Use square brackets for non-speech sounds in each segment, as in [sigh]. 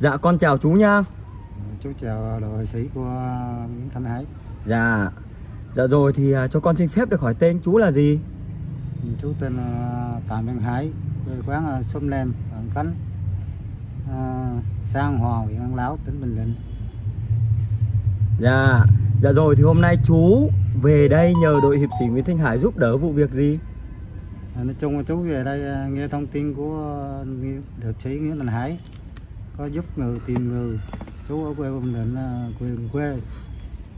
Dạ con chào chú nha. Chú chào đội sĩ của Nguyễn Thanh Hải. Dạ. Dạ rồi thì à, cho con xin phép được hỏi tên chú là gì? Chú tên là Phạm Văn Hải quê quán Sông Lem, Hận Cánh à, xã Hòa, huyện An Lão, tỉnh Bình Định. Dạ. Dạ rồi thì hôm nay chú về đây nhờ đội hiệp sĩ Nguyễn Thanh Hải giúp đỡ vụ việc gì? À, Nói chung là chú về đây nghe thông tin của hiệp sĩ Nguyễn Thanh Hải có giúp người tìm người. Chú ở quê Bình Định à, quyền quê.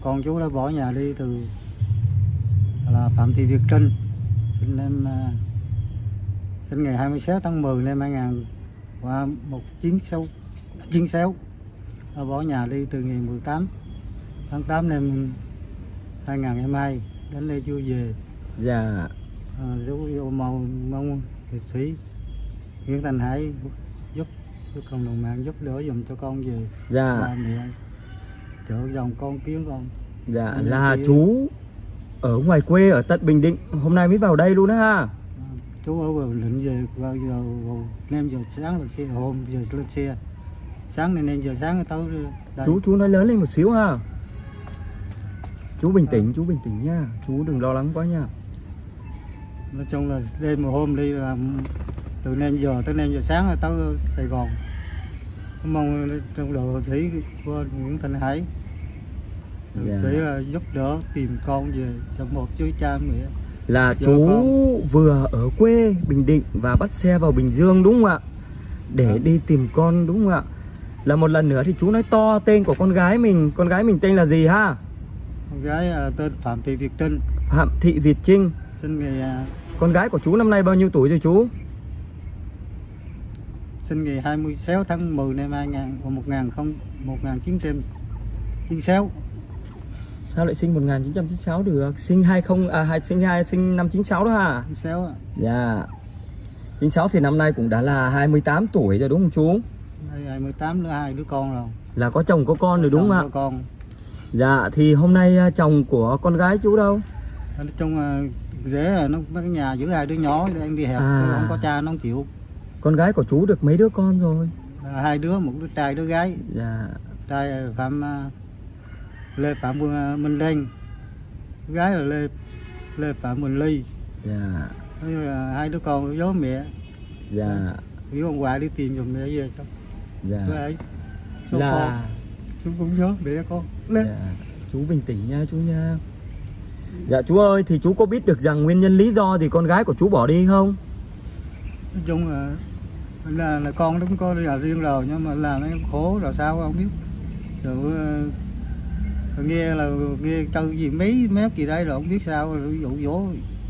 Con chú đã bỏ nhà đi từ là Phạm Thị Việt Trinh. Sinh năm à, sinh ngày 26 tháng 10 năm 2000 qua một chiến sâu chiến xéo đã bỏ nhà đi từ ngày 18 tháng 8 năm 2022 đến đây chưa về. Dạ à, chú mong mong hiệp sĩ Nguyễn Thành Hải giúp cộng đồng mạng giúp đỡ dùm cho con về. Dạ. Ba mẹ. Chở dòng con kiếm con. Dạ Anh là chị- chú ở ngoài quê ở tận Bình Định. Hôm nay mới vào đây luôn đó ha. À, chú ở Bình Định về bao giờ năm giờ sáng lên xe hôm giờ lên xe. Sáng nên năm giờ sáng tới đây. Chú chú nói lớn lên một xíu ha. Chú bình tĩnh chú bình tĩnh nha. Chú đừng lo lắng quá nha. Nói chung là đêm một hôm đi làm từ 5 giờ tới 5 giờ sáng là tới Sài Gòn mong trong đội sĩ của Nguyễn Thành Hải Dạ. chỉ là giúp đỡ tìm con về cho một chú cha mẹ. Là Dạ chú con. vừa ở quê Bình Định và bắt xe vào Bình Dương đúng không ạ? Để Dạ. đi tìm con đúng không ạ? Là một lần nữa thì chú nói to tên của con gái mình. Con gái mình tên là gì ha? Con gái à, tên Phạm Thị Việt Trinh. Phạm Thị Việt Trinh. Sinh ngày à, Con gái của chú năm nay bao nhiêu tuổi rồi chú sinh ngày 26 tháng 10 năm 2000 và 1000 không 1996 Sao lại sinh 1996 được? Sinh 20 à hai sinh hai sinh năm 96 đó ha? 96 ạ. Dạ. 96 thì năm nay cũng đã là 28 tuổi rồi đúng không chú? Đây 28 nữa hai đứa con rồi. Là có chồng có con rồi đúng không ạ? Con. Dạ thì hôm nay à, chồng của con gái chú đâu? Nói chung là dễ là nó mấy cái nhà giữ hai đứa nhỏ anh đi hẹp À. không có cha nó không chịu Con gái của chú được mấy đứa con rồi? Là hai đứa một đứa trai đứa gái. Dạ. Trai là phạm à, lê phạm Quân- minh đen. Gái là lê lê phạm bình ly. Dạ. Là hai đứa con gió mẹ. Dạ. Nếu ông hoài đi tìm giùm mẹ về cho. Dạ. Cứ ấy cho con. Là chú cũng nhớ mẹ con. Lên dạ. Chú bình tĩnh nha chú nha. Dạ chú ơi thì chú có biết được rằng nguyên nhân lý do thì con gái của chú bỏ đi không? Nói chung là là, là con nó cũng có nhà riêng rồi nhưng mà làm nó khổ rồi sao không biết. Rồi rồi nghe là nghe chơi gì mấy mét gì đây rồi không biết sao rồi dụ dỗ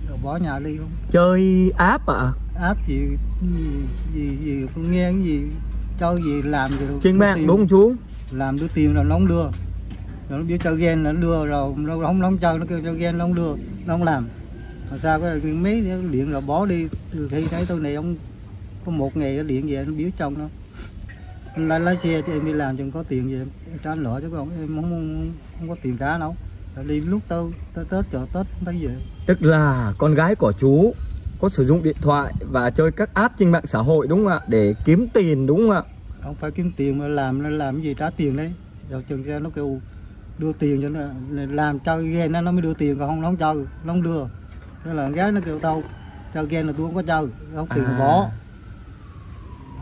rồi bỏ nhà đi không? Chơi áp ạ áp gì gì gì, con nghe cái gì chơi gì làm gì Trên mạng đúng không chú? Làm đưa tiền rồi nó không đưa. Rồi nó biết chơi game là nó đưa rồi nó không nó không chơi nó kêu chơi game nó không đưa nó không làm. Rồi sao cái mấy điện rồi bỏ đi. Từ khi thấy tôi này ông có một ngày cái điện về nó biếu trong nó Anh lái lái xe cho em đi làm chừng có tiền về em trả lỡ chứ còn em không, không, không có tiền trả đâu. Rồi đi lúc tôi tới tết chợ tết thấy về Tức là con gái của chú có sử dụng điện thoại và chơi các app trên mạng xã hội đúng không ạ? Để kiếm tiền đúng không ạ? Không phải kiếm tiền mà làm nó làm cái gì trả tiền đấy. Rồi chừng ra nó kêu đưa tiền cho nó làm chơi game nó nó mới đưa tiền còn không nó không chơi nó không đưa. Thế là con gái nó kêu tao chơi game là tôi không có chơi không tiền À. bỏ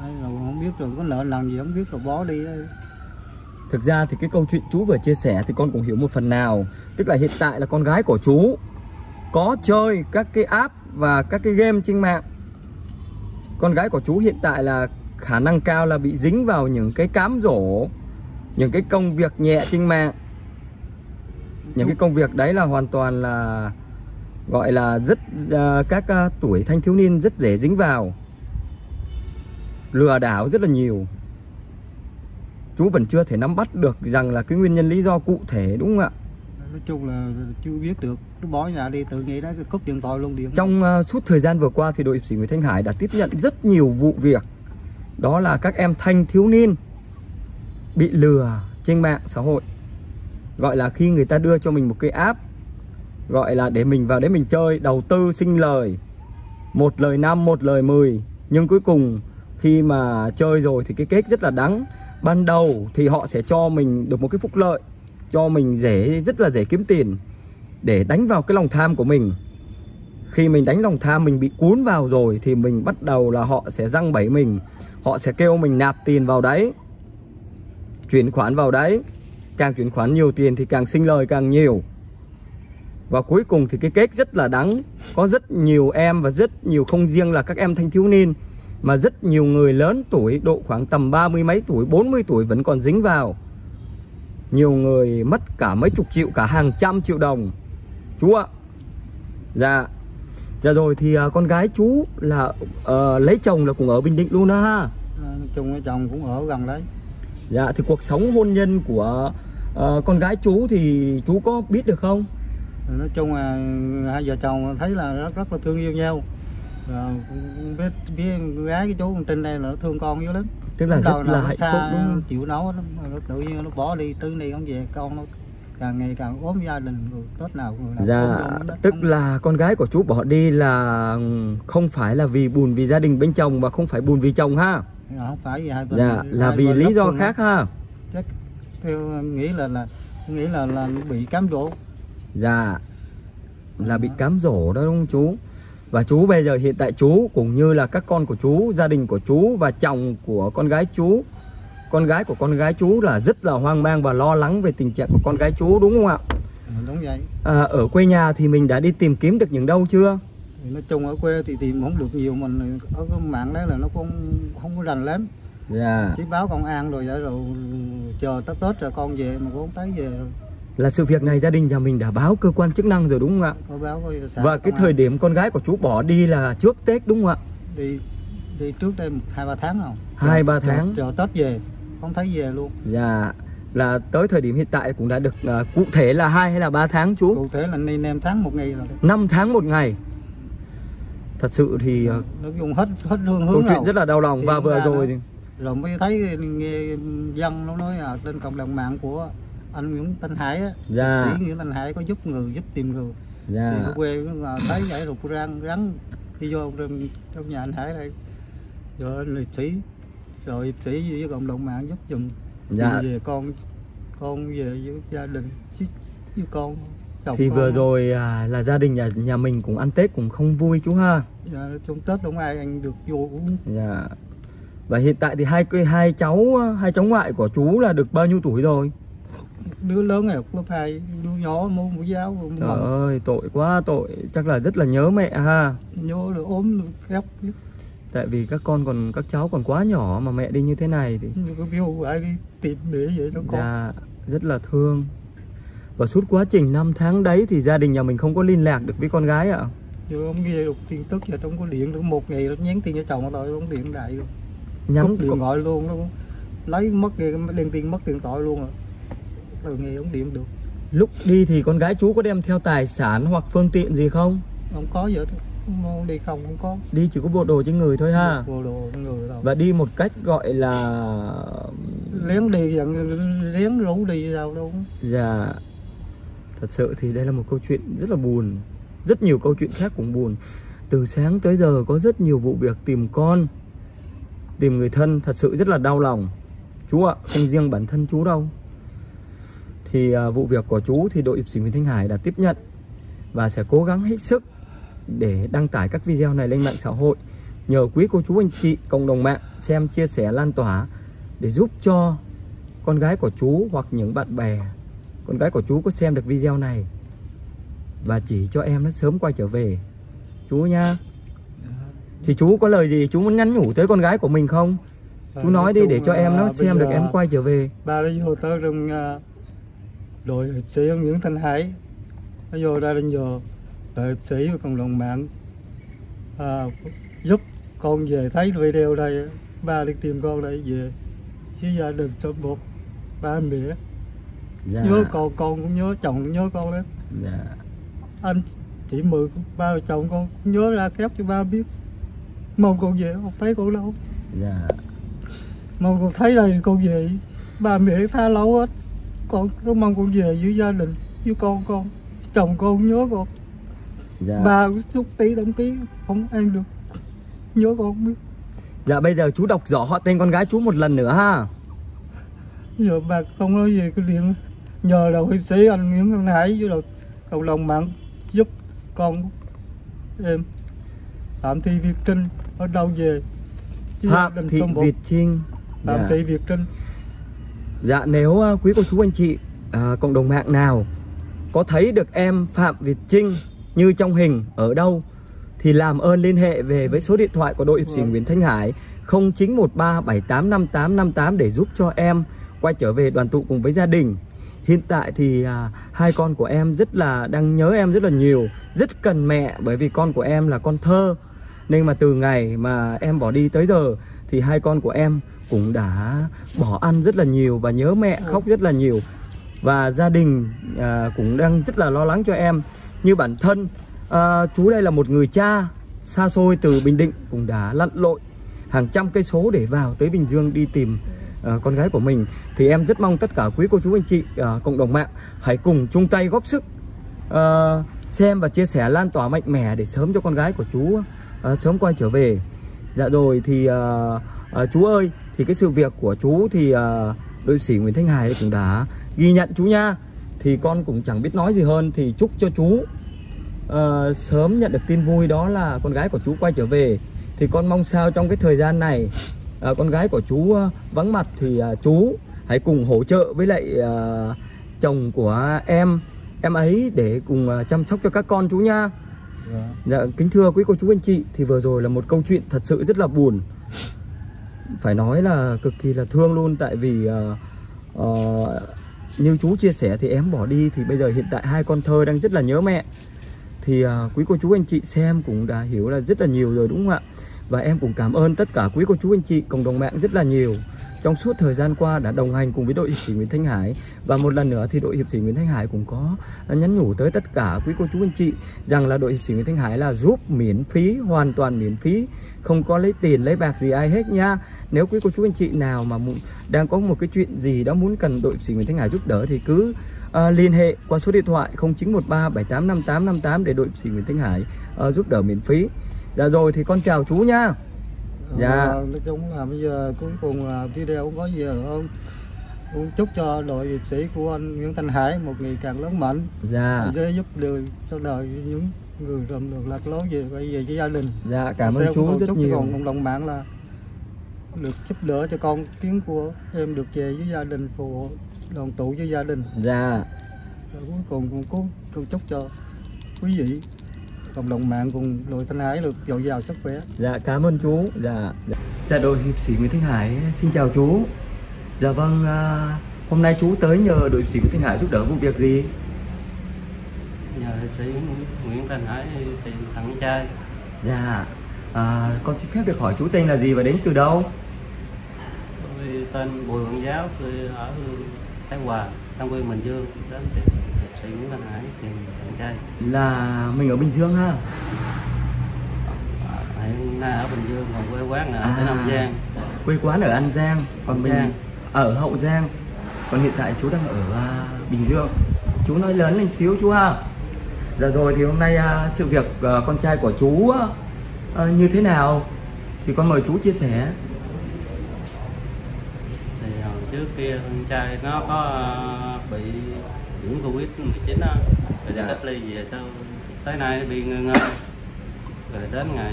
Đấy, rồi không biết rồi có nợ lần gì không biết rồi bó đi Thực ra thì cái câu chuyện chú vừa chia sẻ thì con cũng hiểu một phần nào. Tức là hiện tại là con gái của chú Có chơi các cái app và các cái game trên mạng. Con gái của chú hiện tại là khả năng cao là bị dính vào những cái cám dỗ Những cái công việc nhẹ trên mạng. Những cái công việc đấy là hoàn toàn là Gọi là rất uh, các uh, tuổi thanh thiếu niên rất dễ dính vào. Lừa đảo rất là nhiều. Chú vẫn chưa thể nắm bắt được rằng là cái nguyên nhân lý do cụ thể đúng không ạ? Nói chung là chưa biết được. Nó bỏ nhà đi tự nghĩ cái cúp điện thoại luôn điện trong uh, suốt thời gian vừa qua thì đội hiệp sĩ Nguyễn Thanh Hải đã tiếp nhận rất nhiều vụ việc. Đó là các em thanh thiếu niên bị lừa trên mạng xã hội. Gọi là khi người ta đưa cho mình một cái app gọi là để mình vào đấy mình chơi đầu tư sinh lời. Một lời năm một lời mười. Nhưng cuối cùng khi mà chơi rồi thì cái kết rất là đắng. Ban đầu thì họ sẽ cho mình được một cái phúc lợi, cho mình dễ rất là dễ kiếm tiền để đánh vào cái lòng tham của mình. Khi mình đánh lòng tham, mình bị cuốn vào rồi thì mình bắt đầu là họ sẽ răng bẫy mình, họ sẽ kêu mình nạp tiền vào đấy, chuyển khoản vào đấy. Càng chuyển khoản nhiều tiền thì càng sinh lời càng nhiều. Và cuối cùng thì cái kết rất là đắng. Có rất nhiều em và rất nhiều không riêng là các em thanh thiếu niên mà rất nhiều người lớn tuổi độ khoảng tầm ba mươi mấy tuổi 40 tuổi vẫn còn dính vào. Nhiều người mất cả mấy chục triệu cả hàng trăm triệu đồng. Chú ạ. Dạ. Dạ rồi thì à, con gái chú là uh, lấy chồng là cũng ở bình định luôn đó ha. À, nói chung với chồng cũng ở gần đấy. Dạ thì cuộc sống hôn nhân của uh, con gái chú thì chú có biết được không? Nói chung là hai vợ chồng thấy là rất rất là thương yêu nhau rồi cũng biết biết gái cái chú con trên đây là nó thương con dữ lắm tức là rất là hạnh phúc đúng không chịu nấu lắm mà nó tự nhiên nó bỏ đi tư này không về con nó càng ngày càng ốm gia đình tết nào người nào Dạ, ốm tức là con gái của chú bỏ đi là không phải là vì buồn vì gia đình bên chồng và không phải buồn vì chồng ha. Dạ, không phải vì hai bên Dạ, là hai vì bên lý do khác ha. chắc theo nghĩ là là nghĩ là là bị cám dỗ Dạ, là bị cám dỗ đó đúng không chú? Và chú bây giờ hiện tại chú cũng như là các con của chú, gia đình của chú và chồng của con gái chú. Con gái của con gái chú là rất là hoang mang và lo lắng về tình trạng của con gái chú đúng không ạ? Ừ, đúng vậy. À, ở quê nhà thì mình đã đi tìm kiếm được những đâu chưa? nói chung ở quê thì tìm không được nhiều mình ở cái mạng đấy là nó cũng không có rành lắm. Dạ, chỉ báo công an rồi vậy rồi chờ tới tết rồi con về mà cũng không thấy về rồi là sự việc này gia đình nhà mình đã báo cơ quan chức năng rồi đúng không ạ? có báo có Và cái thời điểm con gái của chú bỏ đi là trước Tết đúng không ạ? đi đi trước đây hai ba tháng không Hai, ba tháng. chờ tết về không thấy về luôn Dạ là tới thời điểm hiện tại cũng đã được à, cụ thể là hai hay là 3 tháng chú? cụ thể là ni nem tháng một ngày rồi đấy. 5 tháng một ngày. Thật sự thì à, nó dùng hết hết hương câu hướng chuyện nào rất là đau lòng Thì và vừa rồi thì rồi mới thấy nghe dân nó nói là trên cộng đồng mạng của anh Nguyễn Thanh Hải á Dạ. sĩ Nguyễn Thanh Hải có giúp người giúp tìm người thì dạ ở quê là thấy vậy rồi răng rắn đi vô trong, trong nhà anh Hải đây rồi anh liệt sĩ rồi hiệp sĩ với cộng đồng mạng giúp giùm dạ về con con về với gia đình với, với con chồng thì con. vừa rồi à, là gia đình nhà nhà mình cũng ăn Tết cũng không vui chú ha. dạ, trong Tết không ai ăn được vô cũng Dạ. Và hiện tại thì hai hai cháu hai cháu ngoại của chú là được bao nhiêu tuổi rồi? Đứa lớn học lớp 2 đứa nhỏ môn mẫu giáo môn Trời học. ơi, tội quá tội, chắc là rất là nhớ mẹ ha. nhớ rồi ốm rồi khóc Tại vì các con còn các cháu còn quá nhỏ mà mẹ đi như thế này thì có biểu ai đi tìm mẹ vậy nó con. Dạ rất là thương. Và suốt quá trình 5 tháng đấy thì gia đình nhà mình không có liên lạc được với con gái ạ. giờ không nghe được tin tức giờ trong có điện được. Một ngày nó nhắn tin cho chồng nó thôi không điện đại luôn Nhắn cúp điện gọi luôn nó lấy mất cái điện tiền mất điện thoại luôn rồi từ ngày không điện được. Lúc đi thì con gái chú có đem theo tài sản hoặc phương tiện gì không? không có vậy thôi không đi không không có. Đi chỉ có bộ đồ trên người thôi ha. bộ đồ trong người đâu. Và đi một cách gọi là lén đi dặn lén rủ đi sao đâu. Dạ. Thật sự thì đây là một câu chuyện rất là buồn. Rất nhiều câu chuyện khác cũng buồn. Từ sáng tới giờ có rất nhiều vụ việc tìm con Tìm người thân. Thật sự rất là đau lòng. Chú ạ, không riêng bản thân chú đâu Thì à, vụ việc của chú thì đội hiệp sĩ Nguyễn Thanh Hải đã tiếp nhận Và sẽ cố gắng hết sức Để đăng tải các video này lên mạng xã hội. Nhờ quý cô chú anh chị cộng đồng mạng Xem chia sẻ lan tỏa Để giúp cho con gái của chú hoặc những bạn bè con gái của chú có xem được video này. Và chỉ cho em nó sớm quay trở về. Chú nha. Thì chú có lời gì? Chú muốn nhắn nhủ tới con gái của mình không? Chú nói đi để cho em nó xem được em quay trở về. ba vô tới trong uh, đội hiệp sĩ Nguyễn Thanh Hải nó vô đây đến giờ. Đội hiệp sĩ và cộng đồng mạng à, giúp con về thấy video đây. Ba đi tìm con đây về. Với gia đình sớm một ba mẹ dạ. Nhớ con con cũng nhớ chồng cũng nhớ con lắm. Dạ. Anh chỉ mượn ba vợ chồng con cũng nhớ ra kép cho ba biết. Mong con về không thấy con đâu. Dạ. Mong con thấy đây con về. Ba mẹ tha lâu hết con rất mong con về với gia đình với con con chồng con nhớ con. Dạ. Cũng chút tí đóng ký không ăn được. Nhớ con không biết. Dạ bây giờ chú đọc rõ họ tên con gái chú một lần nữa ha. Giờ bà không nói gì cái điện nhờ là hiệp sĩ anh Nguyễn Văn Hải với là cộng đồng mạng giúp con em. Phạm Thị Việt Trinh ở đâu về? Phạm Thị. Việt Trinh. Phạm Dạ. Thị Việt Trinh Dạ nếu uh, quý cô chú anh chị à, cộng đồng mạng nào có thấy được em Phạm Việt Trinh như trong hình ở đâu thì làm ơn liên hệ về với số điện thoại của đội hiệp sĩ Vâng. Nguyễn Thanh Hải 0913785858 để giúp cho em quay trở về đoàn tụ cùng với gia đình. Hiện tại thì à, hai con của em rất là đang nhớ em rất là nhiều, rất cần mẹ bởi vì con của em là con thơ. Nên mà từ ngày mà em bỏ đi tới giờ thì hai con của em cũng đã bỏ ăn rất là nhiều và nhớ mẹ khóc rất là nhiều. Và gia đình à, cũng đang rất là lo lắng cho em. Như bản thân à, chú đây là một người cha xa xôi từ Bình Định cũng đã lặn lội hàng trăm cây số để vào tới Bình Dương đi tìm à, con gái của mình. Thì em rất mong tất cả quý cô chú anh chị à, cộng đồng mạng hãy cùng chung tay góp sức à, xem và chia sẻ lan tỏa mạnh mẽ để sớm cho con gái của chú à, sớm quay trở về. Dạ rồi thì à, à, chú ơi thì cái sự việc của chú thì à, đội sĩ Nguyễn Thanh Hải cũng đã ghi nhận chú nha. Thì con cũng chẳng biết nói gì hơn. Thì chúc cho chú ờ, sớm nhận được tin vui. Đó là con gái của chú quay trở về. Thì con mong sao trong cái thời gian này ờ, con gái của chú ờ, vắng mặt thì ờ, chú hãy cùng hỗ trợ với lại ờ, chồng của em em ấy để cùng ờ, chăm sóc cho các con chú nha. Dạ. Dạ, kính thưa quý cô chú anh chị thì vừa rồi là một câu chuyện thật sự rất là buồn phải nói là cực kỳ là thương luôn. Tại vì uh, uh, như chú chia sẻ thì em bỏ đi thì bây giờ hiện tại hai con thơ đang rất là nhớ mẹ. Thì uh, quý cô chú anh chị xem cũng đã hiểu là rất là nhiều rồi đúng không ạ? Và em cũng cảm ơn tất cả quý cô chú anh chị cộng đồng mạng rất là nhiều trong suốt thời gian qua đã đồng hành cùng với đội hiệp sĩ Nguyễn Thanh Hải và một lần nữa thì đội hiệp sĩ Nguyễn Thanh Hải cũng có nhắn nhủ tới tất cả quý cô chú anh chị rằng là đội hiệp sĩ Nguyễn Thanh Hải là giúp miễn phí hoàn toàn miễn phí không có lấy tiền lấy bạc gì ai hết nha. Nếu quý cô chú anh chị nào mà muốn, đang có một cái chuyện gì đó muốn cần đội hiệp sĩ Nguyễn Thanh Hải giúp đỡ thì cứ ờ, liên hệ qua số điện thoại 0913 785858 để đội hiệp sĩ Nguyễn Thanh Hải ờ, giúp đỡ miễn phí. Dạ rồi thì con chào chú nha. Dạ. Ờ, nói chung là bây giờ cuối cùng là video cũng có gì hơn cũng chúc cho đội hiệp sĩ của anh Nguyễn Thanh Hải một ngày càng lớn mạnh. Dạ. Để giúp đời cho đời những người lầm đường lạc lối về quay về cho gia đình. Dạ cảm ơn chú rất nhiều. cộng đồng mạng là được giúp đỡ cho con tiếng của em được về với gia đình phụ đoàn tụ với gia đình. Dạ. Rồi cuối cùng cũng cũng chúc cho quý vị cộng đồng mạng cùng đội Thanh Hải được dồi dào sức khỏe Dạ cảm ơn chú. Dạ. Dạ đội hiệp sĩ Nguyễn Thanh Hải xin chào chú. Dạ vâng, à, hôm nay chú tới nhờ đội hiệp sĩ Nguyễn Thanh Hải giúp đỡ vụ việc gì? nhờ hiệp sĩ Nguyễn Thanh Hải tìm tặng trai Dạ. À, con xin phép được hỏi chú tên là gì và đến từ đâu? tôi tên Bùi Văn Giáo tôi ở Thái Hòa trong quê Bình Dương đến tìm hiệp sĩ Nguyễn Thanh Hải tìm trai Là mình ở Bình Dương ha. À, hiện nay ở Bình Dương còn quê quán ở À. tỉnh Nam Giang Quê quán ở An Giang, còn Hậu mình Giang. ở Hậu Giang. Còn hiện tại chú đang ở à, Bình Dương. Chú nói lớn lên xíu chú ha. Dạ rồi thì hôm nay à, sự việc con trai của chú như thế nào? Thì con mời chú chia sẻ. thì hồi trước kia con trai nó có bị nhiễm Covid 19 đó rồi Dạ. cách ly về sau tới nay bị ngơ ngơ. Rồi đến ngày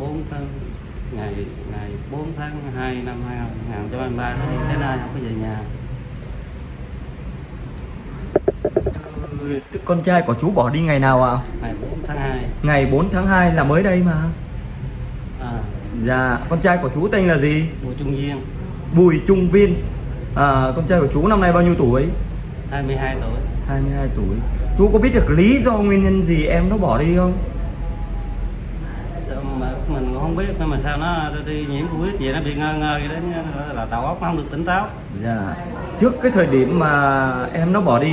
4 tháng ngày ngày 4 tháng 2 năm 2023 nó đi tới nay không có về nhà. Ừ, Con trai của chú bỏ đi ngày nào ạ? ngày 4 tháng 2 Ngày 4 tháng 2 là mới đây mà. À, Dạ, con trai của chú tên là gì? Bùi Trung Duyên Bùi Trung Viên. À, Con trai của chú năm nay bao nhiêu tuổi? 22 tuổi. 22 tuổi. Chú có biết được lý do nguyên nhân gì em nó bỏ đi không? Mình cũng không biết nhưng mà sao nó đi nhiễm Covid vậy nó bị ngơ ngơ vậy đó là đầu óc nó không được tỉnh táo. Dạ. Trước cái thời điểm mà em nó bỏ đi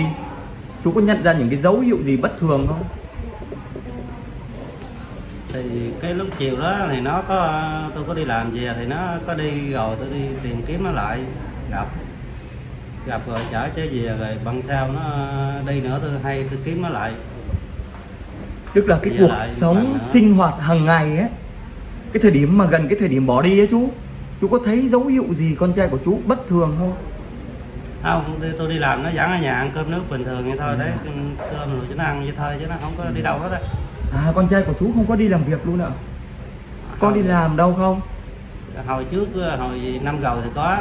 Chú có nhận ra những cái dấu hiệu gì bất thường không? thì cái lúc chiều đó thì nó có tôi có đi làm về thì nó có đi rồi tôi đi tìm kiếm nó lại gặp gặp rồi chở trở về rồi bằng sau nó đi nữa tôi hay tôi kiếm nó lại. Tức là cái Về cuộc lại sống sinh hoạt hàng ngày ấy Cái thời điểm mà gần cái thời điểm bỏ đi ấy chú chú có thấy dấu hiệu gì con trai của chú bất thường không? Không tôi, tôi đi làm nó vẫn ở nhà ăn cơm nước bình thường vậy thôi đấy cơm rồi cho nó ăn vậy thôi chứ nó không có đi đâu hết á. À con trai của chú không có đi làm việc luôn ạ? Có đi làm đâu không? Hồi trước hồi năm rồi thì có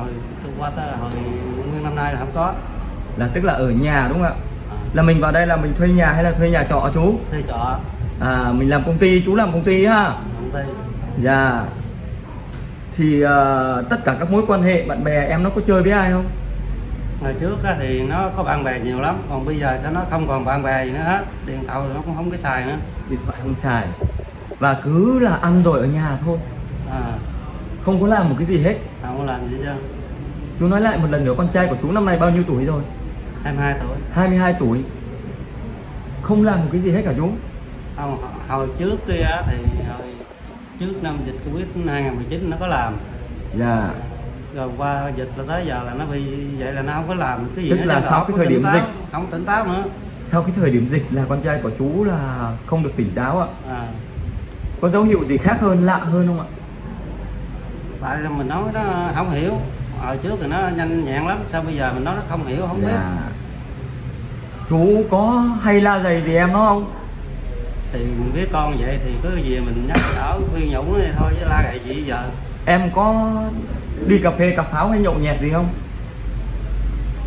hồi tôi qua tới hồi nguyên năm nay là không có. Là tức là ở nhà đúng không ạ? À, là mình vào đây là mình thuê nhà hay là thuê nhà trọ chú? Thuê trọ. À mình làm công ty chú làm công ty ha? Công ty. Dạ. Thì uh, tất cả các mối quan hệ bạn bè em nó có chơi với ai không? Hồi trước thì nó có bạn bè nhiều lắm còn bây giờ nó không còn bạn bè gì nữa hết điện thoại nó cũng không có xài nữa. Điện thoại không xài. Và cứ là ăn rồi ở nhà thôi. À, không có làm một cái gì hết. Không có làm gì chứ chú nói lại một lần nữa con trai của chú năm nay bao nhiêu tuổi rồi? 22 tuổi. 22 tuổi. Không làm một cái gì hết cả chú. Không hồi trước kia á, thì hồi trước năm dịch covid 2019 nó có làm. Dạ. Rồi qua dịch là tới giờ là nó bị vậy là nó không có làm cái gì Tức là sau không cái thời điểm táo, dịch. không tỉnh táo nữa. Sau cái thời điểm dịch là con trai của chú là không được tỉnh táo ạ. À, có dấu hiệu gì khác hơn lạ hơn không ạ tại sao mình nói nó không hiểu? Hồi trước thì nó nhanh nhẹn lắm sao bây giờ mình nói nó không hiểu không biết. Dạ. Chú có hay la giày gì em nó không? Thì mình biết con vậy thì cứ gì mình nhắc nhở khuyên nhủ này thôi chứ la gậy gì giờ? Em có đi cà phê cà pháo hay nhậu nhẹt gì không?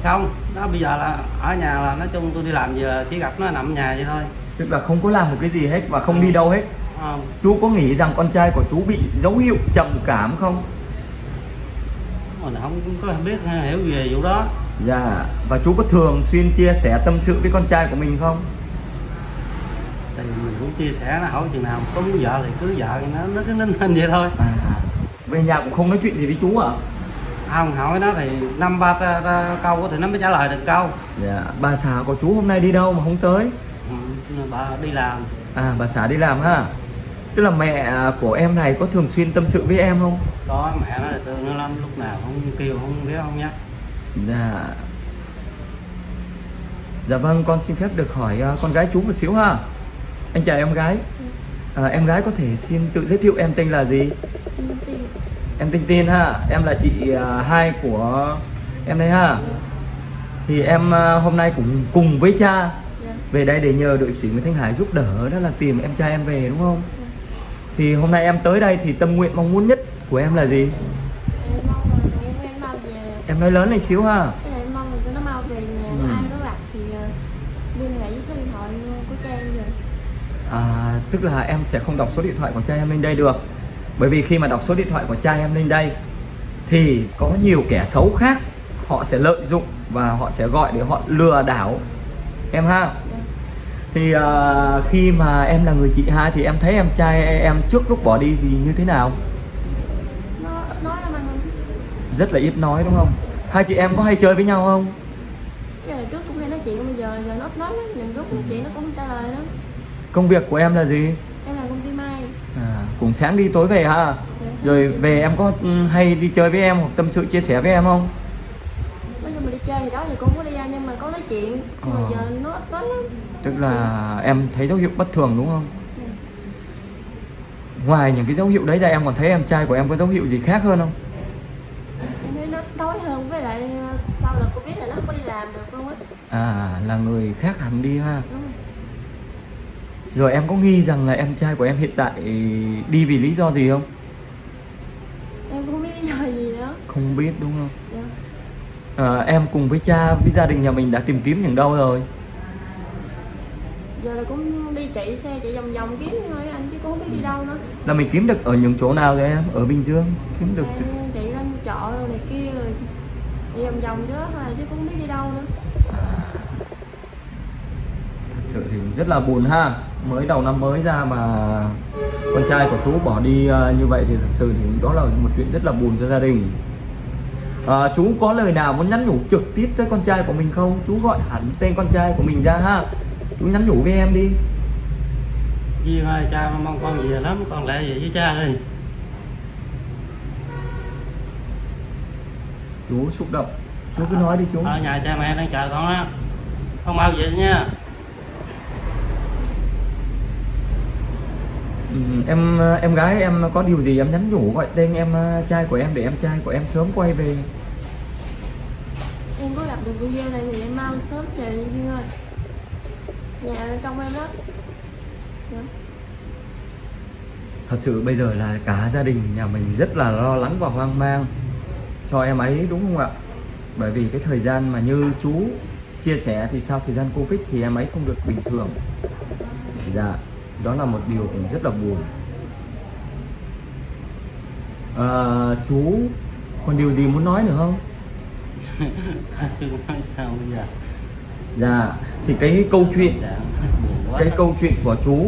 Không nó bây giờ là ở nhà là nói chung tôi đi làm giờ chỉ gặp nó nằm ở nhà vậy thôi. Tức là không có làm một cái gì hết và không đi đâu hết không. Chú có nghĩ rằng con trai của chú bị dấu hiệu trầm cảm không? Mình không có biết hiểu về vụ đó. Dạ và chú có thường xuyên chia sẻ tâm sự với con trai của mình không? Thì mình cũng chia sẻ nó hỏi chừng nào có muốn vợ thì cứ vợ nó nó cứ nín hình vậy thôi. À về nhà cũng không nói chuyện gì với chú à? Không hỏi nó thì năm ba câu thì nó mới trả lời được câu. Dạ bà xã của chú hôm nay đi đâu mà không tới? Ừ, bà đi làm. À bà xã đi làm ha tức là mẹ của em này có thường xuyên tâm sự với em không? Có mẹ nó là thương nó lắm lúc nào không kêu không ghé không nhắc dạ. Dạ vâng con xin phép được hỏi à, con gái chú một xíu ha. Anh chào em gái. À, em gái có thể xin tự giới thiệu em tên là gì? Em tên Tiên. Ha. Em là chị à, hai của em đây ha. Thì em à, hôm nay cũng cùng với cha về đây để nhờ đội sĩ Nguyễn Thanh Hải giúp đỡ đó là tìm em trai em về đúng không thì hôm nay em tới đây thì tâm nguyện mong muốn nhất của em là gì? Em mong là tụi em em mau về em nói lớn này xíu ha. Em mong là nó mau về nhà Ừ. ai có gặp thì ờ, liên hệ với số điện thoại của cha em rồi à, tức là em sẽ không đọc số điện thoại của cha em lên đây được. Bởi vì khi mà đọc số điện thoại của cha em lên đây thì có nhiều kẻ xấu khác họ sẽ lợi dụng và họ sẽ gọi để họ lừa đảo em ha thì à, khi mà em là người chị hai thì em thấy em trai em trước lúc bỏ đi thì như thế nào? Nó nói lắm anh ơi. rất là ít nói đúng không? Hai chị em có hay chơi với nhau không? Cái trước cũng hay nói chuyện bây giờ giờ nó ít nói lắm những lúc nói chuyện nó cũng trả lời đó công việc của em là gì? Em làm công ty may. À, cũng sáng đi tối về ha Dạ, rồi về em có ừ, hay đi chơi với em hoặc tâm sự chia sẻ với em không? Nói chung mà đi chơi thì đó giờ cũng có đi anh nhưng mà có nói chuyện. Nhưng mà Ờ. giờ nó ít nói lắm tức là em thấy dấu hiệu bất thường đúng không? Ngoài những cái dấu hiệu đấy ra em còn thấy em trai của em có dấu hiệu gì khác hơn không? Thấy nó nói hơn với lại ờ, sau là covid là nó không có đi làm được luôn á. À là người khác hẳn đi ha. Rồi. em có nghi rằng là em trai của em hiện tại đi vì lý do gì không? Em cũng không biết lý do gì nữa. Không biết đúng không? À, em cùng với cha với gia đình nhà mình đã tìm kiếm những đâu rồi giờ là cũng đi chạy xe chạy vòng vòng kiếm thôi anh chứ cũng không biết đi đâu nữa. Là mình kiếm được ở những chỗ nào rồi em ở bình dương kiếm được em chạy lên chợ rồi này kia rồi chạy vòng vòng chứ thôi chứ cũng không biết đi đâu nữa. Thật sự thì rất là buồn ha. Mới đầu năm mới ra mà con trai của chú bỏ đi ờ, như vậy thì thật sự thì đó là một chuyện rất là buồn cho gia đình. À, chú có lời nào muốn nhắn nhủ trực tiếp tới con trai của mình không? Chú gọi hẳn tên con trai của mình ra ha chú nhắn nhủ với em đi. Duyên ơi cha mong con về lắm con lại về với cha đi. Chú xúc động. Chú cứ nói đi chú. Ở nhà cha mẹ đang chờ con á. Con mau về nha. Ừ, em em gái em có điều gì em nhắn nhủ gọi tên em ờ, trai của em để em trai của em sớm quay về. Em có gặp được video này thì em mau sớm về đi Duyên ơi nhà ở trong em đó dạ. thật sự bây giờ là cả gia đình nhà mình rất là lo lắng và hoang mang cho em ấy đúng không ạ? Bởi vì cái thời gian mà như chú chia sẻ thì sau thời gian covid thì em ấy không được bình thường. Dạ đó là một điều cũng rất là buồn. À, chú còn điều gì muốn nói nữa không? [laughs] Nói sao bây giờ dạ. Thì cái câu chuyện dạ cái câu chuyện của chú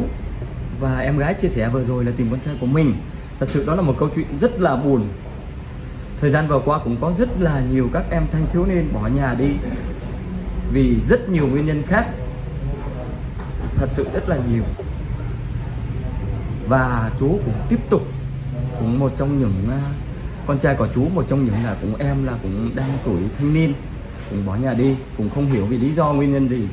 và em gái chia sẻ vừa rồi là tìm con trai của mình. Thật sự đó là một câu chuyện rất là buồn. Thời gian vừa qua cũng có rất là nhiều các em thanh thiếu niên bỏ nhà đi vì rất nhiều nguyên nhân khác. Thật sự rất là nhiều. Và chú cũng tiếp tục cũng một trong những à, con trai của chú một trong những là cũng em là cũng đang tuổi thanh niên cũng bỏ nhà đi cũng không hiểu vì lý do nguyên nhân gì.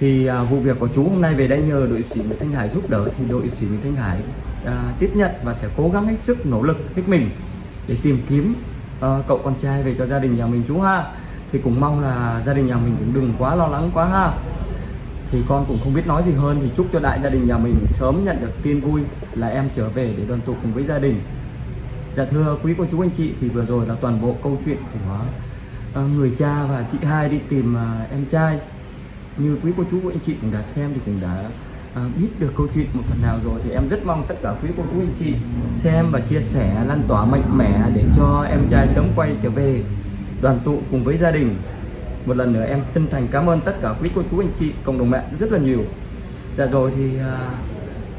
Thì à, vụ việc của chú hôm nay về đây nhờ đội hiệp sĩ Nguyễn Thanh Hải giúp đỡ thì đội hiệp sĩ Nguyễn Thanh Hải à, tiếp nhận và sẽ cố gắng hết sức nỗ lực hết mình để tìm kiếm à, cậu con trai về cho gia đình nhà mình chú ha. Thì cũng mong là gia đình nhà mình cũng đừng quá lo lắng quá ha. Thì con cũng không biết nói gì hơn thì chúc cho đại gia đình nhà mình sớm nhận được tin vui là em trở về để đoàn tụ cùng với gia đình. Dạ thưa quý cô chú anh chị thì vừa rồi là toàn bộ câu chuyện của À, người cha và chị hai đi tìm à, em trai. Như quý cô chú anh chị cũng đã xem thì cũng đã à, biết được câu chuyện một phần nào rồi. Thì em rất mong tất cả quý cô chú anh chị xem và chia sẻ lan tỏa mạnh mẽ để cho em trai sớm quay trở về đoàn tụ cùng với gia đình. Một lần nữa em chân thành cảm ơn tất cả quý cô chú anh chị cộng đồng mạng rất là nhiều. Dạ rồi thì à,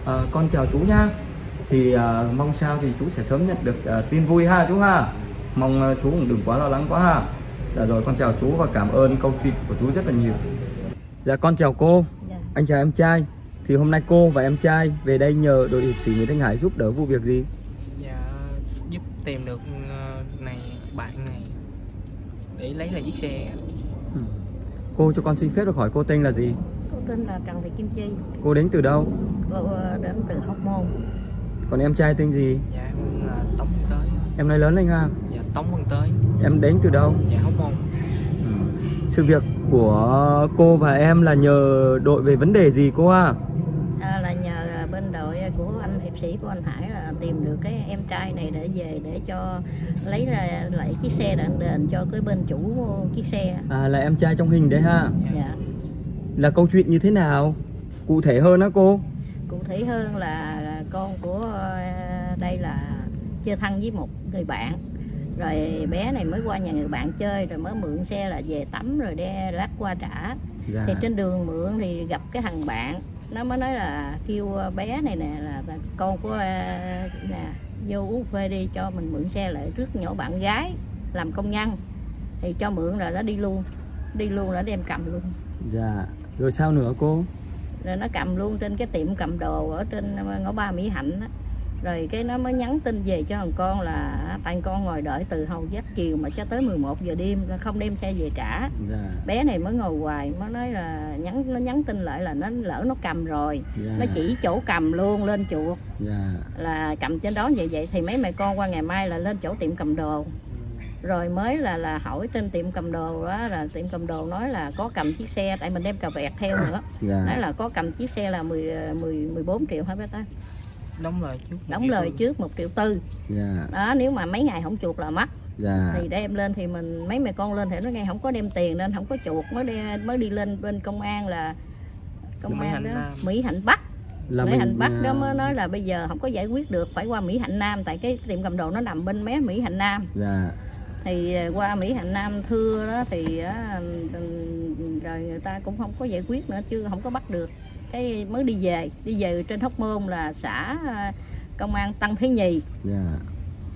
à, con chào chú nha thì à, mong sao thì chú sẽ sớm nhận được à, tin vui ha chú ha. Mong à, chú cũng đừng quá lo lắng quá ha dạ rồi con chào chú và cảm ơn câu chuyện của chú rất là nhiều. Dạ con chào cô. Dạ. anh chào em trai. Thì hôm nay cô và em trai về đây nhờ đội hiệp sĩ Nguyễn Thanh Hải giúp đỡ vụ việc gì? Dạ giúp tìm được ờ, này bạn này để lấy lại chiếc xe. Ừ. cô cho con xin phép được hỏi cô tên là gì? Cô tên là Trần Thị Kim Chi, cô đến từ đâu? Cô ờ, đến từ Hóc Môn. còn em trai tên gì? Dạ em là tống Văn tới. Em nói lớn lên ha. Dạ tống Văn tới. Em đến từ đâu? Dạ hóc môn. Sự việc của cô và em là nhờ đội về vấn đề gì cô ha? À, là nhờ bên đội của anh hiệp sĩ của anh Hải là tìm được cái em trai này để về để cho lấy ra lại chiếc xe đền đền cho cái bên chủ chiếc xe. à là em trai trong hình đấy ha? Dạ. là câu chuyện như thế nào? Cụ thể hơn á cô? Cụ thể hơn là con của ờ, đây là chơi thân với một người bạn rồi bé này mới qua nhà người bạn chơi rồi mới mượn xe là về tắm rồi đe lát qua trả. Dạ. Thì trên đường mượn thì gặp cái thằng bạn nó mới nói là kêu bé này nè là, là con của ờ, nè vô uống phê đi cho mình mượn xe lại rước nhỏ bạn gái làm công nhân. Thì cho mượn rồi nó đi luôn đi luôn nó đem cầm luôn. Dạ. Rồi sao nữa cô? Rồi nó cầm luôn trên cái tiệm cầm đồ ở trên ngõ ba Mỹ Hạnh á rồi cái nó mới nhắn tin về cho thằng con là tại con ngồi đợi từ hầu giấc chiều mà cho tới 11 giờ đêm không đem xe về trả. Dạ. Bé này mới ngồi hoài mới nói là nhắn nó nhắn tin lại là nó lỡ nó cầm rồi. Dạ. Nó chỉ chỗ cầm luôn lên chuột. Dạ. Là cầm trên đó vậy vậy thì mấy mẹ con qua ngày mai là lên chỗ tiệm cầm đồ. Rồi mới là là hỏi trên tiệm cầm đồ đó là tiệm cầm đồ nói là có cầm chiếc xe tại mình đem cà vẹt theo nữa. Nói dạ là có cầm chiếc xe là 10 10 14 triệu hả bé ta đóng lời trước đóng lời trước một triệu tư. Dạ. Đó nếu mà mấy ngày không chuột là mất dạ. Thì đem lên thì mình mấy mẹ con lên thì nó nghe không có đem tiền nên không có chuột mới đi mới đi lên bên công an là công Mỹ an Hạnh đó. Nam. Mỹ Hạnh Bắc. Là Mỹ mình Hạnh Bắc đó à, mới nói là bây giờ không có giải quyết được phải qua Mỹ Hạnh Nam tại cái tiệm cầm đồ nó nằm bên mé Mỹ Hạnh Nam. Dạ. Thì à, qua Mỹ Hạnh Nam thưa đó thì á, ừ, rồi người ta cũng không có giải quyết nữa chứ không có bắt được cái mới đi về đi về trên Hóc Môn là xã à, công an Tân Thế Nhì. Dạ.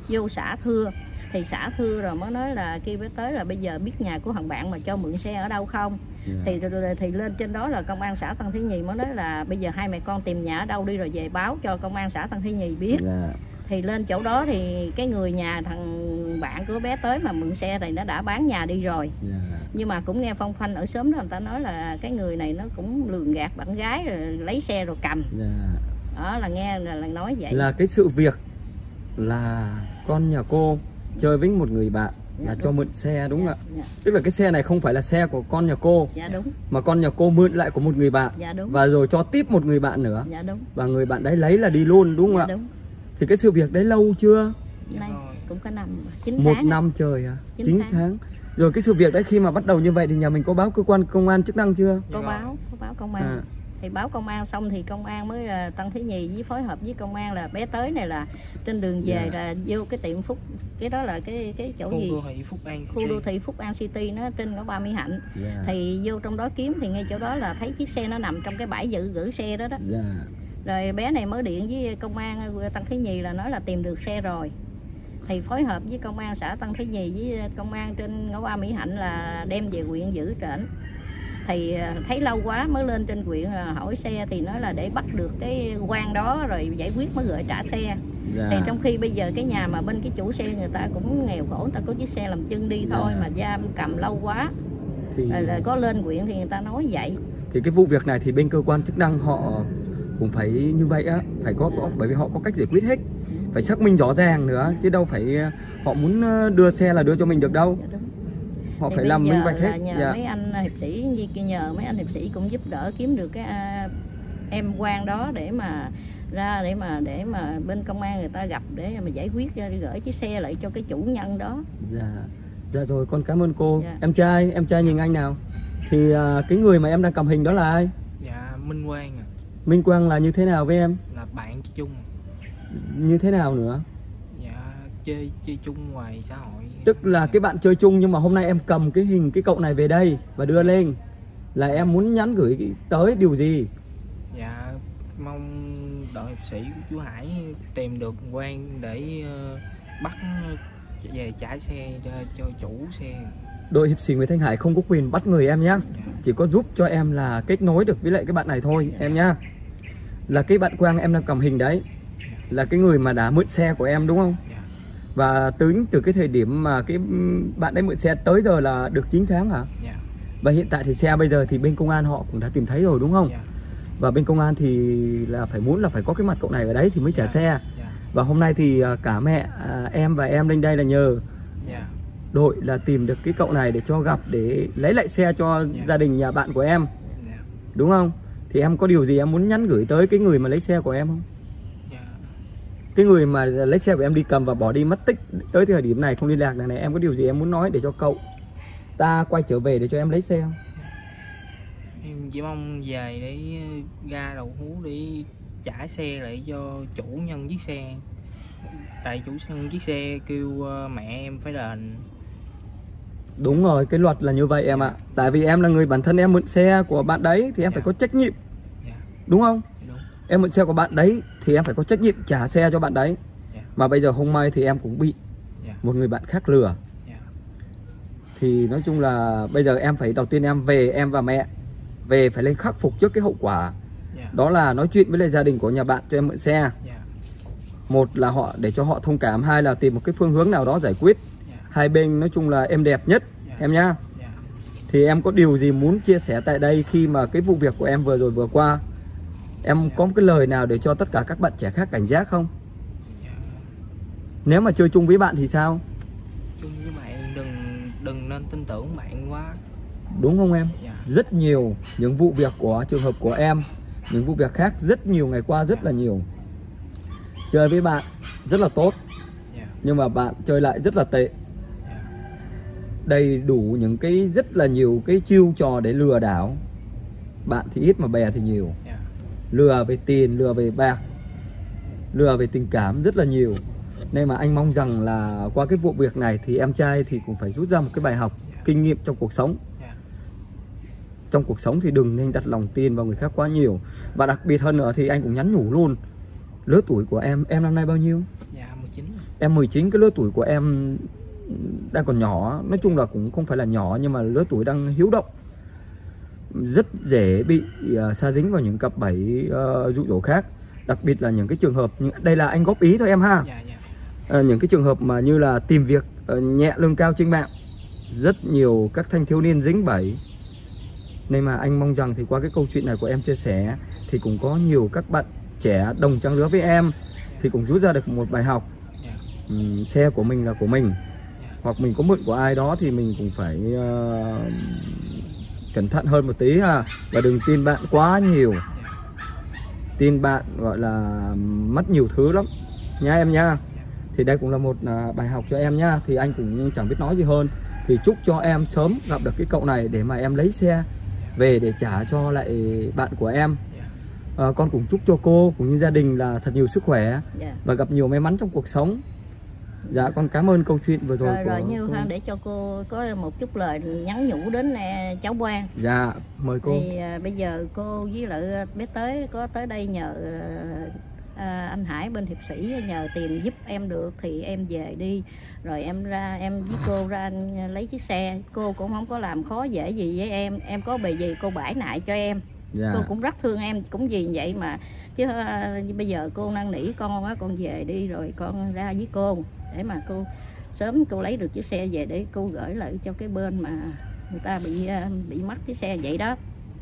Vô xã thưa. Thì xã thưa rồi mới nói là khi mới tới là bây giờ biết nhà của thằng bạn mà cho mượn xe ở đâu không? Dạ. Thì thì lên trên đó là công an xã Tân Thế Nhì mới nói là bây giờ hai mẹ con tìm nhà ở đâu đi rồi về báo cho công an xã Tân Thế Nhì biết. Dạ thì lên chỗ đó thì cái người nhà thằng bạn của bé tới mà mượn xe thì nó đã bán nhà đi rồi. Dạ. Nhưng mà cũng nghe phong phanh ở xóm đó người ta nói là cái người này nó cũng lường gạt bạn gái rồi lấy xe rồi cầm. Dạ. Đó là nghe là, là nói vậy. Là cái sự việc là con nhà cô chơi với một người bạn là Dạ, cho đúng. mượn xe đúng không ạ? dạ, tức là cái xe này không phải là xe của con nhà cô dạ đúng. mà con nhà cô mượn lại của một người bạn. Dạ đúng. Và rồi cho tiếp một người bạn nữa. Dạ đúng. Và người bạn đấy lấy là đi luôn đúng không dạ ạ đúng thì cái sự việc đấy lâu chưa? Nay rồi. cũng có năm chín một tháng năm trời à? Chín 9 tháng. tháng. Rồi cái sự việc đấy khi mà bắt đầu như vậy thì nhà mình có báo cơ quan công an chức năng chưa? Có báo có báo công an. À, thì báo công an xong thì công an mới uh, tăng thứ nhì với phối hợp với công an là bé tới này là trên đường về Dạ. là vô cái tiệm phúc cái đó là cái cái chỗ khu gì? đô thị Phúc An khu đô thị phúc an city nó trên ngõ ba mỹ hạnh. Dạ, thì vô trong đó kiếm thì ngay chỗ đó là thấy chiếc xe nó nằm trong cái bãi dự gửi xe đó đó. Dạ. Rồi bé này mới điện với công an ờ, tăng thế nhì là nói là tìm được xe rồi. Thì phối hợp với công an xã Tân Thế Nhì với công an trên ngõ ba Mỹ Hạnh là đem về huyện giữ trển. Thì ờ, thấy lâu quá mới lên trên huyện ờ, hỏi xe thì nói là để bắt được cái quan đó rồi giải quyết mới gửi trả xe. Dạ. thì trong khi bây giờ cái nhà mà bên cái chủ xe người ta cũng nghèo khổ người ta có chiếc xe làm chân đi thôi Dạ. mà giam cầm lâu quá. Thì rồi là có lên huyện thì người ta nói vậy. Thì cái vụ việc này thì bên cơ quan chức năng họ cũng phải như vậy á phải có, có bởi vì họ có cách giải quyết hết. Phải xác minh rõ ràng nữa chứ đâu phải ờ, họ muốn ờ, đưa xe là đưa cho mình được đâu. Dạ họ Thì phải làm minh bạch là hết nhờ dạ. mấy anh hiệp sĩ như kia nhờ mấy anh hiệp sĩ cũng giúp đỡ kiếm được cái à, em quan đó để mà ra để mà để mà bên công an người ta gặp để mà giải quyết ra, gửi chiếc xe lại cho cái chủ nhân đó. Dạ. Dạ rồi con cảm ơn cô. Dạ. em trai em trai nhìn anh nào. Thì à, cái người mà em đang cầm hình đó là ai? Dạ Minh Quang à, Minh Quang là như thế nào với em? Là bạn chung. Như thế nào nữa? Dạ chơi chơi chung ngoài xã hội. Tức là cái bạn chơi chung nhưng mà hôm nay em cầm cái hình cái cậu này về đây và đưa lên. Là em muốn nhắn gửi tới điều gì? Dạ mong đội hiệp sĩ của chú Hải tìm được quan để ờ, bắt về trả xe cho, chủ xe. Đội hiệp sĩ Nguyễn Thanh Hải không có quyền bắt người em nhé dạ, chỉ có giúp cho em là kết nối được với lại cái bạn này thôi em nhá là cái bạn Quang em đang cầm hình đấy. Là cái người mà đã mượn xe của em đúng không? Dạ, và tính từ cái thời điểm mà cái bạn đấy mượn xe tới giờ là được 9 tháng hả? Dạ, và hiện tại thì xe bây giờ thì bên công an họ cũng đã tìm thấy rồi đúng không? Dạ, và bên công an thì là phải muốn là phải có cái mặt cậu này ở đấy thì mới trả Dạ. xe. Dạ, và hôm nay thì à, cả mẹ à, em và em lên đây là nhờ dạ, đội là tìm được cái cậu này để cho gặp để lấy lại xe cho Dạ. gia đình nhà bạn của em. Dạ, đúng không thì em có điều gì em muốn nhắn gửi tới cái người mà lấy xe của em không? Dạ. cái người mà lấy xe của em đi cầm và bỏ đi mất tích tới thời điểm này không liên lạc này này em có điều gì em muốn nói để cho cậu ta quay trở về để cho em lấy xe không? Em chỉ mong về để ờ, ra đầu hú để trả xe lại cho chủ nhân chiếc xe. Tại chủ nhân chiếc xe kêu ờ, mẹ em phải đền đúng rồi cái luật là như vậy em ạ. Tại vì em là người bản thân em mượn xe của bạn đấy thì em phải Dạ. có trách nhiệm. Dạ. Đúng không? Đúng. Em mượn xe của bạn đấy thì em phải có trách nhiệm trả xe cho bạn đấy. Dạ. mà bây giờ không may thì em cũng bị dạ. một người bạn khác lừa. Dạ. Thì nói chung là bây giờ em phải đầu tiên em về em và mẹ về phải lên khắc phục trước cái hậu quả. Dạ. Đó là nói chuyện với lại gia đình của nhà bạn cho em mượn xe. Dạ. Một là họ để cho họ thông cảm hai là tìm một cái phương hướng nào đó giải quyết. dạ hai bên nói chung là em đẹp nhất Dạ. em nhá. Dạ. Thì em có điều gì muốn chia sẻ tại đây khi mà cái vụ việc của em vừa rồi vừa qua? Em có một cái lời nào để cho tất cả các bạn trẻ khác cảnh giác không? Dạ. Nếu mà chơi chung với bạn thì sao? Chung với bạn đừng đừng nên tin tưởng bạn quá. Đúng không em? Dạ. Rất nhiều những vụ việc của trường hợp của em những vụ việc khác rất nhiều ngày qua rất là nhiều. Chơi với bạn rất là tốt. Dạ. Nhưng mà bạn chơi lại rất là tệ. dạ đầy đủ những cái rất là nhiều cái chiêu trò để lừa đảo. Bạn thì ít mà bè thì nhiều. Lừa về tiền lừa về bạc lừa về tình cảm rất là nhiều. Nên mà anh mong rằng là qua cái vụ việc này thì em trai thì cũng phải rút ra một cái bài học kinh nghiệm trong cuộc sống. Trong cuộc sống thì đừng nên đặt lòng tin vào người khác quá nhiều. Và đặc biệt hơn nữa thì anh cũng nhắn nhủ luôn lứa tuổi của em em năm nay bao nhiêu? Dạ 19 em 19 cái lứa tuổi của em đang còn nhỏ. Nói chung là cũng không phải là nhỏ nhưng mà lứa tuổi đang hiếu động. Rất dễ bị uh, sa dính vào những cặp bẫy uh, dụ dỗ khác. Đặc biệt là những cái trường hợp như đây là anh góp ý thôi em ha. Dạ dạ. Ờ, những cái trường hợp mà như là tìm việc ờ, nhẹ lương cao trên mạng. Rất nhiều các thanh thiếu niên dính bẫy. Nên mà anh mong rằng thì qua cái câu chuyện này của em chia sẻ thì cũng có nhiều các bạn trẻ đồng trang lứa với em thì cũng rút ra được một bài học. Ừm, xe của mình là của mình. Hoặc mình có mượn của ai đó thì mình cũng phải ờ, cẩn thận hơn một tí ha. Và đừng tin bạn quá nhiều. Tin bạn gọi là mất nhiều thứ lắm. Nha em nha. Thì đây cũng là một à, bài học cho em nhá thì anh cũng chẳng biết nói gì hơn. Thì chúc cho em sớm gặp được cái cậu này để mà em lấy xe về để trả cho lại bạn của em. À, con cũng chúc cho cô cũng như gia đình là thật nhiều sức khỏe dạ. và gặp nhiều may mắn trong cuộc sống dạ con cảm ơn câu chuyện vừa rồi, rồi của rồi như cô. ha, để cho cô có một chút lời nhắn nhủ đến à, cháu Quang. Dạ mời cô. Thì à, bây giờ cô với lại bé tới có tới đây nhờ à, à, anh Hải bên hiệp sĩ nhờ tiền giúp em được thì em về đi. Rồi em ra em với cô ra anh lấy chiếc xe. Cô cũng không có làm khó dễ gì với em. Em có bề gì cô bãi nại cho em. Dạ. Cô cũng rất thương em cũng vì vậy mà chứ à, bây giờ cô năn nỉ con á con về đi rồi con ra với cô. Để mà cô sớm cô lấy được chiếc xe về để cô gửi lại cho cái bên mà người ta bị à, bị mất cái xe vậy đó.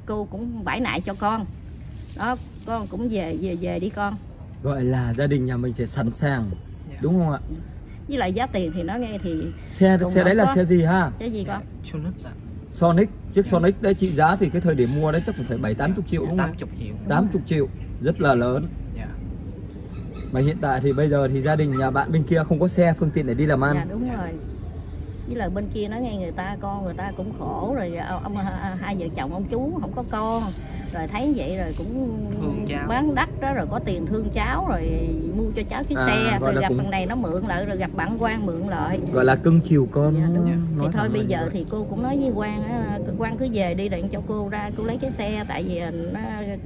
Cô cũng bãi nại cho con. Đó con cũng về về về đi con. Gọi là gia đình nhà mình sẽ sẵn sàng. Dạ. đúng không ạ? Với lại giá tiền thì nó nghe thì xe xe đấy là có. xe gì ha? Cái gì con? Sonic là Sonic chiếc Sonic đấy trị giá thì cái thời điểm mua đấy chắc cũng phải bảy tám chục triệu đúng không 80 triệu. Tám chục triệu rất là lớn. Dạ. Mà hiện tại thì bây giờ thì gia đình nhà bạn bên kia không có xe phương tiện để đi làm ăn. Dạ đúng rồi với lại bên kia nó nghe người ta con người ta cũng khổ rồi ông, ông hai vợ chồng ông chú không có con. Rồi thấy vậy rồi cũng bán đất đó rồi có tiền thương cháu rồi mua cho cháu chiếc À, xe. rồi là gặp cũng- thằng này nó mượn lại rồi gặp bạn quan mượn lại. Gọi là cưng chiều con Dạ, đúng. nói thì thôi bây là giờ vậy. thì cô cũng nói với quan á quan cứ về đi để cho cô ra cô lấy cái xe. Tại vì nó,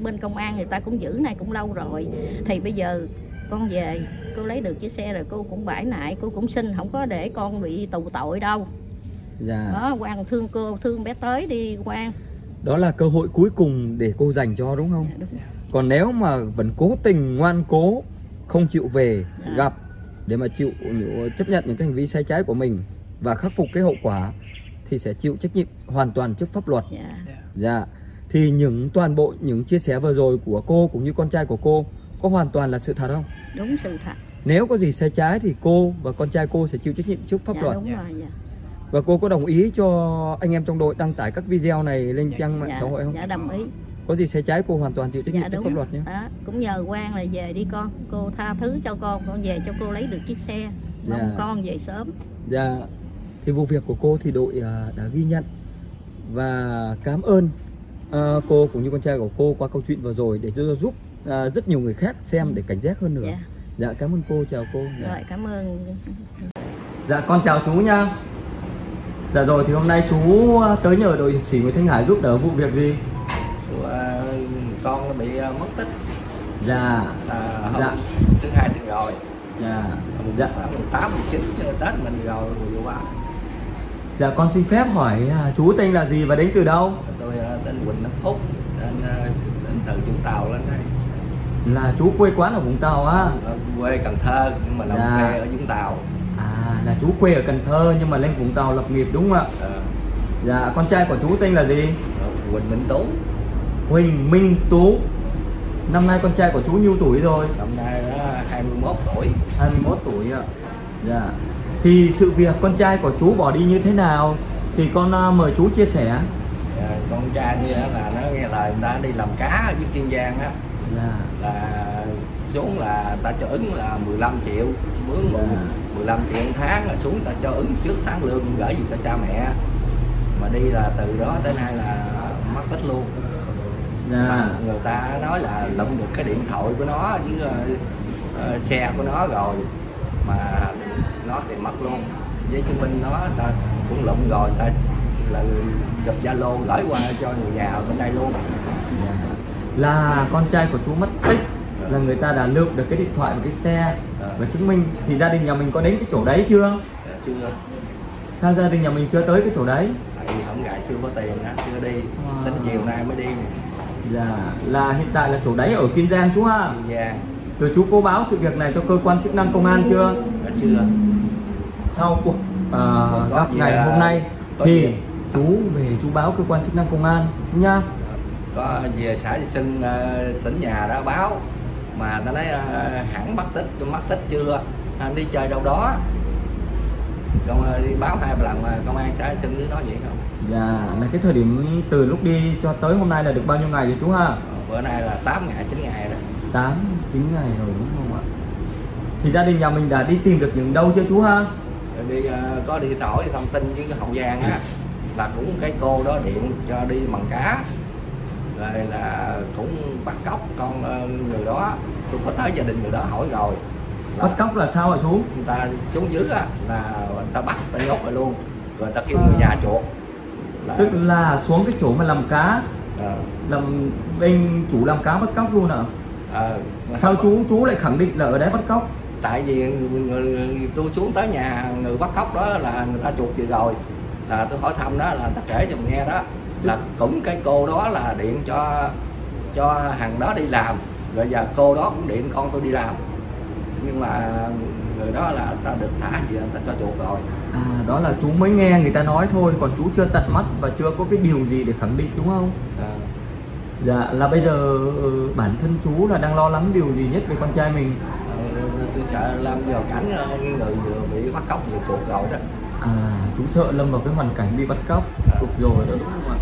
bên công an người ta cũng giữ này cũng lâu rồi. Thì bây giờ con về cô lấy được chiếc xe rồi cô cũng bãi nại cô cũng xin không có để con bị tù tội đâu dạ đó quan thương cô thương bé tới đi quan đó là cơ hội cuối cùng để cô dành cho đúng không Dạ, đúng. còn nếu mà vẫn cố tình ngoan cố không chịu về À. gặp để mà chịu chấp nhận những cái hành vi sai trái của mình và khắc phục cái hậu quả thì sẽ chịu trách nhiệm hoàn toàn trước pháp luật dạ Dạ. Thì những toàn bộ những chia sẻ vừa rồi của cô cũng như con trai của cô có hoàn toàn là sự thật không? đúng sự thật Nếu có gì sai trái thì cô và con trai cô sẽ chịu trách nhiệm trước pháp dạ, luật. đúng rồi dạ. Và cô có đồng ý cho anh em trong đội đăng tải các video này lên trang mạng dạ, xã hội không? dạ đồng ý Có gì sai trái cô hoàn toàn chịu trách nhiệm dạ trước pháp luật nhé. đó cũng nhờ quan là về đi con cô tha thứ cho con con về cho cô lấy được chiếc xe mong Dạ. con về sớm Dạ. Thì vụ việc của cô thì đội à, đã ghi nhận và cảm ơn à, cô cũng như con trai của cô qua câu chuyện vừa rồi để cho giúp à, rất nhiều người khác xem để cảnh giác hơn nữa. dạ Dạ cảm ơn cô, chào cô. Dạ. rồi cảm ơn Dạ con chào chú nha Dạ rồi thì hôm nay chú ờ, tới nhờ đội hiệp sĩ Nguyễn Thanh Hải giúp đỡ vụ việc gì? của à, con bị à, mất tích Dạ là hôm Dạ. thứ hai tuần rồi Dạ Hôm Dạ khoảng 18, 19 Tết mình rồi vừa qua Dạ con xin phép hỏi à, chú tên là gì và đến từ đâu? tôi à, tên Quỳnh Đắc Phúc đến, à, đến từ Vũng Tàu lên đây Là chú quê quán ở Vũng Tàu á? Ở quê Cần Thơ nhưng mà làm Dạ. quê ở Vũng Tàu. À là chú quê ở Cần Thơ nhưng mà lên Vũng Tàu lập nghiệp đúng không ạ? Ờ, Dạ con trai của chú tên là gì? ờ, Quỳnh Minh Tú. Huỳnh Minh Tú. Năm nay con trai của chú nhiêu tuổi rồi? năm nay nó 21 tuổi. 21 tuổi ạ. Dạ. Thì sự việc con trai của chú bỏ đi như thế nào? Thì con à, mời chú chia sẻ. À, con trai như là nó nghe lời người ta đi làm cá ở dưới Kiên Giang á Dạ. Là xuống là ta cho ứng là 15 triệu. Mướn Dạ. 15 triệu một tháng là xuống ta cho ứng trước tháng lương gửi về cho cha mẹ. Mà đi là từ đó tới nay là mất tích luôn. Dạ. Mà người ta nói là lụm được cái điện thoại của nó với ờ, ờ, xe của nó rồi mà nó thì mất luôn. Giấy chứng minh nó ta cũng lụm rồi ta là chụp zalo gửi qua cho người nhà ở bên đây luôn. Dạ. Là con trai của chú mất tích Là người ta đã lượm được cái điện thoại và cái xe Và chứng minh Thì gia đình nhà mình có đến cái chỗ đấy chưa? Dạ, chưa. Sao gia đình nhà mình chưa tới cái chỗ đấy? Tại vì không gài chưa có tiền á chưa đi. Wow. tính chiều nay mới đi nè. Dạ Là hiện tại là chỗ đấy ở Kiên Giang chú ha? Kiên Giang. Rồi chú có báo sự việc này cho cơ quan chức năng công an chưa? Đã chưa. Sau cuộc ờ, Có gặp ngày là- hôm nay Thì gì? chú về chú báo cơ quan chức năng công an nhá có về xã Vệ Sinh ờ, tỉnh nhà đã báo mà ta nói à, hẳn bắt tích mất tích chưa anh đi chơi đâu đó còn à, đi báo hai lần mà công an xã Xuân Đứa nói vậy không Dạ, là cái thời điểm từ lúc đi cho tới hôm nay là được bao nhiêu ngày rồi chú ha? bữa nay là 8 ngày 9 ngày rồi 8, 9 ngày rồi đúng không ạ? Thì gia đình nhà mình đã đi tìm được những đâu chưa chú ha? đi có đi hỏi thông tin với hậu giang á là cũng cái cô đó điện cho đi bằng cá rồi là cũng bắt cóc con ờ, người đó. Tôi có tới gia đình người đó hỏi rồi. Là Bắt cóc là sao hả chú? người ta xuống dưới á là người ta bắt ta nhốt lại luôn. Rồi người ta kêu người nhà chuột là, Tức là xuống cái chỗ mà làm cá. Ờ, làm bên chủ làm cá bắt cóc luôn à? mà Sao chú chú lại khẳng định là ở đấy bắt cóc? tại vì người, người, tôi xuống tới nhà người bắt cóc đó là người ta chuột gì rồi. Là tôi hỏi thăm đó là người ta kể cho mình nghe đó là cũng cái cô đó là điện cho cho hàng đó đi làm. Rồi giờ cô đó cũng điện con tôi đi làm. Nhưng mà người đó là ta được thả gì ta cho chuột rồi. À đó là chú mới nghe người ta nói thôi Còn chú chưa tận mắt và chưa có cái điều gì để khẳng định đúng không? à, Dạ là bây giờ ừ, bản thân chú là đang lo lắng điều gì nhất về con trai mình? Ờ, tôi sợ lâm vào cảnh ờ, người vừa bị bắt cóc vừa chuột rồi đó. À chú sợ lâm vào cái hoàn cảnh bị bắt cóc Thuộc rồi đó đúng không ạ?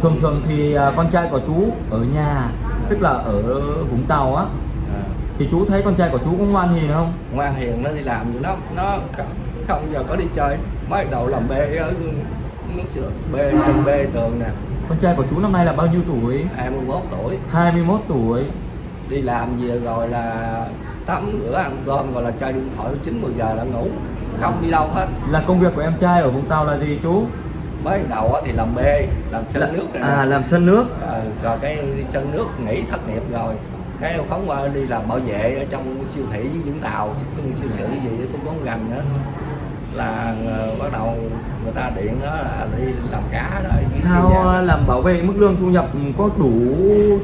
Thường thường thì à, con trai của chú ở nhà Tức là ở Vũng Tàu á à. Thì chú thấy con trai của chú có ngoan hiền không? ngoan hiền nó đi làm lắm nó không, giờ có đi chơi mới đầu làm bê ở nước sữa bê sân bê tường nè Con trai của chú năm nay là bao nhiêu tuổi? 21 tuổi 21 tuổi đi làm về rồi là tắm rửa ăn cơm rồi là chơi điện thoại chín 10 giờ là ngủ không đi đâu hết Là công việc của em trai ở Vũng Tàu là gì chú? Mới đầu thì làm bê làm Là- sân nước này À làm sân nước. Ờ, rồi cái sân nước nghỉ thất nghiệp rồi. Cái phóng qua đi làm bảo vệ ở trong siêu thị với Vũng Tàu siêu siêu thị gì cũng có gần nữa. Là ờ, bắt đầu người ta điện đó là đi làm cá đó Sao à, làm bảo vệ mức lương thu nhập có đủ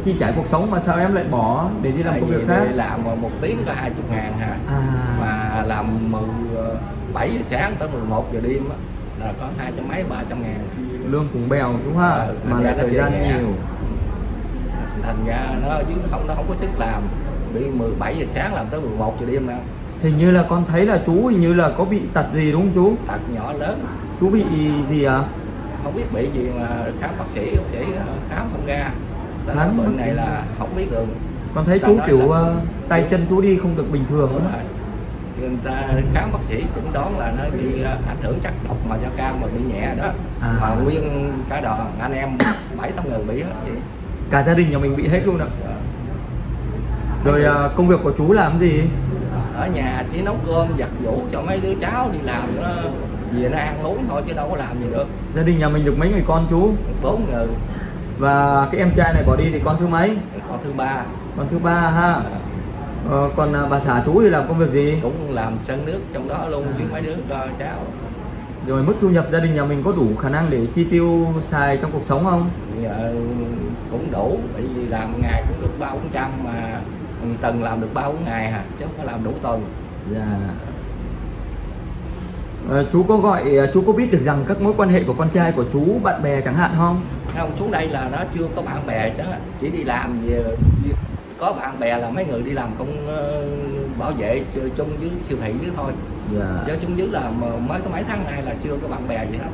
chi trả cuộc sống mà sao em lại bỏ để đi làm Tại công việc khác? làm một tiếng có 20 ngàn hà. À, mà làm 7 giờ sáng tới 11 giờ đêm á là có hai trăm mấy ba trăm ngàn. Lương cũng bèo chú ha, Ờ, mà lại thời gian nhiều. thành ra nó chứ không nó không có sức làm. Bị 17 giờ sáng làm tới 11 giờ đêm nè Hình như là con thấy là chú hình như là có bị tật gì đúng không chú? tật nhỏ lớn. Chú bị gì à? không biết bị gì mà khám bác sĩ bác sĩ ờ, khám không ra. Đó, Khám bệnh này là không biết được. Con thấy chú kiểu là- ờ, tay chân chú đi không được bình thường đúng á. rồi người ta khám bác sĩ chẩn đoán là nó bị ờ, ảnh hưởng chất độc mà do cao mà bị nhẹ đó À. mà nguyên cả đoàn anh em [coughs] bảy tám người bị hết vậy Cả gia đình nhà mình bị hết luôn ạ. Ờ. Rồi ờ, công việc của chú làm gì? ở nhà chỉ nấu cơm giặt giũ cho mấy đứa cháu đi làm nó về nó ăn uống thôi chứ đâu có làm gì được Gia đình nhà mình được mấy người con chú? bốn người Và cái em trai này bỏ đi thì con thứ mấy? con thứ ba Con thứ ba ha. Ờ, còn à, bà xã chú thì làm công việc gì? cũng làm sân nước trong đó luôn chứ mấy đứa cho cháu Rồi mức thu nhập gia đình nhà mình có đủ khả năng để chi tiêu xài trong cuộc sống không? Giờ cũng đủ bởi vì làm ngày cũng được ba bốn trăm mà tuần làm được ba bốn ngày à chứ không có làm đủ tuần Dạ. Ờ, chú có gọi chú có biết được rằng các mối quan hệ của con trai của chú bạn bè chẳng hạn không? không xuống đây là nó chưa có bạn bè chứ chỉ đi làm về có bạn bè là mấy người đi làm công ờ, bảo vệ ch- chung với siêu thị dưới thôi Dạ. chứ xuống dưới là mới có mấy tháng nay là chưa có bạn bè gì hết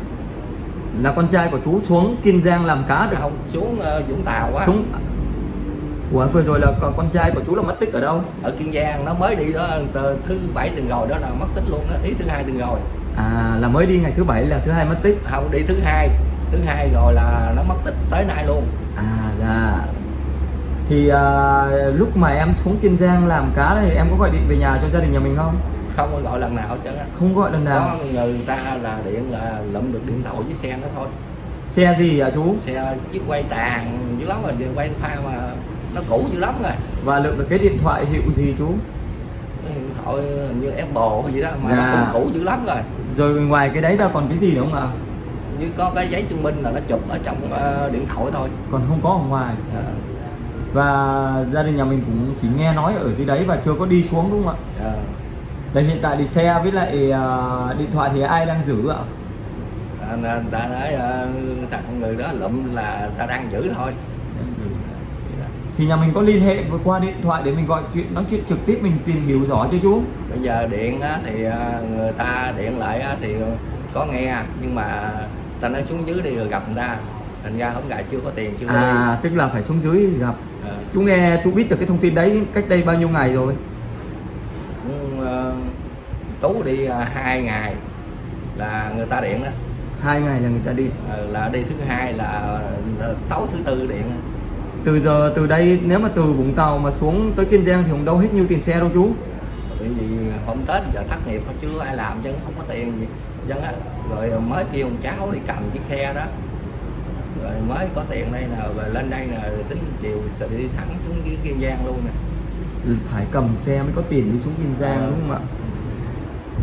Là con trai của chú xuống Kiên Giang làm cá được không xuống ờ, Vũng Tàu á xuống Ủa vừa rồi là con con trai của chú là mất tích ở đâu? ở Kiên Giang nó mới đi đó từ thứ bảy tuần rồi đó là mất tích luôn đó ý thứ hai tuần rồi À là mới đi ngày thứ bảy là thứ hai mất tích. không đi thứ hai thứ hai rồi là nó mất tích tới nay luôn À dạ. Thì à, lúc mà em xuống Kiên Giang làm cá này em có gọi điện về nhà cho gia đình nhà mình không? không có gọi lần nào hết trơn á Không gọi lần nào. có người ta là điện là lụm được điện thoại với xe nó thôi Xe gì ạ chú? xe chiếc quay tàn dữ lắm rồi quay pha mà nó cũ dữ lắm rồi Và lượm được cái điện thoại hiệu gì chú? điện thoại như Apple hay gì đó mà Dạ. nó cũng cũ dữ lắm rồi Rồi ngoài cái đấy ra còn cái gì nữa không ạ? như có cái giấy chứng minh là nó chụp ở trong ờ, điện thoại thôi Còn không có ở ngoài. Ờ, Và gia đình nhà mình cũng chỉ nghe nói ở dưới đấy và chưa có đi xuống đúng không ạ? ờ. Đây hiện tại thì xe với lại à, điện thoại thì ai đang giữ ạ? À, ta nói ờ, thằng người đó lụm là ta đang giữ thôi Đang giữ. thì nhà mình có liên hệ qua điện thoại để mình gọi chuyện nói chuyện trực tiếp mình tìm hiểu rõ cho chú bây giờ điện á, thì à, người ta điện lại á, thì có nghe nhưng mà ta nói xuống dưới đi rồi gặp người ta thành ra không gài chưa có tiền chưa à tức là phải xuống dưới gặp đi chú nghe chú biết được cái thông tin đấy cách đây bao nhiêu ngày rồi? Cũng, ờ, tú đi à, hai ngày là người ta điện đó hai ngày là người ta đi. Ờ, là đi thứ hai là tối thứ tư điện từ giờ từ đây nếu mà từ vũng tàu mà xuống tới kiên giang thì không đâu hết nhiêu tiền xe đâu chú. Bởi vì hôm tết giờ thất nghiệp chưa ai làm chứ không có tiền gì. Dân á rồi mới kêu ông cháu đi cầm chiếc xe đó rồi mới có tiền đây nè rồi lên đây nè rồi tính chiều sẽ đi thẳng xuống dưới kiên giang luôn nè. Phải cầm xe mới có tiền đi xuống kiên giang đúng không ạ?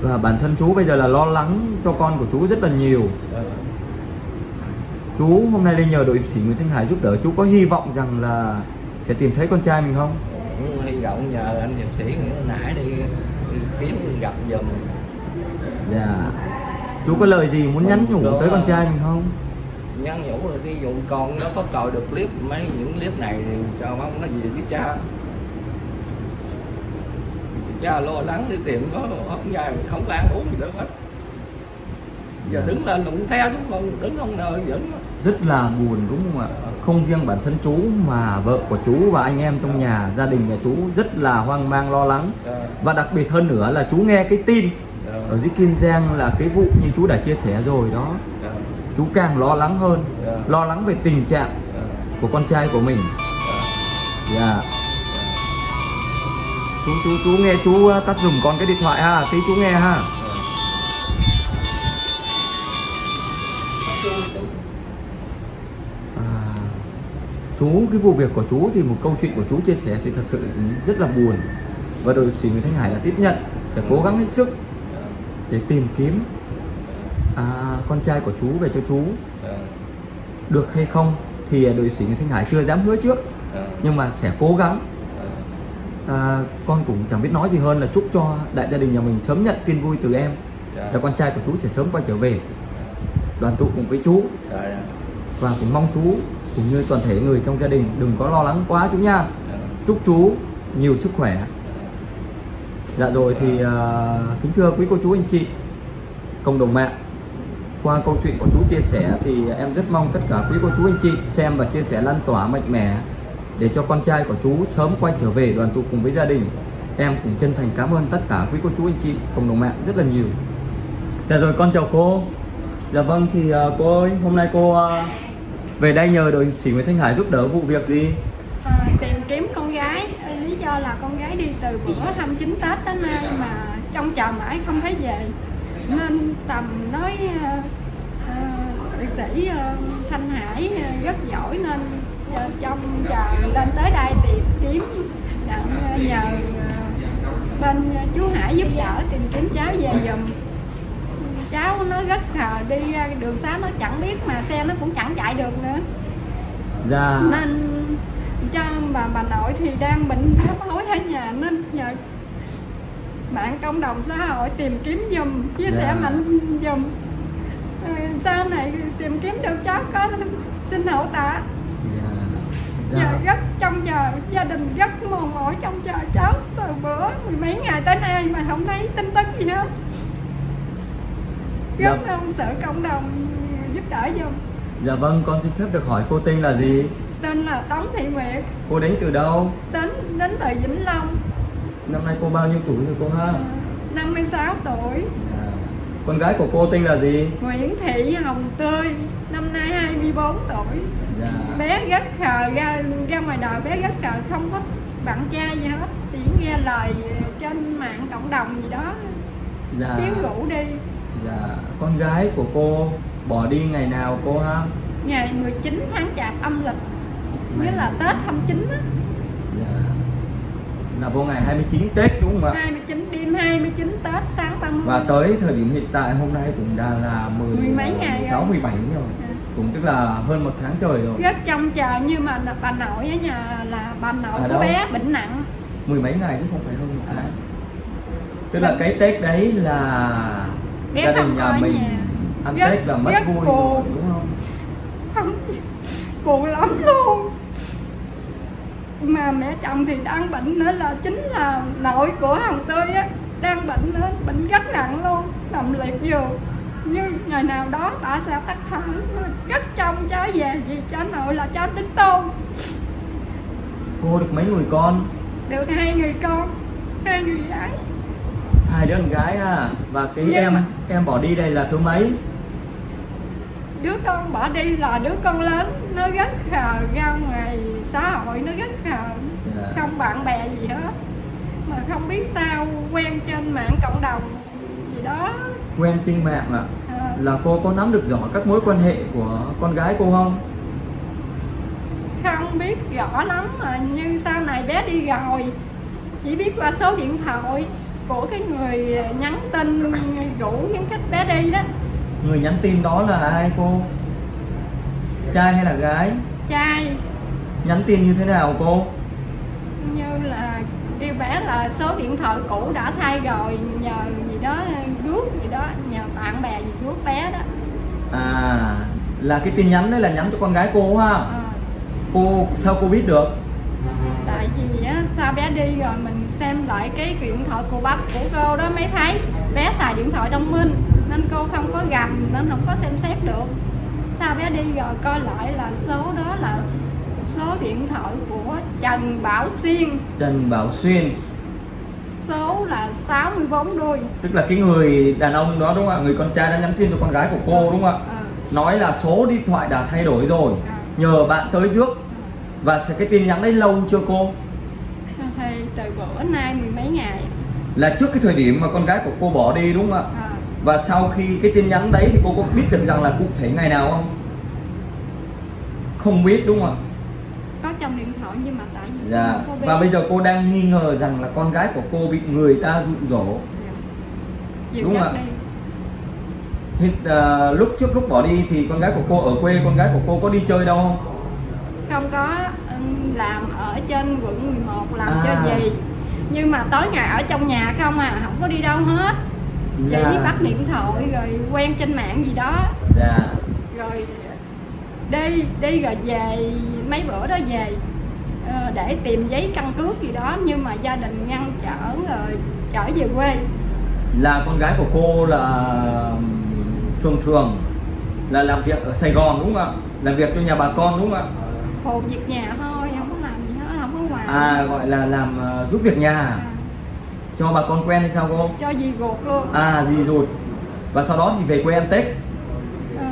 Và bản thân chú bây giờ là lo lắng cho con của chú rất là nhiều. Ờ, chú hôm nay lên nhờ đội hiệp sĩ Nguyễn Thanh Hải giúp đỡ. Chú có hy vọng rằng là sẽ tìm thấy con trai mình không? Cũng hy vọng nhờ anh hiệp sĩ Nguyễn nãy đi, đi kiếm gặp giùm. Dạ. Chú có lời gì muốn nhắn nhủ tới con trai mình không nhắn nhủ rồi cái vụ con nó có coi được clip mấy những clip này thì cho mong nó gì với cha. Cha lo lắng đi tìm nó không dài không có ăn uống gì nữa hết. Giờ đứng lên là cũng theo chúng con đứng không nơi vẫn. Rất là buồn đúng không ạ? Không riêng bản thân chú mà vợ của chú và anh em trong nhà gia đình nhà chú rất là hoang mang lo lắng. Ờ, và đặc biệt hơn nữa là chú nghe cái tin. Ờ, ở dưới Kiên Giang là cái vụ như chú đã chia sẻ rồi đó. ờ, chú càng lo lắng hơn Dạ. lo lắng về tình trạng ờ, của con trai của mình. Ờ. dạ. Chú chú chú nghe chú uh, tắt dùm con cái điện thoại ha tí chú nghe ha. À, chú cái vụ việc của chú thì một câu chuyện của chú chia sẻ thì thật sự rất là buồn. Và đội sĩ Nguyễn Thanh Hải đã tiếp nhận sẽ cố gắng hết sức để tìm kiếm à, con trai của chú về cho chú à. được hay không thì đội sĩ Nguyễn Thanh Hải chưa dám hứa trước à. nhưng mà sẽ cố gắng à, con cũng chẳng biết nói gì hơn là chúc cho đại gia đình nhà mình sớm nhận tin vui từ em Dạ. là con trai của chú sẽ sớm quay trở về đoàn tụ cùng với chú Rồi, và cũng mong chú cũng như toàn thể người trong gia đình đừng có lo lắng quá chú nha ờ, chúc chú nhiều sức khỏe dạ rồi thì uh, kính thưa quý cô chú anh chị cộng đồng mạng qua câu chuyện của chú chia sẻ thì em rất mong tất cả quý cô chú anh chị xem và chia sẻ lan tỏa mạnh mẽ để cho con trai của chú sớm quay trở về đoàn tụ cùng với gia đình. Em cũng chân thành cảm ơn tất cả quý cô chú anh chị cộng đồng mạng rất là nhiều. Dạ rồi con chào cô. Dạ vâng thì à, cô ơi hôm nay cô à, về đây nhờ đội sĩ Nguyễn Thanh Hải giúp đỡ vụ việc gì? À, tìm kiếm con gái. Lý do là con gái đi từ bữa 29 Tết đến nay mà trong chờ mãi không thấy về nên tầm nói uh, liệt sĩ ờ, Thanh Hải ờ, rất giỏi nên trông chờ lên tới đây tìm kiếm đặng ờ, nhờ ờ, bên chú Hải giúp đỡ tìm kiếm cháu về giùm. Cháu nó rất khờ đi ra đường xá nó chẳng biết mà xe nó cũng chẳng chạy được nữa. Dạ. Nên cho bà bà nội thì đang bệnh hấp hối ở nhà nên nhờ bạn cộng đồng xã hội tìm kiếm giùm chia sẻ Dạ. mạnh giùm Ừ, sau này tìm kiếm được cháu có xin hỗ trợ dạ nhờ dạ rất trông chờ gia đình rất mòn mỏi trông chờ cháu từ bữa mười mấy ngày tới nay mà không thấy tin tức gì hết Dạ. rất mong sự cộng đồng giúp đỡ giùm Dạ vâng, con xin phép được hỏi cô tên là gì? tên là Tống Thị Nguyệt Cô đến từ đâu? đến đến từ Vĩnh Long Năm nay cô bao nhiêu tuổi rồi cô ha? 56 tuổi Dạ. Con gái của cô tên là gì? Nguyễn Thị Hồng Tươi năm nay 24 tuổi Dạ. bé rất khờ ra ra ngoài đời bé rất khờ không có bạn trai gì hết chỉ nghe lời trên mạng cộng đồng gì đó Dạ. khuyến rũ đi Dạ. Con gái của cô bỏ đi ngày nào cô ha? ngày 19 tháng chạp âm lịch Ngày- là Tết 29 á Dạ. Là vô ngày 29 Tết đúng không ạ? 29 đêm 29 Tết sáng 30 Và tới thời điểm hiện tại hôm nay cũng đã là 10, Mười mấy ngày 16, rồi. 17 rồi. Dạ. Cũng tức là hơn một tháng trời rồi. rất trông chờ như mà bà nội ở nhà là bà nội À, của đâu? bé bệnh nặng Mười mấy ngày chứ không phải hơn một tháng. Tức là cái Tết đấy là Bé gia đình nhà mình nhà. ăn Rất- Tết là mất vui rồi, đúng không? không buồn lắm luôn mà mẹ chồng thì đang bệnh nữa là chính là nội của Hồng Tươi á đang bệnh nữa bệnh rất nặng luôn nằm liệt giường. Như ngày nào đó bà sẽ tắt thở rất trông cháu về vì cháu nội là cháu đích tôn. Cô được mấy người con? Được hai người con hai người gái. Hai đứa con gái à và cái Nhưng em mà- em bỏ đi đây là thứ mấy đứa con bỏ đi là đứa con lớn nó rất khờ ra ngoài xã hội nó rất khờ Dạ. không bạn bè gì hết. Mà không biết sao quen trên mạng cộng đồng gì đó. Quen trên mạng ạ à, là cô có nắm được rõ các mối quan hệ của con gái cô không? Không biết rõ lắm mà như sau này bé đi rồi chỉ biết qua số điện thoại của cái người nhắn tin rủ nhắn khách bé đi đó người nhắn tin đó là ai cô? Trai hay là gái? Trai. Nhắn tin như thế nào cô? Như là yêu bé là số điện thoại cũ đã thay rồi nhờ gì đó rước gì đó nhờ bạn bè gì rước bé đó. À là cái tin nhắn đấy là nhắn cho con gái cô ha? Ờ, cô sao cô biết được? Tại vì á sao bé đi rồi mình xem lại cái điện thoại của bắp của cô đó mới thấy. Bé xài điện thoại thông minh nên cô không có gầm nên không có xem xét được. Sao bé đi rồi coi lại là số đó là số điện thoại của Trần Bảo Xuyên. Trần Bảo Xuyên. Số là 64 đuôi. Tức là cái người đàn ông đó đúng không ạ? Người con trai đã nhắn tin cho con gái của cô đúng không ạ? Ờ, nói là số điện thoại đã thay đổi rồi. À. nhờ bạn tới trước. Và sẽ- cái tin nhắn đấy lâu chưa cô từ bữa nay mười mấy ngày. Là trước cái thời điểm mà con gái của cô bỏ đi đúng không ạ? À, và sau khi cái tin nhắn đấy thì cô có biết được rằng là cụ thể ngày nào không? Không biết đúng không ạ? Có trong điện thoại nhưng mà tại vì dạ. không biết. và bây giờ cô đang nghi ngờ rằng là con gái của cô bị người ta dụ dỗ Dìu đúng dắt ạ. Hiện, à, lúc trước lúc bỏ đi thì con gái của cô ở quê con gái của cô có đi chơi đâu không? Không có làm ở trên quận 11 làm À. chơi gì? Nhưng mà tối ngày ở trong nhà không à không có đi đâu hết. Chỉ Dạ. bắt điện thoại rồi quen trên mạng gì đó. Dạ. Rồi đi đi rồi về mấy bữa đó về ờ, để tìm giấy căn cước gì đó. Nhưng mà gia đình ngăn trở rồi trở về quê. Là con gái của cô là thường thường là làm việc ở Sài Gòn đúng không ạ? Làm việc cho nhà bà con đúng không ạ? Phụ việc nhà thôi không có làm gì hết không có ngoài à gọi là làm à, giúp việc nhà. À, cho bà con quen hay sao cô? Cho dì ruột luôn. À gì rụt và sau đó thì về quê ăn Tết. Ờ,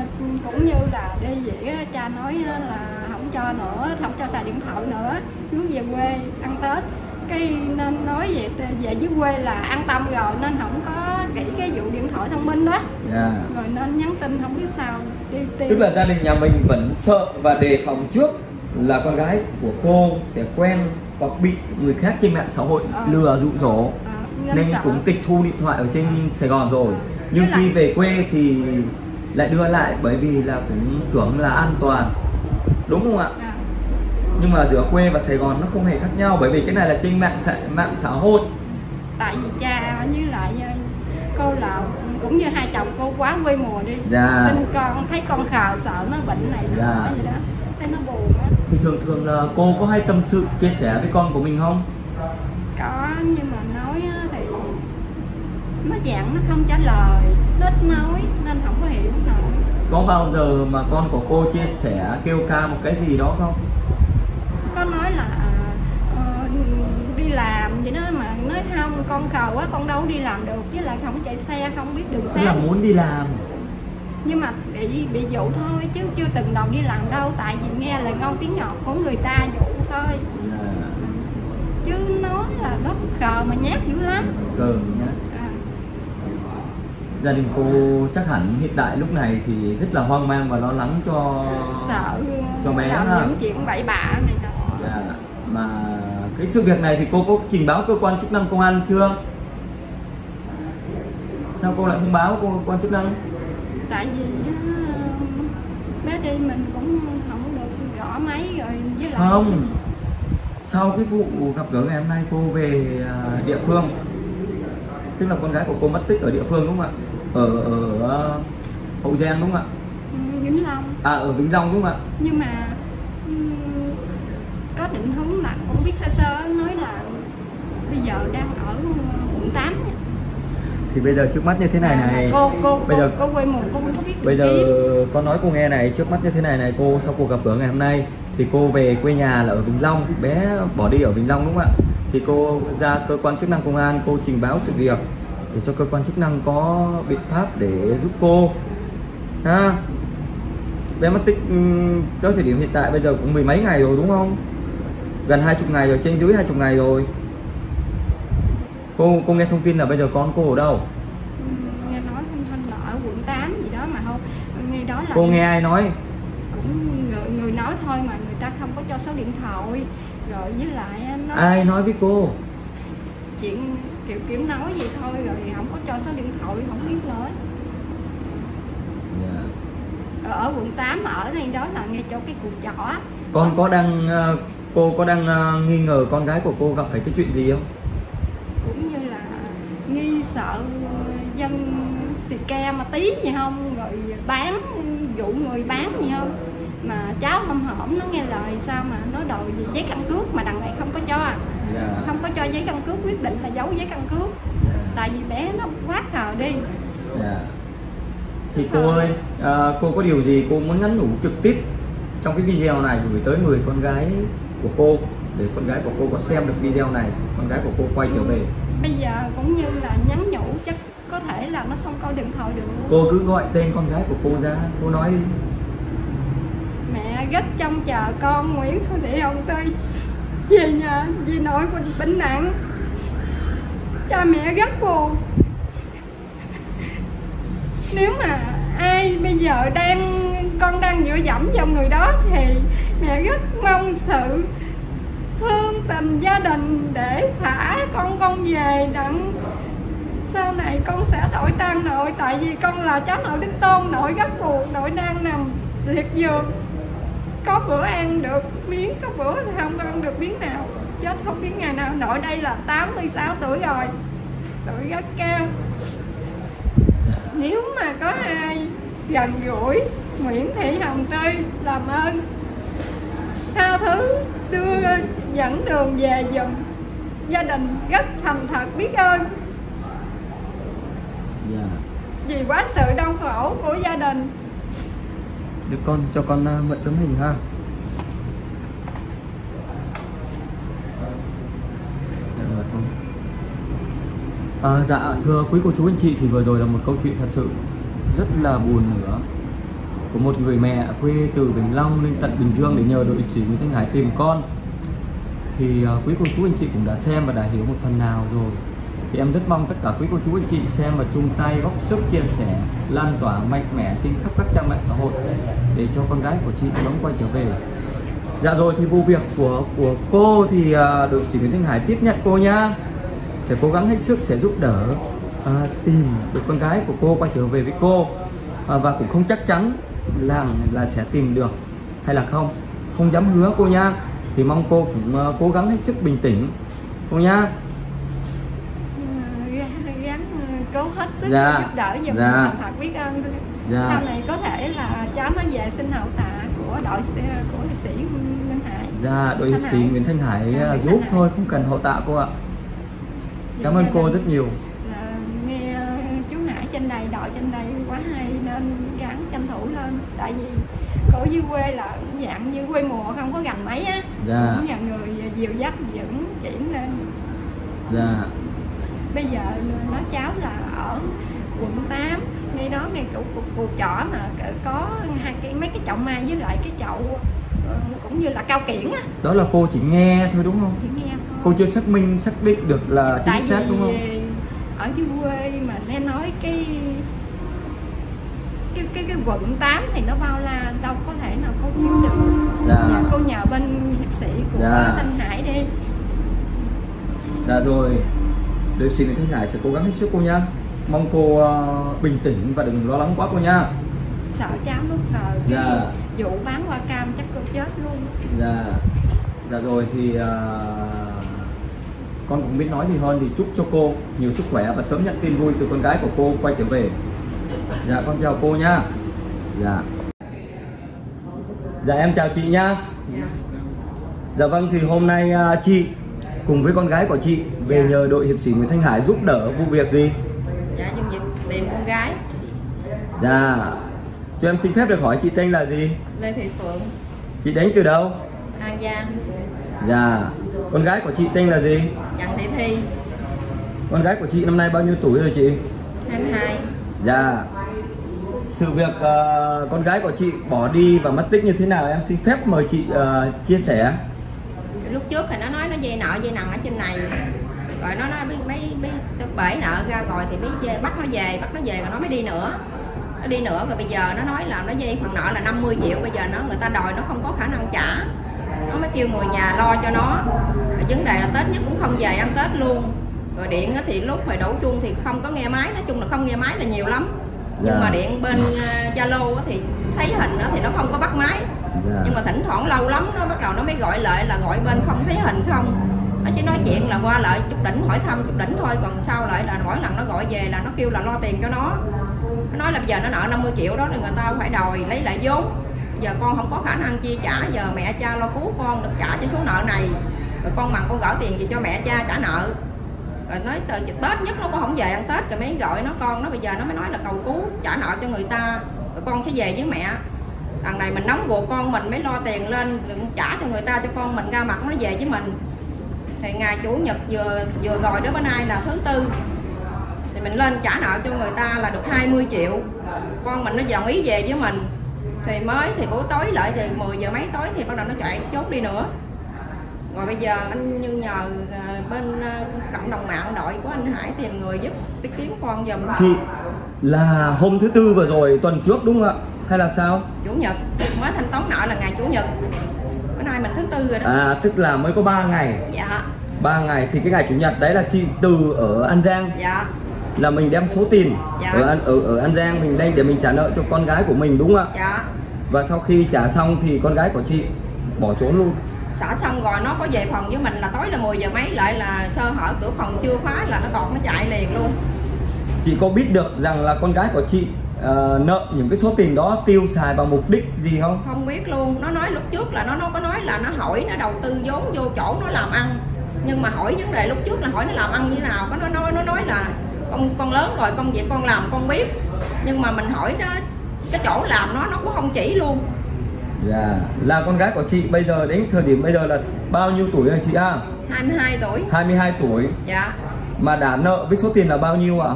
cũng như là đi vậy á, cha nói là không cho nữa không cho xài điện thoại nữa. Muốn về quê ăn tết. Cái nên nói về về dưới quê là an tâm rồi nên không có nghĩ cái vụ điện thoại thông minh đó. Dạ. Rồi nên nhắn tin không biết sao đi tìm. Tức là gia đình nhà mình vẫn sợ và đề phòng trước là con gái của cô sẽ quen hoặc bị người khác trên mạng xã hội Ờ. lừa dụ dỗ. Ờ, nên cũng tịch thu điện thoại ở trên Sài Gòn rồi. Nhưng khi về quê thì lại đưa lại bởi vì là cũng tưởng là an toàn. Đúng không ạ? À, nhưng mà giữa quê và Sài Gòn nó không hề khác nhau bởi vì cái này là trên mạng xã, mạng xã hội. Tại vì cha với lại ờ, cô là cũng như hai chồng cô quá quê mùa đi. Dạ. nên con thấy con khờ sợ nó bệnh này nó Dạ. gì đó. Thấy nó buồn á thì thường thường là cô có hay tâm sự chia sẻ với con của mình không? Có nhưng mà nói thì nó dạng nó không trả lời ít nói nên không có hiểu nổi. Có bao giờ mà con của cô chia sẻ kêu ca một cái gì đó không? Có nói là ờ, đi làm vậy đó mà nói không con khờ quá con đâu đi làm được với lại không chạy xe không biết đường tức là muốn đi làm nhưng mà bị bị dụ thôi chứ chưa từng đầu đi làm đâu. Tại vì nghe lời ngon tiếng ngọt của người ta dụ thôi. Là chứ nói là nó khờ mà nhát dữ lắm. Cờ nhá à, gia đình cô chắc hẳn hiện tại lúc này thì rất là hoang mang và lo lắng cho sợ cho bé làm ha. những chuyện bậy bạ này nọ. Dạ, mà cái sự việc này thì cô có trình báo cơ quan chức năng công an chưa? Sao cô lại không báo cơ quan chức năng tại vì bé đi mình cũng không được rõ mấy rồi với lại không. Sau cái vụ gặp gỡ ngày hôm nay cô về à, địa phương. Tức là con gái của cô mất tích ở địa phương đúng không ạ? Ở ở ờ, hậu giang đúng không ạ? Ừ, Vĩnh Long. À ở vĩnh long đúng không ạ? Nhưng mà ừm, có định hướng là cũng biết sơ sơ nói là bây giờ đang ở quận 8 thì bây giờ trước mắt như thế này này. Cô cô bây cô, giờ cô quê mùa cô không biết bây giờ kiếm. con nói cô nghe này trước mắt như thế này này cô sau cuộc gặp gỡ ngày hôm nay thì cô về quê nhà là ở Vĩnh Long bé bỏ đi ở Vĩnh Long đúng không ạ? Thì cô ra cơ quan chức năng công an cô trình báo sự việc để cho cơ quan chức năng có biện pháp để giúp cô. Ha? Bé mất tích ừm, tới thời điểm hiện tại bây giờ cũng mười mấy ngày rồi đúng không? Gần hai chục ngày rồi trên dưới hai chục ngày rồi cô cô nghe thông tin là bây giờ con cô ở đâu? Nghe nói thanh là ở quận 8 gì đó mà không nghe đó là cô nghe ai nói? Cũng người, người nói thôi mà người ta không có cho số điện thoại. Rồi với lại á, nói ai nói với cô? Chuyện kiểu kiểu nói gì thôi rồi không có cho số điện thoại không biết nữa. Dạ. ở, quận 8 mà ở đây đó là ngay chỗ cái cụ trọ á. con có đang ờ, cô có đang ờ, nghi ngờ con gái của cô gặp phải cái chuyện gì không cũng như là nghi sợ dân xì ke mà tí gì không rồi bán dụ người bán gì không? Mà cháu hôm hổm nó nghe lời sao mà nó đòi gì giấy căn cước mà đằng này không có cho dạ. Không có cho giấy căn cước quyết định là giấu giấy căn cước. Tại vì bé nó quá khờ đi. Dạ. Thì cô ơi ờ, cô có điều gì cô muốn nhắn nhủ trực tiếp trong cái video này gửi tới 10 con gái của cô để con gái của cô có xem được video này con gái của cô quay trở về. Bây giờ cũng như là nhắn nhủ chắc có thể là nó không có điện thoại được. Cô cứ gọi tên con gái của cô ra cô nói đi. Mẹ rất trông chờ con Nguyễn Thị Thị Hồng Tươi về nhà vì nội bệnh, bệnh nặng cha mẹ rất buồn. Nếu mà ai bây giờ đang con đang dựa dẫm vào người đó thì mẹ rất mong sự thương tình gia đình để thả con con về đặng. Sau này con sẽ đổi tan nội, tại vì con là cháu nội đích tôn, nội gấp buồn nội đang nằm liệt giường. Có bữa ăn được miếng, có bữa thì không ăn được miếng nào. Chết không biết ngày nào. Nội đây là 86 tuổi rồi. Tuổi rất cao. Nếu mà có ai gần gũi, Nguyễn Thị Hồng Tươi làm ơn tha thứ đưa dẫn đường về giùm gia đình rất thành thật biết ơn. Dạ. Vì quá sự đau khổ của gia đình. Được con cho con ờ, mượn tấm hình ha. Dạ. À, dạ thưa quý cô chú anh chị thì vừa rồi là một câu chuyện thật sự rất là buồn nữa của một người mẹ quê từ Vĩnh Long lên tận Bình Dương để nhờ đội chỉ Nguyễn Thanh Hải tìm con. Thì uh, quý cô chú anh chị cũng đã xem và đã hiểu một phần nào rồi. Thì em rất mong tất cả quý cô chú anh chị xem và chung tay góp sức chia sẻ lan tỏa mạnh mẽ trên khắp các trang mạng xã hội để cho con gái của chị sớm quay trở về. Dạ rồi thì vụ việc của của cô thì uh, đội sĩ Nguyễn Thanh Hải tiếp nhận cô nhá sẽ cố gắng hết sức sẽ giúp đỡ uh, tìm được con gái của cô quay trở về với cô. Và cũng không chắc chắn rằng là sẽ tìm được hay là không? Không dám hứa cô nha. Thì mong cô cũng à, cố gắng hết sức bình tĩnh. Cô nha. Ờ, gắng, gắng ờ, cố hết sức Dạ, giúp đỡ giùm dạ. thật biết ơn. Dạ. sau này có thể là cháu nó về xin hậu tạ của đội của liệt sĩ Minh Hải. Dạ đội hiệp sĩ. Nguyễn Thanh Hải À, à, Nguyễn giúp Thanh thôi không cần hậu tạ cô ạ. Cảm ơn Gia cô rất nhiều. Là nghe ờ, chú Hải trên đây đội trên đây quá hay nên gắng tranh thủ lên tại vì cổ dưới quê là dạng như quê mùa không có gành mấy á. Dạ. cũng nhờ người dìu dắt dẫn chuyển lên. Dạ. Bây giờ nó cháu là ở quận 8 ngay đó ngay chỗ cuộc cuộc trọ mà có hai cái mấy cái chậu mai với lại cái chậu ờ, cũng như là cao kiển á. Đó là cô chỉ nghe thôi đúng không? Thì nghe thôi. Cô chưa xác minh xác định được là tại chính xác vì đúng không? ở dưới quê mà nghe nói cái cái cái, cái quận 8 thì nó bao la đâu có thể nào cô kiếm được. Dạ. Cô nhờ bên hiệp sĩ của Dạ. Thanh Hải đi. Dạ rồi. Sĩ Nguyễn Thanh Hải sẽ cố gắng hết sức cô nha. Mong cô ờ, bình tĩnh và đừng lo lắng quá cô nha. Sợ cháu lúc khờ Dạ. vụ bán hoa cam chắc cô chết luôn. Dạ. Dạ rồi thì ờ, con cũng biết nói gì hơn thì chúc cho cô nhiều sức khỏe và sớm nhận tin vui từ con gái của cô quay trở về dạ con chào cô nhá dạ dạ em chào chị nhá Dạ vâng thì hôm nay à, chị cùng với con gái của chị về Dạ. nhờ đội hiệp sĩ Nguyễn Thanh Hải giúp đỡ vụ việc gì? dạ dung dịch tìm con gái Dạ. Cho em xin phép được hỏi chị tên là gì? lê thị phượng Chị đến từ đâu? an giang Dạ. Con gái của chị tên là gì? trần thị thi Con gái của chị năm nay bao nhiêu tuổi rồi chị? 22 Dạ. Sự việc uh, con gái của chị bỏ đi và mất tích như thế nào em xin phép mời chị uh, chia sẻ. lúc trước thì nó nói nó dây nợ dây nặng ở trên này. Rồi nó nói mấy mấy bể nợ ra rồi thì mới bắt nó về bắt nó về rồi nó mới đi nữa. Nó đi nữa rồi bây giờ nó nói là nó dây phần nợ là 50 triệu bây giờ nó người ta đòi nó không có khả năng trả. Nó mới kêu người nhà lo cho nó. Vấn đề là tết nhất cũng không về ăn tết luôn rồi điện thì lúc phải đổ chuông thì không có nghe máy nói chung là không nghe máy là nhiều lắm. Nhưng Dạ. mà điện bên ờ, zalo á thì thấy hình đó thì nó không có bắt máy. Dạ. nhưng mà thỉnh thoảng lâu lắm nó bắt đầu nó mới gọi lại là gọi bên không thấy hình không? Nó chỉ nói chuyện là qua lại chút đỉnh hỏi thăm chút đỉnh thôi còn sau lại là mỗi lần nó gọi về là nó kêu là lo tiền cho nó. Nó nói là bây giờ nó nợ 50 triệu đó thì người ta phải đòi lấy lại vốn. Giờ con không có khả năng chi trả giờ mẹ cha lo cứu con được trả cho số nợ này. Rồi con bằng con gửi tiền gì cho mẹ cha trả nợ rồi nói từ tết nhất nó cũng không về ăn tết, rồi mới gọi nó, con nó bây giờ nó mới nói là cầu cứu trả nợ cho người ta, rồi con sẽ về với mẹ. Đằng này mình nóng buộc con mình mới lo tiền lên, đừng trả cho người ta cho con mình ra mặt nó về với mình. Thì ngày chủ nhật vừa vừa rồi đó bữa nay là thứ tư. Thì mình lên trả nợ cho người ta là được 20 triệu. Con mình nó đồng ý về với mình. Thì mới thì buổi tối lại thì 10 giờ mấy tối thì bắt đầu nó chạy, chốt đi nữa rồi bây giờ anh như nhờ à, bên à, cộng đồng mạng đội của anh Hải tìm người giúp đi kiếm con giùm Chị là hôm thứ tư vừa rồi tuần trước đúng không ạ? Hay là sao? chủ nhật mới thanh toán nợ là ngày chủ nhật bữa nay mình thứ tư rồi đó À tức là mới có 3 ngày. dạ 3 ngày thì cái ngày chủ nhật đấy là chị từ ở An Giang dạ là mình đem số tiền Dạ. ở ở ở An Giang mình đây để mình trả nợ cho con gái của mình đúng không ạ? dạ Và sau khi trả xong thì con gái của chị bỏ trốn luôn. Xả xong rồi nó có về phòng với mình là tối là 10 giờ mấy lại là sơ hở cửa phòng chưa phá là nó tọt nó chạy liền luôn. Chị có biết được rằng là con gái của chị ờ, nợ những cái số tiền đó tiêu xài vào mục đích gì không? không biết luôn. Nó nói lúc trước là nó nó có nói là nó hỏi nó đầu tư vốn vô chỗ nó làm ăn. Nhưng mà hỏi vấn đề lúc trước là hỏi nó làm ăn như nào. Có nó nói nó nói là con con lớn rồi công việc con làm con biết. Nhưng mà mình hỏi nó cái chỗ làm nó nó cũng không chỉ luôn Dạ, là con gái của chị bây giờ đến thời điểm bây giờ là bao nhiêu tuổi rồi chị à? 22 tuổi 22 tuổi dạ mà đã nợ với số tiền là bao nhiêu ạ?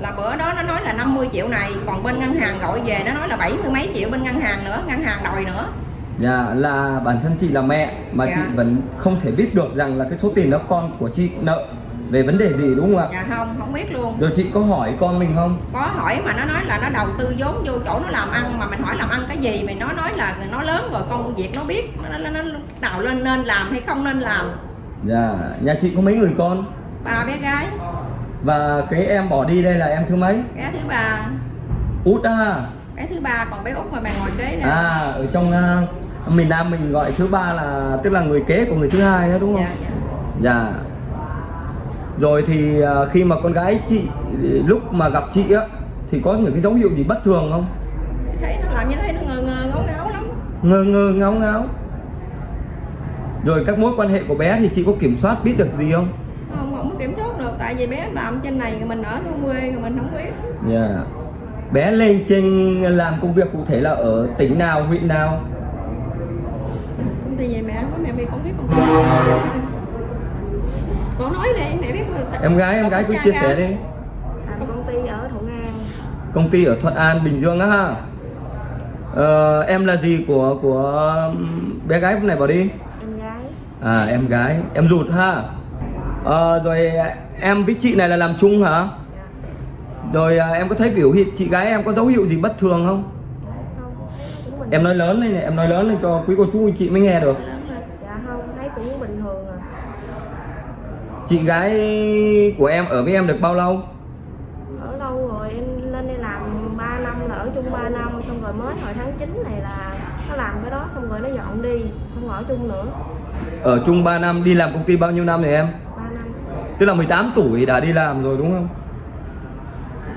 là bữa đó nó nói là 50 triệu này còn bên ngân hàng gọi về nó nói là bảy mươi mấy triệu bên ngân hàng nữa ngân hàng đòi nữa Dạ là bản thân chị là mẹ mà Dạ. chị vẫn không thể biết được rằng là cái số tiền đó con của chị nợ về vấn đề gì đúng không ạ? dạ không không biết luôn Rồi chị có hỏi con mình không? có hỏi mà nó nói là nó đầu tư vốn vô chỗ nó làm ăn mà mình hỏi làm ăn cái gì mà nó nói là nó lớn rồi công việc nó biết nó, nó, nó nào lên nên làm hay không nên làm Dạ, nhà chị có mấy người con? ba bé gái Và cái em bỏ đi đây là em thứ mấy? bé thứ ba Út à? bé thứ ba còn bé út mà bà ngồi kế nè À, ở trong uh, miền Nam mình gọi thứ ba là tức là người kế của người thứ hai đó đúng không? dạ, dạ. Dạ. Rồi thì à, khi mà con gái chị lúc mà gặp chị á thì có những cái dấu hiệu gì bất thường không? thấy nó làm như thế nó ngơ ngơ ngáo ngáo lắm Ngơ ngơ ngáo ngáo. Rồi các mối quan hệ của bé thì chị có kiểm soát biết được gì không? không không có kiểm soát được tại vì bé làm trên này mình ở thôn quê rồi mình không biết Dạ. Bé lên trên làm công việc cụ thể là ở tỉnh nào, huyện nào? công ty gì mẹ có mẹ biết không biết công ty con nói đi mẹ biết mà- Em gái em gái cứ chia sẻ đi. làm công ty ở Thuận An Công ty ở Thuận An, Bình Dương á ha. Ờ, em là gì của của bé gái này bảo đi? em gái À em gái, em ruột ha. Ờ, rồi em với chị này là làm chung hả? Rồi à, em có thấy biểu hiện chị gái em có dấu hiệu gì bất thường không? không Em nói lớn lên này, em nói lớn lên cho quý cô chú anh chị mới nghe được. lớn lên dạ không thấy cũng bình thường à Chị gái của em ở với em được bao lâu? ở lâu rồi em lên đây làm 3 năm là ở chung 3 năm xong rồi mới hồi tháng 9 này là nó làm cái đó xong rồi nó dọn đi không ở chung nữa Ở chung 3 năm, đi làm công ty bao nhiêu năm rồi em? 3 năm Tức là 18 tuổi đã đi làm rồi đúng không?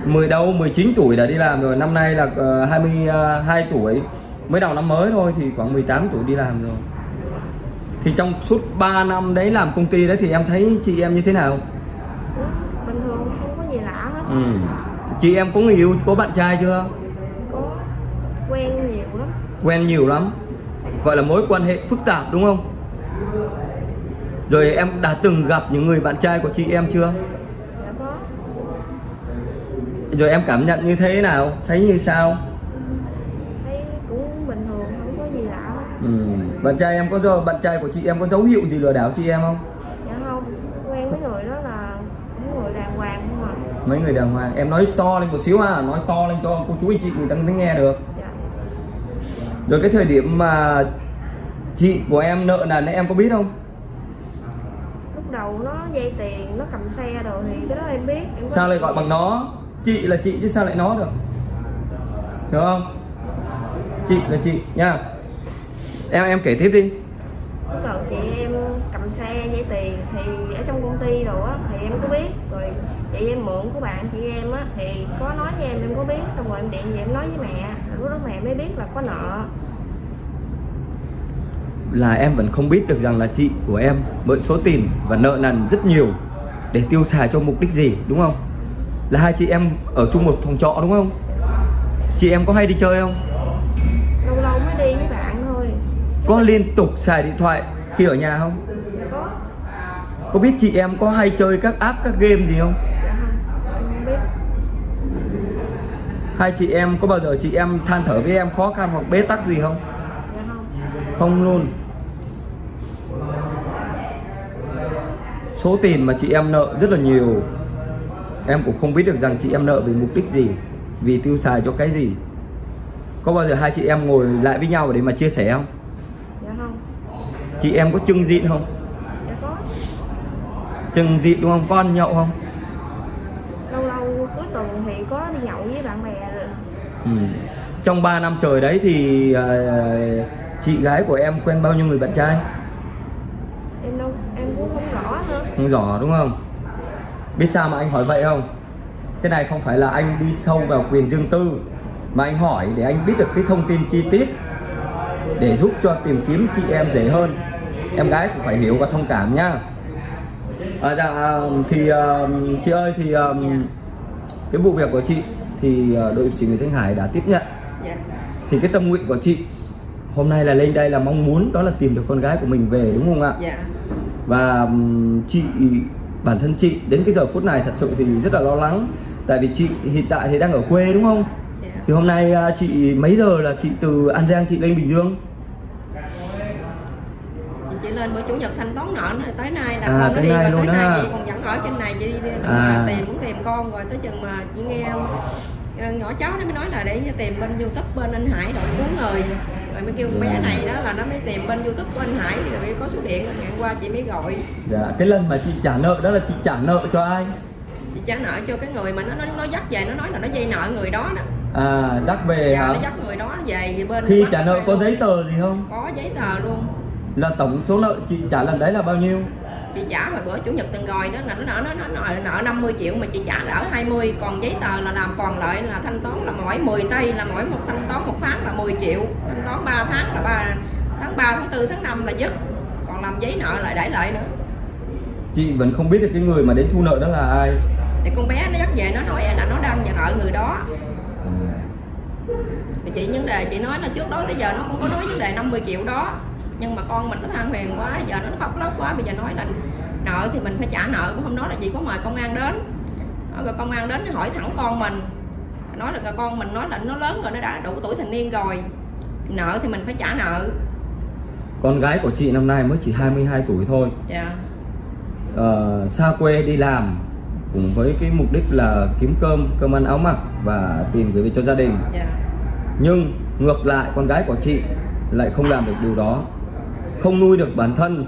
10 đâu, 19 tuổi đã đi làm rồi, năm nay là ờ, 22 tuổi Mới đầu năm mới thôi thì khoảng 18 tuổi đi làm rồi thì trong suốt 3 năm đấy làm công ty đấy thì em thấy chị em như thế nào? Bình thường không có gì lạ hết ừ. chị em có người yêu có bạn trai chưa? Có. Quen nhiều lắm. Quen nhiều lắm. Gọi là mối quan hệ phức tạp đúng không? Rồi em đã từng gặp những người bạn trai của chị em chưa? Dạ có. Rồi em cảm nhận như thế nào? Thấy như sao thấy cũng bình thường không có gì lạ hết ừ. Bạn trai em có bạn trai của chị em có dấu hiệu gì lừa đảo chị em không? Dạ không quen với người đó là cũng người đàng hoàng không à. Mấy người đàng hoàng em nói to lên một xíu ha nói to lên cho cô chú anh chị người ta mới nghe được. Dạ. Rồi cái thời điểm mà chị của em nợ nần em có biết không? Lúc đầu nó dây tiền nó cầm xe đồ thì cái đó em biết em sao lại gọi bằng nó? Chị là chị chứ sao lại nó được? Hiểu không? Chị là chị nha em em kể tiếp đi. Lúc đầu chị em cầm xe dây tiền thì ở trong công ty đồ á thì em có biết. Rồi chị em mượn của bạn chị em á thì có nói với em em có biết. Xong rồi em điện về em nói với mẹ. Lúc đó mẹ mới biết là có nợ. Là em vẫn không biết được rằng là chị của em mượn số tiền và nợ nần rất nhiều để tiêu xài cho mục đích gì đúng không? Là hai chị em ở chung một phòng trọ đúng không? Chị em có hay đi chơi không có liên tục xài điện thoại khi ở nhà không? Có. Có biết chị em có hay chơi các app các game gì không? Dạ hai chị em có bao giờ chị em than thở với em khó khăn hoặc bế tắc gì không? Dạ không. Không luôn. Số tiền mà chị em nợ rất là nhiều. Em cũng không biết được rằng chị em nợ vì mục đích gì vì tiêu xài cho cái gì. Có bao giờ hai chị em ngồi lại với nhau để mà chia sẻ không chị em có chưng dịn không? Dạ có chưng dịn đúng không? Con nhậu không? Lâu lâu cuối tuần thì có đi nhậu với bạn bè. Rồi ừ. trong 3 năm trời đấy thì à, chị gái của em quen bao nhiêu người bạn trai? Em đâu em cũng không rõ nữa. Không rõ đúng không? Biết sao mà anh hỏi vậy không? Cái này không phải là anh đi sâu vào quyền riêng tư mà anh hỏi để anh biết được cái thông tin chi tiết để giúp cho tìm kiếm chị em dễ hơn. Em gái cũng phải hiểu và thông cảm nhá. À, dạ, thì uh, chị ơi thì um, cái vụ việc của chị thì uh, đội sĩ Nguyễn Thanh Hải đã tiếp nhận. Dạ. Thì cái tâm nguyện của chị hôm nay là lên đây là mong muốn đó là tìm được con gái của mình về đúng không ạ? Dạ. Và ừm, chị bản thân chị đến cái giờ phút này thật sự thì rất là lo lắng. Tại vì chị hiện tại thì đang ở quê đúng không thì hôm nay à, chị mấy giờ là chị từ An Giang chị lên Bình Dương? Chị lên bữa chủ nhật thanh toán nợ nữa tới nay là À, con nó đi rồi tới nay chị còn vẫn ở trên này chị đi À. tìm cũng tìm con rồi tới chừng mà chị nghe ờ, nhỏ cháu nó mới nói là để tìm bên youtube bên anh Hải đội cứu người. Rồi mới kêu bé này đó là nó mới tìm bên youtube của anh Hải rồi mới có số điện ngày hôm qua chị mới gọi. Dạ cái lần mà chị trả nợ đó là chị trả nợ cho ai? Chị trả nợ cho cái người mà nó nó, nó dắt về nó nói là nó dây nợ người đó đó à dắt về dạ, hả? nó dắt người đó về bên khi trả nợ có giấy tờ gì không? Có giấy tờ luôn. Là tổng số nợ chị trả lần đấy là bao nhiêu? Chị trả hồi bữa chủ nhật từng rồi đó là nó nợ nó, nó, nợ nợ 50 triệu mà chị trả đỡ 20 còn giấy tờ là làm còn lại là thanh toán là mỗi 10 tây là mỗi một thanh toán một tháng là 10 triệu thanh toán 3 tháng là 3 tháng 3 tháng 4 tháng 5 là dứt. Còn làm giấy nợ lại đãi lại nữa. Chị vẫn không biết được cái người mà đến thu nợ đó là ai. Thì con bé nó dắt về nó nói là nó đang nợ người đó. Thì chị vấn đề chị nói là trước đó tới giờ nó không có nói vấn đề 50 triệu đó. Nhưng mà con mình nó than phiền quá giờ nó khóc lóc quá bây giờ nói là nợ thì mình phải trả nợ hôm đó là chị có mời công an đến. Nói rồi công an đến hỏi thẳng con mình. Nói là con mình nói là nó lớn rồi nó đã đủ tuổi thành niên rồi. Nợ thì mình phải trả nợ. Con gái của chị năm nay mới chỉ 22 tuổi thôi. Dạ. Ờ, xa quê đi làm cùng với cái mục đích là kiếm cơm cơm ăn áo mặc và tìm gửi về cho gia đình. Dạ. Nhưng ngược lại con gái của chị lại không làm được điều đó. Không nuôi được bản thân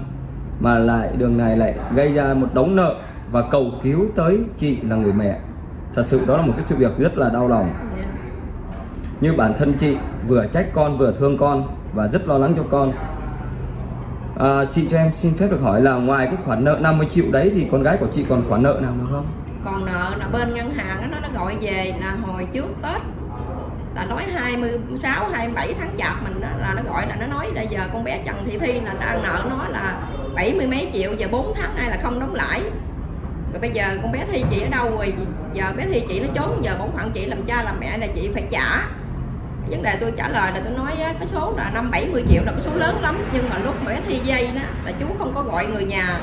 mà lại đường này lại gây ra một đống nợ và cầu cứu tới chị là người mẹ. Thật sự đó là một cái sự việc rất là đau lòng. Dạ. Như bản thân chị vừa trách con vừa thương con và rất lo lắng cho con. À, chị cho em xin phép được hỏi là ngoài cái khoản nợ 50 triệu đấy thì con gái của chị còn khoản nợ nào nữa không còn nợ là bên ngân hàng nó nó gọi về là hồi trước tết. Là nói 26 27 tháng chạp mình đó, là nó gọi là nó nói là giờ con bé Trần Thị Thi là đang nợ nó là bảy mươi mấy triệu và 4 tháng nay là không đóng lãi. Rồi bây giờ con bé Thi chị ở đâu rồi? Giờ bé Thi chị nó trốn giờ bổn phận chị làm cha làm mẹ là chị phải trả. Vấn đề tôi trả lời là tôi nói cái số là năm 70 triệu là cái số lớn lắm nhưng mà lúc bé Thi dây đó là chú không có gọi người nhà.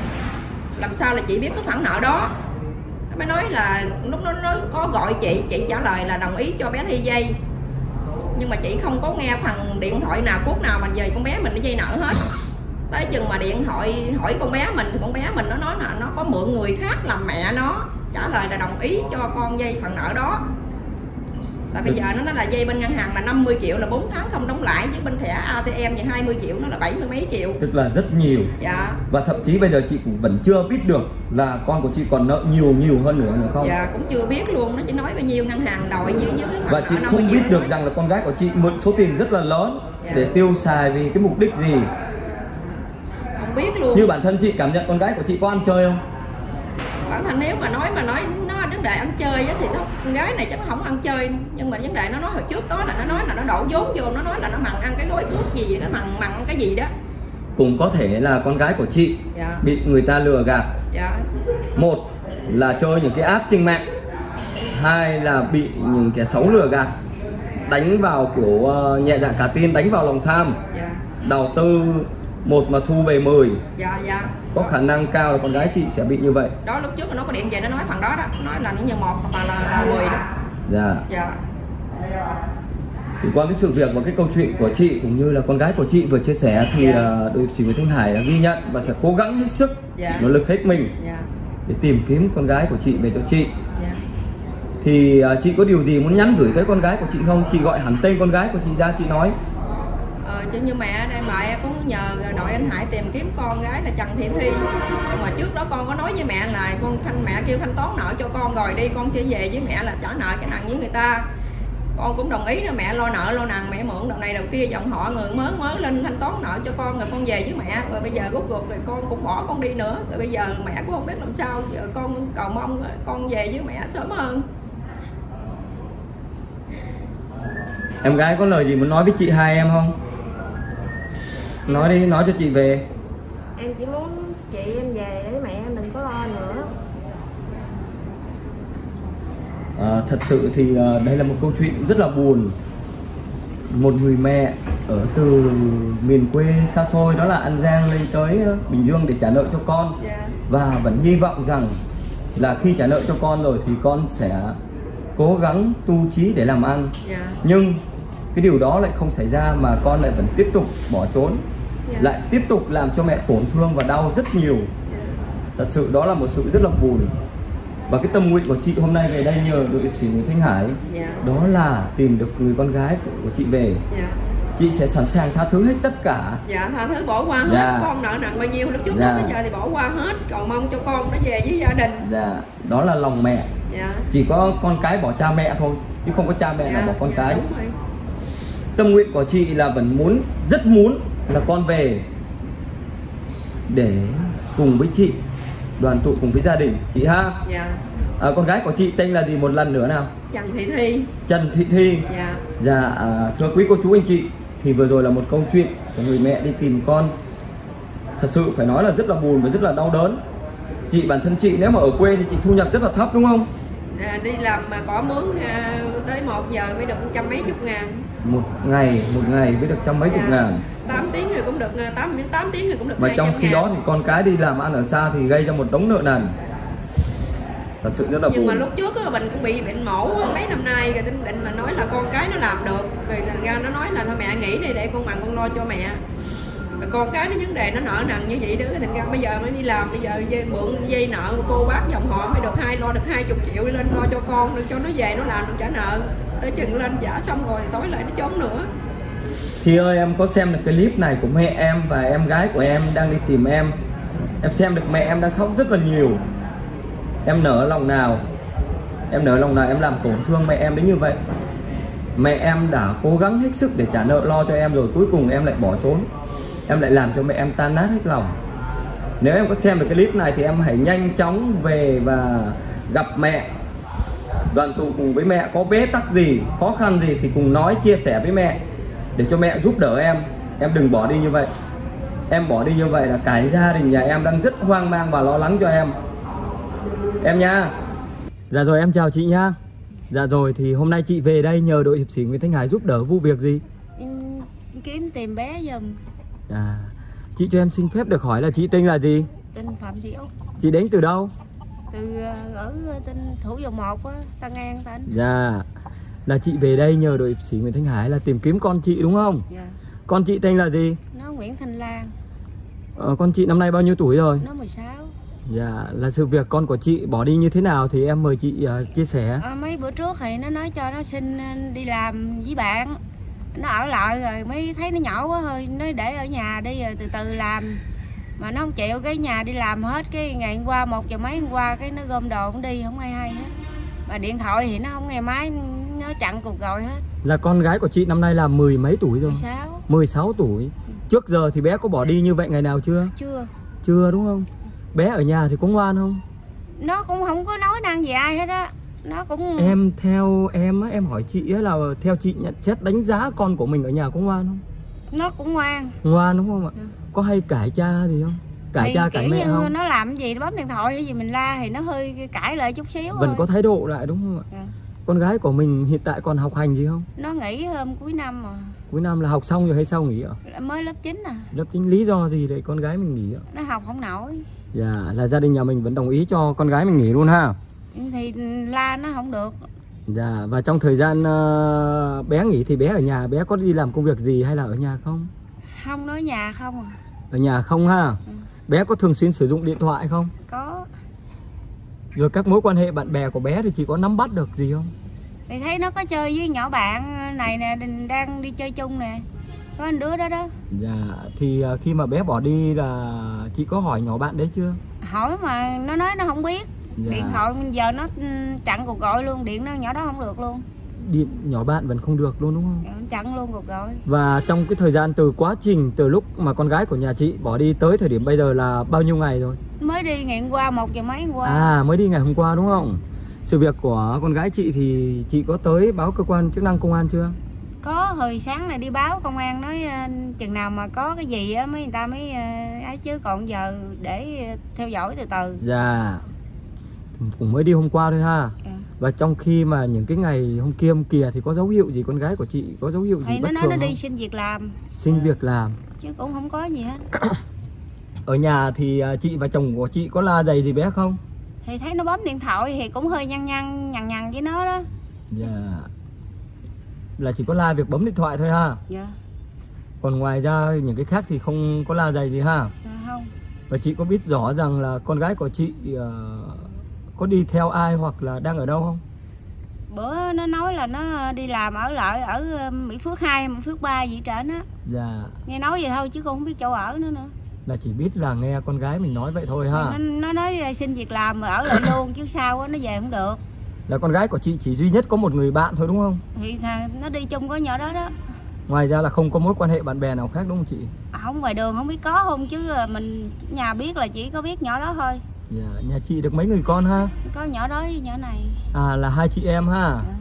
Làm sao là chị biết cái khoản nợ đó? Mới nói là lúc đó nó có gọi chị chị trả lời là đồng ý cho bé Thi dây. Nhưng mà chị không có nghe phần điện thoại nào phút nào mà về con bé mình nó dây nợ hết. Tới chừng mà điện thoại hỏi con bé mình thì con bé mình nó nói là nó có mượn người khác làm mẹ nó, trả lời là đồng ý cho con dây phần nợ đó là bây giờ nó nói là dây bên ngân hàng là 50 triệu là 4 tháng không đóng lãi chứ bên thẻ ATM thì 20 triệu nó là 70 mấy triệu. Tức là rất nhiều. Dạ. Và thậm chí bây giờ chị cũng vẫn chưa biết được là con của chị còn nợ nhiều nhiều hơn nữa nữa không? Dạ cũng chưa biết luôn nó chỉ nói bao nhiêu ngân hàng đòi như như và chị không 50 biết được nói. rằng là con gái của chị mượn số tiền rất là lớn Dạ. để tiêu xài vì cái mục đích gì? Không biết luôn. Như bản thân chị cảm nhận con gái của chị có ăn chơi không bản thân nếu mà nói mà nói nó vấn đề ăn chơi á, thì nó con gái này chắc nó không ăn chơi. Nhưng mà vấn đề nó nói hồi trước đó là nó nói là nó đổ vốn vô nó nói là nó mặn ăn cái gói thuốc gì cái mặn mặn cái gì đó. Cũng có thể là con gái của chị dạ. bị người ta lừa gạt. Dạ. Một là chơi những cái app trên mạng. Hai là bị những kẻ xấu lừa gạt. Đánh vào kiểu ờ, nhẹ dạ cả tin đánh vào lòng tham. Dạ. Đầu tư một mà thu về 10 dạ dạ. Có khả năng cao là con gái chị sẽ bị như vậy. Đó lúc trước nó có điện về nó nói phần đó đó. Nói là những như một hoặc là là mười đó. Dạ. Dạ. Thì qua cái sự việc và cái câu chuyện của chị cũng như là con gái của chị vừa chia sẻ thì Dạ. uh, đội sĩ Nguyễn Thanh Hải đã ghi nhận và sẽ cố gắng hết sức Dạ. nỗ lực hết mình dạ. để tìm kiếm con gái của chị về cho chị. Thì uh, chị có điều gì muốn nhắn gửi tới con gái của chị không? Chị gọi hẳn tên con gái của chị ra chị nói chứ như mẹ đây mẹ cũng nhờ đội anh Hải tìm kiếm con gái là Trần Thị Thi. Nhưng mà trước đó con có nói với mẹ là con thanh, mẹ kêu thanh toán nợ cho con rồi, đi con chỉ về với mẹ là trả nợ cái nặng với người ta. Con cũng đồng ý là mẹ lo nợ, lo nặng, mẹ mượn đầu này đầu kia dòng họ người mới mới lên thanh toán nợ cho con rồi con về với mẹ. Rồi bây giờ rốt cuộc rồi con cũng bỏ con đi nữa. Rồi bây giờ mẹ cũng không biết làm sao, giờ con cầu mong con về với mẹ sớm hơn. Em gái có lời gì muốn nói với chị hai em không? Nói đi nói cho chị về. Em chỉ muốn chị em về để mẹ em đừng có lo nữa. À, thật sự thì à, đây là một câu chuyện rất là buồn. Một người mẹ ở từ miền quê xa xôi đó là An Giang lên tới à, Bình Dương để trả nợ cho con. Dạ. Và vẫn hy vọng rằng là khi trả nợ cho con rồi thì con sẽ cố gắng tu trí để làm ăn. Dạ. Nhưng cái điều đó lại không xảy ra mà con lại vẫn tiếp tục bỏ trốn Dạ. lại tiếp tục làm cho mẹ tổn thương và đau rất nhiều. Dạ. Thật sự đó là một sự rất là buồn. Và cái tâm nguyện của chị hôm nay về đây nhờ đội hiệp sĩ Nguyễn Thanh Hải dạ. đó là tìm được người con gái của, của chị về. Dạ. Chị sẽ sẵn sàng tha thứ hết tất cả. Dạ tha thứ bỏ qua hết. Dạ. con nợ nặng bao nhiêu lúc trước đó tới giờ thì bỏ qua hết. Còn mong cho con nó về với gia đình. Dạ đó là lòng mẹ. Dạ. Chỉ có con cái bỏ cha mẹ thôi chứ không có cha mẹ nào bỏ con dạ, cái. tâm nguyện của chị là vẫn muốn rất muốn là con về để cùng với chị đoàn tụ cùng với gia đình. Chị ha? Dạ. À, con gái của chị tên là gì một lần nữa nào? Trần Thị Thi. Trần Thị Thi. Dạ. Dạ, à, thưa quý cô chú anh chị Thì vừa rồi là một câu chuyện của người mẹ đi tìm con. Thật sự phải nói là rất là buồn và rất là đau đớn. Chị bản thân chị nếu mà ở quê thì chị thu nhập rất là thấp đúng không? à, đi làm mà có mướn à, tới 1 giờ mới được trăm mấy chục ngàn. Một ngày, một ngày với được trăm mấy chục Dạ. ngàn 8 tiếng thì cũng được 8, 8 tiếng thì cũng được Mà 200 trong khi ngàn. đó thì con cái đi làm ăn ở xa thì gây ra một đống nợ nần. Thật sự rất là nhưng mà buồn. lúc trước á, mình cũng bị bệnh mổ á, mấy năm nay rồi tính định mà nói là con cái nó làm được. Rồi thành ra nó nói là thôi mẹ nghỉ đi để con bằng con lo cho mẹ. Rồi con cái nó vấn đề nó nợ nần như vậy đó thành ra bây giờ mới đi làm bây giờ dây, mượn dây nợ cô bác dòng họ mới được hai lo được hai chục triệu lên lo cho con được cho nó về nó làm được trả nợ. Tới chừng lên trả xong rồi tối lại nó trốn nữa Thi ơi, em có xem được cái clip này của mẹ em và em gái của em đang đi tìm em. Em xem được mẹ em đang khóc rất là nhiều. Em nở lòng nào? Em nở lòng nào em làm tổn thương mẹ em đến như vậy? Mẹ em đã cố gắng hết sức để trả nợ lo cho em rồi Cuối cùng em lại bỏ trốn. Em lại làm cho mẹ em tan nát hết lòng. Nếu em có xem được cái clip này thì em hãy nhanh chóng về và gặp mẹ. Đoàn tụ cùng với mẹ có bế tắc gì, khó khăn gì thì cùng nói, chia sẻ với mẹ để cho mẹ giúp đỡ em. Em đừng bỏ đi như vậy. Em bỏ đi như vậy là cả gia đình nhà em đang rất hoang mang và lo lắng cho em. Em nha. Dạ rồi em chào chị nha dạ rồi thì hôm nay chị về đây nhờ đội hiệp sĩ Nguyễn Thanh Hải giúp đỡ vụ việc gì? Em kiếm tìm bé giùm à chị cho em xin phép được hỏi là chị tên là gì? Tên Phạm Thị Úc. Chị đến từ đâu? Từ ờ, ở tên Thủ Dầu Một á, Tân An tên. dạ là chị về đây nhờ đội sĩ Nguyễn Thanh Hải là tìm kiếm con chị đúng không Dạ. con chị tên là gì Nó Nguyễn Thanh Lan, ờ, con chị năm nay bao nhiêu tuổi rồi nó 16. dạ là sự việc con của chị bỏ đi như thế nào thì em mời chị ờ, chia sẻ À, mấy bữa trước thì nó nói cho nó xin ờ, đi làm với bạn. Nó ở lại rồi mới thấy nó nhỏ quá thôi, nó để ở nhà đi rồi từ từ làm. Mà nó không chịu cái nhà đi làm hết cái ngày hôm qua một giờ mấy hôm qua cái nó gom đồ cũng đi không ai hay hết. Mà điện thoại thì nó không nghe máy nó chặn cuộc gọi hết. là con gái của chị năm nay là mười mấy tuổi rồi 16 16 tuổi trước giờ thì bé có bỏ đi như vậy ngày nào chưa chưa. chưa đúng không bé ở nhà thì có ngoan không Nó cũng không có nói năng gì ai hết á. Nó cũng em theo em á em hỏi chị á là theo chị nhận xét đánh giá con của mình ở nhà có ngoan không nó cũng ngoan. ngoan đúng không ạ Ừ. có hay cãi cha gì không cãi thì cha cãi mẹ không nó làm gì nó bấm điện thoại hay gì mình la thì nó hơi cãi lại chút xíu vẫn thôi. có thái độ lại đúng không ạ Dạ. Con gái của mình hiện tại còn học hành gì không? Nó nghỉ hôm cuối năm mà. Cuối năm là học xong rồi hay sao nghỉ ạ? Mới lớp 9 à. Lớp chính lý do gì để con gái mình nghỉ ạ? Nó học không nổi. Dạ là gia đình nhà mình vẫn đồng ý cho con gái mình nghỉ luôn ha. Thì la nó không được. Dạ và trong thời gian ờ, bé nghỉ thì bé ở nhà bé có đi làm công việc gì hay là ở nhà không? Không nói nhà không à. Ở nhà không ha. Ừ. bé có thường xuyên sử dụng điện thoại không? Có rồi các mối quan hệ bạn bè của bé thì chị có nắm bắt được gì không? Thì thấy nó có chơi với nhỏ bạn này nè đang đi chơi chung nè. Có anh đứa đó đó. Dạ thì ờ, khi mà bé bỏ đi là chị có hỏi nhỏ bạn đấy chưa? Hỏi mà nó nói nó không biết. Dạ. điện thoại giờ nó ừ, chặn cuộc gọi luôn điện nó nhỏ đó không được luôn. Điện nhỏ bạn vẫn không được luôn đúng không? Dạ, chặn luôn cuộc gọi. Và trong cái thời gian từ quá trình từ lúc mà con gái của nhà chị bỏ đi tới thời điểm bây giờ là bao nhiêu ngày rồi mới đi ngày hôm qua một giờ mấy hôm qua? À mới đi ngày hôm qua đúng không? Sự việc của con gái chị thì chị có tới báo cơ quan chức năng công an chưa? Có hồi sáng này đi báo công an nói ờ, chừng nào mà có cái gì á mấy người ta mới ờ, ấy chứ còn giờ để ờ, theo dõi từ từ. Dạ. Cũng mới đi hôm qua thôi ha. Ừ. và trong khi mà những cái ngày hôm kia hôm kia thì có dấu hiệu gì con gái của chị có dấu hiệu gì thì bất nó nói thường nó không? đi xin việc làm. Xin việc làm. Chứ cũng không có gì hết [coughs] ở nhà thì à, chị và chồng của chị có la giày gì bé không? Thì thấy nó bấm điện thoại thì cũng hơi nhăn nhăn nhằn nhằn với nó đó. Dạ. Là chỉ có la việc bấm điện thoại thôi ha? Dạ. Còn ngoài ra những cái khác thì không có la giày gì ha? Dạ không. Và chị có biết rõ rằng là con gái của chị ờ, có đi theo ai hoặc là đang ở đâu không? Bữa nó nói là nó đi làm ở lại ở ờ, Mỹ Phước 2, Mỹ Phước 3 gì trển á. Dạ. Nghe nói vậy thôi chứ cũng không biết chỗ ở nữa nữa là chỉ biết là nghe con gái mình nói vậy thôi ha. Nó, nó nói xin việc làm mà ở lại luôn chứ sao á nó về không được. Là con gái của chị chỉ duy nhất có một người bạn thôi đúng không? Thì nó đi chung với nhỏ đó đó. Ngoài ra là không có mối quan hệ bạn bè nào khác đúng không chị? À, không ngoài đường không biết có không chứ à, mình nhà biết là chỉ có biết nhỏ đó thôi. Dạ nhà chị được mấy người con ha? Có nhỏ đó với nhỏ này. À là hai chị em ha? Dạ.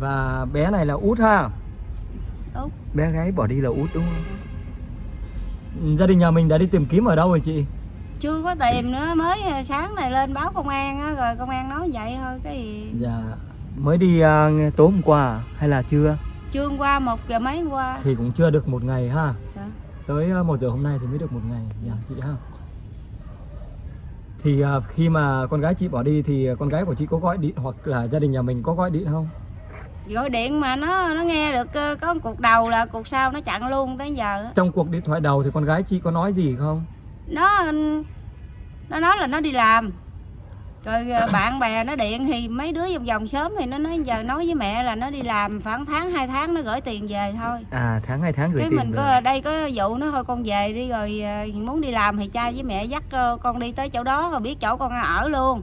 và bé này là út ha? Út. bé gái bỏ đi là út đúng không? Ừ, gia đình nhà mình đã đi tìm kiếm ở đâu rồi chị? Chưa có tìm nữa mới à, sáng này lên báo công an á rồi công an nói vậy thôi cái gì? Dạ mới đi à, tối hôm qua à? hay là chưa? Trưa hôm qua một giờ mấy hôm qua? Thì cũng chưa được một ngày ha. Dạ. tới à, một giờ hôm nay thì mới được một ngày. Dạ chị ha. Thì à, khi mà con gái chị bỏ đi thì con gái của chị có gọi điện hoặc là gia đình nhà mình có gọi điện không gọi điện mà nó nó nghe được ờ, có một cuộc đầu là cuộc sau nó chặn luôn tới giờ. Trong cuộc điện thoại đầu thì con gái chị có nói gì không? Nó nó nói là nó đi làm. Rồi ờ, [coughs] bạn bè nó điện thì mấy đứa vòng vòng sớm thì nó nói giờ nói với mẹ là nó đi làm khoảng tháng hai tháng nó gửi tiền về thôi. À tháng hai tháng gửi cái tiền mình có đây có vụ nó thôi con về đi rồi ờ, muốn đi làm thì cha với mẹ dắt con đi tới chỗ đó rồi biết chỗ con ở luôn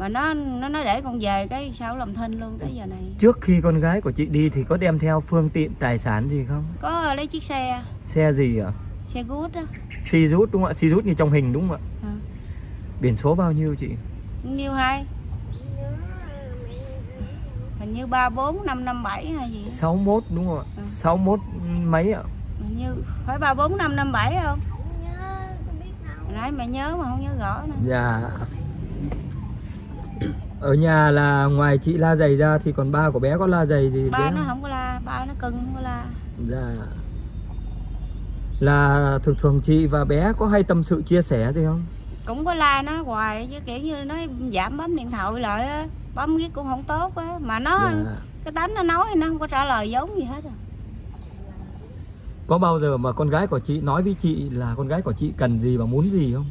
mà nó nó nói để con về cái sao làm thinh luôn tới giờ này. Trước khi con gái của chị đi thì có đem theo phương tiện tài sản gì không? Có lấy chiếc xe. Xe gì ạ? Xe gút đó si rút đúng không ạ? Si rút như trong hình đúng không ạ? Ừ. biển số bao nhiêu chị? Nhiêu hai? Hình như ba bốn năm năm bảy hay gì 61 đúng không ạ? Ừ. 61 mấy ạ? hình như phải ba bốn năm năm bảy không? Nãy mẹ nhớ mà không nhớ rõ nữa. Dạ. Ở nhà là ngoài chị la giày ra thì còn ba của bé có la giày thì ba nó không có la ba nó cưng không có la Dạ. Là thường thường chị và bé có hay tâm sự chia sẻ gì không? cũng có la nó hoài chứ kiểu như nó giảm bấm điện thoại lại á bấm riết cũng không tốt á mà nó Dạ. cái tánh nó nói nó không có trả lời giống gì hết à Có bao giờ mà con gái của chị nói với chị là con gái của chị cần gì và muốn gì không?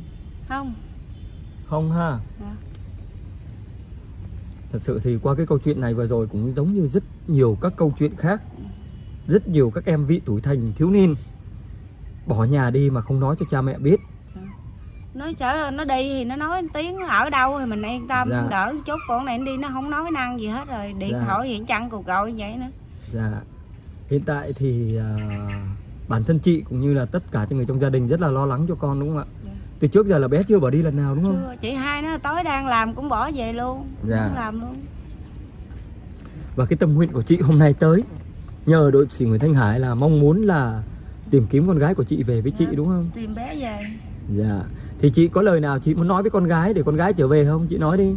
không Không ha. Dạ. Thật sự thì qua cái câu chuyện này vừa rồi cũng giống như rất nhiều các câu chuyện khác. Rất nhiều các em vị tuổi thành thiếu niên bỏ nhà đi mà không nói cho cha mẹ biết. nói chở nó đi thì nó nói tiếng nó ở đâu thì mình yên tâm Dạ. đỡ chút con này nó đi nó không nói năng gì hết rồi điện Dạ. thoại hiện chặn cuộc gọi vậy nữa Dạ. Hiện tại thì à, bản thân chị cũng như là tất cả những người trong gia đình rất là lo lắng cho con đúng không ạ? Từ trước giờ là bé chưa bỏ đi lần nào đúng không? chưa chị hai nó tối đang làm cũng bỏ về luôn Dạ. không làm luôn Và cái tâm nguyện của chị hôm nay tới nhờ đội sĩ Nguyễn Thanh Hải là mong muốn là tìm kiếm con gái của chị về với chị Dạ. đúng không? tìm bé về Dạ. Thì chị có lời nào chị muốn nói với con gái để con gái trở về không? Chị nói đi.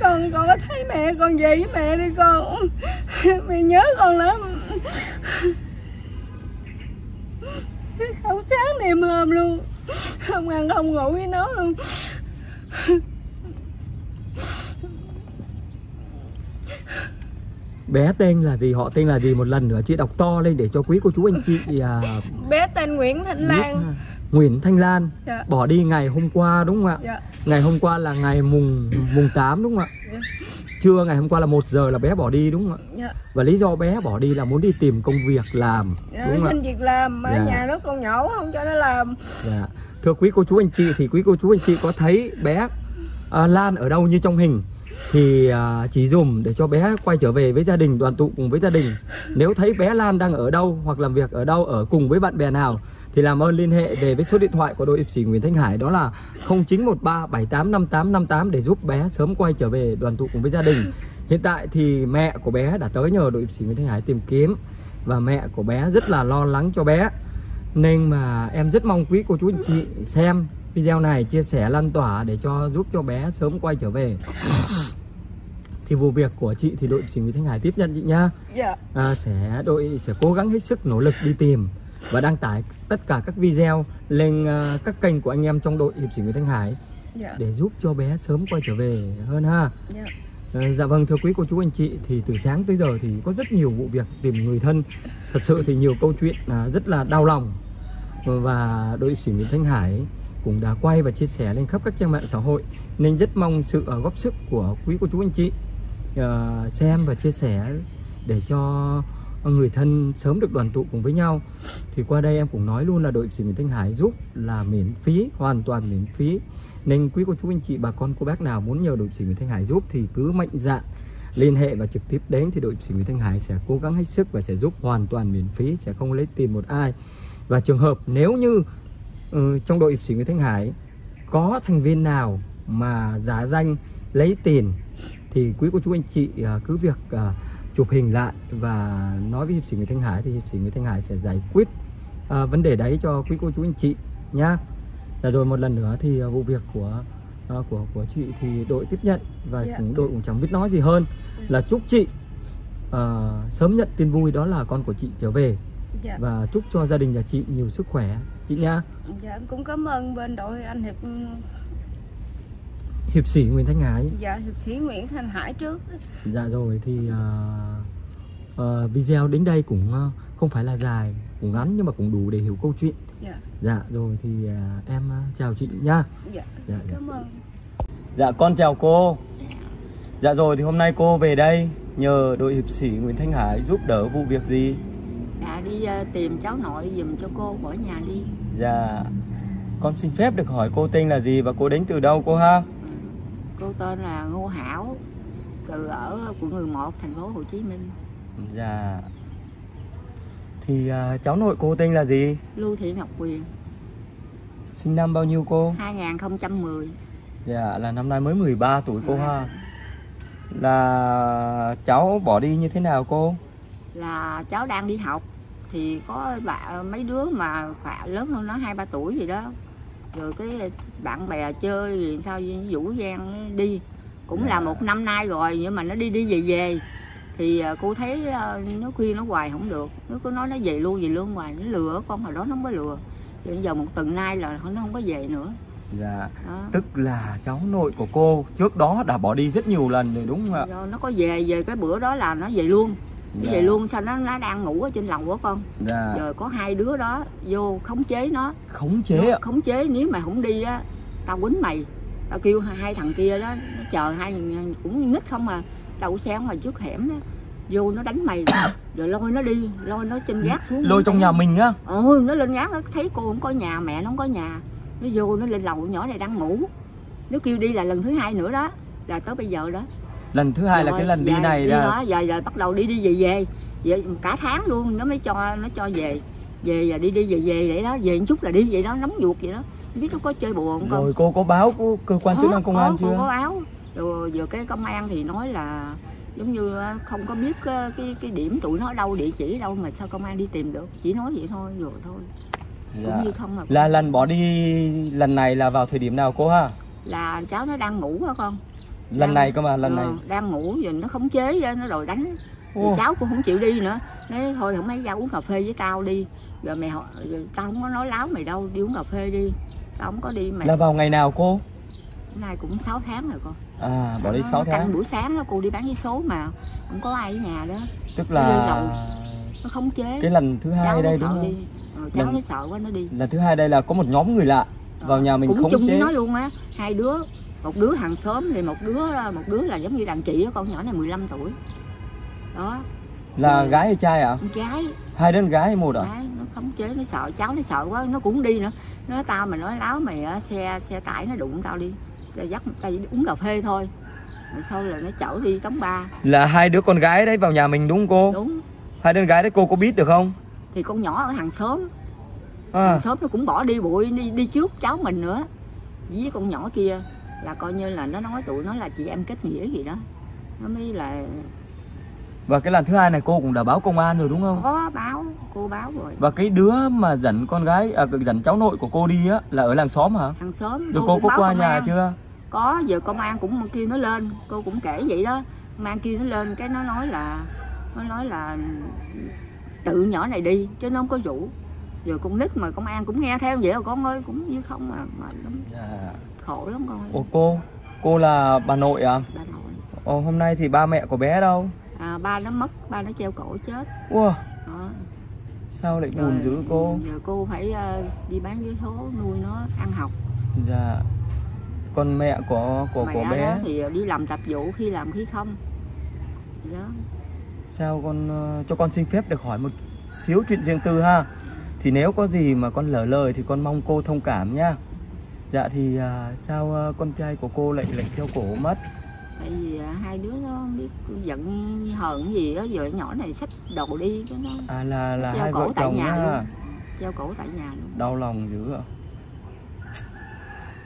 con con có thấy mẹ con về với mẹ đi con [laughs] mẹ nhớ con lắm không sáng đêm hôm luôn không ăn không ngủ với nó luôn Bé tên là gì? Họ tên là gì? Một lần nữa chị đọc to lên để cho quý cô chú anh chị à, bé tên Nguyễn Thanh Lan. Nguyễn Thanh Lan dạ bỏ đi ngày hôm qua đúng không ạ? dạ Ngày hôm qua là ngày mùng mùng 8 đúng không ạ? Dạ. Trưa ngày hôm qua là 1 giờ là bé bỏ đi đúng không ạ? dạ Và lý do bé bỏ đi là muốn đi tìm công việc làm dạ đúng không ạ? xin việc làm mà Dạ. nhà nó còn nhỏ không cho nó làm Dạ. Thưa quý cô chú anh chị thì quý cô chú anh chị có thấy bé à, Lan ở đâu như trong hình thì à, chỉ dùng để cho bé quay trở về với gia đình đoàn tụ cùng với gia đình nếu thấy bé Lan đang ở đâu hoặc làm việc ở đâu ở cùng với bạn bè nào thì làm ơn liên hệ về với số điện thoại của đội hiệp sĩ Nguyễn Thanh Hải đó là 0913 785858 để giúp bé sớm quay trở về đoàn tụ cùng với gia đình. Hiện tại thì mẹ của bé đã tới nhờ đội hiệp sĩ Nguyễn Thanh Hải tìm kiếm và mẹ của bé rất là lo lắng cho bé. Nên mà em rất mong quý cô chú anh chị xem video này chia sẻ lan tỏa để cho giúp cho bé sớm quay trở về. Thì vụ việc của chị thì đội sĩ Nguyễn Thanh Hải tiếp nhận chị nha. Dạ. À, sẽ đội sẽ cố gắng hết sức nỗ lực đi tìm và đăng tải tất cả các video lên à, các kênh của anh em trong đội hiệp sĩ Nguyễn Thanh Hải dạ. để giúp cho bé sớm quay trở về hơn ha. Dạ. Ờ, Dạ vâng thưa quý cô chú anh chị thì từ sáng tới giờ thì có rất nhiều vụ việc tìm người thân. Thật sự thì nhiều câu chuyện à, rất là đau lòng. Và đội sĩ Nguyễn Thanh Hải cũng đã quay và chia sẻ lên khắp các trang mạng xã hội nên rất mong sự ờ, góp sức của quý cô chú anh chị ờ, xem và chia sẻ để cho Ờ, người thân sớm được đoàn tụ cùng với nhau. Thì qua đây em cũng nói luôn là đội sĩ Nguyễn Thanh Hải giúp là miễn phí hoàn toàn miễn phí. Nên quý cô chú anh chị bà con cô bác nào muốn nhờ đội sĩ Nguyễn Thanh Hải giúp thì cứ mạnh dạn liên hệ và trực tiếp đến thì đội sĩ Nguyễn Thanh Hải sẽ cố gắng hết sức và sẽ giúp hoàn toàn miễn phí sẽ không lấy tiền một ai. Và trường hợp nếu như ừ, trong đội hiệp sĩ Nguyễn Thanh Hải có thành viên nào mà giả danh lấy tiền thì quý cô chú anh chị à, cứ việc à, chụp hình lại và nói với hiệp sĩ Nguyễn Thanh Hải thì hiệp sĩ Nguyễn Thanh Hải sẽ giải quyết à, vấn đề đấy cho quý cô chú anh chị nhá. Và rồi một lần nữa thì à, vụ việc của à, của của chị thì đội tiếp nhận và Dạ. cũng đội cũng chẳng biết nói gì hơn. Là chúc chị à, sớm nhận tin vui đó là con của chị trở về. Dạ. Và chúc cho gia đình nhà chị nhiều sức khỏe chị nha dạ em cũng cảm ơn bên đội anh hiệp hiệp sĩ Nguyễn Thanh Hải. Dạ hiệp sĩ Nguyễn Thanh Hải trước. Dạ rồi thì à, à, video đến đây cũng à, không phải là dài cũng ngắn nhưng mà cũng đủ để hiểu câu chuyện. Dạ. Dạ rồi thì à, em chào chị nha. Dạ dạ, dạ. cảm ơn. Dạ con chào cô. Dạ rồi thì hôm nay cô về đây nhờ đội hiệp sĩ Nguyễn Thanh Hải giúp đỡ vụ việc gì? Dạ đi ờ, tìm cháu nội giùm cho cô bỏ nhà đi. Dạ. Con xin phép được hỏi cô tên là gì và cô đến từ đâu cô ha. Cô tên là Ngô Hảo Từ ở quận 11 thành phố Hồ Chí Minh. Dạ. Thì à, cháu nội cô tên là gì? Lưu Thị Ngọc Quyền. Sinh năm bao nhiêu cô? 2010 Dạ là năm nay mới 13 tuổi cô Dạ. ha. Là cháu bỏ đi như thế nào cô? là cháu đang đi học thì có bạn mấy đứa mà khoảng lớn hơn nó hai ba tuổi gì đó rồi cái bạn bè chơi gì sao vũ giang đi. Cũng là một năm nay rồi nhưng mà nó đi đi về về. Thì à, cô thấy à, nó khuyên nó hoài không được. Nó cứ nói nó về luôn về luôn hoài. Nó lừa con hồi đó nó không có lừa. Bây giờ một tuần nay là nó không có về nữa. Dạ. Đó. Tức là cháu nội của cô trước đó đã bỏ đi rất nhiều lần rồi đúng không ạ? Rồi nó có về về cái bữa đó là nó về luôn Dạ. về luôn sao nó nó đang ngủ ở trên lầu của con? Dạ. Rồi có hai đứa đó vô khống chế nó. Khống chế Nó khống chế nếu mà không đi á tao quýnh mày. Tao kêu hai, hai thằng kia đó nó chờ hai cũng nít không à đậu xe ngoài trước hẻm đó vô nó đánh mày [coughs] rồi lôi nó đi lôi nó trên gác xuống. Lôi trong nhà mình á? Ừ nó lên gác nó thấy cô không có nhà mẹ nó không có nhà. Nó vô nó lên lầu nhỏ này đang ngủ. Nó kêu đi là lần thứ hai nữa đó là tới bây giờ đó Lần thứ hai là Rồi, cái lần đi dạ, này đi là đó giờ giờ bắt đầu đi đi về về. Về cả tháng luôn nó mới cho nó cho về. Về giờ đi đi về về vậy đó về một chút là đi vậy đó nóng ruột vậy đó. Không biết nó có chơi bùa không? Con Rồi cô có báo của cơ quan chức năng công an cô chưa? có báo. Rồi giờ cái công an thì nói là giống như ờ, không có biết ờ, cái cái điểm tụi nó ở đâu địa chỉ ở đâu mà sao công an đi tìm được. Chỉ nói vậy thôi rồi thôi. Dạ. cũng như không mà Là lần bỏ đi lần này là vào thời điểm nào cô ha? là cháu nó đang ngủ hả con Lần Đang- này cơ mà, lần Ờ, này. đang ngủ rồi nó khống chế ra, nó đòi đánh. Rồi cháu cũng không chịu đi nữa. Nói thôi không mấy ra uống cà phê với tao đi. Rồi mày hỏi rồi tao không có nói láo mày đâu đi uống cà phê đi. Tao không có đi mày Là vào ngày nào cô? Nay cũng 6 tháng rồi con À bỏ đi Nó 6 canh tháng. buổi sáng đó cô đi bán vé số mà không có ai ở nhà đó. Tức là nó khống chế. cái lần thứ hai cháu đây đúng đi. không? Ờ, cháu Lần- nó sợ quá nó đi. Lần thứ hai đây là có một nhóm người lạ vào nhà mình cũng khống chung với chế. nó luôn á. Hai đứa một đứa hàng xóm thì một đứa một đứa là giống như đàn chị á con nhỏ này 15 tuổi. Đó. Là Ừ. gái hay trai ạ? con gái. Hai đứa con gái hay một ạ? Đấy, nó khống chế nó sợ cháu nó sợ quá nó cũng đi nữa. Nó tao mà nói láo mày á, xe xe tải nó đụng tao đi. Tao dắt chỉ uống cà phê thôi. Rồi sau là nó chở đi tống ba. Là hai đứa con gái đấy vào nhà mình đúng cô? đúng. Hai đứa gái đấy cô có biết được không? thì con nhỏ ở hàng xóm. À, hàng xóm nó cũng bỏ đi bụi đi đi trước cháu mình nữa. Với con nhỏ kia là coi như là nó nói tụi nó là chị em kết nghĩa gì đó nó mới là và cái lần thứ hai này cô cũng đã báo công an rồi đúng không? có báo cô báo rồi Và cái đứa mà dẫn con gái, à, dẫn cháu nội của cô đi á là ở làng xóm hả? hàng xóm Rồi cô cũng có qua nhà an. chưa? có giờ công an cũng kêu nó lên cô cũng kể vậy đó công an kêu nó lên cái nó nói là nó nói là tự nhỏ này đi chứ nó không có rủ rồi con nít mà công an cũng nghe theo vậy rồi con ơi cũng như không mà, mà lắm, Dạ. Khổ lắm con Ủa cô, cô là bà nội à? bà nội Ồ, hôm nay thì ba mẹ của bé đâu? à, ba nó mất ba nó treo cổ chết Wow, đó. sao lại buồn Rồi, dữ cô? giờ cô phải ờ, đi bán vé số nuôi nó ăn học Dạ. Còn mẹ của của mẹ của đó bé thì đi làm tạp vụ khi làm khi không Thì đó sao con ờ, cho con xin phép được hỏi một xíu chuyện riêng tư ha. Thì nếu có gì mà con lỡ lời thì con mong cô thông cảm nhá. Dạ thì à, sao ờ, con trai của cô lại lại theo cổ mất? tại vì à, hai đứa nó không biết giận hờn gì á giờ nhỏ này xách đồ đi cái nó À là là treo hai cổ vợ tại chồng nhà luôn. treo cổ tại nhà luôn Đau lòng dữ ạ.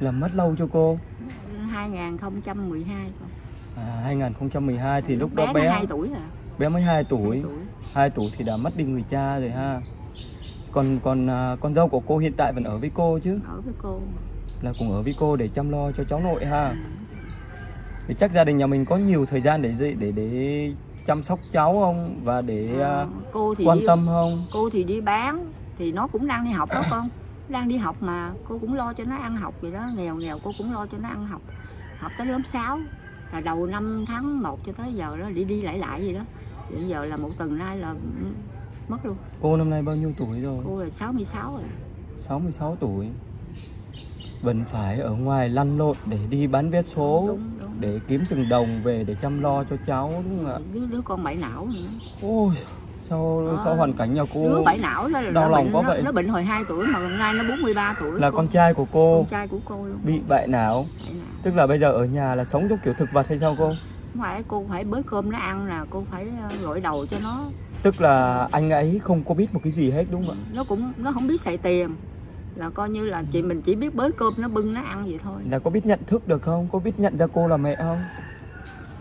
Là mất lâu cho cô? 2012 con À, 2012 thì lúc đó nó bé 2 tuổi à bé mới 2 2 tuổi. tuổi 2 tuổi thì đã mất đi người cha rồi ha. Còn còn à, con dâu của cô hiện tại vẫn ở với cô chứ? ở với cô Là cùng ở với cô để chăm lo cho cháu nội ha. Thì chắc gia đình nhà mình có nhiều thời gian để gì- để để chăm sóc cháu không và để à, Ờ, cô thì quan đi, tâm không? cô thì đi bán thì nó cũng đang đi học đó con đang đi học mà cô cũng lo cho nó ăn học vậy đó nghèo nghèo cô cũng lo cho nó ăn học học tới lớp 6 là đầu năm tháng 1 cho tới giờ đó đi đi lại lại gì đó hiện giờ là một tuần nay là mất luôn Cô năm nay bao nhiêu tuổi rồi? cô là 66 rồi 66 tuổi. Vẫn phải ở ngoài lăn lộn để đi bán vé số đúng đúng để kiếm từng đồng về để chăm lo cho cháu đúng không ạ? đứa, đứa con bảy não nữa. Ôi sao Đó. sao hoàn cảnh nhà cô đứa bảy não đó là đau nó lòng quá vậy. nó bệnh hồi 2 tuổi mà hôm nay nó 43 tuổi là cô, con trai của cô con trai của cô luôn. bị bại não. Não. tức là bây giờ ở nhà là sống trong kiểu thực vật hay sao cô? Phải cô phải bới cơm nó ăn nè cô phải ờ, gội đầu cho nó. Tức là anh ấy không có biết một cái gì hết đúng không ạ? Nó cũng nó không biết xài tiền là coi như là chị mình chỉ biết bới cơm nó bưng nó ăn vậy thôi. Là có biết nhận thức được không? Có biết nhận ra cô là mẹ không?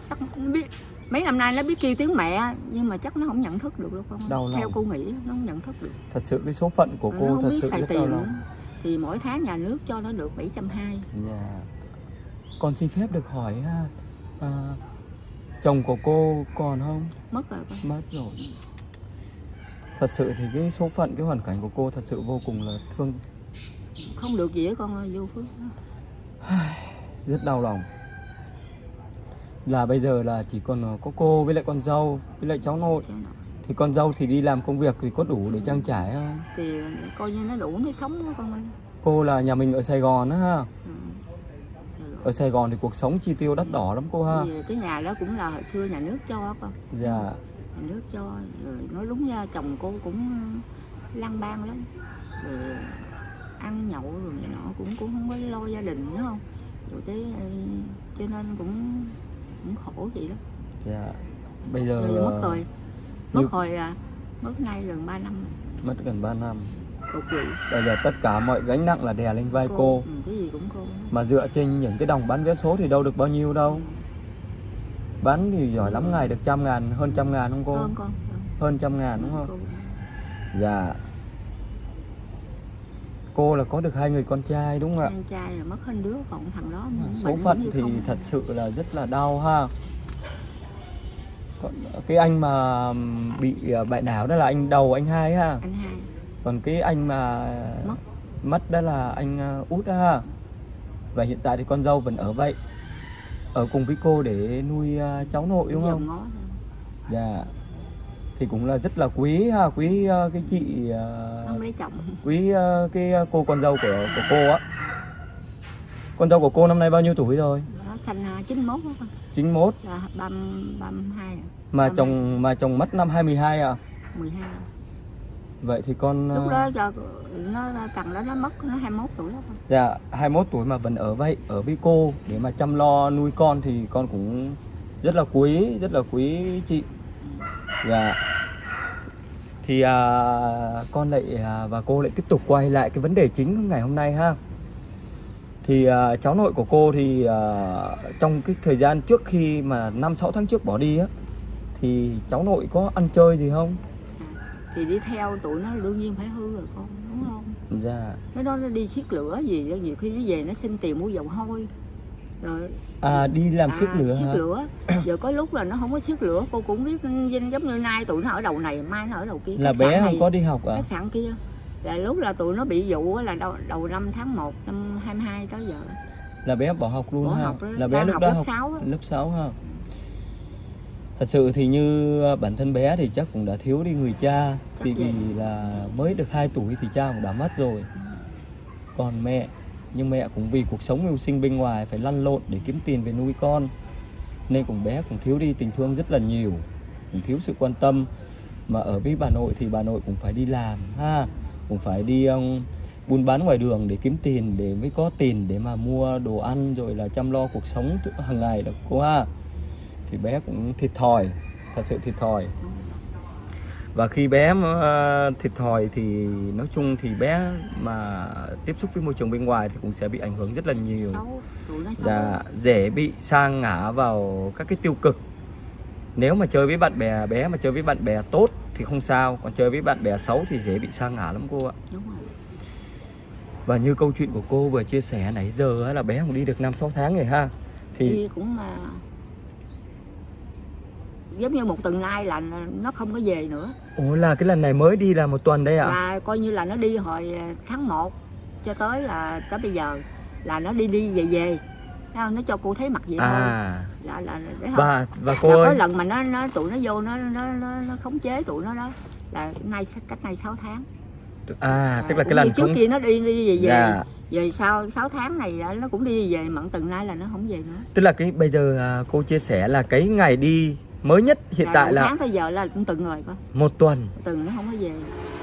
Chắc không biết. Mấy năm nay nó biết kêu tiếng mẹ nhưng mà chắc nó không nhận thức được đâu con Đau lòng. theo cô nghĩ nó không nhận thức được. Thật sự cái số phận của cô nó không thật biết sự xài rất đau tiền lòng. thì mỗi tháng nhà nước cho nó được 720 dạ. Con xin phép được hỏi ha. À, chồng của cô còn không? Mất rồi con. Mất rồi. Thật sự thì cái số phận cái hoàn cảnh của cô thật sự vô cùng là thương không được gì hết con ơi vô phước. [sighs] Rất đau lòng. Là bây giờ là chỉ còn ờ, có cô với lại con dâu với lại cháu nội. Thì con dâu thì đi làm công việc thì có đủ để trang trải không thì coi như nó đủ nó sống đó con ơi. Cô là nhà mình ở Sài Gòn á ha. Ừ. ở Sài Gòn thì cuộc sống chi tiêu đắt đỏ lắm cô ha. Cái nhà đó cũng là hồi xưa nhà nước cho con. Dạ. Nhà nước cho rồi nói đúng ra chồng cô cũng lăng ban lắm. Rồi ăn nhậu rồi này nọ cũng cũng không có lo gia đình nữa không? Rồi cái ờ, cho nên cũng cũng khổ vậy đó. Dạ. Bây giờ rồi mất ờ, rồi như- mất hồi à, mất nay gần 3 năm mất gần 3 năm. Bây giờ tất cả mọi gánh nặng là đè lên vai cô ừ, cái gì cũng cô. Mà dựa trên những cái đồng bán vé số thì đâu được bao nhiêu đâu. Bán thì giỏi lắm ngày được trăm ngàn hơn trăm ngàn không cô? Hơn con hơn trăm ngàn đúng không? cô. Dạ cô là có được hai người con trai đúng không ạ? Anh trai là mất hơn đứa còn thằng đó nó số phận thì không. thật sự là rất là đau ha. Còn cái anh mà bị à, bại não đó là anh đầu anh hai ha. Anh hai. Còn cái anh mà Mất. mất đó là anh à, út đó ha. Và hiện tại thì con dâu vẫn ở vậy ở cùng với cô để nuôi à, cháu nội đúng Giờ không? ngó thôi. Thì cũng là rất là quý ha quý à, cái chị chồng. quý à, cái cô con dâu của của cô á. Con dâu của cô năm nay bao nhiêu tuổi rồi? Nó sanh à, 91 đó con. 91 là băm băm hai à, mà 32. chồng mà chồng mất năm 22 à? 12 vậy thì con lúc đó cho nó thằng đó nó mất nó 21 tuổi đó con. Dạ 21 tuổi mà vẫn ở vậy ở với cô để mà chăm lo nuôi con thì con cũng rất là quý rất là quý chị dạ. Thì à, con lại à, và cô lại tiếp tục quay lại cái vấn đề chính ngày hôm nay ha. Thì à, cháu nội của cô thì à, trong cái thời gian trước khi mà năm sáu tháng trước bỏ đi á thì cháu nội có ăn chơi gì không? Thì đi theo tụi nó đương nhiên phải hư rồi con đúng không? Dạ. Nó đó nó đi xiết lửa gì đó nhiều khi nó về nó xin tiền mua dầu hôi rồi. À đi làm à, lửa hả? lửa. [coughs] Giờ có lúc là nó không có xiết lửa. Cô cũng biết danh giống như nay tụi nó ở đầu này mai nó ở đầu kia. Là bé này- không có đi học à? khách sạn kia. Là lúc là tụi nó bị vụ là đầu, đầu năm tháng 1 năm 22 tới giờ. Là bé bỏ học luôn Bỏ ha học đó, là bé lúc học đó lớp học sáu á. lớp 6 ha thật sự thì như bản thân bé thì chắc cũng đã thiếu đi người cha. Chắc vì vậy. vì là mới được 2 tuổi thì cha cũng đã mất rồi. Còn mẹ nhưng mẹ cũng vì cuộc sống mưu sinh bên ngoài phải lăn lộn để kiếm tiền về nuôi con. Nên cũng bé cũng thiếu đi tình thương rất là nhiều cũng thiếu sự quan tâm. Mà ở với bà nội thì bà nội cũng phải đi làm ha cũng phải đi um, buôn bán ngoài đường để kiếm tiền để mới có tiền để mà mua đồ ăn rồi là chăm lo cuộc sống hàng ngày đó cô ha. Thì bé cũng thiệt thòi thật sự thiệt thòi và khi bé ờ, thiệt thòi thì nói chung thì bé mà tiếp xúc với môi trường bên ngoài thì cũng sẽ bị ảnh hưởng rất là nhiều. Xấu dạ dễ bị sang ngã vào các cái tiêu cực. Nếu mà chơi với bạn bè bé mà chơi với bạn bè tốt thì không sao còn chơi với bạn bè xấu thì dễ bị sang ngã lắm cô ạ. Đúng rồi. Và như câu chuyện của cô vừa chia sẻ nãy giờ là bé cũng đi được 5 6 tháng rồi ha. Thì đi cũng mà giống như một tuần nay là nó không có về nữa. Ủa là cái lần này mới đi là một tuần đấy ạ? Là coi như là nó đi hồi tháng 1 cho tới là tới bây giờ là nó đi đi về về. Nó cho cô thấy mặt vậy thôi. À là là để không? và và là cô có ơi. lần mà nó nó tụi nó vô nó nó nó, nó khống chế tụi nó đó là nay cách nay 6 tháng. À tức là cũng cái lần trước không kia nó đi đi về về. Dạ. Về sau 6 tháng này là nó cũng đi về mặn từng nay là nó không về nữa. Tức là cái bây giờ à, cô chia sẻ là cái ngày đi mới nhất hiện tại từ là tháng tới giờ là cũng từng rồi con một tuần. Từng nó không có về.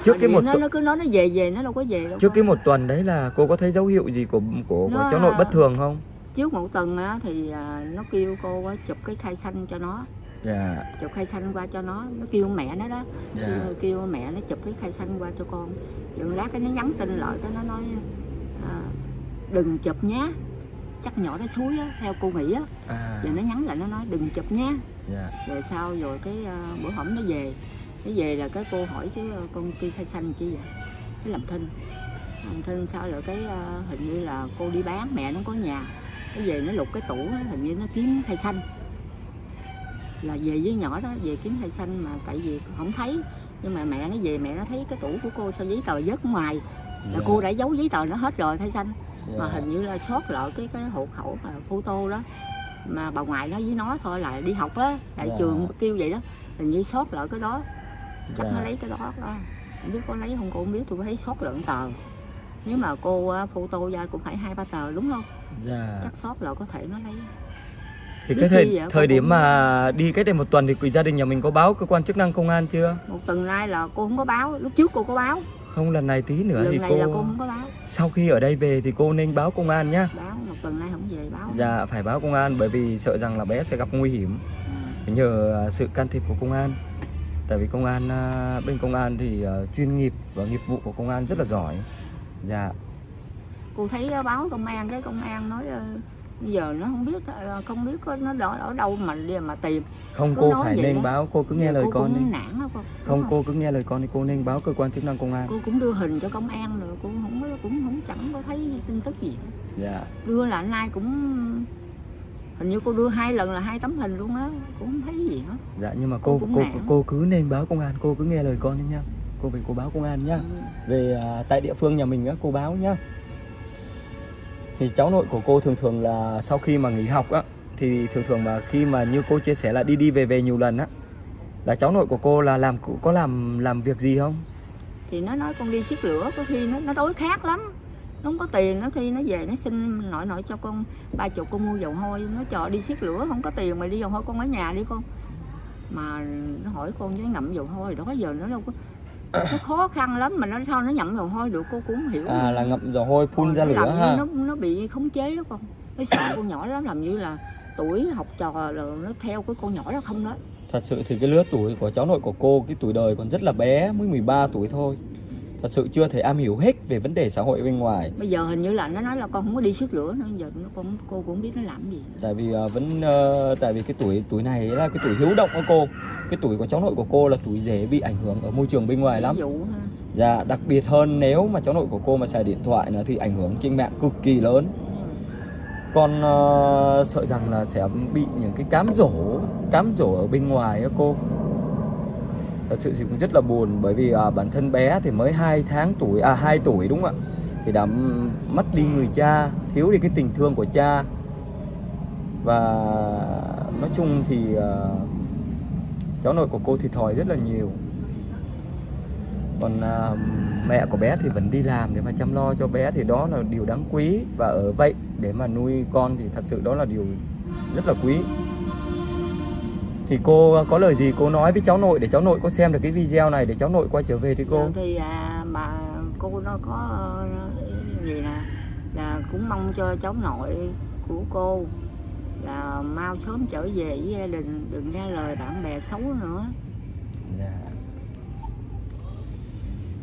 Trước Mà cái một nó tu- nó cứ nói nó về về nó đâu có về đâu trước cái một tuần đấy là cô có thấy dấu hiệu gì của của, của cháu nội bất thường không? Trước một tuần á, thì à, nó kêu cô á, chụp cái khai xanh cho nó. Dạ. Chụp khai xanh qua cho nó. Nó kêu mẹ nó đó. Dạ. Kêu, kêu mẹ nó chụp cái khai xanh qua cho con. Rồi lát cái nó nhắn tin lại cái nó nói à, đừng chụp nhé chắc nhỏ nó suối á theo cô nghĩ á. À. Rồi nó nhắn lại nó nói đừng chụp nhé dạ. Rồi sau rồi cái à, bữa hổm nó về. Nó về là cái cô hỏi chứ à, con kia khai xanh chi vậy? Cái làm thinh. Làm thinh sau rồi cái à, hình như là cô đi bán mẹ nó có nhà. Nó về nó lục cái tủ hình như nó kiếm khai xanh. Là về với nhỏ đó về kiếm khai xanh mà tại vì không thấy. Nhưng mà mẹ nó về mẹ nó thấy cái tủ của cô sao giấy tờ vớt ngoài. Là dạ, cô đã giấu giấy tờ nó hết rồi khai xanh. Dạ. mà hình như là sót lại cái cái hộ khẩu mà photo đó mà bà ngoại nói với nó thôi là đi học á tại Dạ. trường kêu vậy đó. Hình như sót lại cái đó. Chắc Dạ. nó lấy cái đó đó. Không biết có lấy không cô không biết tôi có thấy sót lượng tờ. Nếu mà cô á, photo ra cũng phải hai ba tờ đúng không? Dạ. Chắc sót lại có thể nó lấy. Thì cái thời vậy, thời điểm cũng- mà đi cách đây một tuần thì gia đình nhà mình có báo cơ quan chức năng công an chưa? Một tuần nay là cô không có báo lúc trước cô có báo không lần này tí nữa lần thì này cô là cô không có báo. Sau khi ở đây về thì cô nên báo công an nhá. Báo một tuần nay không về báo. Dạ phải báo công an bởi vì sợ rằng là bé sẽ gặp nguy hiểm. Phải nhờ à, sự can thiệp của công an. Tại vì công an à, bên công an thì à, chuyên nghiệp và nghiệp vụ của công an rất là giỏi. Dạ. Cô thấy báo công an cái công an nói bây giờ nó không biết ờ, không biết có nó đỏ ở đâu mà đi mà tìm. Không Cô cô phải vậy nên đó. báo cô cứ nghe Giờ lời cô con đi. nản đó cô. Không cô cứ nghe lời con thì cô nên báo cơ quan chức năng công an. Cô cũng đưa hình cho công an rồi cô không cũng không chẳng có thấy tin tức gì. Dạ. Đưa là nay cũng hình như cô đưa hai lần là hai tấm hình luôn á cũng không thấy gì hết. Dạ nhưng mà Cô cô cô nản. cô cứ nên báo công an cô cứ nghe lời con đi nhá cô về cô báo công an nhá. Về à, tại địa phương nhà mình á cô báo nhá thì cháu nội của cô thường thường là sau khi mà nghỉ học á, thì thường thường mà khi mà như cô chia sẻ là đi đi về về nhiều lần á, là cháu nội của cô là làm có làm làm việc gì không? Thì nó nói con đi xiết lửa, có khi nó nó đối khác lắm. Nó không có tiền nó khi nó về nó xin nội nội cho con ba chục con mua dầu hôi. Nó chờ đi xiết lửa, không có tiền mà đi dầu hôi, con ở nhà đi con. Mà nó hỏi con với ngậm dầu hôi đó, giờ nó đâu có nó [coughs] khó khăn lắm mà nó sao nó nhậm dầu hôi được cô cũng hiểu. À là ngậm dầu hôi phun ra Nó làm lửa ha. nó nó bị khống chế đó con. Nó sợ con nhỏ lắm làm như là tuổi học trò là nó theo cái con nhỏ đó không đó. Thật sự thì cái lứa tuổi của cháu nội của cô Cái tuổi đời còn rất là bé Mới 13 tuổi thôi Thật sự chưa thể am hiểu hết về vấn đề xã hội bên ngoài. Bây giờ hình như là nó nói là con không có đi xiết lửa nữa giờ nó con cô cũng biết nó làm gì. Tại vì à, vẫn ờ, Tại vì cái tuổi tuổi này là cái tuổi hiếu động của cô. Cái tuổi của cháu nội của cô là tuổi dễ bị ảnh hưởng Ở môi trường bên ngoài lắm. Ví dụ ha. Dạ đặc biệt hơn nếu mà cháu nội của cô mà xài điện thoại nữa Thì ảnh hưởng trên mạng cực kỳ lớn. Con ờ, sợ rằng là sẽ bị những cái cám dỗ Cám dỗ ở bên ngoài á cô Thật sự thì cũng rất là buồn Bởi vì à, bản thân bé thì mới 2 tháng tuổi À 2 tuổi đúng không ạ? Thì đã mất đi người cha Thiếu đi cái tình thương của cha. Và nói chung thì à, Cháu nội của cô thì thòi rất là nhiều. Còn à, mẹ của bé thì vẫn đi làm để mà chăm lo cho bé thì đó là điều đáng quý. Và ở vậy để mà nuôi con thì thật sự đó là điều rất là quý thì cô có lời gì cô nói với cháu nội để cháu nội có xem được cái video này để cháu nội quay trở về thì cô? Thì à, mà cô nó có ờ, gì nè là cũng mong cho cháu nội của cô là mau sớm trở về với gia đình đừng nghe lời bạn bè xấu nữa. Dạ.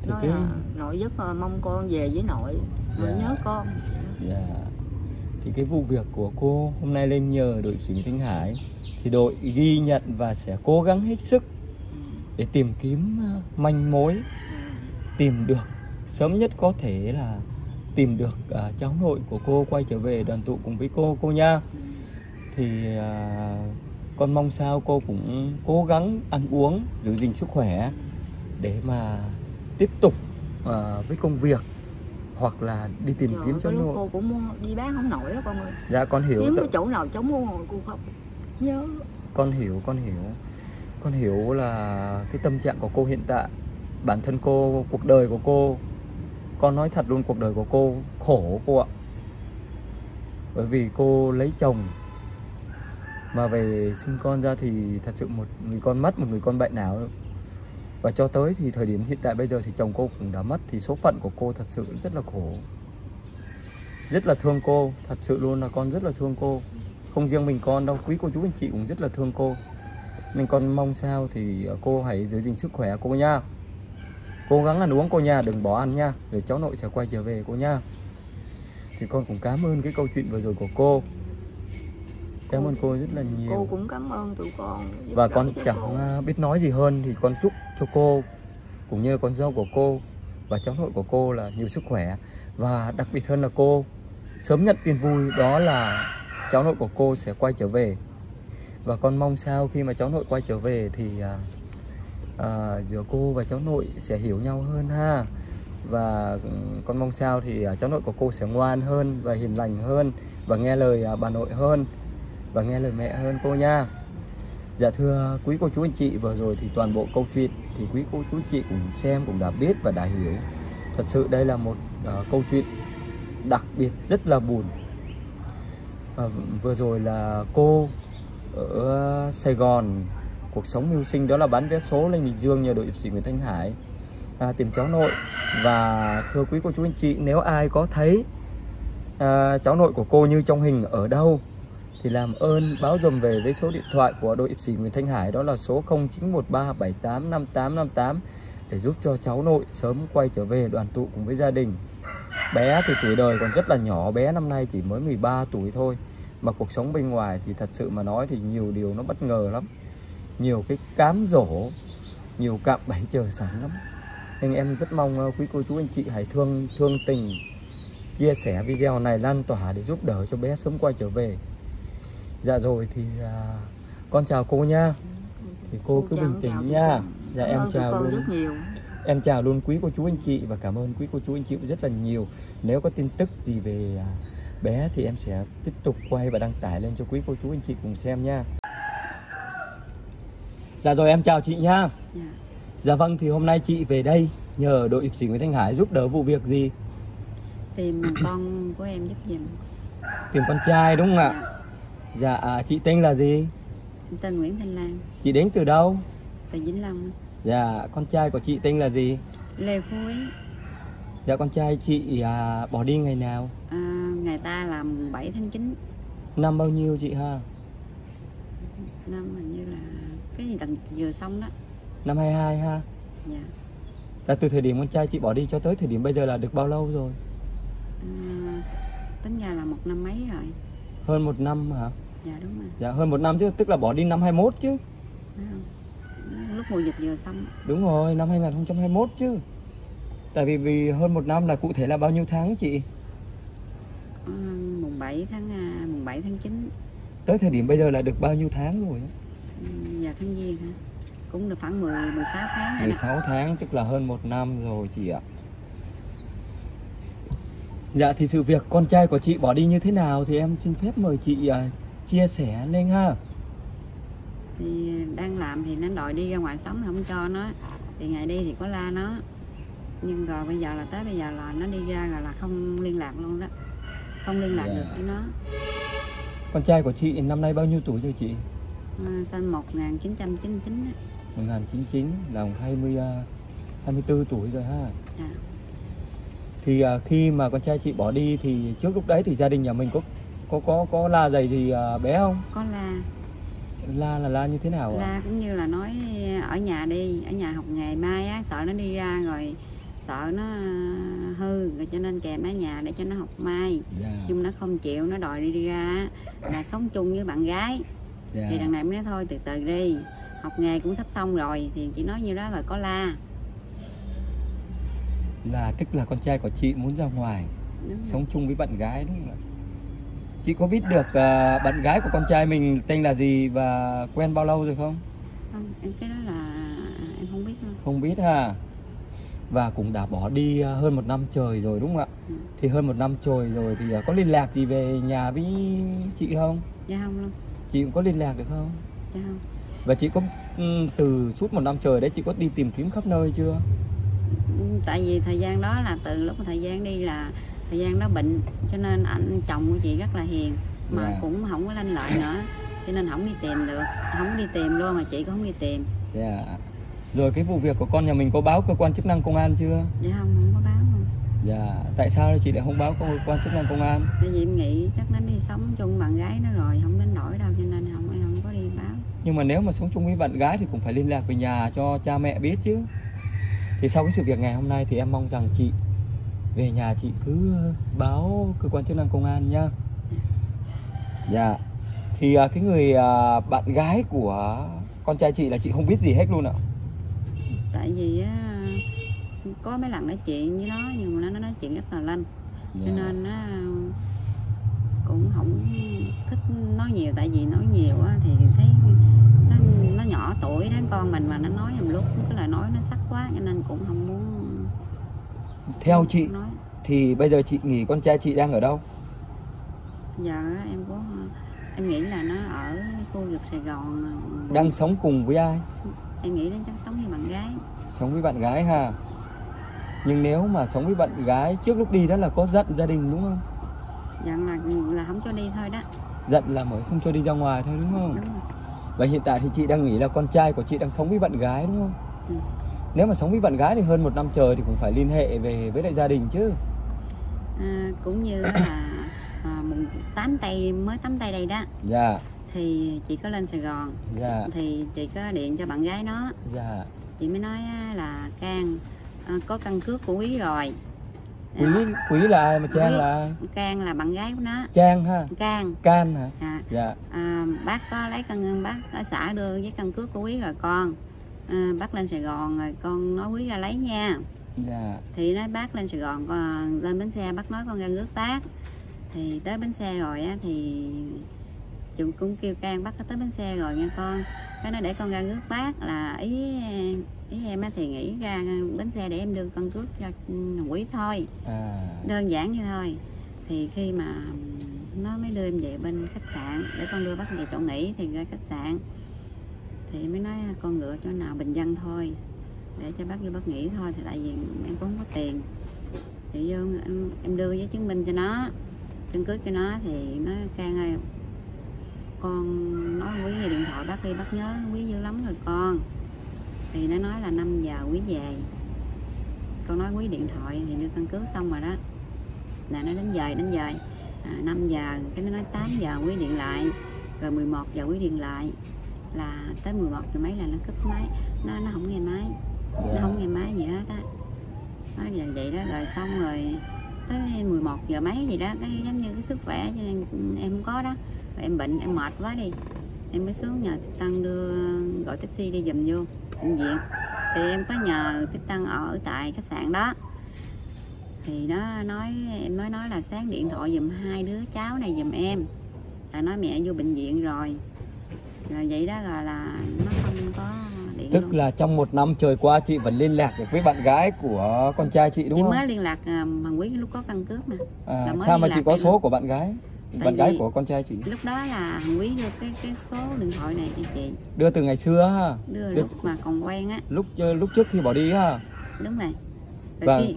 Thì nói cái là nội rất là mong con về với nội nội Dạ. nhớ con. Dạ. Thì cái vụ việc của cô hôm nay lên nhờ đội trưởng Thanh Hải thì đội ghi nhận và sẽ cố gắng hết sức để tìm kiếm ờ, manh mối tìm được sớm nhất có thể là tìm được à, cháu nội của cô quay trở về đoàn tụ cùng với cô cô nha. Thì à, con mong sao cô cũng cố gắng ăn uống giữ gìn sức khỏe để mà tiếp tục à, với công việc hoặc là đi tìm Trời kiếm cháu nội. cô cũng mua đi bán không nổi đó con ơi. Dạ con hiểu kiếm cái chỗ nào cháu mua ngồi cô khóc nhớ. Con hiểu con hiểu. Con hiểu là cái tâm trạng của cô hiện tại, bản thân cô, cuộc đời của cô. Con nói thật luôn, cuộc đời của cô khổ cô ạ. Bởi vì cô lấy chồng, mà về sinh con ra thì thật sự một người con mất, một người con bệnh não và cho tới thì thời điểm hiện tại bây giờ thì chồng cô cũng đã mất, thì số phận của cô thật sự rất là khổ. Rất là thương cô, thật sự luôn là con rất là thương cô không riêng mình con đâu quý cô chú anh chị cũng rất là thương cô. Nên con mong sao thì ờ, cô hãy giữ gìn sức khỏe cô nha. Cố gắng ăn uống cô nha đừng bỏ ăn nha rồi cháu nội sẽ quay trở về cô nha. Thì con cũng cảm ơn cái câu chuyện vừa rồi của cô. Cảm ơn cô rất là nhiều. cô cũng cảm ơn tụi con. Và con chẳng cô. à, biết nói gì hơn thì con chúc cho cô cũng như là con dâu của cô và cháu nội của cô là nhiều sức khỏe. Và đặc biệt hơn là cô sớm nhận tin vui đó là cháu nội của cô sẽ quay trở về. Và con mong sao khi mà cháu nội quay trở về thì à, à, giữa cô và cháu nội sẽ hiểu nhau hơn ha. Và ừ, con mong sao thì à, cháu nội của cô sẽ ngoan hơn và hiền lành hơn và nghe lời à, bà nội hơn và nghe lời mẹ hơn cô nha. Dạ thưa quý cô chú anh chị vừa rồi thì toàn bộ câu chuyện thì quý cô chú anh chị cũng xem cũng đã biết và đã hiểu. Thật sự đây là một ờ, câu chuyện đặc biệt rất là buồn. Ờ, vừa rồi là cô ở Sài Gòn. Cuộc sống mưu sinh đó là bán vé số lên Bình Dương nhờ đội hiệp sĩ Nguyễn Thanh Hải à, tìm cháu nội. Và thưa quý cô chú anh chị nếu ai có thấy à, cháu nội của cô như trong hình ở đâu thì làm ơn báo dùm về với số điện thoại của đội hiệp sĩ Nguyễn Thanh Hải. Đó là số 0913785858 để giúp cho cháu nội sớm quay trở về đoàn tụ cùng với gia đình. Bé thì tuổi đời còn rất là nhỏ, bé năm nay chỉ mới 13 tuổi thôi. Mà cuộc sống bên ngoài thì thật sự mà nói thì nhiều điều nó bất ngờ lắm. Nhiều cái cám dỗ, nhiều cạm bẫy chờ sẵn lắm. Nên em rất mong ờ, quý cô chú anh chị hãy thương thương tình chia sẻ video này lan tỏa để giúp đỡ cho bé sớm quay trở về. Dạ rồi thì à, con chào cô nha. Thì cô, cứ chào- bình tĩnh nha. Dạ em chào con luôn. rất nhiều Em chào luôn quý cô chú anh chị và cảm ơn quý cô chú anh chị rất là nhiều. Nếu có tin tức gì về à, bé thì em sẽ tiếp tục quay và đăng tải lên cho quý cô chú anh chị cùng xem nha. Dạ rồi em chào chị nha. Dạ. Dạ vâng thì hôm nay chị về đây nhờ đội hiệp sĩ Nguyễn Thanh Hải giúp đỡ vụ việc gì? tìm con của em giúp giùm Tìm con trai đúng không ạ? Dạ à, chị tên là gì? Em tên Nguyễn Thanh Lan Chị đến từ đâu? từ Vĩnh Long Dạ con trai của chị tên là gì? Lê Phú Ý Dạ con trai chị à, bỏ đi ngày nào? à, ngày ta làm 7 tháng 9 Năm bao nhiêu chị ha? năm hình như là cái gì tầng vừa xong đó Năm 22 ha? dạ Là từ thời điểm con trai chị bỏ đi cho tới thời điểm bây giờ là được bao lâu rồi? à, tính ra là một năm mấy rồi Hơn một năm hả? dạ đúng rồi Dạ hơn một năm chứ tức là bỏ đi năm 21 chứ? Lúc mùa dịch vừa xong. Đúng rồi năm 2021 chứ. Tại vì vì hơn một năm là cụ thể là bao nhiêu tháng chị? à, mùng 7 tháng à, mùng 7 tháng 9 Tới thời điểm bây giờ là được bao nhiêu tháng rồi? ừ, và tháng giêng hả? Cũng được khoảng 10 16 tháng rồi đó 16 tháng tức là hơn một năm rồi chị ạ. Dạ thì sự việc con trai của chị bỏ đi như thế nào thì em xin phép mời chị à, chia sẻ lên ha thì đang làm thì nó đòi đi ra ngoài sống không cho nó thì ngày đi thì có la nó nhưng rồi bây giờ là tới bây giờ là nó đi ra rồi là không liên lạc luôn đó không liên lạc Dạ. được với nó Con trai của chị năm nay bao nhiêu tuổi rồi chị? à, sinh 1999 á. 1999 là 20 à, 24 tuổi rồi ha Dạ. Thì à, khi mà con trai chị bỏ đi thì trước lúc đấy thì gia đình nhà mình có có có có la dày gì à, bé không? có la La là la như thế nào ạ? la cũng như là nói ở nhà đi ở nhà học nghề mai á sợ nó đi ra rồi sợ nó hư rồi cho nên kèm ở nhà để cho nó học mai Dạ. nhưng nó không chịu nó đòi đi đi ra là sống chung với bạn gái Dạ. thì đằng này mới nói thôi từ từ đi học nghề cũng sắp xong rồi thì chị nói như đó rồi có la Là tức là con trai của chị muốn ra ngoài đúng rồi. sống chung với bạn gái đúng không ạ? Chị có biết được à, bạn gái của con trai mình tên là gì và quen bao lâu rồi không? không em cái đó là em không biết đâu Không biết ha. Và cũng đã bỏ đi à, hơn một năm trời rồi đúng không ạ? Ừ. Thì hơn một năm trời rồi thì à, có liên lạc gì về nhà với chị không? dạ không luôn Chị cũng có liên lạc được không? dạ không Và chị có ừ, từ suốt một năm trời đấy chị có đi tìm kiếm khắp nơi chưa? Ừ, tại vì thời gian đó là từ lúc mà thời gian đi là thời gian đó bệnh cho nên anh chồng của chị rất là hiền mà Dạ. cũng không có lanh lợi nữa cho nên không đi tìm được không đi tìm luôn mà chị cũng không đi tìm Dạ. Rồi cái vụ việc của con nhà mình có báo cơ quan chức năng công an chưa? dạ không không có báo luôn Dạ. Tại sao chị lại không báo cơ quan chức năng công an? tại vì em nghĩ chắc nó đi sống chung bạn gái nó rồi không đến nổi đâu cho nên không em không có đi báo nhưng mà nếu mà sống chung với bạn gái thì cũng phải liên lạc về nhà cho cha mẹ biết chứ thì sau cái sự việc ngày hôm nay thì em mong rằng chị về nhà chị cứ báo cơ quan chức năng công an nhá dạ. Thì à, cái người à, bạn gái của con trai chị là chị không biết gì hết luôn ạ. Tại vì á có mấy lần nói chuyện với nó nhưng mà nó nói chuyện rất là lanh. Cho Dạ. nên nó cũng không thích nói nhiều tại vì nói nhiều á thì thấy nó, nó nhỏ tuổi đến con mình mà nó nói một lúc cái lời nói nó sắc quá cho nên cũng không muốn theo chị nói. thì bây giờ chị nghĩ con trai chị đang ở đâu? Á, em có em nghĩ là nó ở khu vực Sài Gòn. Đang sống cùng với ai? Em nghĩ nó chắc sống với bạn gái. Sống với bạn gái ha. Nhưng nếu mà sống với bạn gái trước lúc đi đó là có giận gia đình đúng không? Dặn là là không cho đi thôi đó. Giận là mới không cho đi ra ngoài thôi đúng không? Đúng rồi. và hiện tại thì chị đang nghĩ là con trai của chị đang sống với bạn gái đúng không? Ừ. nếu mà sống với bạn gái thì hơn một năm trời thì cũng phải liên hệ về với lại gia đình chứ. À, cũng như là à, mùng 8 tây mới 8 tây đây đó. Dạ. Thì chị có lên Sài Gòn. Dạ. Thì chị có điện cho bạn gái nó. Dạ. Chị mới nói là Can à, có căn cước của quý rồi. Quý quý là ai mà trang Quý. là? Can là bạn gái của nó. Trang ha? Can can hả? À, dạ. À, bác có lấy căn bác ở xã đưa với căn cước của quý rồi con à, bác lên Sài Gòn rồi con nói quý ra lấy nha. Dạ. Thì nói bác lên Sài Gòn con, lên bến xe bác nói con ra rước bác. Thì tới bến xe rồi á thì chúng cũng kêu can bác tới bến xe rồi nha con. Cái nó để con ra rước bác là ý ý em á thì nghĩ ra bến xe để em đưa căn cước cho quỷ thôi. À. Đơn giản như thôi. Thì khi mà nó mới đưa em về bên khách sạn để con đưa bác về chỗ nghỉ thì ra khách sạn thì mới nói con ngựa chỗ nào bình dân thôi để cho bác vô bác nghỉ thôi thì tại vì em cũng không có tiền. Thì vô em, em đưa giấy chứng minh cho nó chứng cứ cho nó thì nó can ơi con nói quý về điện thoại bác đi bác nhớ quý dữ lắm rồi con. Thì nó nói là 5 giờ quý về. Con nói quý điện thoại thì đưa căn cước xong rồi đó. Là nó đến giờ đến giờ. À, 5 giờ cái nó nói 8 giờ quý điện lại rồi 11 giờ quý điện lại là tới 11 giờ mấy là nó cúp máy. Nó nó không nghe máy. Nó dạ. không nghe máy gì hết á. Nó là vậy đó rồi xong rồi tới 11 giờ mấy gì đó cái giống như cái sức khỏe cho nên em không có đó. Rồi em bệnh em mệt quá đi. Em mới xuống nhờ Tích Tăng đưa gọi taxi đi giùm vô. Bệnh viện thì em có nhờ Tích Tăng ở tại khách sạn đó. Thì nó nói em mới nói là sáng điện thoại giùm hai đứa cháu này giùm em. Là nói mẹ vô bệnh viện rồi rồi vậy đó rồi là nó không có điện tức luôn. là trong một năm trời qua chị vẫn liên lạc được với bạn gái của con trai chị đúng chị không? mới liên lạc à, bằng quý lúc có căn cước mà à, sao mà chị có số luôn. của bạn gái? Tại bạn gái của con trai chị. lúc đó là thằng quý đưa cái cái số điện thoại này cho chị. Đưa từ ngày xưa ha? Đưa Được. lúc mà còn quen á. lúc lúc trước khi bỏ đi ha? Đúng rồi. Rồi Vâng. khi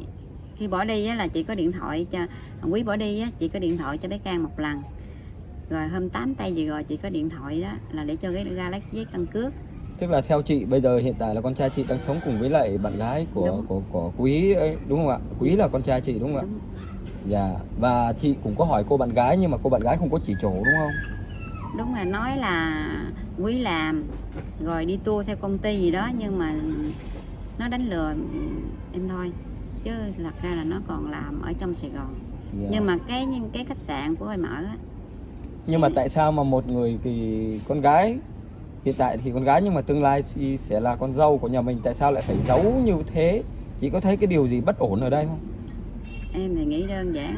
khi bỏ đi á là chị có điện thoại cho thằng quý bỏ đi á chị có điện thoại cho bé Can một lần rồi hôm 8 tay gì rồi chị có điện thoại đó là để cho cái ra lấy giấy căn cước. Tức là theo chị bây giờ hiện tại là con trai chị đang sống cùng với lại bạn gái của Đúng. của của quý ấy, đúng không ạ? Quý là con trai chị đúng không ạ? Đúng, dạ và chị cũng có hỏi cô bạn gái nhưng mà cô bạn gái không có chỉ chỗ đúng không? Đúng là nói là quý làm rồi đi tour theo công ty gì đó nhưng mà nó đánh lừa em thôi. Chứ thật ra là nó còn làm ở trong Sài Gòn. Dạ. nhưng mà cái cái khách sạn của em ở á nhưng mà tại sao mà một người thì con gái hiện tại thì con gái nhưng mà tương lai thì sẽ là con dâu của nhà mình tại sao lại phải giấu như thế? Chị có thấy cái điều gì bất ổn ở đây không? Em thì nghĩ đơn giản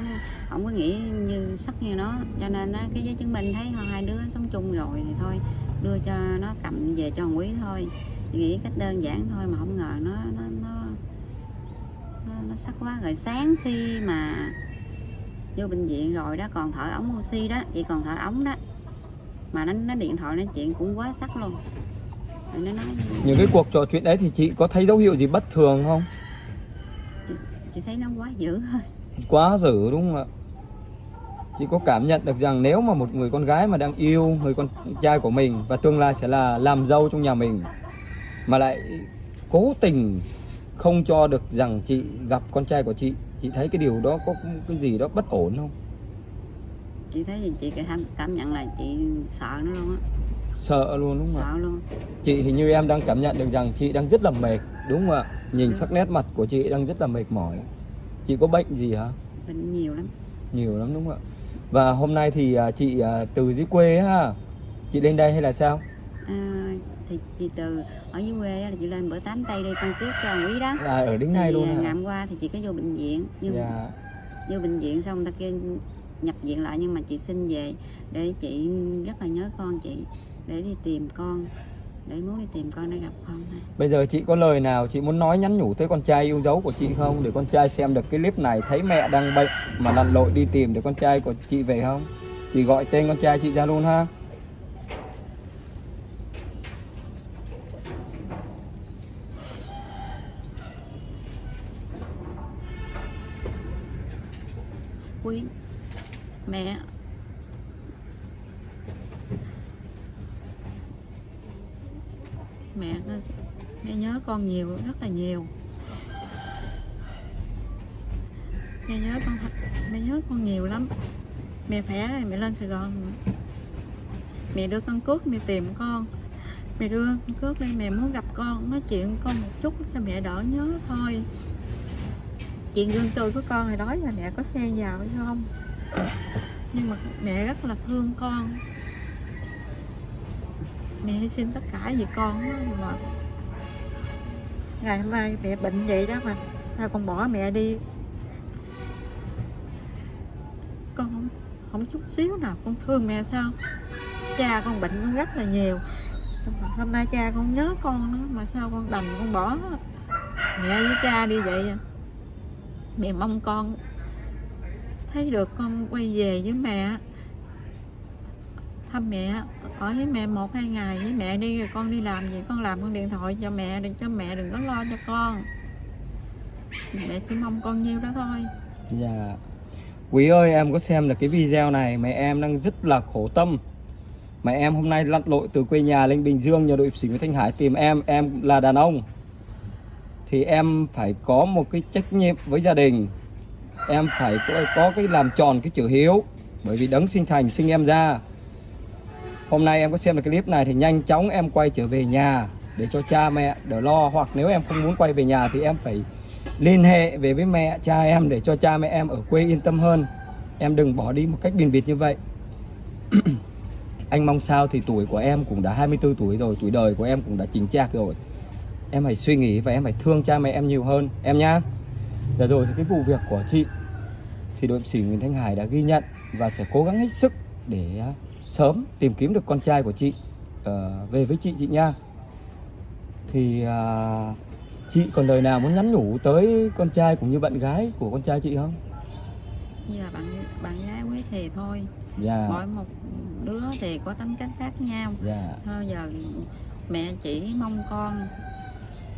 không có nghĩ như sắc như nó cho nên á, cái giấy chứng minh thấy hai đứa sống chung rồi thì thôi đưa cho nó cầm về cho thằng quý thôi. Nghĩ cách đơn giản thôi mà không ngờ nó nó nó nó, nó sắc quá. Rồi sáng khi mà vô bệnh viện rồi đó còn thở ống oxy đó chị còn thở ống đó. Mà nó nó điện thoại nói chuyện cũng quá sắc luôn. Rồi nó nói những cái cuộc trò chuyện đấy thì chị có thấy dấu hiệu gì bất thường không? Chị thấy nó quá dữ thôi. Quá dữ đúng không ạ? Chị có cảm nhận được rằng nếu mà một người con gái mà đang yêu người con trai của mình và tương lai sẽ là làm dâu trong nhà mình mà lại cố tình không cho được rằng chị gặp con trai của chị chị thấy cái điều đó có cái gì đó bất ổn không? Chị thấy thì chị cảm, cảm nhận là chị sợ nó luôn á. Sợ luôn đúng không sợ luôn. Chị thì như em đang cảm nhận được rằng chị đang rất là mệt đúng không ạ? Nhìn sắc nét mặt của chị đang rất là mệt mỏi. Chị có bệnh gì hả? Bệnh nhiều lắm. Nhiều lắm đúng không ạ? Và hôm nay thì à, chị à, từ dưới quê ha? Chị lên đây hay là sao? À, thì chị từ ở dưới quê là chị lên bữa tám tây đi con tiếp cho quý đó. À, ở đến ngay luôn à, hôm qua thì chị có vô bệnh viện nhưng dạ. vô bệnh viện xong người ta kêu nhập viện lại nhưng mà chị xin về để chị rất là nhớ con chị để đi tìm con để muốn đi tìm con để gặp con thôi bây giờ chị có lời nào chị muốn nói nhắn nhủ tới con trai yêu dấu của chị không? Để con trai xem được cái clip này thấy mẹ đang bệnh mà lặn lội đi tìm để con trai của chị về không? Chị gọi tên con trai chị ra luôn ha mẹ. Mẹ mẹ nhớ con nhiều, rất là nhiều. Mẹ nhớ con thật, mẹ nhớ con nhiều lắm. Mẹ khỏe rồi mẹ lên sài gòn. Mẹ đưa con cước, mẹ tìm con. Mẹ đưa con cước đây mẹ muốn gặp con, nói chuyện con một chút cho mẹ đỡ nhớ thôi. Chuyện gương tôi của con hồi đó là mẹ có xe vào hay không? Nhưng mà mẹ rất là thương con. Mẹ hy sinh tất cả vì con đó, mà ngày hôm nay mẹ bệnh vậy đó mà sao con bỏ mẹ đi? Con không, không chút xíu nào con thương mẹ sao? Cha con bệnh con rất là nhiều. Hôm nay cha con nhớ con nữa mà sao con đành con bỏ mẹ với cha đi vậy à? mẹ mong con thấy được con quay về với mẹ. Thăm mẹ, ở với mẹ một, hai ngày. Với mẹ đi, rồi con đi làm gì? Con làm con điện thoại cho mẹ, đừng cho mẹ, đừng có lo cho con. Mẹ chỉ mong con nhiêu đó thôi. Dạ. Quý ơi, em có xem được cái video này, Mẹ em đang rất là khổ tâm. Mẹ em hôm nay lặn lội từ quê nhà lên Bình Dương Nhờ đội sĩ Nguyễn Thanh Hải tìm em Em là đàn ông. Thì em phải có một cái trách nhiệm với gia đình. Em phải có, có cái làm tròn cái chữ hiếu Bởi vì đấng sinh thành sinh em ra. Hôm nay em có xem được clip này Thì nhanh chóng em quay trở về nhà Để cho cha mẹ đỡ lo Hoặc nếu em không muốn quay về nhà Thì em phải liên hệ về với mẹ cha em để cho cha mẹ em ở quê yên tâm hơn. Em đừng bỏ đi một cách biền biệt như vậy. [clears throat] Anh mong sao thì tuổi của em cũng đã 24 tuổi rồi tuổi đời của em cũng đã chính chạc rồi. Em phải suy nghĩ và em phải thương cha mẹ em nhiều hơn. Em nhá. Dạ rồi thì cái vụ việc của chị thì đội sĩ Nguyễn Thanh Hải đã ghi nhận và sẽ cố gắng hết sức để à, sớm tìm kiếm được con trai của chị ờ, về với chị chị nha. Thì à, chị còn lời nào muốn nhắn nhủ tới con trai cũng như bạn gái của con trai chị không? giờ bạn bạn gái quý thì thôi. Dạ, mỗi một đứa thì có tính cách khác nhau. Dạ, thôi giờ mẹ chỉ mong con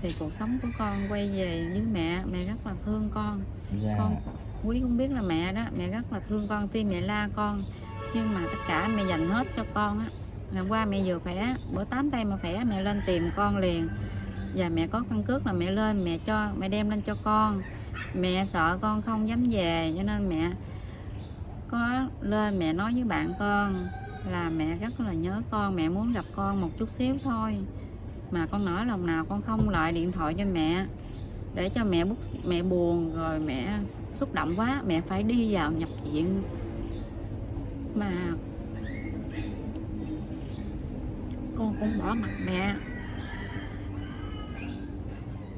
thì cuộc sống của con quay về với mẹ mẹ rất là thương con. Dạ, con quý cũng biết là mẹ đó mẹ rất là thương con tim mẹ la con nhưng mà tất cả mẹ dành hết cho con á. Ngày qua mẹ vừa khỏe bữa tám tay mà khỏe mẹ lên tìm con liền. Và mẹ có căn cước là mẹ lên mẹ cho mẹ đem lên cho con. Mẹ sợ con không dám về cho nên mẹ có lên mẹ nói với bạn con là mẹ rất là nhớ con mẹ muốn gặp con một chút xíu thôi mà con nói lòng nào con không lại điện thoại cho mẹ để cho mẹ bút mẹ buồn rồi mẹ xúc động quá mẹ phải đi vào nhập viện mà con cũng bỏ mặt mẹ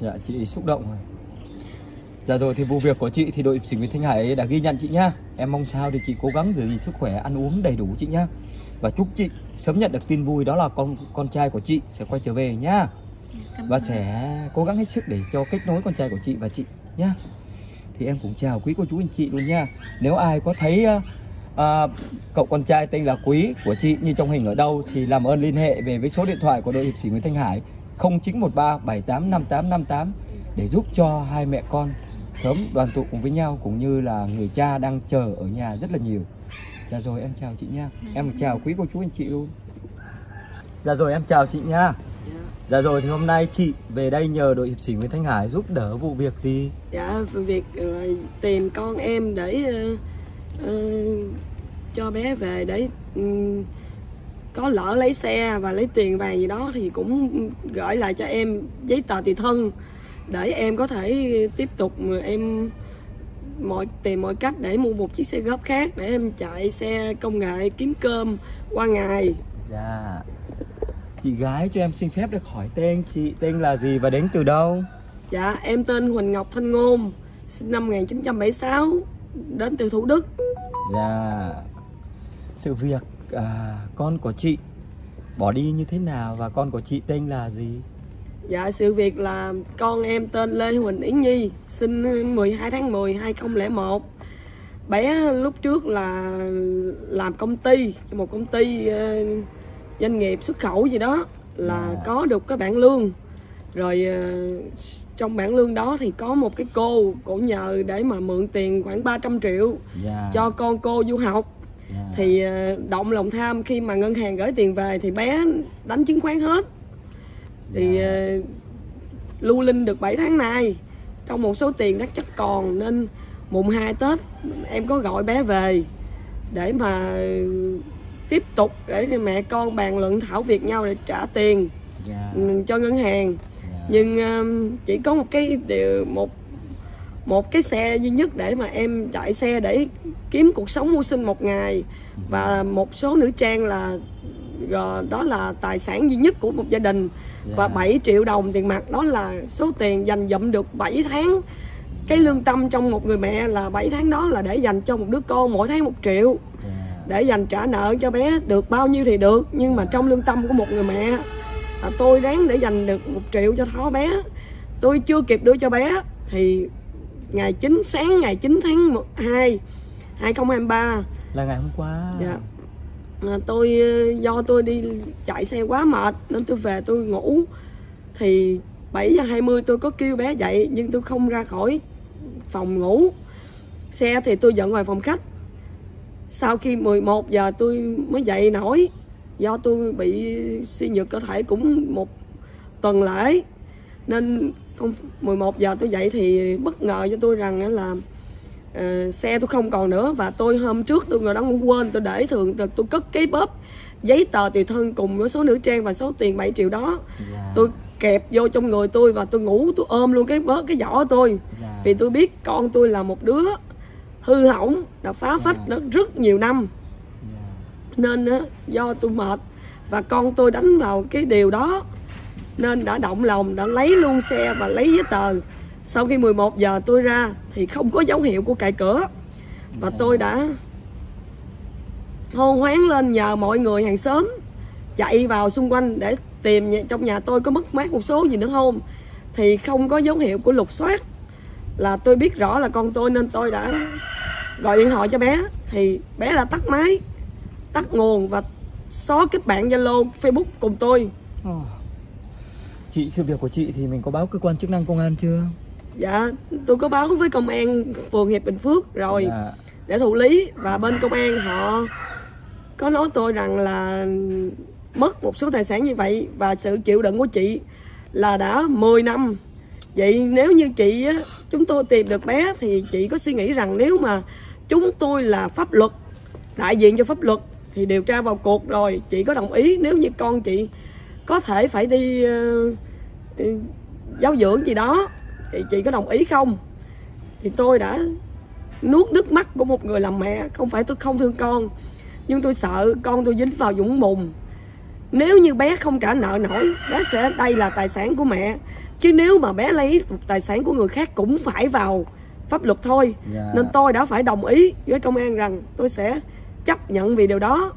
dạ chị xúc động rồi. Dạ rồi thì vụ việc của chị thì đội sinh sĩ Thanh Hải đã ghi nhận chị nhá. Em mong sao thì chị cố gắng giữ gìn sức khỏe, ăn uống đầy đủ chị nhá. Và chúc chị sớm nhận được tin vui đó là con con trai của chị sẽ quay trở về nhá. Cảm Và sẽ cố gắng hết sức để cho kết nối con trai của chị và chị nhá. Thì em cũng chào quý cô chú anh chị luôn nha. Nếu ai có thấy uh, uh, cậu con trai tên là Quý của chị như trong hình ở đâu thì làm ơn liên hệ về với số điện thoại của đội hiệp sĩ Nguyễn Thanh Hải 0913 785858 để giúp cho hai mẹ con sớm đoàn tụ cùng với nhau cũng như là người cha đang chờ ở nhà rất là nhiều. Dạ rồi em chào chị nha. Em chào quý cô chú anh chị luôn. Dạ rồi em chào chị nha. Dạ rồi thì hôm nay chị về đây nhờ đội hiệp sĩ Nguyễn Thanh Hải giúp đỡ vụ việc gì? dạ việc ờ, tìm con em để ờ, ờ, cho bé về để ừm, có lỡ lấy xe và lấy tiền vàng gì đó thì cũng gửi lại cho em giấy tờ tùy thân để em có thể tiếp tục mà em mọi tìm mọi cách để mua một chiếc xe góp khác để em chạy xe công nghệ kiếm cơm qua ngày Dạ Chị gái cho em xin phép được hỏi tên Chị tên là gì và đến từ đâu? dạ em tên Huỳnh Ngọc Thanh Ngôn sinh năm 1976 đến từ Thủ Đức Dạ Sự việc à, con của chị bỏ đi như thế nào và con của chị tên là gì? Dạ sự việc là con em tên Lê Huỳnh Yến Nhi sinh 12 tháng 10 2001 bé lúc trước là làm công ty cho một công ty ờ, doanh nghiệp xuất khẩu gì đó là Dạ. có được cái bảng lương. Rồi ờ, trong bảng lương đó thì có một cái cô cổ nhờ để mà mượn tiền khoảng 300 triệu Dạ. cho con cô du học. Dạ. thì ờ, động lòng tham khi mà ngân hàng gửi tiền về thì bé đánh chứng khoán hết thì Dạ. ờ, lưu linh được 7 tháng nay. Trong một số tiền đắt chắc còn nên mùng 2 Tết em có gọi bé về để mà tiếp tục để mẹ con bàn luận thảo việc nhau để trả tiền Dạ. ừ, cho ngân hàng. Dạ. nhưng um, chỉ có một cái điều một một cái xe duy nhất để mà em chạy xe để kiếm cuộc sống mưu sinh một ngày. Và một số nữ trang là đó là tài sản duy nhất của một gia đình. Và Dạ. 7 triệu đồng tiền mặt đó là số tiền dành dụm được 7 tháng. Cái lương tâm trong một người mẹ là 7 tháng đó là để dành cho một đứa con mỗi tháng một triệu. Dạ. để dành trả nợ cho bé được bao nhiêu thì được nhưng mà trong lương tâm của một người mẹ là tôi ráng để dành được một triệu cho thó bé. Tôi chưa kịp đưa cho bé thì ngày 9 sáng ngày 9 tháng 2 2023 Là ngày hôm qua. Dạ Ờ, tôi ờ, do tôi đi chạy xe quá mệt nên tôi về tôi ngủ. Thì 7 giờ 20 tôi có kêu bé dậy nhưng tôi không ra khỏi phòng ngủ. Xe thì tôi dẫn ngoài phòng khách. Sau khi 11 giờ tôi mới dậy nổi. Do tôi bị suy nhược cơ thể cũng một tuần lễ. Nên không 11 giờ tôi dậy thì bất ngờ cho tôi rằng là ờ, xe tôi không còn nữa và tôi hôm trước tôi ngồi đó ngủ quên tôi để thường tôi, cất cái bóp giấy tờ tùy thân cùng với số nữ trang và số tiền 7 triệu đó Dạ. tôi kẹp vô trong người tôi và tôi ngủ tôi ôm luôn cái bớt cái vỏ tôi Dạ. vì tôi biết con tôi là một đứa hư hỏng đã phá phách nó rất nhiều năm Dạ. nên á, do tôi mệt và con tôi đánh vào cái điều đó nên đã động lòng đã lấy luôn xe và lấy giấy tờ sau khi 11 giờ tôi ra thì không có dấu hiệu của cài cửa. Và tôi đã hô hoáng lên nhờ mọi người hàng xóm chạy vào xung quanh để tìm trong nhà tôi có mất mát một số gì nữa không? Thì không có dấu hiệu của lục soát là tôi biết rõ là con tôi nên tôi đã gọi điện thoại cho bé. Thì bé đã tắt máy tắt nguồn và xóa kết bạn zalo facebook cùng tôi. Chị sự việc của chị thì mình có báo cơ quan chức năng công an chưa? Dạ tôi có báo với công an phường hiệp bình phước rồi Dạ. để thụ lý. Và bên công an họ có nói tôi rằng là mất một số tài sản như vậy và sự chịu đựng của chị là đã 10 năm. Vậy nếu như chị á, chúng tôi tìm được bé thì chị có suy nghĩ rằng nếu mà chúng tôi là pháp luật đại diện cho pháp luật thì điều tra vào cuộc rồi chị có đồng ý. Nếu như con chị có thể phải đi đi giáo dưỡng gì đó thì chị có đồng ý không? Thì tôi đã nuốt nước mắt của một người làm mẹ không phải tôi không thương con. Nhưng tôi sợ con tôi dính vào dũng mùng nếu như bé không trả nợ nổi bé sẽ đây là tài sản của mẹ. Chứ nếu mà bé lấy tài sản của người khác cũng phải vào pháp luật thôi. Dạ. nên tôi đã phải đồng ý với công an rằng tôi sẽ chấp nhận vì điều đó.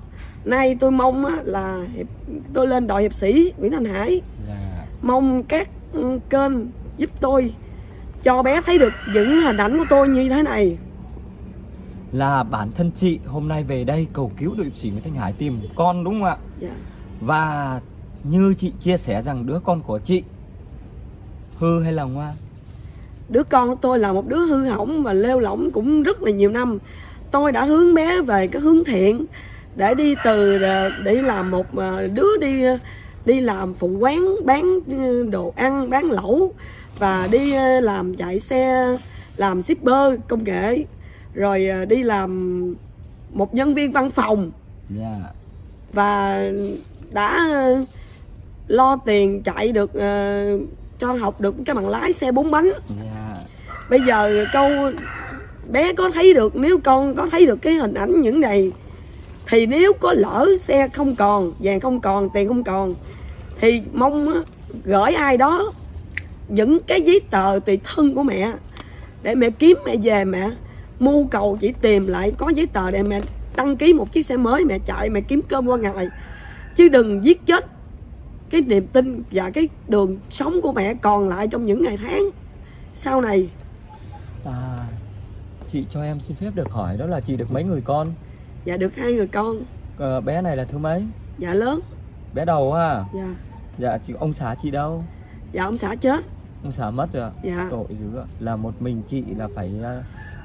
Nay tôi mong là hiệp- tôi lên đội hiệp sĩ Nguyễn Thành Hải. Dạ. mong các ừ, kênh giúp tôi cho bé thấy được những hình ảnh của tôi như thế này Là bản thân chị hôm nay về đây cầu cứu đội sĩ Nguyễn Thanh Hải tìm con đúng không ạ? dạ. Và như chị chia sẻ rằng đứa con của chị hư hay là ngoan? đứa con của tôi là một đứa hư hỏng và lêu lỏng cũng rất là nhiều năm tôi đã hướng bé về cái hướng thiện để đi từ ờ, để làm một ờ, đứa đi ờ, đi làm phụ quán bán đồ ăn bán lẩu và đi ờ, làm chạy xe làm shipper công nghệ. Rồi ờ, đi làm một nhân viên văn phòng. Dạ. và đã ờ, lo tiền chạy được cho học được cái bằng lái xe bốn bánh. Dạ. Bây giờ câu bé có thấy được nếu con có thấy được cái hình ảnh những này thì nếu có lỡ xe không còn vàng không còn tiền không còn thì mong gửi ai đó những cái giấy tờ tùy thân của mẹ. Để mẹ kiếm mẹ về mẹ mưu cầu chỉ tìm lại có giấy tờ để mẹ đăng ký một chiếc xe mới mẹ chạy mẹ kiếm cơm qua ngày. Chứ đừng giết chết cái niềm tin và cái đường sống của mẹ còn lại trong những ngày tháng sau này. À, chị cho em xin phép được hỏi đó là chị được mấy người con? Dạ được hai người con. Ờ, bé này là thứ mấy? Dạ lớn. Bé đầu ha? Dạ. Dạ chị ông xã chị đâu? Dạ ông xã chết ông xã mất rồi ạ. Dạ. tội dữ ạ. Là một mình chị là phải à,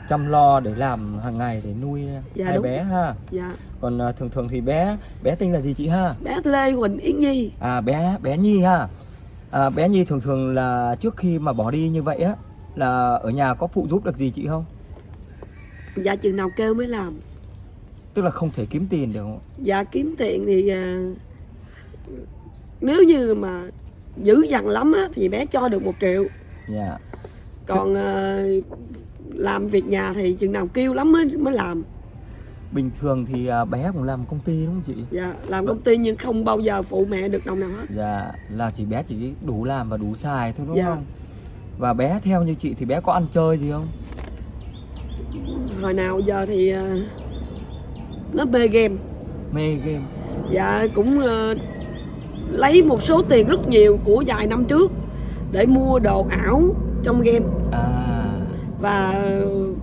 chăm lo để làm hàng ngày để nuôi Dạ, hai đúng. bé ha. Dạ. Còn à, thường thường thì bé bé tên là gì chị ha? Bé lê huỳnh yến nhi. À bé bé nhi ha. À, bé nhi thường thường là trước khi mà bỏ đi như vậy á là ở nhà có phụ giúp được gì chị không? Dạ chừng nào kêu mới làm. Tức là không thể kiếm tiền được. Không dạ kiếm tiền thì à, nếu như mà dữ dằn lắm á, thì bé cho được một triệu. Dạ. Còn à, làm việc nhà thì chừng nào kêu lắm mới mới làm. Bình thường thì à, bé cũng làm công ty đúng không chị? Dạ làm công ty nhưng không bao giờ phụ mẹ được đồng nào hết. Dạ là chỉ bé chỉ đủ làm và đủ xài thôi đúng Dạ. không? Và bé theo như chị thì bé có ăn chơi gì không? Hồi nào giờ thì à, nó bê game. Mê game. Dạ cũng ờ, lấy một số tiền rất nhiều của vài năm trước để mua đồ ảo trong game. À. Và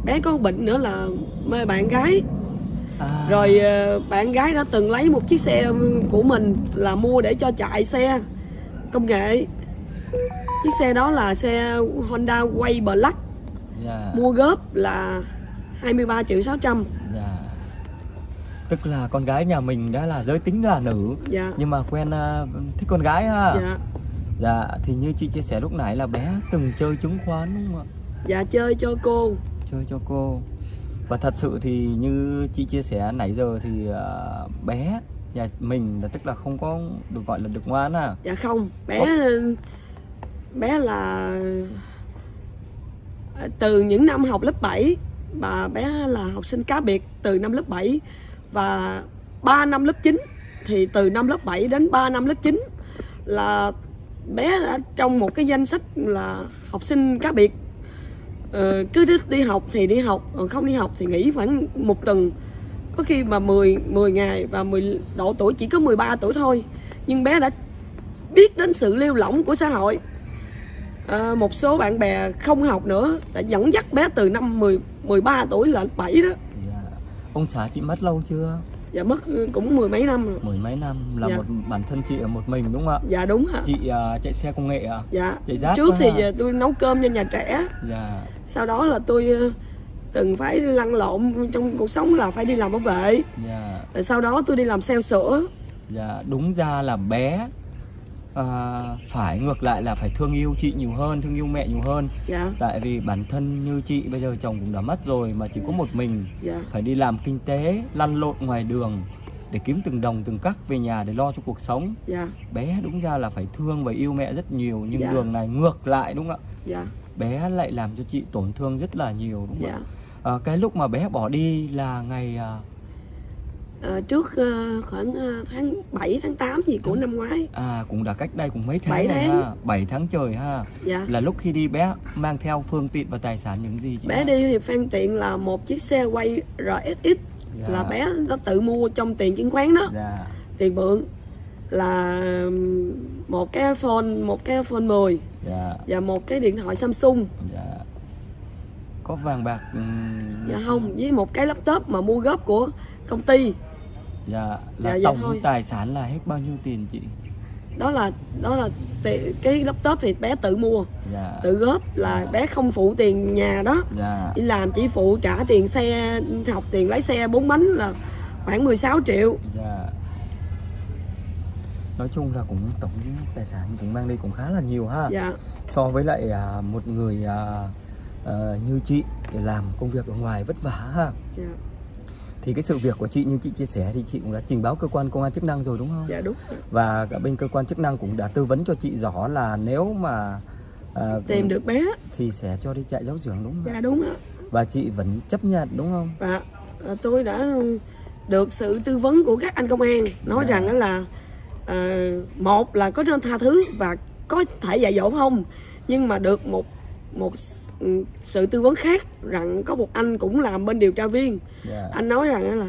bé có bệnh nữa là mê bạn gái. À. Rồi ờ, bạn gái đã từng lấy một chiếc xe của mình là mua để cho chạy xe công nghệ. Chiếc xe đó là xe Honda Way Black. Dạ. Mua góp là 23 triệu 600 dạ tức là con gái nhà mình đã là giới tính là nữ. Dạ. Nhưng mà quen à, thích con gái ha? Dạ. Dạ thì như chị chia sẻ lúc nãy là bé từng chơi chứng khoán đúng không ạ? Dạ chơi cho cô. Chơi cho cô. Và thật sự thì như chị chia sẻ nãy giờ thì à, bé nhà mình là tức là không có được gọi là được ngoan à? Dạ không. Bé bé là từ những năm học lớp 7 bà bé là học sinh cá biệt từ năm lớp 7 và 3 năm lớp 9 thì từ năm lớp 7 đến 3 năm lớp 9 là bé đã trong một cái danh sách là học sinh cá biệt. Ờ, cứ đi, học thì đi học còn không đi học thì nghỉ khoảng một tuần. Có khi mà 10 10 ngày và 10 độ tuổi chỉ có 13 tuổi thôi. Nhưng bé đã biết đến sự lêu lỏng của xã hội. À, một số bạn bè không học nữa đã dẫn dắt bé từ năm 10, 13 tuổi là 7 đó ông xã chị mất lâu chưa? Và mất cũng mười mấy năm rồi. Mười mấy năm là Dạ. một bản thân chị ở một mình đúng không ạ? Dạ đúng ạ. Chị à, chạy xe công nghệ à? Dạ. Chạy ráp trước thì về tôi nấu cơm cho nhà trẻ. Dạ. Sau đó là tôi ờ, từng phải lăn lộn trong cuộc sống là phải đi làm bảo vệ. Dạ. Rồi sau đó tôi đi làm sale sữa dạ đúng ra là bé à, phải ngược lại là phải thương yêu chị nhiều hơn thương yêu mẹ nhiều hơn. Dạ. Tại vì bản thân như chị bây giờ chồng cũng đã mất rồi mà chỉ có một mình. Dạ. Phải đi làm kinh tế lăn lộn ngoài đường để kiếm từng đồng từng cắc về nhà để lo cho cuộc sống. Dạ. Bé đúng ra là phải thương và yêu mẹ rất nhiều nhưng Dạ. đường này ngược lại đúng không ạ? Dạ. Bé lại làm cho chị tổn thương rất là nhiều đúng không dạ. Ạ à, cái lúc mà bé bỏ đi là ngày à, trước ờ, khoảng ờ, tháng 7 tháng 8 gì của năm ngoái. À cũng đã cách đây cũng mấy tháng Bảy rồi tháng. ha 7 tháng trời ha. Dạ. Là lúc khi đi bé mang theo phương tiện và tài sản những gì chị bé ha? đi thì phương tiện là một chiếc xe quay RSX Dạ. là bé nó tự mua trong tiền chứng khoán đó. Dạ. Tiền mượn là một cái iPhone một cái iPhone 10 dạ. Và một cái điện thoại Samsung. Dạ. Có vàng bạc dạ không với một cái laptop mà mua góp của công ty dạ là Dạ, dạ tổng thôi. tài sản là hết bao nhiêu tiền chị? Đó là đó là cái laptop thì bé tự mua. Dạ. Tự góp là bé không phụ tiền nhà đó. Dạ. Đi làm chỉ phụ trả tiền xe học tiền lái xe bốn bánh là khoảng 16 triệu. Dạ. Nói chung là cũng tổng tài sản cũng mang đi cũng khá là nhiều ha. Dạ. So với lại à, một người à, à, như chị để làm công việc ở ngoài vất vả ha. Dạ thì cái sự việc của chị như chị chia sẻ thì chị cũng đã trình báo cơ quan công an chức năng rồi đúng không? Dạ đúng. Và cả bên cơ quan chức năng cũng đã tư vấn cho chị rõ là nếu mà à, tìm được bé. thì sẽ cho đi trại giáo dưỡng đúng không? Dạ đúng ạ. Và chị vẫn chấp nhận đúng không? Và à, tôi đã được sự tư vấn của các anh công an nói Dạ. rằng là à, một là có nên tha thứ và có thể dạy dỗ không nhưng mà được một một sự tư vấn khác rằng có một anh cũng làm bên điều tra viên. Dạ. anh nói rằng là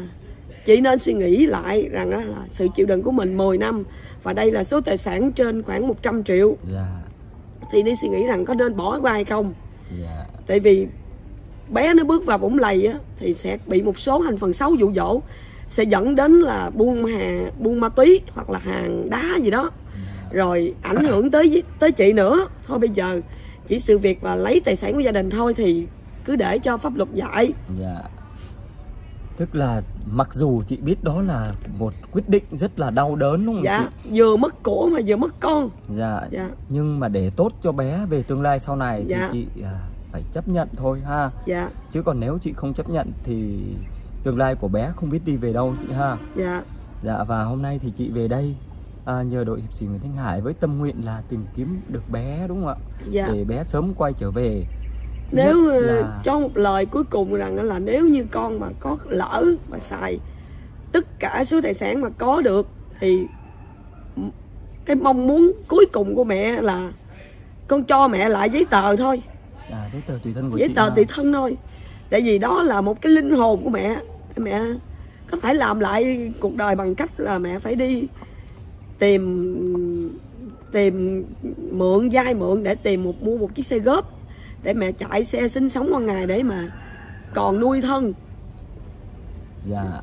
chị nên suy nghĩ lại rằng là sự chịu đựng của mình 10 năm và đây là số tài sản trên khoảng 100 triệu. Dạ. Thì nên suy nghĩ rằng có nên bỏ qua hay không? Dạ. Tại vì bé nó bước vào vũng lầy á, thì sẽ bị một số thành phần xấu dụ dỗ sẽ dẫn đến là buôn hàng buôn ma túy hoặc là hàng đá gì đó. Rồi ảnh hưởng tới tới chị nữa. Thôi bây giờ chỉ sự việc và lấy tài sản của gia đình thôi thì cứ để cho pháp luật dạy Dạ. Tức là mặc dù chị biết đó là một quyết định rất là đau đớn đúng không dạ chị? vừa mất của mà vừa mất con Dạ. dạ Nhưng mà để tốt cho bé về tương lai sau này Dạ. thì chị à, phải chấp nhận thôi ha. dạ Chứ còn nếu chị không chấp nhận thì tương lai của bé không biết đi về đâu chị ha. dạ Dạ và hôm nay thì chị về đây à, nhờ đội hiệp sĩ Nguyễn Thanh Hải với tâm nguyện là tìm kiếm được bé đúng không ạ? dạ. Để bé sớm quay trở về. Thứ nếu ờ, là- cho một lời cuối cùng rằng là nếu như con mà có lỡ mà xài tất cả số tài sản mà có được thì cái mong muốn cuối cùng của mẹ là con cho mẹ lại giấy tờ thôi. À, giấy tờ tùy thân của giấy chị tờ tùy thân thôi. Tại vì đó là một cái linh hồn của mẹ. Mẹ có thể làm lại cuộc đời bằng cách là mẹ phải đi tìm tìm mượn vay mượn để tìm một mua một chiếc xe góp để mẹ chạy xe sinh sống qua ngày để mà còn nuôi thân. Dạ.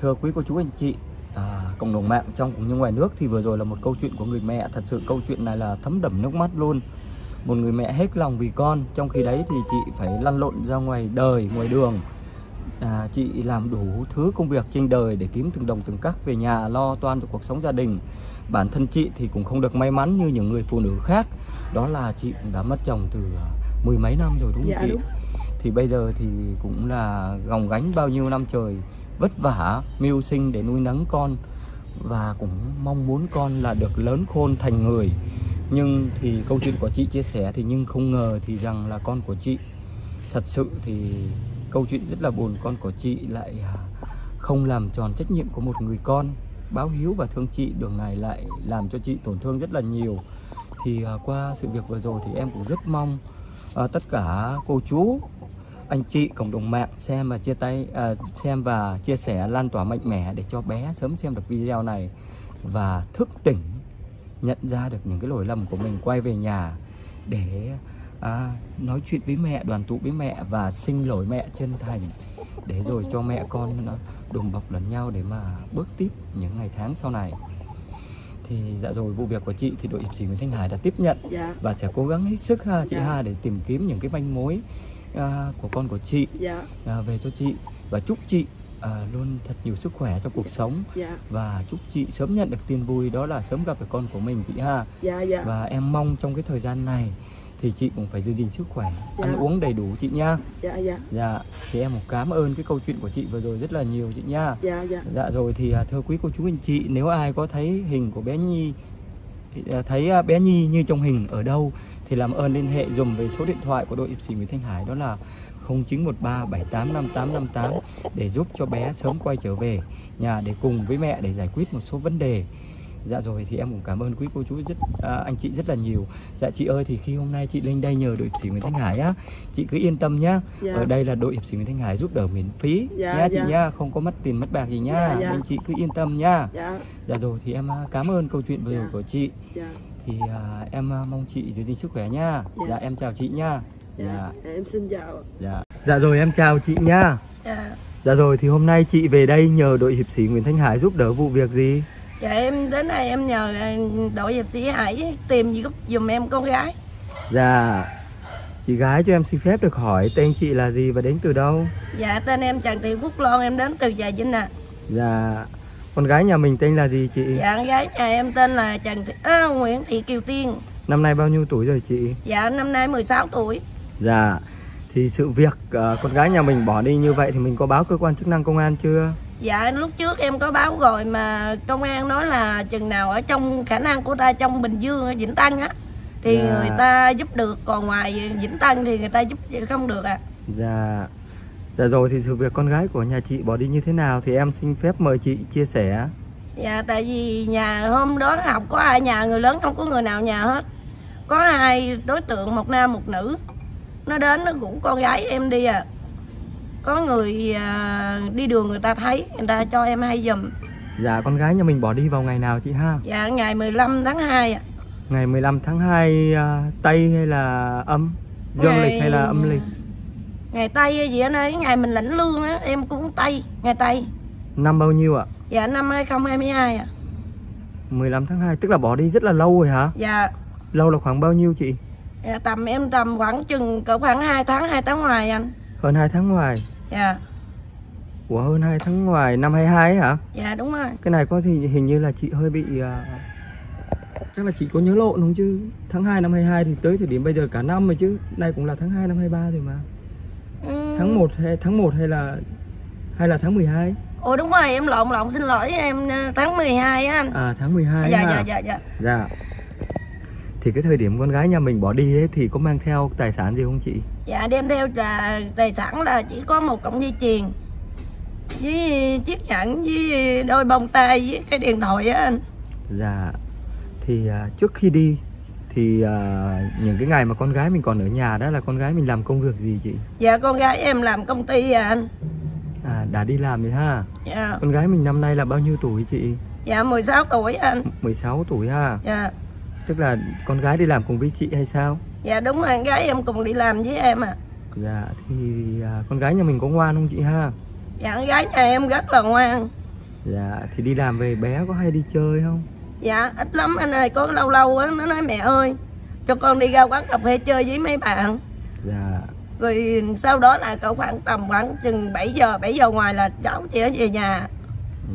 Thưa quý cô chú anh chị à, Cộng đồng mạng trong cũng như ngoài nước Thì vừa rồi là một câu chuyện của người mẹ. Thật sự câu chuyện này là thấm đẫm nước mắt luôn. Một người mẹ hết lòng vì con Trong khi đấy thì chị phải lăn lộn ra ngoài đời Ngoài đường à, Chị làm đủ thứ công việc trên đời Để kiếm từng đồng từng cắc về nhà Lo toan cho cuộc sống gia đình Bản thân chị thì cũng không được may mắn như những người phụ nữ khác Đó là chị cũng đã mất chồng từ à, mười mấy năm rồi đúng không Dạ, chị? đúng. thì bây giờ thì cũng là gồng gánh bao nhiêu năm trời vất vả mưu sinh để nuôi nấng con và cũng mong muốn con là được lớn khôn thành người nhưng thì câu chuyện của chị chia sẻ thì nhưng không ngờ thì rằng là con của chị thật sự thì câu chuyện rất là buồn, con của chị lại à, không làm tròn trách nhiệm của một người con. Báo hiếu và thương chị, đường này lại làm cho chị tổn thương rất là nhiều. Thì à, qua sự việc vừa rồi thì em cũng rất mong à, tất cả cô chú, anh chị, cộng đồng mạng xem và chia tay xem và chia sẻ, lan tỏa mạnh mẽ để cho bé sớm xem được video này và thức tỉnh, nhận ra được những cái lỗi lầm của mình quay về nhà để à, nói chuyện với mẹ đoàn tụ với mẹ và xin lỗi mẹ chân thành. Để rồi cho mẹ con nó đùm bọc lẫn nhau để mà bước tiếp những ngày tháng sau này. Thì dạ rồi vụ việc của chị thì đội hiệp sĩ Nguyễn Thanh Hải đã tiếp nhận dạ. và sẽ cố gắng hết sức ha chị Dạ. ha để tìm kiếm những cái manh mối à, của con của chị dạ. à, về cho chị. Và chúc chị à, luôn thật nhiều sức khỏe cho cuộc sống. Dạ. Và chúc chị sớm nhận được tin vui đó là sớm gặp được con của mình chị ha. Dạ dạ. Và em mong trong cái thời gian này thì chị cũng phải giữ gìn sức khỏe. Dạ. ăn uống đầy đủ chị nha dạ dạ. Dạ thì em cũng cảm ơn cái câu chuyện của chị vừa rồi rất là nhiều chị nha dạ dạ. Dạ rồi thì à, thưa quý cô chú anh chị nếu ai có thấy hình của bé Nhi à, thấy à, bé Nhi như trong hình ở đâu thì làm ơn liên hệ dùm về số điện thoại của đội hiệp sĩ Nguyễn Thanh Hải đó là 0913785858 để giúp cho bé sớm quay trở về nhà để cùng với mẹ để giải quyết một số vấn đề. Dạ rồi thì em cũng cảm ơn quý cô chú rất à, anh chị rất là nhiều. Dạ chị ơi thì khi hôm nay chị lên đây nhờ đội hiệp sĩ Nguyễn Thanh Hải á, chị cứ yên tâm nhá. Dạ. Ở đây là đội hiệp sĩ Nguyễn Thanh Hải giúp đỡ miễn phí Dạ, nha chị dạ. nha, không có mất tiền mất bạc gì nha. Dạ, dạ. Nên chị cứ yên tâm nha. dạ Dạ rồi thì em à, cảm ơn câu chuyện vừa rồi Dạ. của chị. dạ Thì à, em à, mong chị giữ gìn sức khỏe nha. Dạ. Dạ em chào chị nha. dạ em xin chào Dạ. Dạ rồi em chào chị nha. Dạ, Dạ rồi thì hôm nay chị về đây nhờ đội hiệp sĩ Nguyễn Thanh Hải giúp đỡ vụ việc gì? Dạ em đến đây em nhờ ờ, đội hiệp sĩ Hải tìm giúp giùm em con gái. Dạ. Chị gái cho em xin phép được hỏi tên chị là gì và đến từ đâu? Dạ tên em Trần Thị Phúc Loan em đến từ Trà Vinh ạ. Dạ. Con gái nhà mình tên là gì chị? Dạ con gái nhà em tên là Trần Thị, à, Nguyễn Thị Kiều Tiên. Năm nay bao nhiêu tuổi rồi chị? Dạ năm nay 16 tuổi. Dạ. thì sự việc uh, con gái nhà mình bỏ đi như vậy thì mình có báo cơ quan chức năng công an chưa Dạ lúc trước em có báo rồi mà công an nói là chừng nào ở trong khả năng của ta trong Bình Dương ở Vĩnh Tân á thì Dạ. người ta giúp được còn ngoài Vĩnh Tân thì người ta giúp không được ạ. dạ dạ rồi thì sự việc con gái của nhà chị bỏ đi như thế nào thì em xin phép mời chị chia sẻ Dạ tại vì nhà hôm đó học có ai nhà người lớn không có người nào nhà hết. Có hai đối tượng một nam một nữ. Nó đến nó rủ con gái em đi à. Có người à, đi đường người ta thấy người ta cho em hay giùm. dạ con gái nhà mình bỏ đi vào ngày nào chị ha? Dạ ngày 15 tháng 2 ạ. ngày 15 tháng 2 uh, tây hay là âm? Dương Ngày- lịch hay là âm lịch? Ngày Tây gì ở đây ngày mình lãnh lương á em cũng Tây ngày Tây. năm bao nhiêu ạ? Dạ năm 2022 ạ. 15 tháng 2 tức là bỏ đi rất là lâu rồi hả? Dạ. Lâu là khoảng bao nhiêu chị? Dạ, tầm em tầm khoảng chừng cỡ khoảng 2 tháng 2 tháng ngoài anh. Hơn 2 tháng ngoài dạ. Ủa hơn 2 tháng ngoài năm 22 ấy hả? Dạ đúng rồi. Cái này có thì hình như là chị hơi bị uh, chắc là chị có nhớ lộn không chứ? Tháng 2 năm 22 thì tới thời điểm bây giờ cả năm rồi chứ. Nay cũng là tháng 2 năm 23 rồi mà. Ừ. tháng 1 hay tháng 1 hay là hay là tháng 12 ồ đúng rồi em lộn lộn xin lỗi em ờ, tháng 12 á anh. À tháng 12 dạ ha. dạ dạ dạ. Dạ. Thì cái thời điểm con gái nhà mình bỏ đi ấy thì có mang theo tài sản gì không chị dạ đem theo là tài sản là chỉ có một cọng dây chuyền với chiếc nhẫn với đôi bông tai với cái điện thoại á anh. Dạ Thì à, trước khi đi Thì à, những cái ngày mà con gái mình còn ở nhà đó là con gái mình làm công việc gì chị? dạ con gái em làm công ty à anh. À đã đi làm rồi ha? Dạ. Con gái mình năm nay là bao nhiêu tuổi chị? dạ 16 tuổi anh. 16 tuổi ha? Dạ. Tức là con gái đi làm cùng với chị hay sao? Dạ đúng rồi gái em cùng đi làm với em à Dạ thì à, con gái nhà mình có ngoan không chị ha? dạ con gái nhà em rất là ngoan Dạ thì đi làm về bé có hay đi chơi không? Dạ ít lắm anh ơi Có lâu lâu á Nó nói mẹ ơi Cho con đi ra quán cà phê chơi với mấy bạn Dạ Rồi sau đó là cỡ khoảng tầm khoảng chừng 7 giờ 7 giờ ngoài là cháu chỉ ở về nhà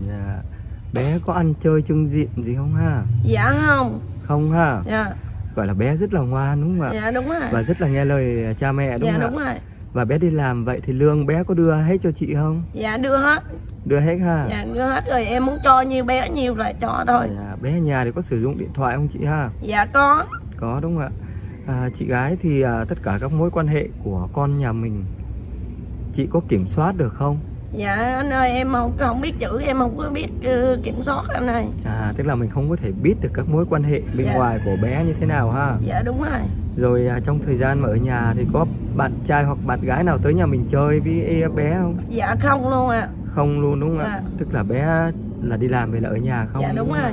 Dạ Bé có ăn chơi trưng diện gì không ha? Dạ không Không ha? Dạ Gọi là bé rất là ngoan đúng không ạ? Dạ đúng rồi Và rất là nghe lời cha mẹ đúng Dạ không đúng ạ? rồi Và bé đi làm vậy thì lương bé có đưa hết cho chị không? Dạ đưa hết Đưa hết ha? Dạ đưa hết rồi em muốn cho nhiêu bé nhiêu là cho thôi Dạ, bé ở nhà thì có sử dụng điện thoại không chị ha? Dạ có Có đúng không ạ? À, chị gái thì à, tất cả các mối quan hệ của con nhà mình chị có kiểm soát được không? Dạ anh ơi em không không biết chữ Em không có biết ờ, kiểm soát anh ơi À, tức là mình không có thể biết được các mối quan hệ bên Dạ. ngoài của bé như thế nào ha? Dạ đúng rồi Rồi à, trong thời gian mà ở nhà thì có bạn trai hoặc bạn gái nào tới nhà mình chơi với bé không? Dạ không luôn à Không luôn đúng không ạ? Dạ. Tức là bé là đi làm về là ở nhà không? Dạ đúng ạ? rồi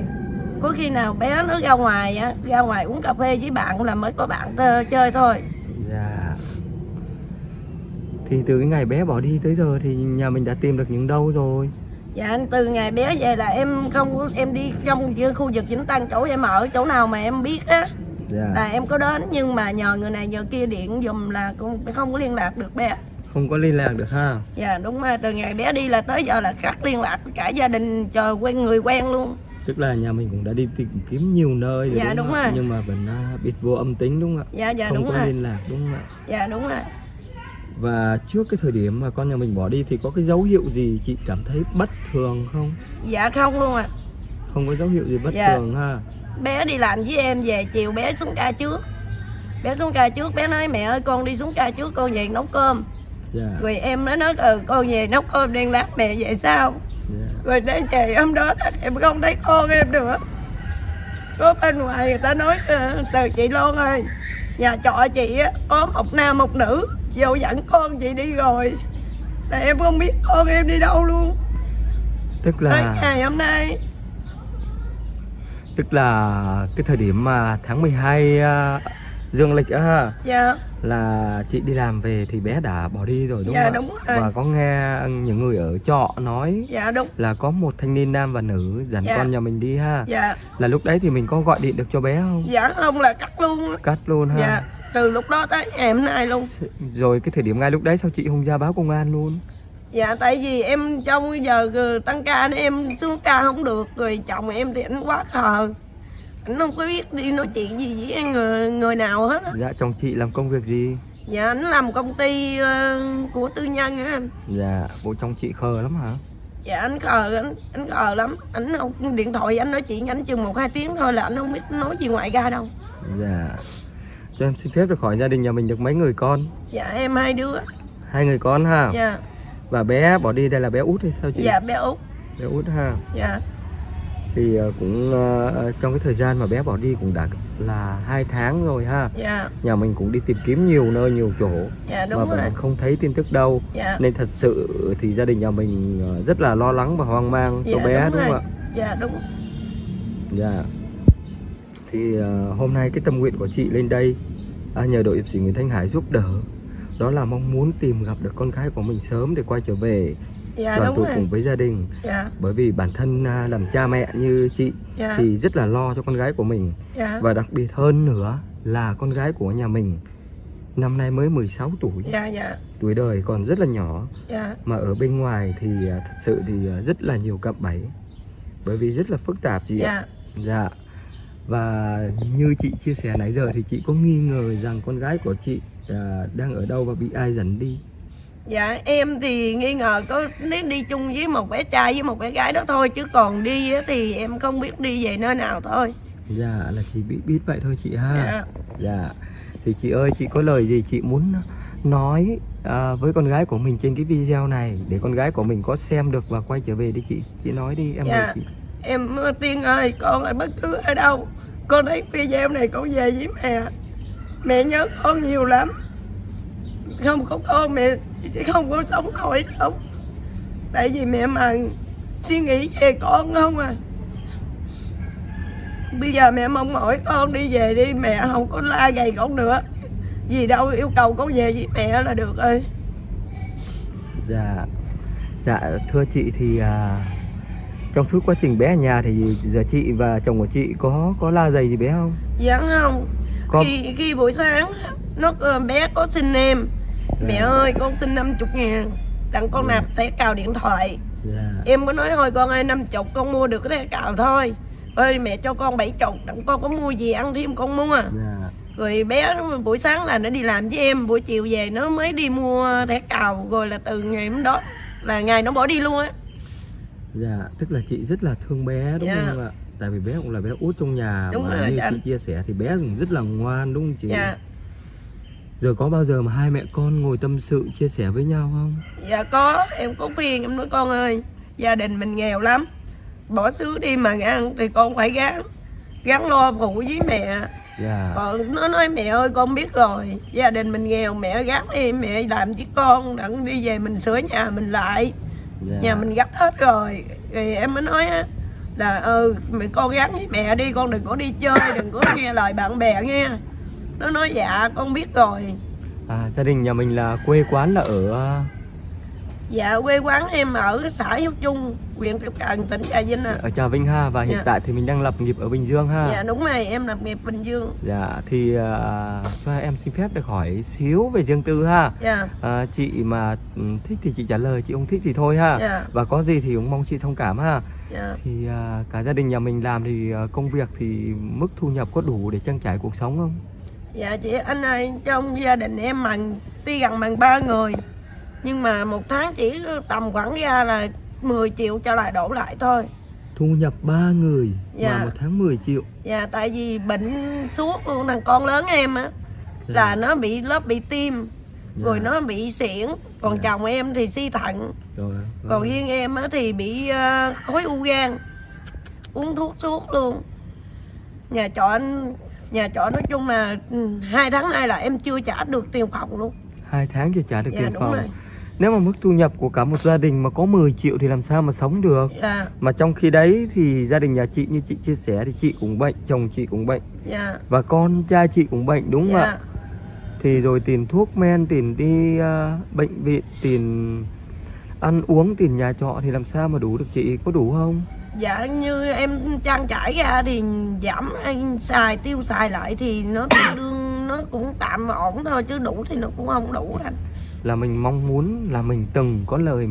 Có khi nào bé nó ra ngoài á Ra ngoài uống cà phê với bạn là mới có bạn ờ, chơi thôi Dạ Thì từ cái ngày bé bỏ đi tới giờ thì nhà mình đã tìm được những đâu rồi Dạ từ ngày bé về là em không em đi trong khu vực Vĩnh Tân chỗ em ở chỗ nào mà em biết á Dạ là em có đến nhưng mà nhờ người này nhờ kia điện dùm là cũng không có liên lạc được bé. Không có liên lạc được ha Dạ đúng rồi từ ngày bé đi là tới giờ là cắt liên lạc cả gia đình chờ quen người quen luôn. Tức là nhà mình cũng đã đi tìm kiếm nhiều nơi rồi Dạ, đúng, đúng rồi. Nhưng mà vẫn à, bịt vô âm tính đúng không ạ? Dạ dạ không đúng có rồi. liên lạc đúng không ạ? Dạ đúng rồi. Và trước cái thời điểm mà con nhà mình bỏ đi thì có cái dấu hiệu gì chị cảm thấy bất thường không? Dạ không luôn à. Không có dấu hiệu gì bất Dạ. thường ha Bé đi làm với em về chiều bé xuống ca trước. Bé xuống ca trước bé nói mẹ ơi con đi xuống ca trước con về nấu cơm. Dạ Rồi em mới nói ừ con về nấu cơm đang lát mẹ về sau. dạ. rồi đến về hôm đó em không thấy con em nữa có bên ngoài người ta nói ờ, từ chị Loan ơi nhà trọ chị á có một nam một nữ vô dẫn con chị đi rồi là em không biết con em đi đâu luôn Tức tới là ngày hôm nay tức là cái thời điểm mà tháng 12 à, dương lịch á ha dạ là chị đi làm về thì bé đã bỏ đi rồi đúng Dạ, không ạ? đúng rồi. Và có nghe những người ở trọ nói dạ đúng là có một thanh niên nam và nữ dẫn Dạ. con nhà mình đi ha. dạ Là lúc đấy thì mình có gọi điện được cho bé không? dạ không là cắt luôn. Cắt luôn ha. dạ từ lúc đó tới ngày hôm nay luôn Rồi cái thời điểm ngay lúc đấy sao chị không ra báo công an luôn? Dạ tại vì em trong giờ ờ, tăng ca nên em xuống ca không được Rồi chồng em thì anh quá khờ Anh không có biết đi nói chuyện gì với người, người nào hết Dạ chồng chị làm công việc gì? dạ anh làm công ty ờ, của tư nhân á anh Dạ, bố chồng chị khờ lắm hả? dạ anh khờ anh anh khờ lắm anh không điện thoại anh nói chuyện anh chừng một hai tiếng thôi là anh không biết nói gì ngoại ra đâu Dạ. Cho em xin phép được hỏi gia đình nhà mình được mấy người con? dạ em hai đứa Hai người con ha. dạ Và bé bỏ đi đây là bé út hay sao chị? dạ bé út Bé út ha. dạ Thì ờ, cũng ờ, trong cái thời gian mà bé bỏ đi cũng đã là hai tháng rồi ha. dạ Nhà mình cũng đi tìm kiếm nhiều nơi nhiều chỗ dạ mà đúng rồi vẫn không thấy tin tức đâu. dạ Nên thật sự thì gia đình nhà mình ờ, rất là lo lắng và hoang mang cho Dạ, bé đúng đúng không rồi. ạ? dạ đúng Dạ. Thì ờ, hôm nay cái tâm nguyện của chị lên đây à, nhờ đội hiệp sĩ Nguyễn Thanh Hải giúp đỡ. Đó là mong muốn tìm gặp được con gái của mình sớm để quay trở về dạ đoàn tụ cùng với gia đình. Dạ. Bởi vì bản thân à, làm cha mẹ như chị dạ. thì rất là lo cho con gái của mình. Dạ. Và đặc biệt hơn nữa là con gái của nhà mình năm nay mới 16 tuổi. Dạ dạ. Tuổi đời còn rất là nhỏ. Dạ. Mà ở bên ngoài thì à, thật sự thì à, rất là nhiều cạm bẫy. Bởi vì rất là phức tạp chị ạ. Dạ. Dạ Và như chị chia sẻ nãy giờ thì chị có nghi ngờ rằng con gái của chị à, đang ở đâu và bị ai dẫn đi? Dạ em thì nghi ngờ có nếu đi chung với một bé trai với một bé gái đó thôi. Chứ còn đi thì em không biết đi về nơi nào thôi. Dạ là chị bị biết vậy thôi chị ha. Dạ. Dạ. Thì chị ơi chị có lời gì chị muốn nói à, với con gái của mình trên cái video này? Để con gái của mình có xem được và quay trở về đi chị. Chị nói đi em Dạ. chị. Em tiên ơi con ở bất cứ ở đâu con thấy video này con về với mẹ. Mẹ nhớ con nhiều lắm. Không có con mẹ chỉ không có sống nổi đâu. Tại vì mẹ mà suy nghĩ về con không à. Bây giờ mẹ mong mỏi con đi về đi mẹ không có la gầy con nữa. Gì đâu yêu cầu con về với mẹ là được ơi Dạ. Dạ thưa chị thì à, trong suốt quá trình bé ở nhà thì giờ chị và chồng của chị có có la giày gì bé không? Dạ không. Con- khi khi buổi sáng nó ờ, bé có xin em. Mẹ ơi con xin 50 ngàn. Đặng con nạp thẻ cào điện thoại. Dạ. Em có nói thôi con ơi 50 con mua được cái thẻ cào thôi. Ơi mẹ cho con 70 đặng con có mua gì ăn thêm con mua. Dạ. Rồi bé buổi sáng là nó đi làm với em buổi chiều về nó mới đi mua thẻ cào. Rồi là từ ngày hôm đó là ngày nó bỏ đi luôn á Dạ, tức là chị rất là thương bé đúng Dạ. không ạ? Tại vì bé cũng là bé út trong nhà Đúng mà rồi, như chị chia sẻ thì bé cũng rất là ngoan đúng không chị? dạ Giờ có bao giờ mà hai mẹ con ngồi tâm sự chia sẻ với nhau không? Dạ có, em có khuyên em nói con ơi Gia đình mình nghèo lắm Bỏ xứ đi mà ăn thì con phải gắng Gắng lo phụ với mẹ Dạ. Còn nó nói mẹ ơi con biết rồi Gia đình mình nghèo mẹ gắng đi Mẹ làm với con đặng đi về mình sửa nhà mình lại Dạ. Nhà mình gấp hết rồi. Thì em mới nói á là ừ mẹ con gắng với mẹ đi con đừng có đi chơi [coughs] đừng có nghe lời bạn bè nghe nó nói dạ con biết rồi. À, gia đình nhà mình là quê quán là ở dạ quê quán em ở xã Hiếu Trung huyện Tiểu Cần tỉnh Trà Vinh à ở Trà Vinh ha và hiện Dạ. tại thì mình đang lập nghiệp ở Bình Dương ha. dạ đúng rồi em lập nghiệp Bình Dương Dạ thì à, cho em xin phép được hỏi xíu về riêng tư ha. dạ À, chị mà ừ, thích thì chị trả lời, chị không thích thì thôi ha. Dạ. Và có gì thì cũng mong chị thông cảm ha. dạ Thì à, cả gia đình nhà mình làm thì à, công việc thì mức thu nhập có đủ để trang trải cuộc sống không? dạ chị anh ơi trong gia đình em bằng tuy gần bằng ba người nhưng mà một tháng chỉ tầm khoảng ra là 10 triệu cho lại đổ lại thôi Thu nhập 3 người Dạ. mà một tháng 10 triệu. dạ tại vì bệnh suốt luôn thằng con lớn em á là nó bị lớp bị tim rồi Dạ. nó bị xỉn còn Dạ. chồng em thì suy thận Rồi. còn rồi. riêng em á thì bị ờ, khối u gan uống thuốc suốt luôn nhà trọ nhà trọ nói chung là ừ, hai tháng nay là em chưa trả được tiền phòng luôn Hai tháng chưa trả được dạ tiền đúng phòng. rồi Nếu mà mức thu nhập của cả một gia đình mà có 10 triệu thì làm sao mà sống được? dạ Mà trong khi đấy thì gia đình nhà chị như chị chia sẻ thì chị cũng bệnh, chồng chị cũng bệnh dạ và con trai chị cũng bệnh đúng không dạ ạ? Thì rồi tiền thuốc men, tiền đi à, bệnh viện, tiền ăn uống, tiền nhà trọ thì làm sao mà đủ được chị? Có đủ không? dạ như em trang trải ra thì giảm anh xài tiêu xài lại thì nó tương đương nó cũng tạm ổn thôi chứ đủ thì nó cũng không đủ anh Là mình mong muốn là mình từng có lời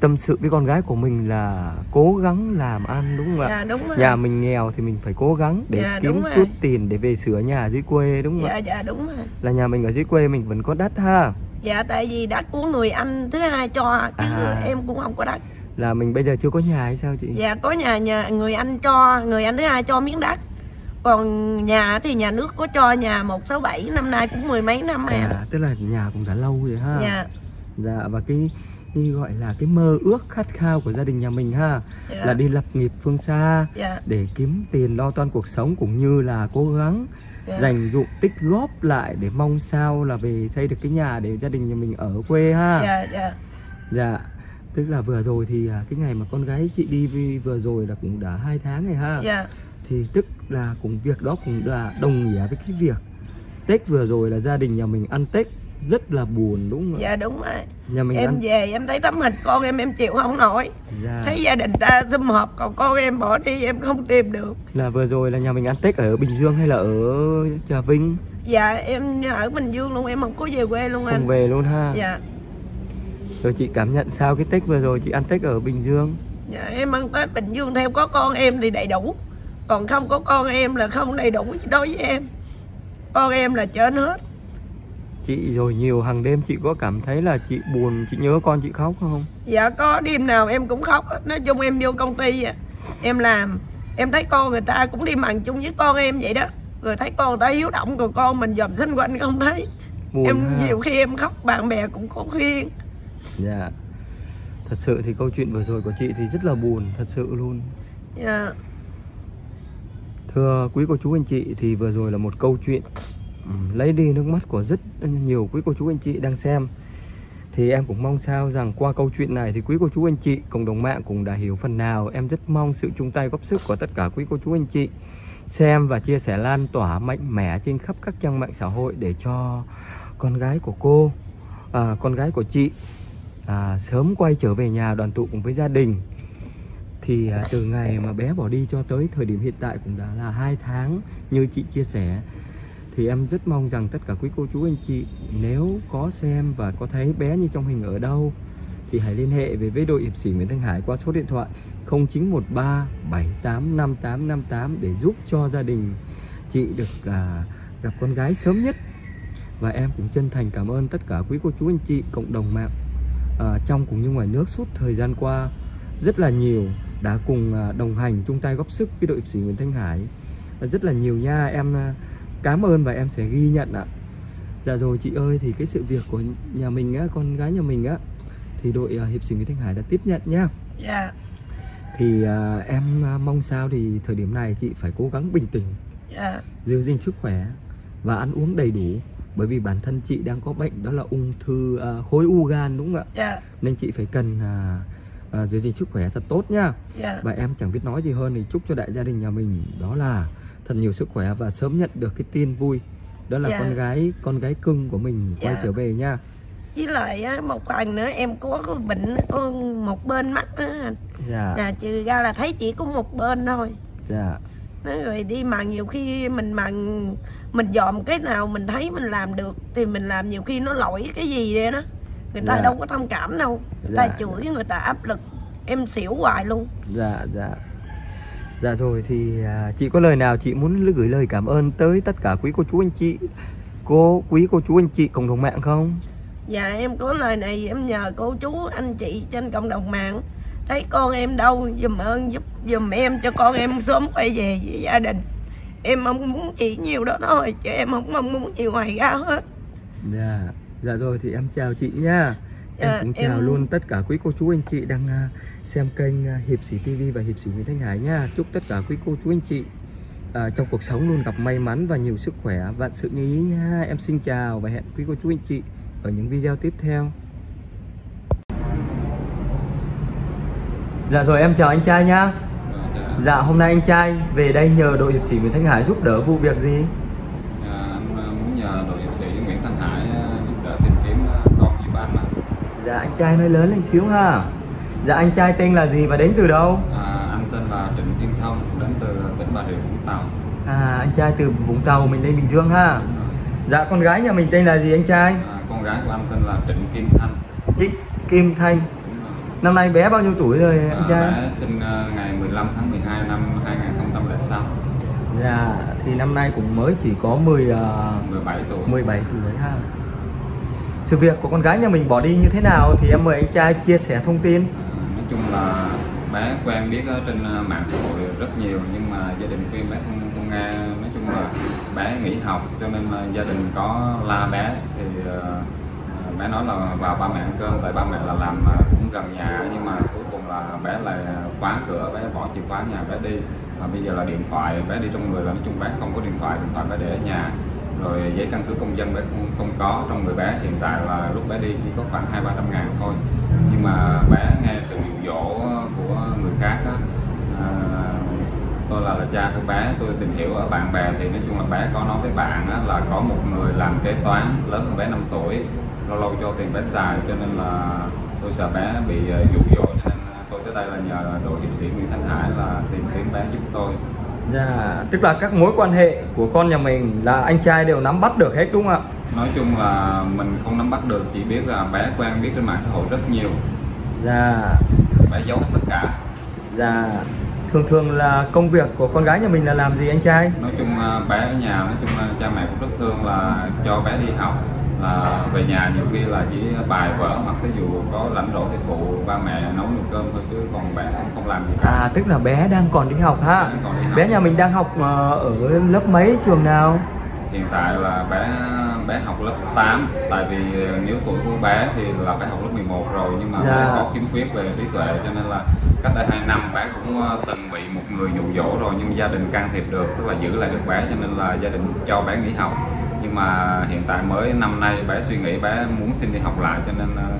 tâm sự với con gái của mình là cố gắng làm ăn đúng không ạ? dạ đúng rồi Nhà mình nghèo thì mình phải cố gắng để Dạ, kiếm chút tiền để về sửa nhà dưới quê đúng không dạ ạ? dạ đúng rồi Là nhà mình ở dưới quê mình vẫn có đất ha. dạ tại vì đất của người anh thứ hai cho chứ À. em cũng không có đất Là mình bây giờ chưa có nhà hay sao chị? dạ có nhà nhà người anh cho người anh thứ hai cho miếng đất còn nhà thì nhà nước có cho nhà 167 năm nay cũng mười mấy năm rồi À, tức là nhà cũng đã lâu rồi ha. dạ Dạ và cái, cái gọi là cái mơ ước khát khao của gia đình nhà mình ha Dạ. là đi lập nghiệp phương xa dạ để kiếm tiền lo toan cuộc sống cũng như là cố gắng dạ dành dụm tích góp lại để mong sao là về xây được cái nhà để gia đình nhà mình ở quê ha. dạ dạ Dạ. Tức là vừa rồi thì à, cái ngày mà con gái chị đi vừa rồi là cũng đã hai tháng rồi ha. dạ Thì tức là cũng việc đó cũng là đồng nghĩa với cái việc Tết vừa rồi là gia đình nhà mình ăn Tết rất là buồn đúng không dạ đúng rồi. Nhà mình em ăn về em thấy tấm hình con em em chịu không nổi. Dạ. thấy gia đình ta sum họp còn con em bỏ đi em không tìm được. Là vừa rồi là nhà mình ăn Tết ở Bình Dương hay là ở Trà Vinh? Dạ em ở bình dương luôn em không có về quê luôn anh. không về luôn ha. dạ. Rồi chị cảm nhận sao cái Tết vừa rồi? Chị ăn Tết ở Bình Dương? dạ em ăn tết bình dương theo có con em thì đầy đủ còn không có con em là không đầy đủ đối với em con em là trên hết Chị rồi nhiều hàng đêm chị có cảm thấy là chị buồn, chị nhớ con chị khóc không? dạ có đêm nào em cũng khóc nói chung em vô công ty à, em làm em thấy con người ta cũng đi mặn chung với con em vậy đó rồi thấy con người ta hiếu động còn con mình dòm xung quanh không thấy Buồn em ha. nhiều khi em khóc bạn bè cũng có khuyên Dạ. Thật sự thì câu chuyện vừa rồi của chị thì rất là buồn, thật sự luôn. dạ Thưa quý cô chú anh chị thì vừa rồi là một câu chuyện ừ, lấy đi nước mắt của rất nhiều quý cô chú anh chị đang xem. Thì em cũng mong sao rằng qua câu chuyện này thì quý cô chú anh chị, cộng đồng mạng cũng đã hiểu phần nào. Em rất mong sự chung tay góp sức của tất cả quý cô chú anh chị xem và chia sẻ lan tỏa mạnh mẽ trên khắp các trang mạng xã hội để cho con gái của cô, à, con gái của chị à, sớm quay trở về nhà đoàn tụ cùng với gia đình thì à, từ ngày mà bé bỏ đi cho tới thời điểm hiện tại cũng đã là hai tháng như chị chia sẻ. Thì em rất mong rằng tất cả quý cô chú anh chị nếu có xem và có thấy bé như trong hình ở đâu thì hãy liên hệ về với đội hiệp sĩ Nguyễn Thanh Hải qua số điện thoại 0913 785858 để giúp cho gia đình chị được à, gặp con gái sớm nhất. Và em cũng chân thành cảm ơn tất cả quý cô chú anh chị cộng đồng mạng à, trong cũng như ngoài nước suốt thời gian qua rất là nhiều đã cùng à, đồng hành chung tay góp sức với đội hiệp sĩ Nguyễn Thanh Hải. Rất là nhiều nha em à, cảm ơn và em sẽ ghi nhận ạ. Dạ rồi chị ơi thì cái sự việc của nhà mình á con gái nhà mình á thì đội à, hiệp sĩ Nguyễn Thanh Hải đã tiếp nhận nhá dạ. Thì à, em mong sao thì thời điểm này chị phải cố gắng bình tĩnh dạ. giữ gìn sức khỏe và ăn uống đầy đủ. Bởi vì bản thân chị đang có bệnh đó là ung thư à, khối u gan đúng không ạ? Dạ. Nên chị phải cần à, à, giữ gìn sức khỏe thật tốt nhá. Dạ. Và em chẳng biết nói gì hơn thì chúc cho đại gia đình nhà mình đó là thật nhiều sức khỏe và sớm nhận được cái tin vui. Đó là Dạ. con gái con gái cưng của mình quay Dạ. trở về nha. Với lại á, một phần nữa em có cái bệnh có một bên mắt đó dạ. Là trừ ra là thấy chỉ có một bên thôi. Dạ. Nói rồi đi mà nhiều khi mình mà mình dòm cái nào mình thấy mình làm được thì mình làm nhiều khi nó lỗi cái gì vậy đó người ta Dạ. đâu có thông cảm đâu. Người ta Dạ. chửi người ta áp lực em xỉu hoài luôn. Dạ dạ. Dạ rồi thì à, chị có lời nào chị muốn gửi lời cảm ơn tới tất cả quý cô chú anh chị cô quý cô chú anh chị cộng đồng mạng không? Dạ em có lời này em nhờ cô chú anh chị trên cộng đồng mạng. Thấy con em đâu dùm ơn giúp dùm em cho con em sớm quay về với gia đình. Em mong muốn chỉ nhiều đó thôi chứ em không mong muốn gì ngoài ra hết. Dạ, dạ rồi thì em chào chị nha. Em Dạ, cũng chào em- luôn tất cả quý cô chú anh chị đang à, xem kênh à, Hiệp sĩ TV và Hiệp sĩ Nguyễn Thanh Hải nha. Chúc tất cả quý cô chú anh chị à, trong cuộc sống luôn gặp may mắn và nhiều sức khỏe, vạn sự như ý nha. Em xin chào và hẹn quý cô chú anh chị ở những video tiếp theo. Dạ rồi em chào anh trai nhá. Dạ hôm nay anh trai về đây nhờ đội hiệp sĩ Nguyễn Thanh Hải giúp đỡ vụ việc gì? À, anh muốn nhờ đội hiệp sĩ Nguyễn Thanh Hải à, giúp đỡ tìm kiếm à, con giúp anh ạ. Dạ anh trai nói lớn lên xíu ha. Dạ anh trai tên là gì và đến từ đâu? À, anh tên là Trịnh Thiên Thông đến từ tỉnh Bà Rịa Vũng Tàu. À anh trai từ Vũng Tàu mình lên Bình Dương ha. Dạ con gái nhà mình tên là gì anh trai? À, con gái của anh tên là Trịnh Kim Thanh. Trịnh Kim Thanh. Năm nay bé bao nhiêu tuổi rồi anh À, trai? bé sinh ờ, ngày 15 tháng 12 năm 2006 Dạ, thì năm nay cũng mới chỉ có 10 ờ, 17 tuổi 17 tuổi ha. Sự việc của con gái nhà mình bỏ đi như thế nào thì em mời anh trai chia sẻ thông tin. nói chung là bé quen biết ở trên à, mạng xã hội rất nhiều, nhưng mà gia đình khuyên bé không không nghe. Nói chung là bé nghỉ học, cho nên là gia đình có la bé. Thì à, à, bé nói là vào ba mẹ ăn cơm, tại ba mẹ là làm cũng gần nhà, nhưng mà cuối cùng là bé lại khóa cửa, bé bỏ chìa khóa nhà bé đi. Và bây giờ là điện thoại, bé đi trong người là nói chung bé không có điện thoại điện thoại bé để ở nhà rồi giấy căn cước công dân bé không không có trong người bé. Hiện tại là lúc bé đi chỉ có khoảng hai ba trăm ngàn thôi. Nhưng mà bé nghe sự dụ dỗ của người khác á, à, tôi là, là cha của bé tôi tìm hiểu ở bạn bè thì nói chung là bé có nói với bạn á, là có một người làm kế toán lớn hơn bé 5 tuổi. Lâu lâu cho tiền bé xài cho nên là tôi sợ bé bị à, dụ dỗ. Cho nên à, tôi tới đây là nhờ đội hiệp sĩ Nguyễn Thanh Hải là tìm kiếm bé giúp tôi. Dạ, tức là các mối quan hệ của con nhà mình là anh trai đều nắm bắt được hết đúng không ạ? nói chung là mình không nắm bắt được chỉ biết là bé quen biết trên mạng xã hội rất nhiều Dạ, bé giấu hết tất cả dạ. Thường thường là công việc của con gái nhà mình là làm gì anh trai? nói chung bé ở nhà nói chung cha mẹ cũng rất thương là cho bé đi học là về nhà nhiều khi là chỉ bài vở hoặc ví dụ có rảnh rỗi thì phụ ba mẹ nấu nồi cơm thôi chứ còn bé không không làm gì cả À, tức là bé đang còn đi học ha. Bé còn đi học. Bé nhà mình đang học ờ, ở lớp mấy trường nào? hiện tại là bé bé học lớp 8 tại vì nếu tuổi của bé thì là phải học lớp 11 rồi nhưng mà Dạ. bé có khiếm khuyết về trí tuệ cho nên là cách đây 2 năm bé cũng ờ, từng bị một người dụ dỗ rồi nhưng gia đình can thiệp được tức là giữ lại được bé cho nên là gia đình cho bé nghỉ học nhưng mà hiện tại mới năm nay bé suy nghĩ bé muốn xin đi học lại cho nên ờ,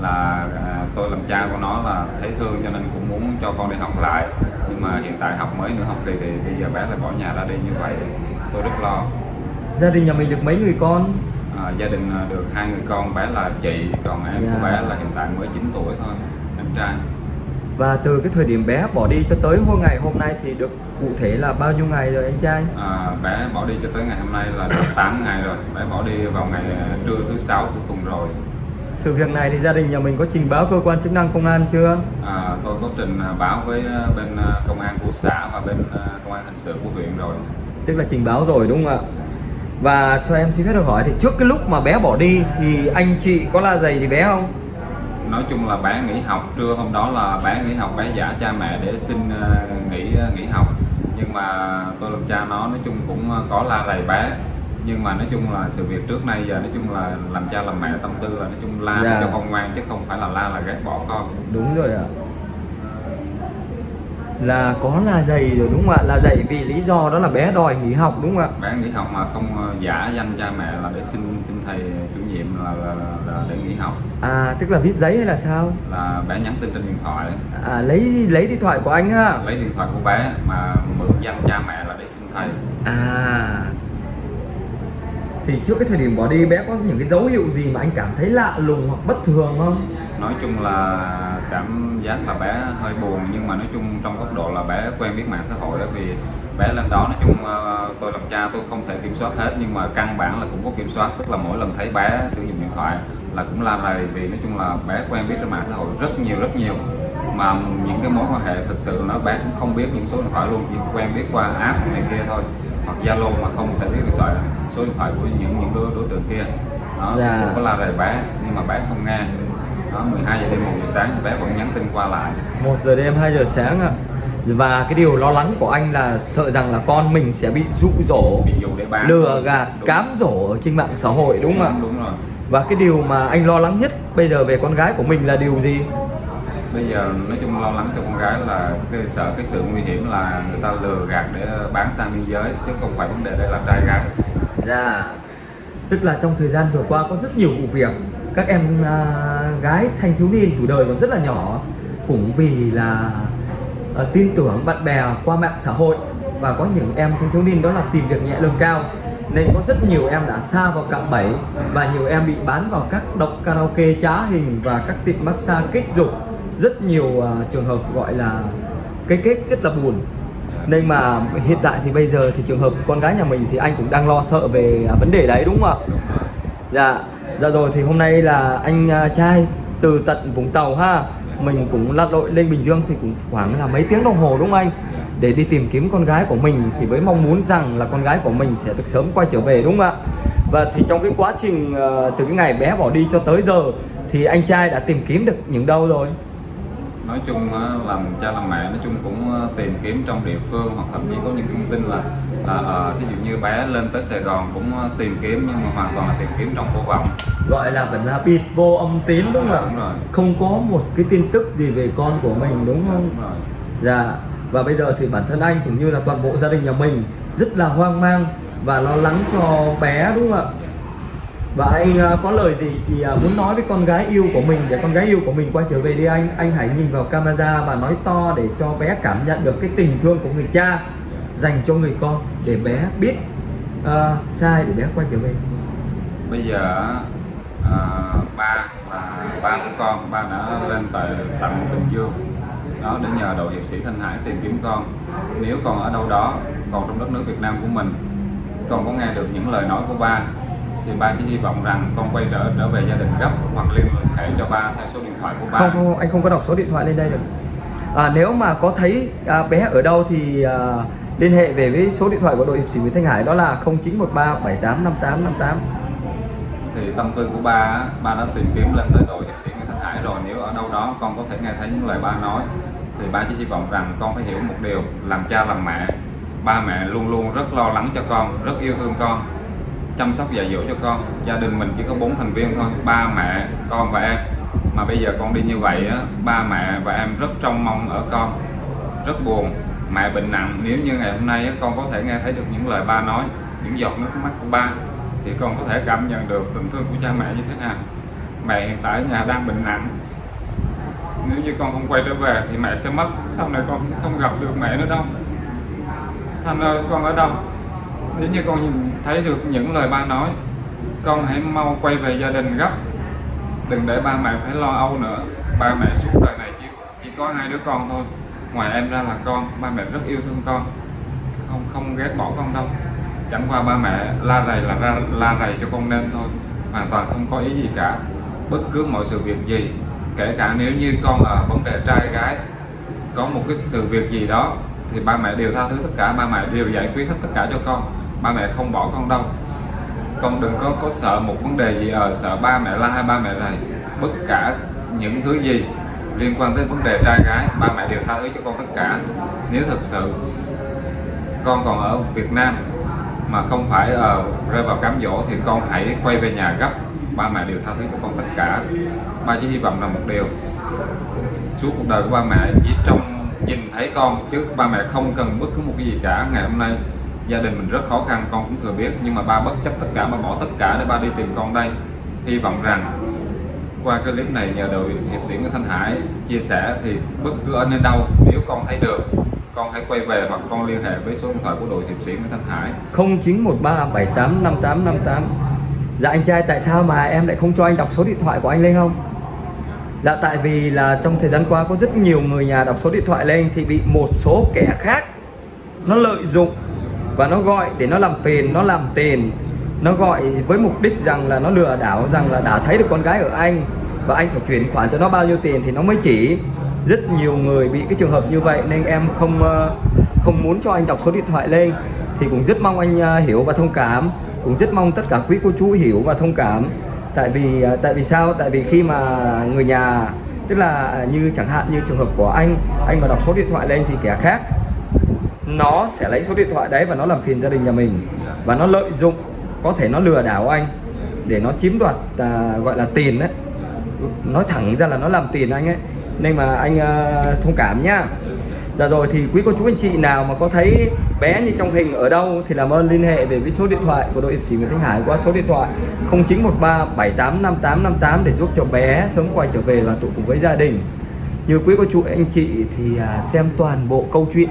là à, tôi làm cha của nó là thấy thương cho nên cũng muốn cho con đi học lại nhưng mà hiện tại học mới nửa học kỳ thì bây giờ bé lại bỏ nhà ra đi như vậy tôi rất lo Gia đình nhà mình được mấy người con? À, gia đình à, được hai người con bé là chị còn em của Dạ. bé là hiện tại mới 9 tuổi thôi em trai Và từ cái thời điểm bé bỏ đi cho tới hôm ngày hôm nay thì được cụ thể là bao nhiêu ngày rồi anh trai? à, bé bỏ đi cho tới ngày hôm nay là được [coughs] 8 ngày rồi bé bỏ đi vào ngày à, trưa thứ sáu của tuần rồi Sự việc này thì gia đình nhà mình có trình báo cơ quan chức năng công an chưa? à, tôi có trình báo với à, bên à, công an của xã và bên công an hình sự của huyện rồi Tức là trình báo rồi đúng không ạ? Và cho em xin phép được hỏi thì trước cái lúc mà bé bỏ đi thì anh chị có la giày gì bé không? nói chung là bé nghỉ học trưa hôm đó là bé nghỉ học bé giả cha mẹ để xin nghỉ nghỉ học nhưng mà tôi làm cha nó nói chung cũng có la rầy bé nhưng mà nói chung là sự việc trước nay giờ nói chung là làm cha làm mẹ tâm tư là nói chung la Dạ. cho con ngoan chứ không phải là la là ghét bỏ con Đúng rồi ạ. Là có la giày rồi đúng không ạ? Là dạy vì lý do đó là bé đòi nghỉ học đúng không ạ? bé nghỉ học mà không ờ, giả danh cha mẹ là để xin xin thầy chủ nhiệm là, là, là, là để nghỉ học À tức là viết giấy hay là sao? là bé nhắn tin trên điện thoại À lấy lấy điện thoại của anh ha. lấy điện thoại của bé mà mượn danh cha mẹ là để xin thầy À Thì trước cái thời điểm bỏ đi bé có những cái dấu hiệu gì mà anh cảm thấy lạ lùng hoặc bất thường không? Nói chung là cảm giác là bé hơi buồn nhưng mà nói chung trong góc độ là bé quen biết mạng xã hội á, vì bé lên đó nói chung ờ, tôi làm cha tôi không thể kiểm soát hết nhưng mà căn bản là cũng có kiểm soát. Tức là mỗi lần thấy bé sử dụng điện thoại là cũng la rầy vì nói chung là bé quen biết trên mạng xã hội rất nhiều rất nhiều. Mà những cái mối quan hệ thực sự nó bé cũng không biết những số điện thoại luôn chỉ quen biết qua app này kia thôi hoặc zalo mà không thể biết điện thoại số điện thoại của những những đối, đối tượng kia. Đó Dạ. cũng có la rầy bé nhưng mà bé không nghe đó 12 giờ đêm 1 giờ sáng bé vẫn nhắn tin qua lại. 1 giờ đêm 2 giờ sáng ạ. Và cái điều lo lắng của anh là sợ rằng là con mình sẽ bị dụ dỗ bị dụ để bán. Lừa gạt, Đúng. cám dỗ ở trên mạng xã hội đúng không ạ? đúng rồi. Và cái điều mà anh lo lắng nhất bây giờ về con gái của mình là điều gì? bây giờ nói chung lo lắng cho con gái là cái sợ cái sự nguy hiểm là người ta lừa gạt để bán sang biên giới chứ không phải vấn đề đây là trai gái. Dạ. Tức là trong thời gian vừa qua có rất nhiều vụ việc các em à, gái thanh thiếu niên tuổi đời còn rất là nhỏ Cũng vì là à, tin tưởng bạn bè qua mạng xã hội Và có những em thanh thiếu niên đó là tìm việc nhẹ lương cao. Nên có rất nhiều em đã xa vào cạm bẫy Và nhiều em bị bán vào các độc karaoke trá hình Và các tiệm massage kích dục. Rất nhiều à, trường hợp gọi là cái kết rất là buồn. Nên mà hiện tại thì bây giờ thì trường hợp con gái nhà mình thì anh cũng đang lo sợ về à, vấn đề đấy đúng không ạ? Dạ, dạ rồi, thì hôm nay là anh à, trai từ tận Vũng Tàu ha. Mình cũng lặn lội lên Bình Dương thì cũng khoảng là mấy tiếng đồng hồ đúng không anh? Để đi tìm kiếm con gái của mình thì với mong muốn rằng là con gái của mình sẽ được sớm quay trở về đúng không ạ? Và thì trong cái quá trình à, từ cái ngày bé bỏ đi cho tới giờ thì anh trai đã tìm kiếm được những đâu rồi? Nói chung làm cha làm mẹ nói chung cũng tìm kiếm trong địa phương hoặc thậm chí có những thông tin là là uh, thí dụ như bé lên tới Sài Gòn cũng tìm kiếm nhưng mà hoàn toàn là tìm kiếm trong vô vọng. Gọi là vẫn là bịt vô âm tín đúng không ạ? Không có một cái tin tức gì về con của mình đúng không? Đúng rồi. dạ và bây giờ thì bản thân anh cũng như là toàn bộ gia đình nhà mình rất là hoang mang và lo lắng cho bé đúng không ạ và anh à, có lời gì thì à, muốn nói với con gái yêu của mình để con gái yêu của mình quay trở về đi anh. Anh hãy nhìn vào camera và nói to để cho bé cảm nhận được cái tình thương của người cha dành cho người con để bé biết uh, sai để bé quay trở về. Bây giờ uh, ba và ba của con ba đã lên tại tận bình dương. Đó để nhờ đội hiệp sĩ thanh hải tìm kiếm con. Nếu con ở đâu đó còn trong đất nước việt nam của mình con có nghe được những lời nói của ba thì ba chỉ hy vọng rằng con quay trở trở về gia đình gấp hoặc liên hệ cho ba theo số điện thoại của ba. Không, không anh không có đọc số điện thoại lên đây được. À, nếu mà có thấy à, bé ở đâu thì à, liên hệ về với số điện thoại của đội hiệp sĩ Nguyễn Thanh Hải đó là 0913 785858 thì tâm tư của ba ba đã tìm kiếm lên tới đội hiệp sĩ Nguyễn Thanh Hải rồi. Nếu ở đâu đó con có thể nghe thấy những lời ba nói thì ba chỉ hy vọng rằng con phải hiểu một điều làm cha làm mẹ. Ba mẹ luôn luôn rất lo lắng cho con rất yêu thương con chăm sóc dạy dỗ cho con. Gia đình mình chỉ có bốn thành viên thôi ba mẹ con và em. Mà bây giờ con đi như vậy á ba mẹ và em rất trông mong ở con. Rất buồn mẹ bệnh nặng. Nếu như ngày hôm nay á, con có thể nghe thấy được những lời ba nói những giọt nước mắt của ba thì con có thể cảm nhận được tình thương của cha mẹ như thế nào. Mẹ hiện tại ở nhà đang bệnh nặng. Nếu như con không quay trở về thì mẹ sẽ mất. Sau này con sẽ không gặp được mẹ nữa đâu. Thanh ơi con ở đâu? Nếu như con nhìn thấy được những lời ba nói, con hãy mau quay về gia đình gấp. Đừng để ba mẹ phải lo âu nữa. Ba mẹ suốt đời này chỉ chỉ có hai đứa con thôi. Ngoài em ra là con, ba mẹ rất yêu thương con. Không không ghét bỏ con đâu. Chẳng qua ba mẹ la rầy là ra, la rầy cho con nên thôi. Hoàn toàn không có ý gì cả. Bất cứ mọi sự việc gì, kể cả nếu như con ở vấn đề trai gái, có một cái sự việc gì đó, thì ba mẹ đều tha thứ tất cả. Ba mẹ đều giải quyết hết tất cả cho con ba mẹ không bỏ con đâu. Con đừng có có sợ một vấn đề gì ở sợ ba mẹ la hay ba mẹ này. Bất cả những thứ gì liên quan tới vấn đề trai gái ba mẹ đều tha thứ cho con tất cả. Nếu thực sự con còn ở Việt Nam mà không phải uh, rơi vào cám dỗ thì con hãy quay về nhà gấp. Ba mẹ đều tha thứ cho con tất cả. Ba chỉ hy vọng là một điều. Suốt cuộc đời của ba mẹ chỉ trong nhìn thấy con chứ ba mẹ không cần bất cứ một cái gì cả. Ngày hôm nay gia đình mình rất khó khăn, con cũng thừa biết, nhưng mà ba bất chấp tất cả, ba bỏ tất cả để ba đi tìm con đây. Hy vọng rằng qua cái clip này nhờ đội hiệp sĩ Nguyễn Thanh Hải chia sẻ thì bất cứ ở nơi đâu, nếu con thấy được, con hãy quay về hoặc con liên hệ với số điện thoại của đội hiệp sĩ Nguyễn Thanh Hải. 0913 785858 Dạ anh trai, tại sao mà em lại không cho anh đọc số điện thoại của anh lên không? Dạ tại vì là trong thời gian qua có rất nhiều người nhà đọc số điện thoại lên thì bị một số kẻ khác nó lợi dụng và nó gọi để nó làm phiền, nó làm tiền. Nó gọi với mục đích rằng là nó lừa đảo rằng là đã thấy được con gái ở anh và anh phải chuyển khoản cho nó bao nhiêu tiền thì nó mới chỉ. Rất nhiều người bị cái trường hợp như vậy nên em không ờ, không muốn cho anh đọc số điện thoại lên. Thì cũng rất mong anh ờ, hiểu và thông cảm. Cũng rất mong tất cả quý cô chú hiểu và thông cảm. Tại vì ờ, tại vì sao? Tại vì khi mà người nhà tức là như chẳng hạn như trường hợp của anh anh mà đọc số điện thoại lên thì kẻ khác nó sẽ lấy số điện thoại đấy và nó làm phiền gia đình nhà mình. Và nó lợi dụng có thể nó lừa đảo anh để nó chiếm đoạt à, gọi là tiền đấy. Nói thẳng ra là nó làm tiền anh ấy. Nên mà anh à, thông cảm nhá. Dạ rồi thì quý cô chú anh chị nào mà có thấy bé như trong hình ở đâu thì làm ơn liên hệ về với số điện thoại của đội hiệp sĩ Nguyễn Thanh Hải qua số điện thoại 0913 785858 để giúp cho bé sớm quay trở về và tụ cùng với gia đình. Như quý cô chú anh chị thì à, xem toàn bộ câu chuyện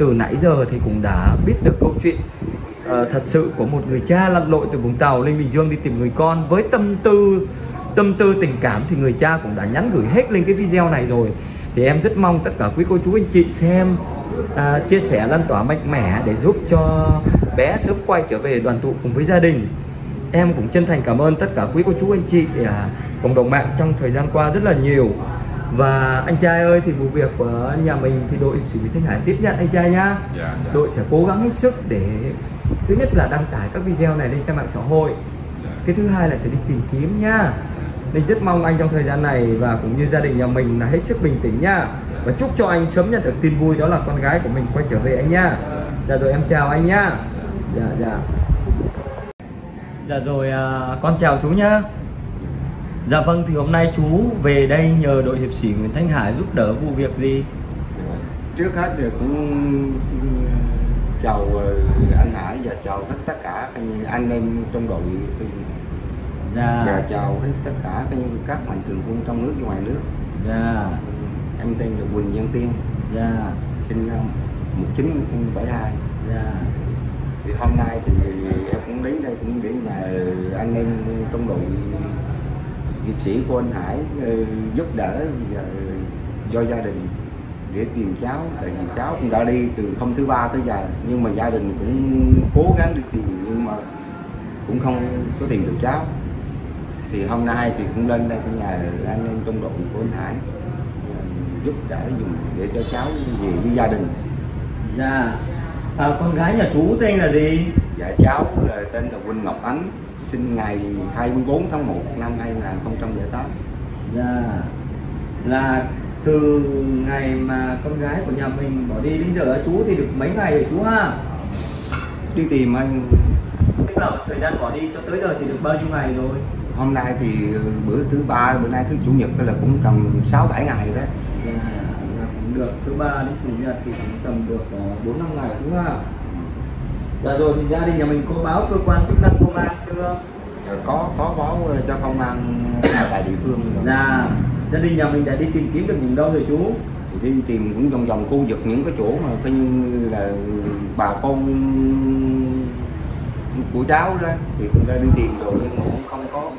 từ nãy giờ thì cũng đã biết được câu chuyện uh, thật sự của một người cha lặn lội từ Vũng Tàu lên Bình Dương đi tìm người con. Với tâm tư tâm tư tình cảm thì người cha cũng đã nhắn gửi hết lên cái video này rồi. Thì em rất mong tất cả quý cô chú anh chị xem uh, chia sẻ lan tỏa mạnh mẽ để giúp cho bé sớm quay trở về đoàn tụ cùng với gia đình. Em cũng chân thành cảm ơn tất cả quý cô chú anh chị uh, cộng đồng mạng trong thời gian qua rất là nhiều và anh trai ơi thì vụ việc của nhà mình thì đội xử lý Thanh Hải tiếp nhận anh trai nhá. Dạ, dạ. đội sẽ cố gắng hết sức để thứ nhất là đăng tải các video này lên trang mạng xã hội. Cái thứ hai là sẽ đi tìm kiếm nhá. Nên rất mong anh trong thời gian này và cũng như gia đình nhà mình là hết sức bình tĩnh nhá. Và chúc cho anh sớm nhận được tin vui đó là con gái của mình quay trở về anh nhá. Dạ rồi em chào anh nhá. Dạ dạ. Dạ rồi à, con chào chú nhá dạ vâng thì hôm nay chú về đây nhờ đội hiệp sĩ Nguyễn Thanh Hải giúp đỡ vụ việc gì? Trước hết thì cũng chào ờ, anh Hải và chào hết tất cả anh- em trong đội. Dạ. Và chào hết tất cả các mạnh thường quân trong nước và ngoài nước. Dạ. Em tên là Quỳnh Văn Tiên. Dạ. Sinh năm 1972 dạ. Thì hôm nay thì em cũng đến đây cũng để nhờ anh em trong đội hiệp sĩ của anh Hải ờ, giúp đỡ và do gia đình để tìm cháu. Tại vì cháu cũng đã đi từ hôm thứ ba tới giờ nhưng mà gia đình cũng cố gắng đi tìm nhưng mà cũng không có tìm được cháu. Thì hôm nay thì cũng lên đây cũng nhờ anh em trong đội của anh Hải ờ, giúp đỡ dùng để cho cháu về với gia đình. Dạ. À, con gái nhà chú tên là gì? Dạ cháu là tên là Quỳnh Ngọc Ánh sinh ngày 24 tháng 1 năm 2008 dạ. Là từ ngày mà con gái của nhà mình bỏ đi đến giờ chú thì được mấy ngày rồi chú ha? Đi tìm anh. Tức là thời gian bỏ đi cho tới giờ thì được bao nhiêu ngày rồi? Hôm nay thì bữa thứ ba bữa nay thứ chủ nhật là cũng tầm 6 7 ngày đấy. Dạ, cũng được. Thứ ba đến chủ nhật thì cũng tầm được ờ, bốn năm ngày đúng không ạ dạ rồi thì gia đình nhà mình có báo cơ quan chức năng công an chưa Dạ, có có báo ờ, cho công an ở tại địa phương rồi. dạ gia đình nhà mình đã đi tìm kiếm được những đâu rồi chú thì đi tìm cũng vòng vòng khu vực những cái chỗ mà coi như là bà con của cháu đó thì cũng đã đi tìm rồi nhưng mà cũng không có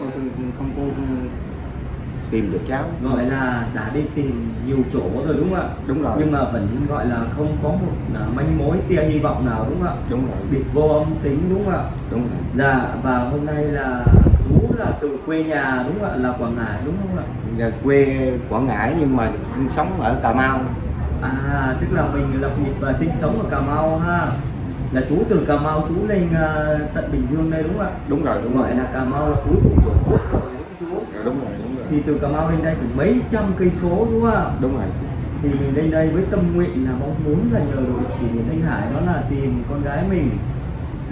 tìm được cháu. Gọi là đã đi tìm nhiều chỗ rồi đúng không ạ? Đúng rồi. Nhưng mà vẫn gọi là không có một à, manh mối tia hy vọng nào đúng không ạ? Đúng rồi. Biệt vô âm tính đúng không ạ? Đúng rồi. Dạ và hôm nay là chú là từ quê nhà đúng không ạ? Là quảng ngãi đúng không ạ? Nhà quê Quảng Ngãi nhưng mà sinh sống ở Cà Mau. À tức là mình lập nghiệp và sinh sống ở cà mau ha. Là chú từ cà mau chú lên à, tận bình dương đây đúng không ạ? Đúng rồi đúng rồi. gọi là cà mau là cuối cùng tổ quốc rồi đúng không chú? Dạ, đúng rồi đúng rồi thì từ cà mau lên đây cũng mấy trăm cây số đúng không? Ạ đúng rồi. Thì mình lên đây với tâm nguyện là mong muốn là nhờ đội sĩ Nguyễn Thanh Hải đó là tìm con gái mình.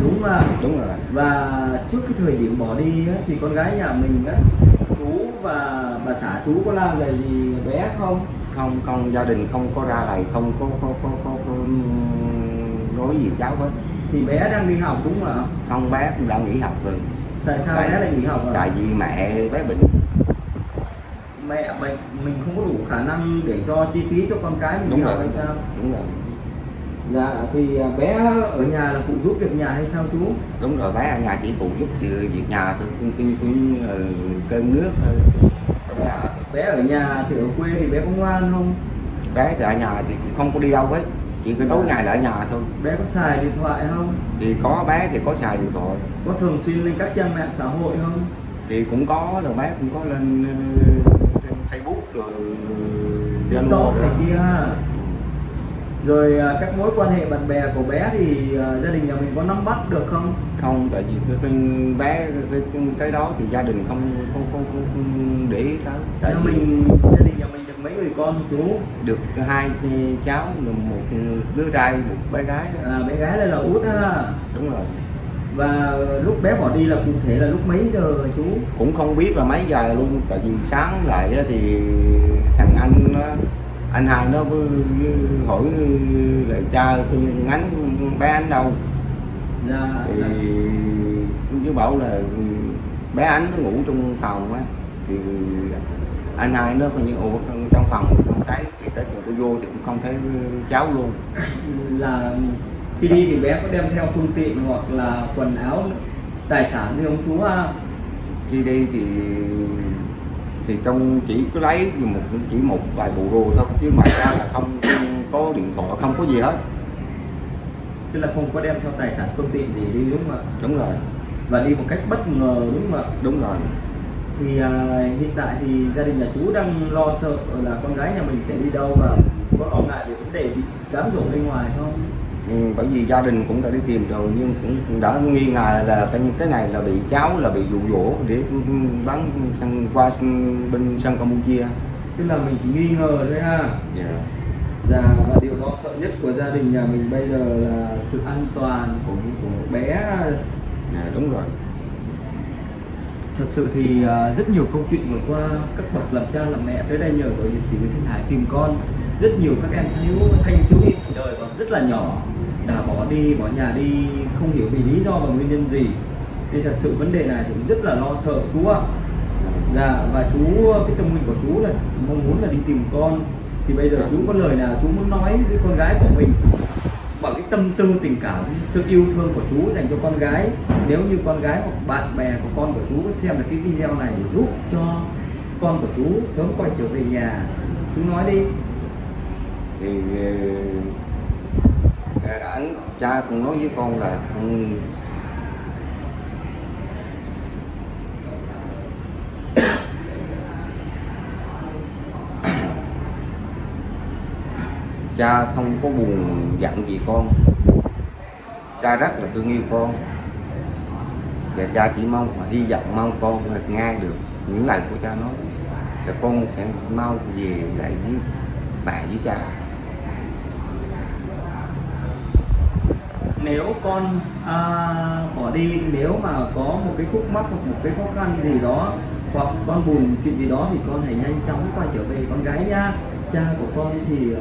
Đúng không ạ? Đúng rồi. Và trước cái thời điểm bỏ đi thì con gái nhà mình á chú và bà xã chú có làm về gì bé không? Không không gia đình không có ra lại không có có có có, có nói gì cháu hết. Thì bé đang đi học đúng không ạ? Không bé cũng đã nghỉ học rồi. Tại sao Tại- bé lại nghỉ học ạ? tại vì mẹ bé bệnh mẹ bệnh mình không có đủ khả năng để cho chi phí cho con cái mình Đúng đi học hay sao? Đúng rồi. Dạ thì à, bé ở nhà là phụ giúp việc nhà hay sao chú? Đúng rồi bé ở nhà chỉ phụ giúp việc nhà thôi cũng cũng, cũng ờ, cơm nước thôi. Ở nhà bé ở nhà thì ở quê thì bé có ngoan không? Bé thì ở nhà thì cũng không có đi đâu hết chỉ có tối ngày là ở nhà thôi. Bé có xài điện thoại không? Thì có bé thì có xài điện thoại. Có thường xuyên lên các trang mạng xã hội không? Thì cũng có rồi bé cũng có lên Facebook rồi Zalo này kia. Rồi à, các mối quan hệ bạn bè của bé thì à, gia đình nhà mình có nắm bắt được không? Không tại vì cái, cái bé cái, cái, đó thì gia đình không không không, không để ý tới. Tại nhà vì mình gia đình nhà mình được mấy người con chú? Được hai cháu một đứa trai một bé gái. À, bé gái đây là út ha. Đúng rồi và lúc bé bỏ đi là cụ thể là lúc mấy giờ chú? Cũng không biết là mấy giờ luôn tại vì sáng lại thì thằng anh nó anh hai nó hỏi là cha ngắn bé anh đâu. Dạ thì cứ bảo là bé ánh nó ngủ trong phòng á. Thì anh hai nó coi như ủa trong phòng thì không thấy. Thì tới giờ tôi vô thì cũng không thấy cháu luôn. Là khi đi thì bé có đem theo phương tiện hoặc là quần áo tài sản gì không chú ha khi đi thì thì trong chỉ có lấy một chỉ một vài bộ đồ thôi chứ ngoài ra là không, không có điện thoại không có gì hết. Tức là không có đem theo tài sản phương tiện gì đi đúng không ạ? Đúng rồi. Và đi một cách bất ngờ đúng không ạ? Đúng rồi. Thì à, hiện tại thì gia đình nhà chú đang lo sợ là con gái nhà mình sẽ đi đâu và có lo ngại về vấn đề bị cám dỗ bên ngoài không Ừ, bởi vì gia đình cũng đã đi tìm rồi nhưng cũng đã nghi ngờ là cái cái này là bị cháu là bị dụ dỗ để bắn sang qua bên sân Campuchia. tức là mình chỉ nghi ngờ thôi ha Dạ. Dạ, và điều lo sợ nhất của gia đình nhà mình bây giờ là sự an toàn của, của bé Dạ, đúng rồi. thật sự thì à, rất nhiều câu chuyện vừa qua các bậc làm cha làm mẹ tới đây nhờ đội hiệp sĩ Nguyễn Thanh Hải tìm con rất nhiều các em thiếu thanh thiếu niên đời còn rất là nhỏ đã bỏ đi bỏ nhà đi không hiểu vì lý do và nguyên nhân gì. Nên thật sự vấn đề này thì cũng rất là lo sợ chú ạ. Dạ và chú cái tâm nguyện của chú là mong muốn là đi tìm con. Thì bây giờ chú có lời nào chú muốn nói với con gái của mình? Bằng cái tâm tư tình cảm sự yêu thương của chú dành cho con gái. Nếu như con gái hoặc bạn bè của con của chú có xem được cái video này để giúp cho con của chú sớm quay trở về nhà chú nói đi. Thì anh cha cũng nói với con là um, [coughs] cha không có buồn giận gì con. Cha rất là thương yêu con. Và cha chỉ mong và hy vọng mong con là nghe được những lời của cha nói. Và con sẽ mau về lại với bà với cha. Nếu con à, bỏ đi nếu mà có một cái khúc mắc hoặc một cái khó khăn gì đó hoặc con buồn chuyện gì đó thì con hãy nhanh chóng quay trở về con gái nha. Cha của con thì uh,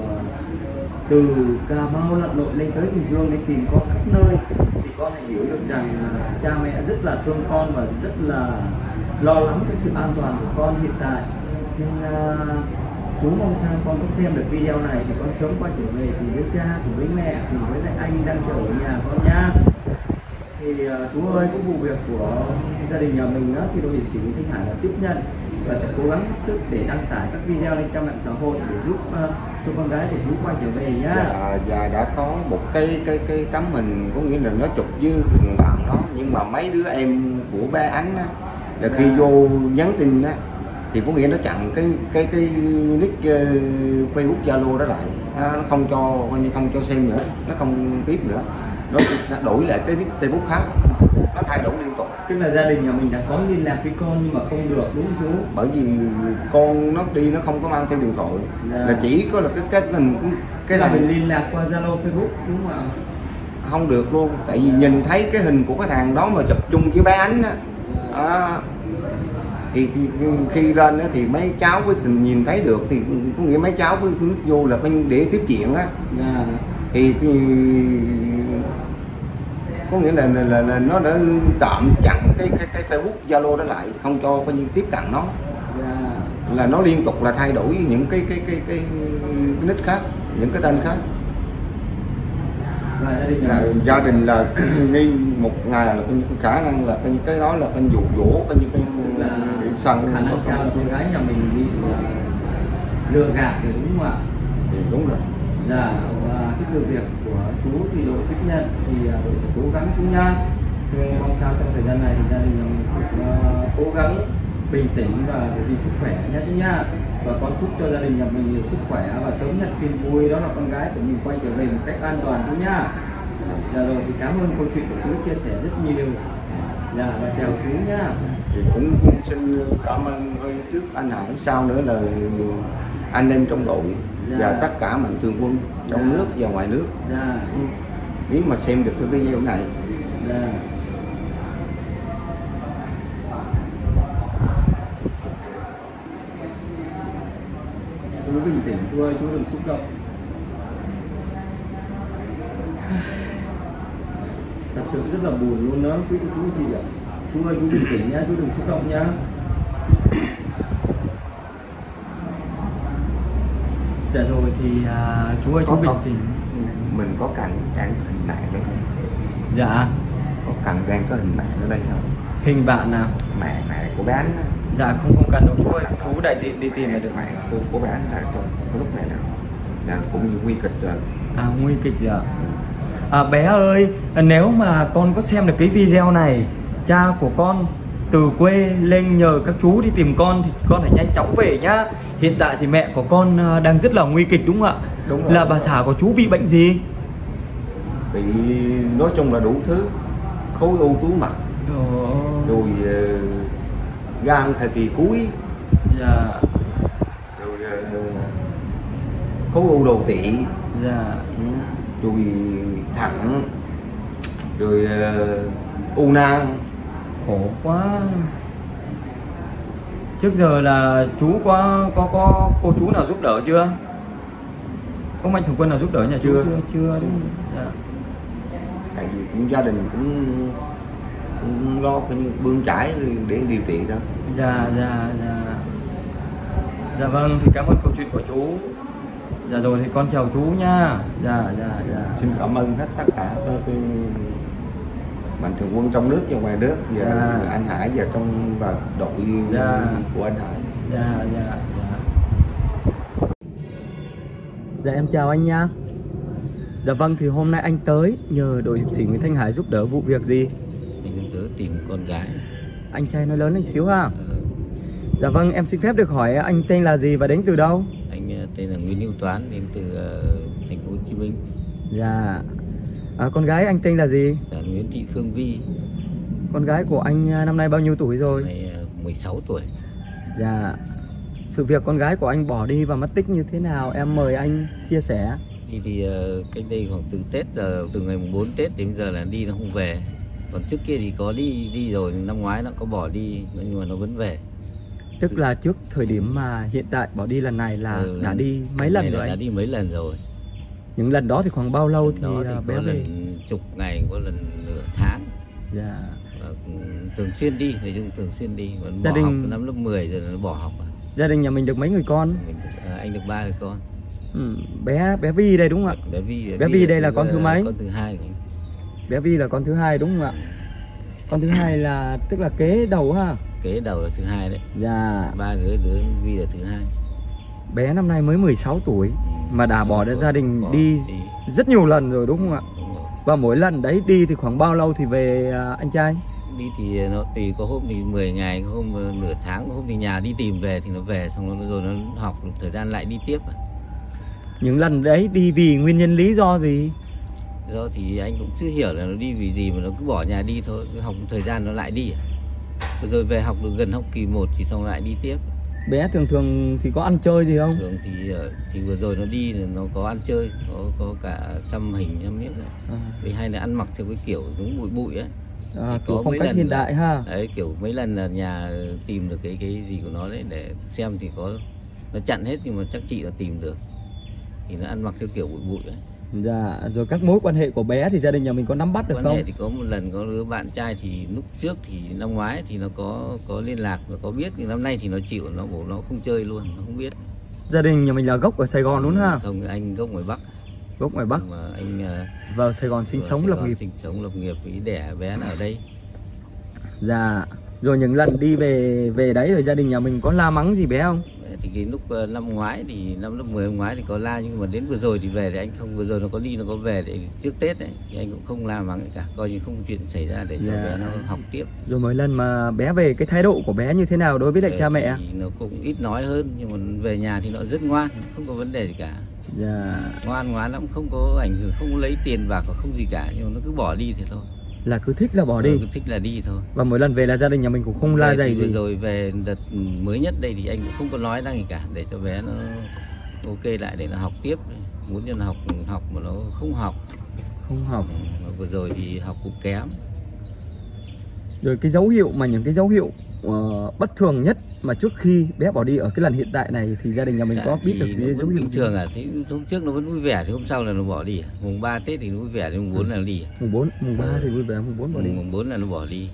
từ Cà Mau lặn lội lên tới Bình Dương để tìm con khắp nơi. Thì con hãy hiểu được rằng là cha mẹ rất là thương con và rất là lo lắng cái sự an toàn của con hiện tại. Nên uh, chú mong sao con có xem được video này thì con sớm quay trở về cùng với cha cùng với mẹ cùng với lại anh đang chờ ở nhà con nha. Thì à, chú ơi cái vụ việc của gia đình nhà mình á, thì đội hiệp sĩ Nguyễn Thanh Hải là tiếp nhận và sẽ cố gắng sức để đăng tải các video lên trang mạng xã hội để giúp à, cho con gái của chú quay trở về nhá và, và đã có một cái cái cái tấm hình có nghĩa là nó chụp thằng bạn đó. Nhưng mà mấy đứa em của bé ánh á là khi vô nhắn tin á thì có nghĩa nó chặn cái cái cái nick ờ, Facebook Zalo đó lại. À, nó không cho coi như không cho xem nữa nó không tiếp nữa. Nó đổi lại cái nick Facebook khác. Nó thay đổi liên tục. Tức là gia đình nhà mình đã có liên lạc với con nhưng mà không được đúng không chú? Bởi vì con nó đi nó không có mang theo điện thoại. Dạ. là chỉ có là cái cái hình cái, cái là mình liên lạc qua Zalo Facebook đúng không ạ? Không được luôn. Tại vì nhìn thấy cái hình của cái thằng đó mà chụp chung với bé ánh á. À, thì, khi lên thì mấy cháu với tình nhìn thấy được thì có nghĩa mấy cháu với nước vô là để tiếp chuyện á Dạ. thì, thì có nghĩa là, là, là, là nó đã tạm chặn cái cái cái Facebook Zalo đó lại không cho coi như tiếp cận nó Dạ. là nó liên tục là thay đổi những cái cái cái cái, cái nick khác những cái tên khác và gia đình nhà là gia đình là [clears throat] nghi một ngày là coi như khả năng là coi như cái đó là coi dụ dỗ coi như cái bị săn khả năng cao con gái nhà mình bị à, lừa gạt thì đúng không ạ? Thì đúng rồi. Dạ và cái sự việc của chú thì đội tiếp nhận thì à, đội sẽ cố gắng chú nha. Thì mong sao trong thời gian này thì gia đình nhà mình cũng à, cố gắng bình tĩnh và giữ gìn sức khỏe chú nha và con chúc cho gia đình nhà mình nhiều sức khỏe và sớm nhận tin vui. Đó là con gái của mình quay trở về một cách an toàn chú nha. Dạ rồi thì cảm ơn câu chuyện của chú chia sẻ rất nhiều. Dạ và chào chú nha. Thì cũng, cũng xin cảm ơn thôi trước anh Hải. Sau nữa là anh em trong đội Dạ. và tất cả mạnh thường quân trong Dạ. nước và ngoài nước. Dạ. Nếu mà xem được cái video này dạ chú bình tĩnh chú ơi chú đừng xúc động. Thật sự rất là buồn luôn đó quý chú chị ạ. Chú ơi chú bình tĩnh nhá chú đừng xúc động nhá. Dạ rồi thì à, chú ơi chú Có- bình tĩnh. Mình có cần cần hình mẹ đây. Không dạ. Có cần đang có hình mẹ ở đây không? Hình bạn nào? Mẹ mẹ của bé anh á dạ không không cần đâu. Chú ơi chú đại diện đi tìm là được mẹ của, của bé là cái lúc này là là cũng như nguy kịch rồi À nguy kịch ạ? À, bé ơi, nếu mà con có xem được cái video này, cha của con từ quê lên nhờ các chú đi tìm con thì con phải nhanh chóng về nhá. Hiện tại thì mẹ của con ờ, đang rất là nguy kịch đúng không ạ? Đúng rồi. là bà xã của chú bị bệnh gì? Bị nói chung là đủ thứ. Khối u túi mật rồi ờ, gan thời kỳ cuối. Dạ. Rồi ờ, khối u đồ tỵ dạ. Rồi thận. Rồi ờ, u nang. Khổ quá. Trước giờ là chú có có có cô chú nào giúp đỡ chưa? Có mạnh thường quân nào giúp đỡ nhà chú Chưa. chưa? Chưa dạ. tại vì cũng gia đình cũng cũng lo như bươn trải để điều trị thôi dạ dạ dạ. Dạ vâng thì cảm ơn câu chuyện của chú. Dạ rồi thì con chào chú nha. Dạ dạ dạ. Xin cảm ơn hết tất cả các cái mạnh thường quân trong nước và ngoài nước và Dạ. anh Hải và trong và đội Dạ. của anh Hải. Dạ dạ dạ. Dạ em chào anh nha. Dạ vâng thì hôm nay anh tới nhờ đội hiệp sĩ Nguyễn Thanh Hải giúp đỡ vụ việc gì tìm con gái. Anh trai nói lớn lên xíu ha. Ờ, dạ vâng em xin phép được hỏi anh tên là gì và đến từ đâu? Anh ờ, tên là Nguyễn Hữu Toán đến từ ờ, thành phố Hồ Chí Minh. Dạ. À, con gái anh tên là gì? Là Nguyễn Thị Phương Vi. Con gái của anh năm nay bao nhiêu tuổi rồi? Này ờ, 16 tuổi. Dạ. Sự việc con gái của anh bỏ đi và mất tích như thế nào? Em mời anh chia sẻ. Thì thì ờ, cách đây khoảng từ Tết giờ từ ngày mùng 4 Tết đến giờ là đi nó không về còn trước kia thì có đi đi rồi năm ngoái nó có bỏ đi nhưng mà nó vẫn về. Tức là trước thời điểm mà hiện tại bỏ đi lần này là Ừ, đã đi mấy lần rồi đã đi mấy lần rồi. Những lần đó thì khoảng bao lâu thì, đó thì à, có bé về? lần chục ngày có lần nửa tháng. Dạ. Cũng thường xuyên đi nói chung thường xuyên đi và Gia bỏ đình- học năm lớp 10 rồi nó bỏ học rồi. gia đình nhà mình được mấy người con? Mình, à, anh được ba người con. Ừ, bé bé Vi đây đúng không ạ? Bé Vi Bé Vi đây là con thứ mấy? con thứ hai của anh bé Vi là con thứ hai đúng không ạ? Con thứ hai là tức là kế đầu ha? Kế đầu là thứ hai đấy. Dạ. Ba đứa đứa Vi là thứ hai. Bé năm nay mới 16 tuổi mà đã bỏ ra gia đình Bỏ đi rất nhiều lần rồi đúng không ạ? Và mỗi lần đấy đi thì khoảng bao lâu thì về à, anh trai? Đi thì nó tùy có hôm thì 10 ngày có hôm ờ, nửa tháng có hôm thì nhà đi tìm về thì nó về xong rồi, rồi nó học thời gian lại đi tiếp những lần đấy đi vì nguyên nhân lý do gì do thì anh cũng chưa hiểu là nó đi vì gì mà nó cứ bỏ nhà đi thôi học thời gian nó lại đi à. Rồi về học được gần học kỳ 1 thì xong lại đi tiếp. Bé thường thường thì có ăn chơi gì không? Thường thì ờ, thì vừa rồi nó đi thì nó có ăn chơi có có cả xăm hình xăm miếng à, thì hay là ăn mặc theo cái kiểu giống bụi bụi ấy. À, kiểu có phong cách hiện đại ha. Đấy kiểu mấy lần là nhà tìm được cái cái gì của nó đấy để xem thì có nó chặn hết nhưng mà chắc chị là tìm được. Thì nó ăn mặc theo kiểu bụi bụi ấy dạ rồi các mối quan hệ của bé thì gia đình nhà mình có nắm bắt được quan không? hệ thì có một lần có đứa bạn trai thì lúc trước thì năm ngoái thì nó có có liên lạc và có biết nhưng năm nay thì nó chịu nó bảo nó không chơi luôn nó không biết. Gia đình nhà mình là gốc ở Sài Gòn luôn ha không anh gốc ngoài Bắc. Gốc ngoài Bắc. Mà anh ờ, vào Sài Gòn sinh sống Sài lập nghiệp. sinh sống lập nghiệp ý đẻ bé ở đây. Dạ rồi những lần đi về về đấy rồi gia đình nhà mình có la mắng gì bé không thì cái lúc ờ, năm ngoái thì năm lớp 10 năm ngoái thì có la nhưng mà đến vừa rồi thì về thì anh không vừa rồi nó có đi nó có về để trước Tết đấy thì anh cũng không la mắng cả coi như không chuyện xảy ra để cho Dạ. bé nó học tiếp. Rồi mỗi lần mà bé về cái thái độ của bé như thế nào đối với lại cha mẹ? thì nó cũng ít nói hơn nhưng mà về nhà thì nó rất ngoan không có vấn đề gì cả. Dạ. Ngoan ngoãn lắm không có ảnh hưởng không lấy tiền bạc và không gì cả nhưng mà nó cứ bỏ đi thì thôi là cứ thích là bỏ đi. Ừ, cứ thích là đi thôi. Và mỗi lần về là gia đình nhà mình cũng không la Về dày thì vừa gì. rồi về đợt mới nhất đây thì anh cũng không có nói năng gì cả để cho bé nó ok lại để nó học tiếp. Muốn cho nó học học mà nó không học. Không học. Vừa rồi thì học cũng kém. Rồi cái dấu hiệu mà những cái dấu hiệu ờ, bất thường nhất mà trước khi bé bỏ đi ở cái lần hiện tại này thì gia đình nhà mình Dạ, có biết thì được gì hiệu bình thường à thế hôm trước nó vẫn vui vẻ thì hôm sau là nó bỏ đi. Mùng 3 tết thì nó vui vẻ thì mùng 4 là nó đi. Mùng 4 mùng 3 thì vui vẻ mùng 4 bỏ đi. Mùng, mùng 4 là nó bỏ đi.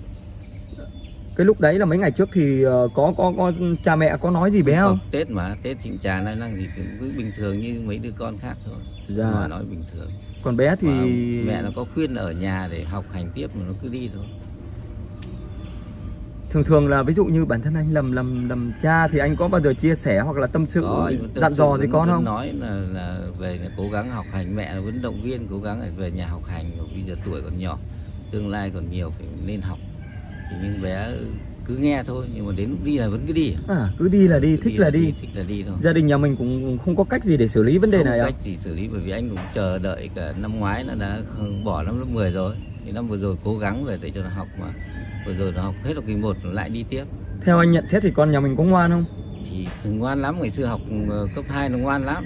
Cái lúc đấy là mấy ngày trước thì ờ, có có có cha mẹ có nói gì bé không Tết mà Tết thì chả nói năng gì cũng cứ bình thường như mấy đứa con khác thôi. Dạ. mà nói bình thường. Còn bé thì Mà mẹ nó có khuyên ở nhà để học hành tiếp mà nó cứ đi thôi thường thường là ví dụ như bản thân anh lầm lầm lầm cha thì anh có bao giờ chia sẻ hoặc là tâm sự Có, tâm dặn sự, dò gì vẫn- con vẫn không? nói là, là về là cố gắng học hành mẹ vẫn động viên cố gắng phải về nhà học hành bây giờ tuổi còn nhỏ tương lai còn nhiều phải nên học. Thì nhưng bé cứ nghe thôi nhưng mà đến lúc đi là vẫn cứ đi. À cứ đi là đi thích là đi. thích là đi thôi. Gia đình nhà mình cũng không có cách gì để xử lý vấn đề không này à cách gì xử lý bởi vì anh cũng chờ đợi cả năm ngoái nó đã bỏ năm lớp 10 rồi. Thì năm vừa rồi cố gắng về để cho nó học mà vừa rồi nó học hết học kỳ 1 lại đi tiếp. Theo anh nhận xét thì con nhà mình có ngoan không? Thì ngoan lắm ngày xưa học ờ, cấp 2 nó ngoan lắm.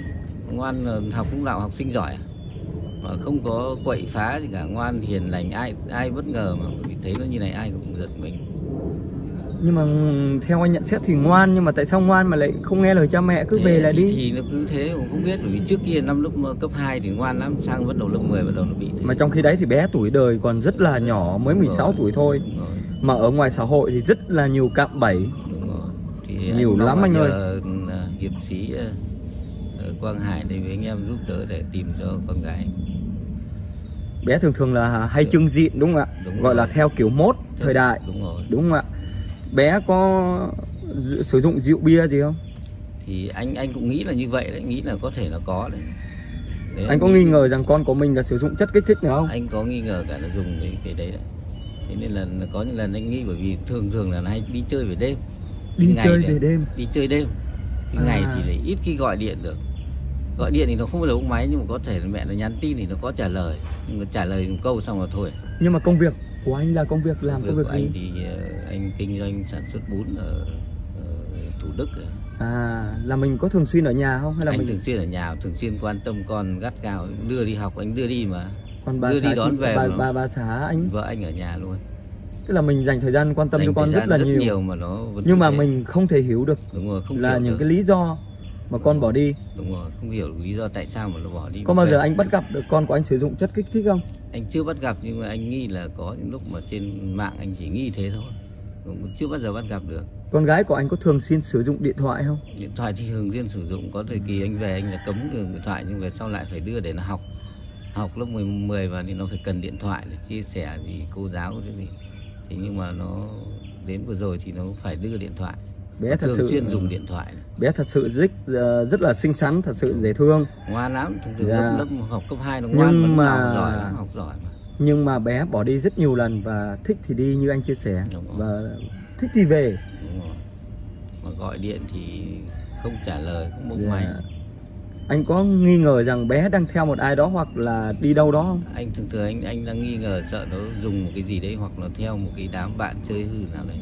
Ngoan ờ, học lúc nào học sinh giỏi. Mà không có quậy phá gì cả ngoan hiền lành ai ai bất ngờ mà vì thấy nó như này ai cũng giật mình. Nhưng mà theo anh nhận xét thì ngoan nhưng mà tại sao ngoan mà lại không nghe lời cha mẹ cứ Thế về là thì, đi? thì nó cứ thế cũng không biết bởi vì trước kia năm lớp cấp 2 thì ngoan lắm sang bắt đầu lớp 10 bắt đầu nó bị thế. Mà trong khi đấy thì bé tuổi đời còn rất là nhỏ mới 16 tuổi thôi mà ở ngoài xã hội thì rất là nhiều cạm bẫy. Thì nhiều mong lắm anh ơi. ờ, hiệp sĩ ờ, ờ, Quang Hải đây với anh em giúp đỡ để tìm cho con gái. Bé thường thường là hay trưng diện đúng không ạ? Đúng gọi rồi. là theo kiểu mốt thời đại. Đúng rồi. Đúng không ạ? Bé có sử dụng rượu bia gì không? Thì anh anh cũng nghĩ là như vậy đấy nghĩ là có thể là có đấy. Đấy, anh có nghi ngờ rằng con của mình là sử dụng chất kích thích nữa không? Anh có nghi ngờ cả là dùng cái, cái đấy đấy thế nên là có những lần anh nghĩ bởi vì thường thường là hay đi chơi về đêm. Đi Ngày chơi thì- về đêm. Đi chơi đêm. Cái À. ngày thì lại ít khi gọi điện được. Gọi điện thì nó không phải là ông máy nhưng mà có thể là mẹ nó nhắn tin thì nó có trả lời. Nhưng mà trả lời một câu xong rồi thôi. Nhưng mà công việc của anh là công việc làm Việc công việc của gì? anh thì ờ, anh kinh doanh sản xuất bún ở, ở Thủ Đức à là mình có thường xuyên ở nhà không? Hay là anh mình thường xuyên ở nhà thường xuyên quan tâm con gắt gao đưa đi học anh đưa đi mà còn bà đưa đi đón về bà, bà bà xã anh? Vợ anh ở nhà luôn. Tức là mình dành thời gian quan tâm Dành cho con rất là gian nhiều, mà nó nhưng như mà thế. mình không thể hiểu được đúng rồi không là những được. cái lý do mà con bỏ đi. Đúng rồi không hiểu lý do tại sao mà nó bỏ đi. Có bao giờ anh bắt gặp được con của anh sử dụng chất kích thích không? Anh chưa bắt gặp nhưng mà anh nghi là có những lúc mà trên mạng anh chỉ nghi thế thôi. Cũng chưa bao giờ bắt gặp được. Con gái của anh có thường xuyên sử dụng điện thoại không? Điện thoại thì thường xuyên sử dụng. Có thời kỳ anh về anh là cấm điện thoại nhưng về sau lại phải đưa để nó học học lớp 10, 10 và thì nó phải cần điện thoại để chia sẻ gì cô giáo cái gì. Thì nhưng mà nó đến vừa rồi thì nó phải đưa điện thoại. Bé thật thường sự xuyên dùng điện thoại. bé thật sự rất ờ, rất là xinh xắn thật sự dễ thương. Ngoan lắm thường thường Dạ. lớp, học cấp 2 nó ngoan nhưng mà học giỏi lắm học giỏi mà. nhưng mà bé bỏ đi rất nhiều lần và thích thì đi như anh chia sẻ và thích thì về. Đúng rồi. Mà gọi điện thì không trả lời không bốc Dạ. Anh có nghi ngờ rằng bé đang theo một ai đó hoặc là đi đâu đó không? Anh thường thường anh anh đang nghi ngờ sợ nó dùng một cái gì đấy hoặc là theo một cái đám bạn chơi hư nào đấy.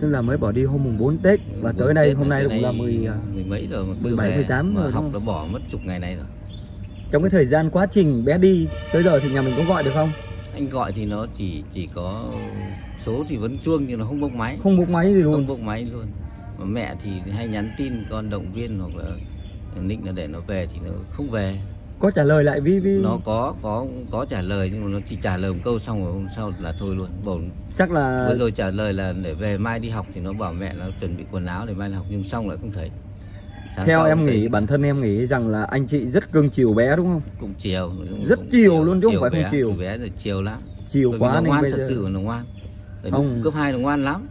Tức là mới bỏ đi hôm mùng 4 Tết và tới đây Tết hôm mà nay tới cũng là nay 10 à, mười mấy rồi mà 17, 17 18 mà rồi học nó bỏ mất chục ngày này rồi. Trong cái thời gian quá trình bé đi tới giờ thì nhà mình có gọi được không? Anh gọi thì nó chỉ chỉ có số thì vẫn chuông nhưng nó không bốc máy. Không bốc máy gì luôn. Không bốc máy luôn. Mà mẹ thì hay nhắn tin con động viên hoặc là định là để nó về thì nó không về. Có trả lời lại vi vi? Nó có có có trả lời nhưng mà nó chỉ trả lời một câu xong rồi hôm sau là thôi luôn. Bảo chắc là vừa rồi trả lời là để về mai đi học thì nó bảo mẹ nó chuẩn bị quần áo để mai học nhưng xong lại không thấy. Sáng theo em thấy. nghĩ bản thân em nghĩ rằng là anh chị rất cưng chiều bé đúng không? Cũng chiều cũng- Rất cũng chiều luôn chứ không phải bé, không chiều. từ bé rồi chiều lắm. Chiều Bởi quá nó ngoan bây thật giờ sự là nó ngoan. Lúc Không. cấp 2 nó ngoan lắm.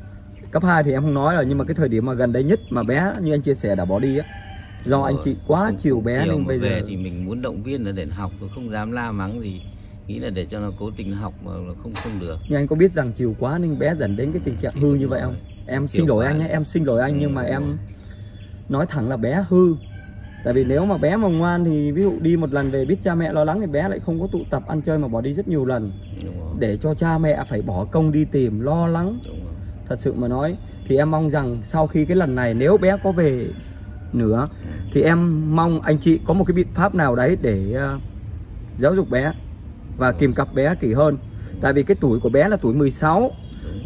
Cấp 2 thì em không nói rồi nhưng mà cái thời điểm mà gần đây nhất mà bé như anh chia sẻ đã bỏ đi á do anh chị quá chiều bé chiều nên bây giờ thì mình muốn động viên nó để nó học không dám la mắng gì. Nghĩ là để cho nó cố tình học mà nó không không được. Nhưng anh có biết rằng chiều quá nên bé dẫn đến cái tình trạng hư như vậy không? Em xin lỗi anh nhé em xin lỗi anh Ừ, nhưng mà em rồi. nói thẳng là bé hư. Tại vì nếu mà bé mà ngoan thì ví dụ đi một lần về biết cha mẹ lo lắng thì bé lại không có tụ tập ăn chơi mà bỏ đi rất nhiều lần. Để cho cha mẹ phải bỏ công đi tìm lo lắng. Thật sự mà nói thì em mong rằng sau khi cái lần này nếu bé có về nữa. Thì em mong anh chị có một cái biện pháp nào đấy để ờ, giáo dục bé và kìm cặp bé kỹ hơn. Tại vì cái tuổi của bé là tuổi 16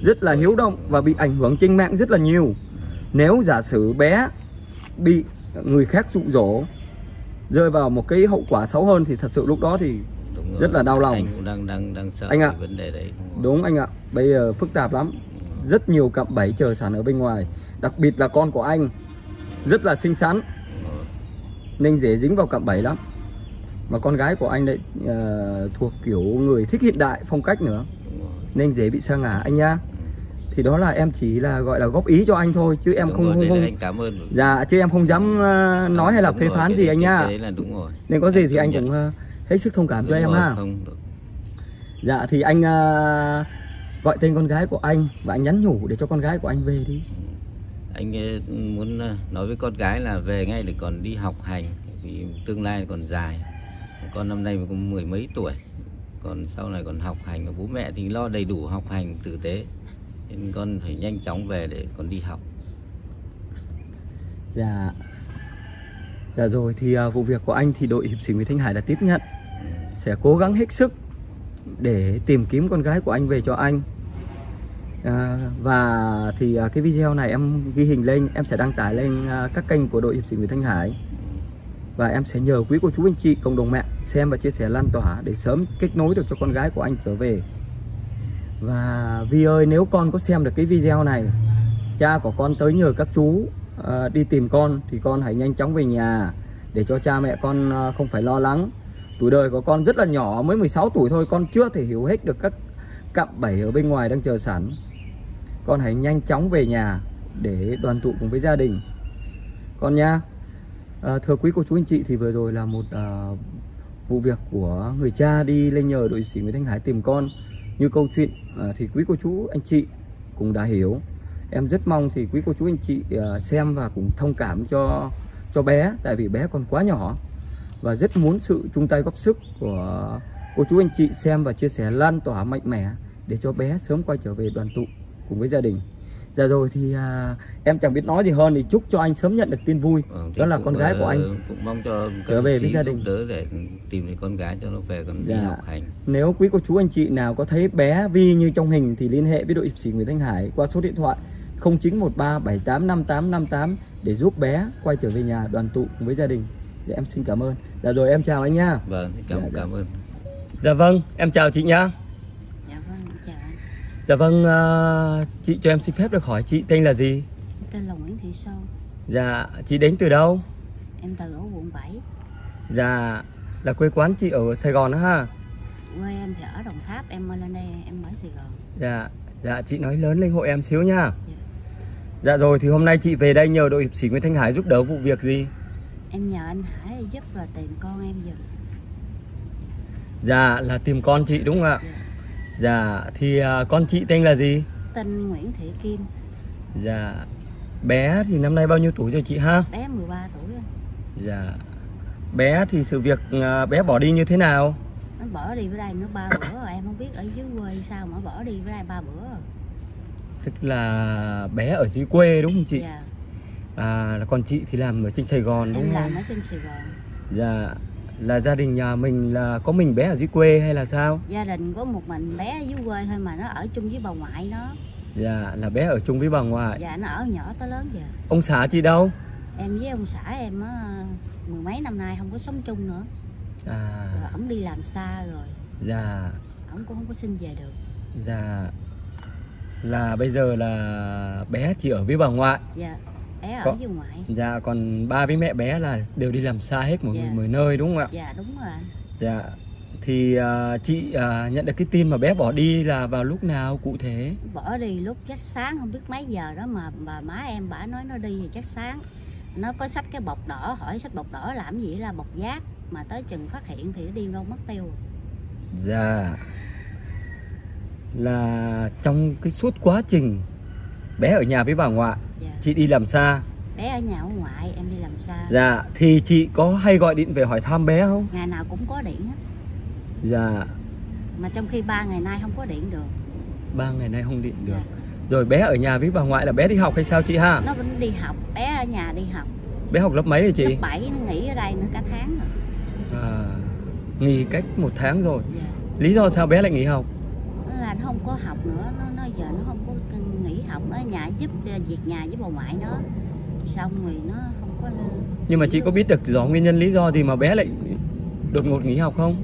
rất là hiếu động và bị ảnh hưởng trên mạng rất là nhiều. Nếu giả sử bé bị người khác dụ dỗ rơi vào một cái hậu quả xấu hơn thì thật sự lúc đó thì Đúng rồi. rất là đau lòng. Anh cũng đang đang đang sợ Anh ạ. vấn đề đấy đúng anh ạ, bây giờ phức tạp lắm. Rất nhiều cặp bẫy chờ sẵn ở bên ngoài. Đặc biệt là con của anh Rất là xinh xắn. Nên dễ dính vào cặp bẫy lắm. Mà con gái của anh lại ờ, thuộc kiểu người thích hiện đại phong cách nữa. Nên dễ bị sa ngã anh nhá Thì đó là em chỉ là gọi là góp ý cho anh thôi Chứ em Đúng không rồi, không, không cảm ơn rồi. Dạ chứ em không dám ờ, nói hay là phê phán cái gì anh nhá Nên có gì thì Công anh nhận. cũng ờ, hết sức thông cảm cho Đúng em rồi, ha. không. Dạ thì anh à, gọi tên con gái của anh và anh nhắn nhủ để cho con gái của anh về đi anh ờ, muốn ờ, nói với con gái là về ngay để còn đi học hành vì tương lai còn dài. Con năm nay cũng mười mấy tuổi còn sau này còn học hành và bố mẹ thì lo đầy đủ học hành tử tế. Nên con phải nhanh chóng về để còn đi học. Dạ. Dạ rồi thì uh, vụ việc của anh thì đội hiệp sĩ Nguyễn Thanh Hải đã tiếp nhận. Sẽ cố gắng hết sức để tìm kiếm con gái của anh về cho anh à, Và thì ờ, cái video này em ghi hình lên Em sẽ đăng tải lên ờ, các kênh của đội hiệp sĩ Nguyễn Thanh Hải. Và em sẽ nhờ quý cô chú anh chị cộng đồng mạng xem và chia sẻ lan tỏa Để sớm kết nối được cho con gái của anh trở về. Và Vi ơi nếu con có xem được cái video này Cha của con tới nhờ các chú uh, đi tìm con thì con hãy nhanh chóng về nhà để cho cha mẹ con uh, không phải lo lắng. Tuổi đời của con rất là nhỏ mới 16 tuổi thôi con chưa thể hiểu hết được các cạm bẫy ở bên ngoài đang chờ sẵn con hãy nhanh chóng về nhà để đoàn tụ cùng với gia đình. Con nha à, thưa quý cô chú anh chị thì vừa rồi là một à, vụ việc của người cha đi lên nhờ đội sĩ Nguyễn Thanh Hải tìm con. Như câu chuyện à, thì quý cô chú anh chị cũng đã hiểu. Em rất mong thì quý cô chú anh chị à, xem và cũng thông cảm cho cho bé tại vì bé còn quá nhỏ. Và rất muốn sự chung tay góp sức của cô chú anh chị xem và chia sẻ lan tỏa mạnh mẽ để cho bé sớm quay trở về đoàn tụ cùng với gia đình Dạ rồi thì à, em chẳng biết nói gì hơn thì chúc cho anh sớm nhận được tin vui. Thì Đó là con gái của ờ, anh. cũng mong cho trở về với gia đình. đỡ để tìm thấy con gái cho nó về còn đi Dạ. học hành Nếu quý cô chú anh chị nào có thấy bé Vi như trong hình thì liên hệ với đội hiệp sĩ Nguyễn Thanh Hải qua số điện thoại 0913 785858 để giúp bé quay trở về nhà đoàn tụ cùng với gia đình. Dạ em xin cảm ơn. Dạ rồi em chào anh nha. vâng cảm Dạ, dạ. cảm ơn Dạ vâng, em chào chị nhá. Dạ vâng, chào anh. Dạ vâng, à, chị cho em xin phép được hỏi chị tên là gì? Tên là Nguyễn Thị Sâu. Dạ, chị đến từ đâu? Em từ ở quận 7. Dạ, là quê quán chị ở Sài Gòn đó ha. Quê em thì ở Đồng Tháp, em lên đây em ở Sài Gòn. Dạ, dạ chị nói lớn lên hộ em xíu nha. Dạ rồi thì hôm nay chị về đây nhờ đội hiệp sĩ Nguyễn Thanh Hải giúp đỡ vụ việc gì? Em nhờ anh Hải giúp là tìm con em giùm. Dạ là tìm con chị đúng không ạ? Dạ thì à, con chị tên là gì? Tên Nguyễn Thị Kim, Dạ bé thì năm nay bao nhiêu tuổi rồi chị ha? bé 13 tuổi. Dạ bé thì sự việc à, bé bỏ đi như thế nào? Nó bỏ đi với đây nó ba bữa rồi, em không biết ở dưới quê sao mà bỏ đi với đây ba bữa rồi. Tức là bé ở dưới quê đúng không chị? Dạ, À là còn chị thì làm ở trên Sài Gòn đúng em không? làm ở trên Sài Gòn. Dạ là gia đình nhà mình là có mình bé ở dưới quê hay là sao? Gia đình có một mình bé ở dưới quê thôi mà nó ở chung với bà ngoại nó. Dạ là bé ở chung với bà ngoại. Dạ nó ở nhỏ tới lớn giờ. Ông xã chị đâu? Em với ông xã em á mười mấy năm nay không có sống chung nữa. À Rồi ổng đi làm xa rồi, dạ ổng cũng không có xin về được. dạ là bây giờ là bé chỉ ở với bà ngoại. Dạ, bé ở Có- ngoại. Dạ còn ba với mẹ bé là đều đi làm xa hết mỗi Dạ. người mỗi nơi đúng không ạ? Dạ đúng rồi anh. Dạ thì à, chị à, nhận được cái tin mà bé bỏ đi là vào lúc nào cụ thể? Bỏ đi lúc chắc sáng không biết mấy giờ đó mà bà má em bả nói nó đi thì chắc sáng. Nó có xách cái bọc đỏ, hỏi xách bọc đỏ làm gì là bọc giác mà tới chừng phát hiện thì nó đi đâu mất tiêu. Dạ là trong cái suốt quá trình bé ở nhà với bà ngoại Dạ. chị đi làm xa Bé ở nhà ông ngoại, em đi làm xa. dạ thì chị có hay gọi điện về hỏi thăm bé không Ngày nào cũng có điện hết. dạ Mà trong khi ba ngày nay không có điện được. ba ngày nay không điện được rồi bé ở nhà với bà ngoại là bé đi học hay sao chị ha Nó vẫn đi học, bé ở nhà đi học. bé học lớp mấy rồi chị Lớp 7 nó nghỉ ở đây nữa cả tháng rồi. à, nghỉ cách một tháng rồi Dạ. lý do sao bé lại nghỉ học là nó không có học nữa, nó học, nó nhà giúp ờ, việc nhà với bà ngoại nó. Xong rồi nó không có nhưng mà chị có biết được rõ nguyên nhân lý do gì mà bé lại đột ngột nghỉ học không?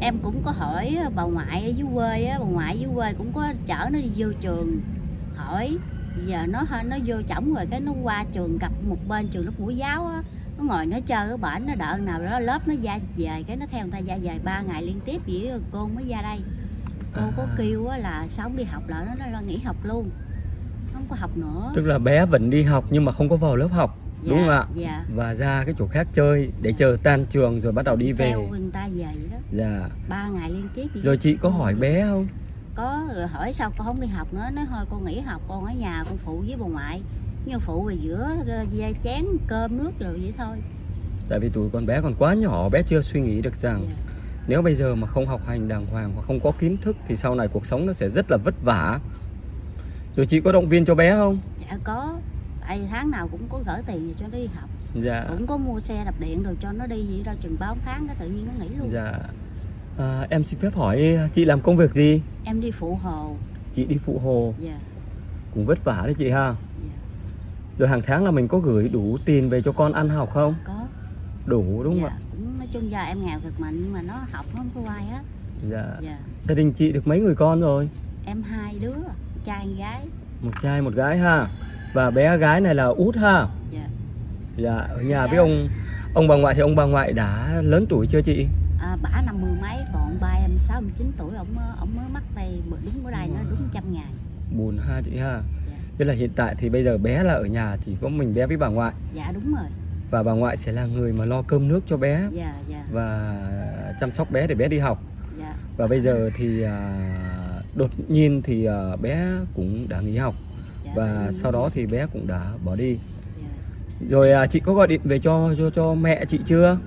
Em cũng có hỏi bà ngoại ở dưới quê á bà ngoại dưới quê cũng có chở nó đi vô trường hỏi. Giờ nó nó vô chổng rồi cái nó qua trường gặp một bên trường lớp mẫu giáo á nó ngồi nó chơi ở bển nó đợi nào đó lớp nó ra về cái nó theo người ta ra về ba ngày liên tiếp vậy cô mới ra đây. Cô có kêu á là sao không đi học lại nó nó nghỉ học luôn không có học nữa. Tức là bé vẫn đi học nhưng mà không có vào lớp học đúng không ạ? dạ. Và ra cái chỗ khác chơi để chờ tan trường rồi bắt đầu đi về. theo người ta về vậy đó. Dạ. Ba ngày liên tiếp vậy. Rồi chị có hỏi bé không? Có rồi hỏi sao con không đi học nữa. Nói thôi con nghỉ học con ở nhà con phụ với bà ngoại. Nhưng phụ rồi giữa ờ, dây chén cơm nước rồi vậy thôi. Tại vì tuổi con bé còn quá nhỏ bé chưa suy nghĩ được rằng Dạ. nếu bây giờ mà không học hành đàng hoàng hoặc không có kiến thức thì sau này cuộc sống nó sẽ rất là vất vả rồi chị có động viên cho bé không? Dạ có. Tại tháng nào cũng có gửi tiền về cho nó đi học. Dạ. Cũng có mua xe đạp điện rồi cho nó đi vậy đâu chừng bao tháng cái tự nhiên nó nghỉ luôn. Dạ. À, em xin phép hỏi chị làm công việc gì? Em đi phụ hồ. Chị đi phụ hồ. Dạ. Cũng vất vả đấy chị ha. Dạ. rồi hàng tháng là mình có gửi đủ tiền về cho con ăn học không? Có. Đủ đúng không dạ, cũng nói chung giờ em nghèo thật mạnh nhưng mà nó học nó không có quay hết. Ạ dạ. Dạ. Gia đình chị được mấy người con rồi? Em hai đứa trai gái. Một trai một gái ha. Và bé gái này là út ha. Dạ. Dạ ở nhà với ông ông bà ngoại thì ông bà ngoại đã lớn tuổi chưa chị? À, bả năm mươi mấy còn ba em sáu chín tuổi ổng ổng mới mắc đây đúng bữa đây nó đúng trăm ngày. Buồn ha chị ha. Dạ. tức là hiện tại thì bây giờ bé là ở nhà chỉ có mình bé với bà ngoại. Dạ đúng rồi. Và bà ngoại sẽ là người mà lo cơm nước cho bé. Dạ dạ. Và chăm sóc bé để bé đi học. Dạ. Và bây giờ thì à, đột nhiên thì à, bé cũng đã nghỉ học Dạ, và sau đó thì bé cũng đã bỏ đi. Dạ. rồi à, chị có gọi điện về cho cho cho mẹ chị chưa?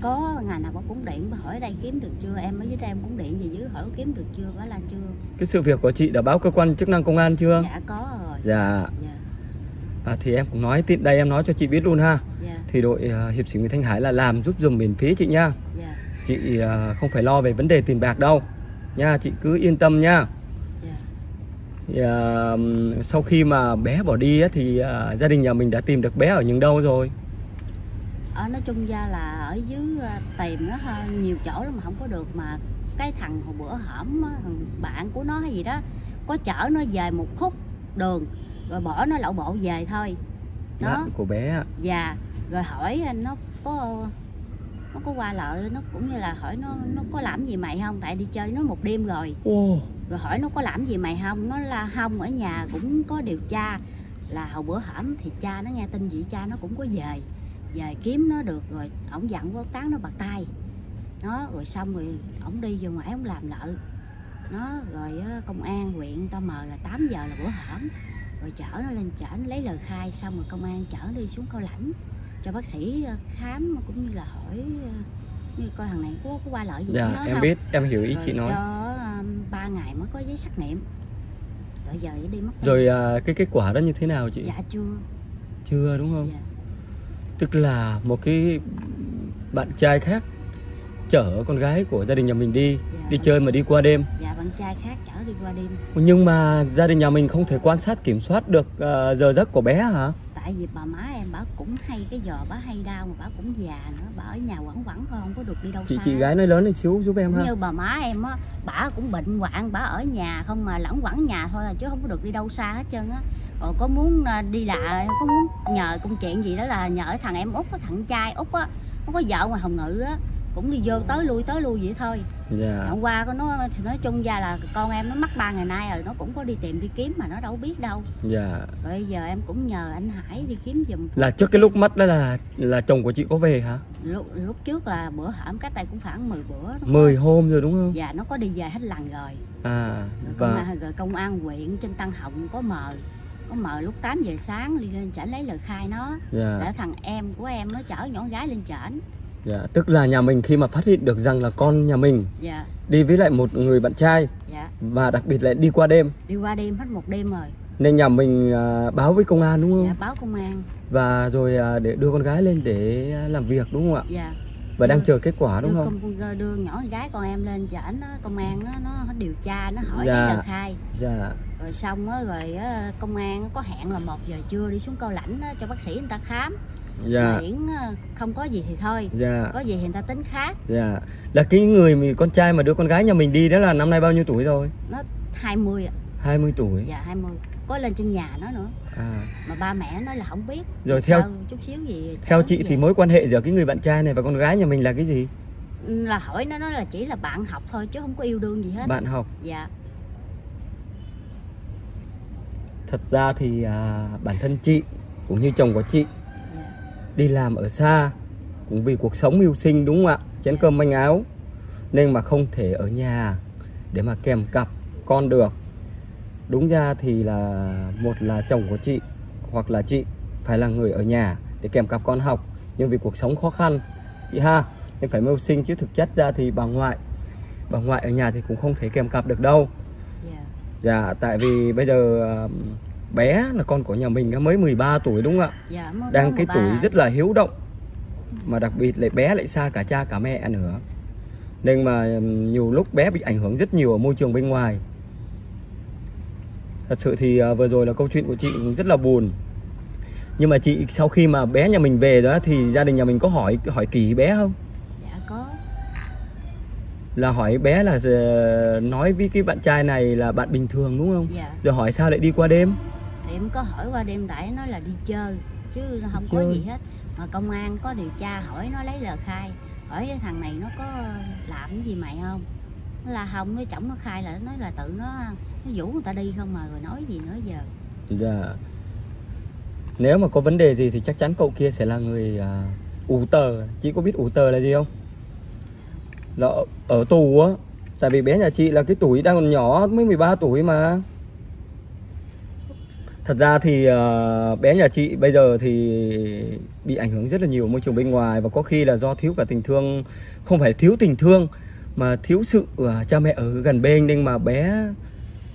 Có ngày nào bà cũng điện bà hỏi đây kiếm được chưa? Em ở dưới đây em cũng điện về dưới hỏi kiếm được chưa bà là chưa? Cái sự việc của chị đã báo cơ quan chức năng công an chưa? Dạ có rồi. Dạ. Dạ. À, thì em cũng nói tiện đây em nói cho chị biết luôn ha. Dạ. Thì đội à, hiệp sĩ Nguyễn Thanh Hải là làm giúp dùm miễn phí chị nha. Dạ. Chị à, không phải lo về vấn đề tiền bạc đâu. Nha chị cứ yên tâm nha thì, à, sau khi mà bé bỏ đi á, thì à, gia đình nhà mình đã tìm được bé ở những đâu rồi? Ở nói chung ra là ở dưới ờ, tìm nó nhiều chỗ lắm mà không có được mà cái thằng hồi bữa hổm thằng bạn của nó hay gì đó có chở nó về một khúc đường rồi bỏ nó lậu bộ về thôi. Nó bạn của bé ạ. Dạ, rồi hỏi nó có nó có qua lại nó cũng như là hỏi nó nó có làm gì mày không? Tại đi chơi nó một đêm rồi. Ồ, rồi hỏi nó có làm gì mày không? Nó là không ở nhà cũng có điều tra. Là hồi bữa hổm thì cha nó nghe tin vậy cha nó cũng có về. Về kiếm nó được rồi, ổng dặn có tán nó bạc tay. Nó, rồi xong rồi ổng đi vô ngoài ổng làm lợi nó, rồi công an, huyện tao mời là 8 giờ là bữa hổm. Rồi chở nó lên, chở nó lấy lời khai, xong rồi công an chở nó đi xuống cao lãnh. Cho bác sĩ khám, cũng như là hỏi như coi thằng này có, có qua lợi gì dạ nó em không? biết em hiểu ý rồi chị nói. cho um, 3 ngày mới có giấy xét nghiệm. Rồi giờ đi mất rồi à, cái kết quả đó như thế nào chị? Dạ chưa. Chưa đúng không? Dạ. Tức là một cái bạn trai khác chở con gái của gia đình nhà mình đi đi chơi mà đi qua đêm. Dạ bạn trai khác chở đi qua đêm. Nhưng mà gia đình nhà mình không thể quan sát kiểm soát được à, giờ giấc của bé hả tại vì bà má em bà cũng hay cái giò bà hay đau mà bà cũng già nữa. Bà ở nhà quẩn quẩn thôi không có được đi đâu chị xa. chị gái nói lớn lên xíu giúp em ha. Như bà má em á bà cũng bệnh hoạn bà ở nhà không mà lẳng quẩn nhà thôi à, chứ không có được đi đâu xa hết trơn á. Còn có muốn à, đi lại có muốn nhờ công chuyện gì đó là nhờ thằng em út á thằng trai út á. Nó có vợ ngoài hồng ngự á cũng đi vô tới lui tới lui vậy thôi. Dạ. Hôm qua có nó thì nói chung ra là con em nó mắc ba ngày nay rồi nó cũng có đi tìm đi kiếm mà nó đâu biết đâu. Dạ. Rồi bây giờ em cũng nhờ anh Hải đi kiếm giùm. Là trước cái lúc mất đó là là chồng của chị có về hả? Lúc, lúc trước là bữa hổm cách đây cũng khoảng 10 bữa nó có- 10 hôm rồi đúng không? Dạ nó có đi về hết lần rồi. À rồi công, và an, rồi công an huyện trên Tân Hồng có mời. Có mời lúc 8 giờ sáng đi lên chảnh lấy lời khai nó. Dạ. để thằng em của em nó chở nhỏ gái lên chảnh dạ tức là nhà mình khi mà phát hiện được rằng là con nhà mình dạ. đi với lại một người bạn trai dạ. và đặc biệt lại đi qua đêm. Đi qua đêm hết một đêm rồi. Nên nhà mình à, báo với công an đúng không? Dạ báo công an. Và rồi à, để đưa con gái lên để làm việc đúng không ạ? Dạ. Và đang chờ kết quả đúng đưa, không? công, đưa nhỏ gái con em lên chảnh nó công an nó nó điều tra nó hỏi Dạ. lời khai. Dạ. Rồi xong á rồi công an có hẹn là một giờ trưa đi xuống cao lãnh á, cho bác sĩ người ta khám dạ. Miễn á, không có gì thì thôi. Dạ. có gì thì người ta tính khác. Dạ. Là cái người mà con trai mà đưa con gái nhà mình đi đó là năm nay bao nhiêu tuổi rồi? Nó 20 ạ. 20 tuổi. Dạ 20 có lên trên nhà nó nữa. À. Mà ba mẹ nói là không biết. Rồi theo- Sao chút xíu gì theo chị về. thì mối quan hệ giữa cái người bạn trai này và con gái nhà mình là cái gì? Ừ, là hỏi nó nói là chỉ là bạn học thôi chứ không có yêu đương gì hết. Bạn học. Dạ. Thật ra thì à, bản thân chị cũng như chồng của chị đi làm ở xa cũng vì cuộc sống mưu sinh đúng không ạ? Chén cơm manh áo. Nên mà không thể ở nhà để mà kèm cặp con được. Đúng ra thì là một là chồng của chị hoặc là chị phải là người ở nhà để kèm cặp con học. Nhưng vì cuộc sống khó khăn chị ha nên phải mưu sinh. Chứ thực chất ra thì bà ngoại bà ngoại ở nhà thì cũng không thể kèm cặp được đâu. Dạ. Tại vì bây giờ bé là con của nhà mình mới 13 tuổi đúng không ạ? Dạ mới đang cái 13. tuổi rất là hiếu động mà đặc biệt lại bé lại xa cả cha cả mẹ nữa. Nên mà nhiều lúc bé bị ảnh hưởng rất nhiều ở môi trường bên ngoài. Thật sự thì à, vừa rồi là câu chuyện của chị cũng rất là buồn. Nhưng mà chị sau khi mà bé nhà mình về đó thì gia đình nhà mình có hỏi hỏi kỹ bé không? Dạ có. Là hỏi bé là ờ, nói với cái bạn trai này là bạn bình thường đúng không? Dạ. rồi hỏi sao lại đi qua đêm thì em có hỏi qua đêm tại nói là đi chơi chứ nó không có Chơi. gì hết mà công an có điều tra hỏi nó lấy lời khai hỏi cái thằng này nó có làm cái gì mày không nó là không nó chồng nó khai là nói là tự nó nó rủ người ta đi không mà rồi nói gì nữa giờ Dạ. Nếu mà có vấn đề gì thì chắc chắn cậu kia sẽ là người à, ủ tờ. Chị có biết ủ tờ là gì không? Là ở, ở tù á. Tại vì bé nhà chị là cái tuổi đang còn nhỏ mới 13 tuổi mà. Thật ra thì à, bé nhà chị bây giờ thì bị ảnh hưởng rất là nhiều môi trường bên ngoài và có khi là do thiếu cả tình thương, không phải thiếu tình thương mà thiếu sự à, cha mẹ ở gần bên nhưng mà bé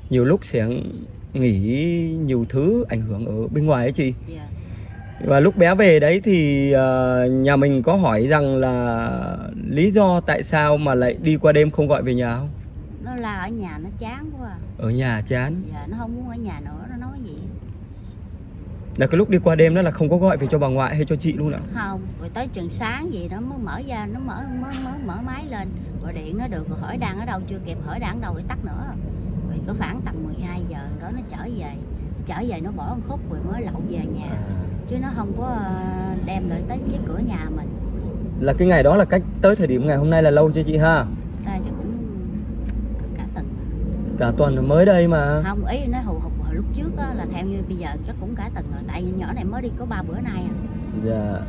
nhiều lúc sẽ nghĩ nhiều thứ ảnh hưởng ở bên ngoài ấy chị Dạ. và lúc bé về đấy thì ờ, nhà mình có hỏi rằng là lý do tại sao mà lại đi qua đêm không gọi về nhà không nó la ở nhà nó chán quá à. ở nhà chán dạ nó không muốn ở nhà nữa là cái lúc đi qua đêm đó là không có gọi về cho bà ngoại hay cho chị luôn ạ? Không rồi tới chừng sáng gì đó mới mở ra nó mở mới mới mở máy lên. Gọi điện nó được rồi hỏi đang ở đâu chưa kịp hỏi đang ở đâu thì tắt nữa. Rồi có khoảng tầm 12 giờ đó nó trở về. Nó trở về nó bỏ một khúc rồi mới lậu về nhà. Chứ nó không có ờ, đem lại tới cái cửa nhà mình. Là cái ngày đó là cách tới thời điểm ngày hôm nay là lâu chưa chị ha? Đây chắc cũng cả tuần. Cả tuần mới đây mà. Không ý nó hù hụt hồi lúc trước á, là theo như bây giờ chắc cũng cả tuần rồi tại nhỏ này mới đi có ba bữa nay à. Dạ.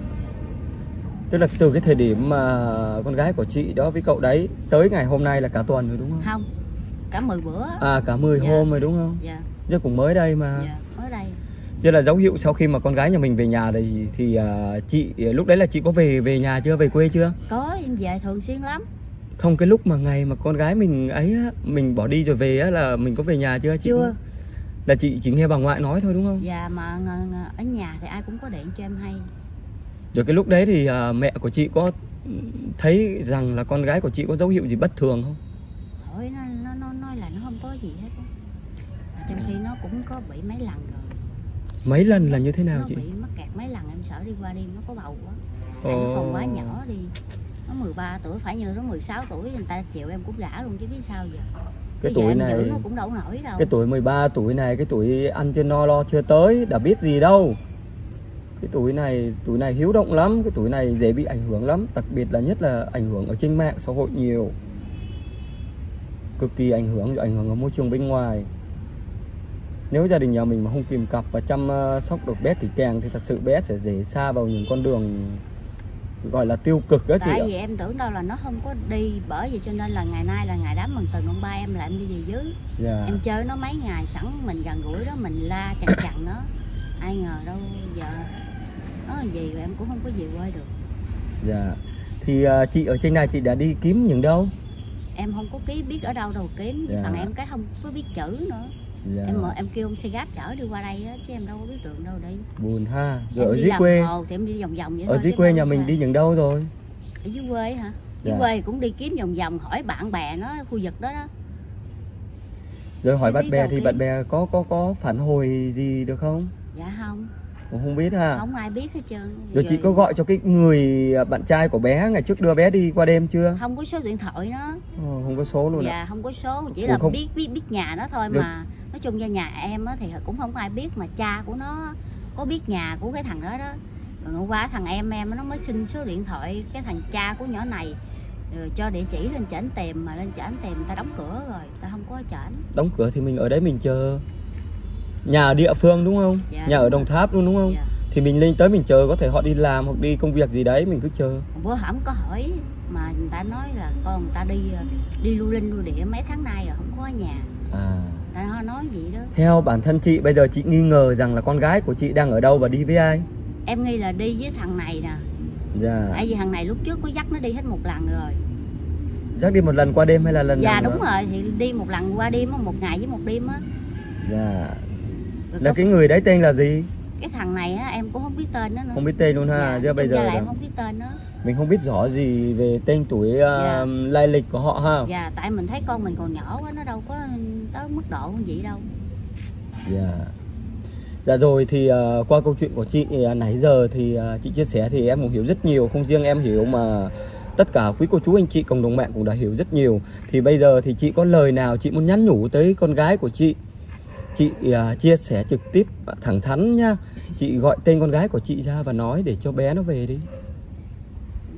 Tức là từ cái thời điểm mà con gái của chị đó với cậu đấy tới ngày hôm nay là cả tuần rồi đúng không? Không cả 10 bữa. À cả 10 Dạ. hôm rồi đúng không? Dạ. Chứ cũng mới đây mà. Dạ mới đây. Chứ là dấu hiệu sau khi mà con gái nhà mình về nhà thì thì à, chị lúc đấy là chị có về về nhà chưa về quê chưa? có em về thường xuyên lắm. Không cái lúc mà ngày mà con gái mình ấy mình bỏ đi rồi về á là mình có về nhà chưa chị? chưa Là chị chỉ nghe bà ngoại nói thôi đúng không? dạ mà ở nhà thì ai cũng có điện cho em hay. Rồi cái lúc đấy thì à, mẹ của chị có thấy rằng là con gái của chị có dấu hiệu gì bất thường không? hỏi nó nó nó nói là nó không có gì hết Mà trong khi nó cũng có bị mấy lần rồi. Mấy lần là như thế nào nó chị? bị mắc kẹt mấy lần em sợ đi qua đêm nó có bầu quá tại nó còn quá nhỏ đi. Nó 13 tuổi phải như nó 16 tuổi người ta chịu em cũng gả luôn chứ biết sao giờ Cái tuổi này cũng đâu nổi đâu. Cái tuổi 13 tuổi này cái tuổi ăn chưa no lo chưa tới đã biết gì đâu. Cái tuổi này tuổi này hiếu động lắm cái tuổi này dễ bị ảnh hưởng lắm đặc biệt là nhất là ảnh hưởng ở trên mạng xã hội nhiều. Cực kỳ ảnh hưởng ảnh hưởng ở môi trường bên ngoài. Nếu gia đình nhà mình mà không kìm cặp và chăm ờ, sóc được bé kỹ càng thì thật sự bé sẽ dễ xa vào những con đường gọi là tiêu cực đó chị tại ạ. vì em tưởng đâu là nó không có đi bởi vì cho nên là ngày nay là ngày đám mừng từng ông ba em là em đi về dưới. Dạ. em chơi nó mấy ngày sẵn mình gần gũi đó mình la chằn chằn nó. Ai ngờ đâu giờ nó là gì em cũng không có về quê được. Dạ. Thì ờ, chị ở trên này chị đã đi kiếm những đâu? Em không có ký biết ở đâu đâu kiếm. Dạ. thằng em cái không có biết chữ nữa dạ. em em kêu ông xe gáp chở đi qua đây á chứ em đâu có biết đường đâu đi. Buồn ha. Rồi em ở dưới quê. hồ thì em đi vòng vòng vậy ở thôi, dưới quê nhà mình xa. đi những đâu rồi? Ở dưới quê hả? Dưới Dạ. quê cũng đi kiếm vòng vòng hỏi bạn bè nó khu vực đó đó. Rồi hỏi bạn bè thì bạn bè có có có phản hồi gì được không? Dạ không. Không biết ha. Không ai biết hết trơn. Rồi chị có gọi cho cái người à, bạn trai của bé ngày trước đưa bé đi qua đêm chưa? Không có số điện thoại nó. Ờ, không có số luôn dạ ạ không có số chỉ Ủa, là không- biết biết biết nhà nó thôi Được. mà nói chung ra nhà em á thì cũng không có ai biết mà cha của nó có biết nhà của cái thằng đó đó. Rồi hôm qua thằng em em nó mới xin số điện thoại cái thằng cha của nhỏ này. Rồi cho địa chỉ lên chở anh tìm mà lên chở anh tìm ta đóng cửa rồi ta không có chở anh đóng cửa thì mình ở đấy mình chờ. Nhà ở địa phương đúng không? Dạ, nhà ở đúng đồng rồi. tháp luôn đúng không? Dạ. thì mình lên tới mình chờ có thể họ đi làm hoặc đi công việc gì đấy mình cứ chờ. Bữa hổm có hỏi mà người ta nói là con người ta đi đi lưu linh lưu địa mấy tháng nay rồi không có ở nhà. À tại họ nói gì đó. Theo bản thân chị bây giờ chị nghi ngờ rằng là con gái của chị đang ở đâu và đi với ai? Em nghi là đi với thằng này nè. Dạ. Tại vì thằng này lúc trước có dắt nó đi hết một lần rồi. Dắt đi một lần qua đêm hay là lần dạ đúng nữa? rồi. Thì đi một lần qua đêm một ngày với một đêm á. Dạ. Rồi là có- cái người đấy tên là gì? Cái thằng này á em cũng không biết tên nó nữa. Không biết tên luôn ha. Dạ, chứ bây giờ là em không biết tên nó mình không biết rõ gì về tên tuổi uh, Dạ. lai lịch của họ ha? Dạ tại mình thấy con mình còn nhỏ quá nó đâu có tới mức độ như vậy đâu. Dạ. Dạ rồi thì ờ, qua câu chuyện của chị uh, nãy giờ thì ờ, chị chia sẻ thì em cũng hiểu rất nhiều. Không riêng em hiểu mà tất cả quý cô chú anh chị cộng đồng mạng cũng đã hiểu rất nhiều. Thì bây giờ thì chị có lời nào chị muốn nhắn nhủ tới con gái của chị? Chị ờ, chia sẻ trực tiếp thẳng thắn nhá chị gọi tên con gái của chị ra và nói để cho bé nó về đi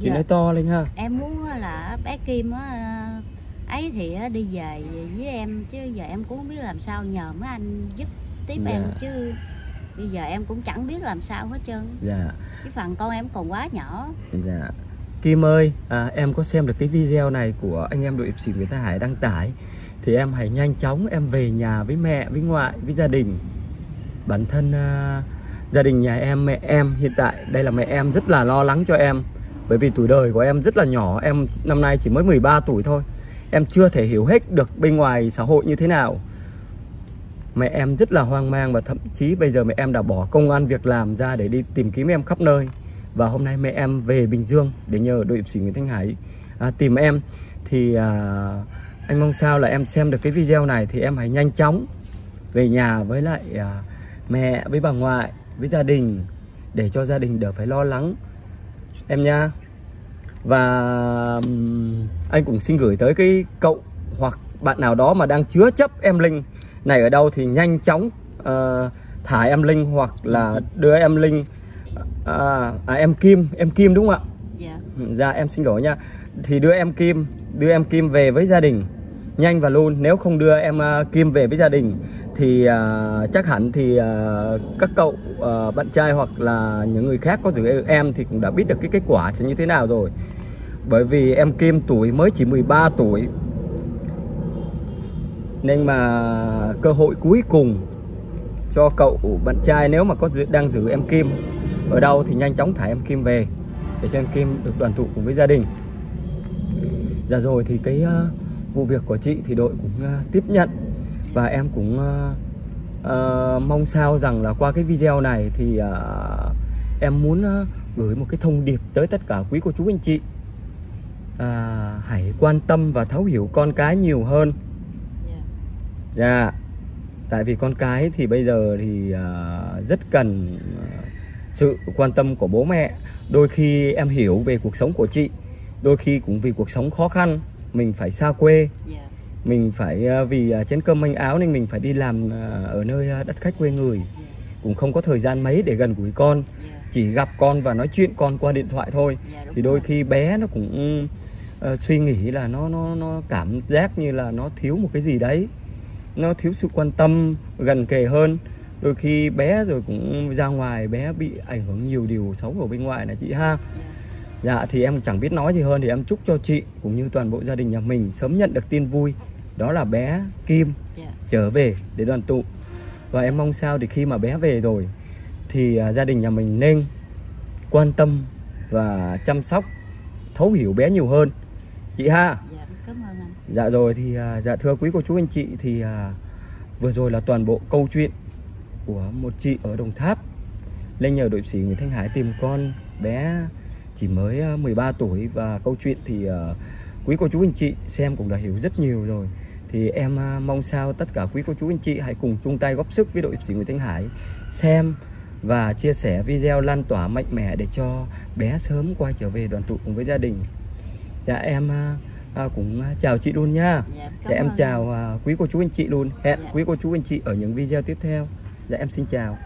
chị Dạ. nói to lên ha em muốn là bé Kim á ấy thì đi về với em chứ giờ em cũng không biết làm sao nhờ mấy anh giúp tiếp Dạ. em chứ bây giờ em cũng chẳng biết làm sao hết trơn dạ cái phần con em còn quá nhỏ Dạ. Kim ơi, à, em có xem được cái video này của anh em đội hiệp sĩ Nguyễn Thái Hải đăng tải thì em hãy nhanh chóng em về nhà với mẹ, với ngoại, với gia đình. Bản thân à, gia đình nhà em, mẹ em hiện tại đây là mẹ em rất là lo lắng cho em bởi vì tuổi đời của em rất là nhỏ, em năm nay chỉ mới 13 tuổi thôi. Em chưa thể hiểu hết được bên ngoài xã hội như thế nào. Mẹ em rất là hoang mang và thậm chí bây giờ mẹ em đã bỏ công ăn việc làm ra để đi tìm kiếm em khắp nơi và hôm nay mẹ em về Bình Dương để nhờ đội hiệp sĩ Nguyễn Thanh Hải à, tìm em thì à, anh mong sao là em xem được cái video này thì em hãy nhanh chóng về nhà với lại à, mẹ với bà ngoại với gia đình để cho gia đình đỡ phải lo lắng em nha. Và anh cũng xin gửi tới cái cậu hoặc bạn nào đó mà đang chứa chấp em Linh. Này ở đâu thì nhanh chóng ờ, thả em Linh hoặc là đưa em Linh à, à, em Kim em Kim đúng không ạ? Dạ. Dạ em xin lỗi nha. Thì đưa em Kim đưa em Kim về với gia đình. Nhanh và luôn nếu không đưa em à, Kim về với gia đình thì uh, chắc hẳn thì uh, các cậu uh, bạn trai hoặc là những người khác có giữ em thì cũng đã biết được cái kết quả sẽ như thế nào rồi. Bởi vì em Kim tuổi mới chỉ 13 tuổi. Nên mà cơ hội cuối cùng cho cậu bạn trai nếu mà có giữ, đang giữ em Kim ở đâu thì nhanh chóng thả em Kim về để cho em Kim được đoàn tụ cùng với gia đình. Dạ rồi thì cái uh, vụ việc của chị thì đội cũng uh, tiếp nhận và em cũng uh, uh, mong sao rằng là qua cái video này thì uh, em muốn uh, gửi một cái thông điệp tới tất cả quý cô chú anh chị à, hãy quan tâm và thấu hiểu con cái nhiều hơn. Dạ. Tại vì con cái thì bây giờ thì à, rất cần à, sự quan tâm của bố mẹ. Đôi khi em hiểu về cuộc sống của chị, đôi khi cũng vì cuộc sống khó khăn, mình phải xa quê. Mình phải à, vì chén cơm manh áo nên mình phải đi làm à, ở nơi đất khách quê người. Cũng không có thời gian mấy để gần gũi con. Chỉ gặp con và nói chuyện con qua điện thoại thôi. Thì đôi khi bé nó cũng ờ, suy nghĩ là nó nó nó cảm giác như là nó thiếu một cái gì đấy. Nó thiếu sự quan tâm gần kề hơn. Đôi khi bé rồi cũng ra ngoài bé bị ảnh hưởng nhiều điều xấu ở bên ngoài này chị ha. Dạ thì em chẳng biết nói gì hơn. Thì em chúc cho chị cũng như toàn bộ gia đình nhà mình sớm nhận được tin vui đó là bé Kim trở về để đoàn tụ. Và em mong sao thì khi mà bé về rồi thì à, gia đình nhà mình nên quan tâm và chăm sóc thấu hiểu bé nhiều hơn. Chị ha. Dạ cảm ơn anh. Dạ rồi thì à, dạ thưa quý cô chú anh chị thì à, vừa rồi là toàn bộ câu chuyện của một chị ở Đồng Tháp. Lên nhờ đội sĩ Nguyễn Thanh Hải tìm con bé chỉ mới à, 13 tuổi. Và câu chuyện thì à, quý cô chú anh chị xem cũng đã hiểu rất nhiều rồi thì em à, mong sao tất cả quý cô chú anh chị hãy cùng chung tay góp sức với đội sĩ Nguyễn Thanh Hải xem và chia sẻ video lan tỏa mạnh mẽ để cho bé sớm quay trở về đoàn tụ cùng với gia đình. Dạ em à, à, cũng à, chào chị luôn nha. Dạ, Dạ em chào à, quý cô chú anh chị luôn. Hẹn Dạ. quý cô chú anh chị ở những video tiếp theo. Dạ em xin chào.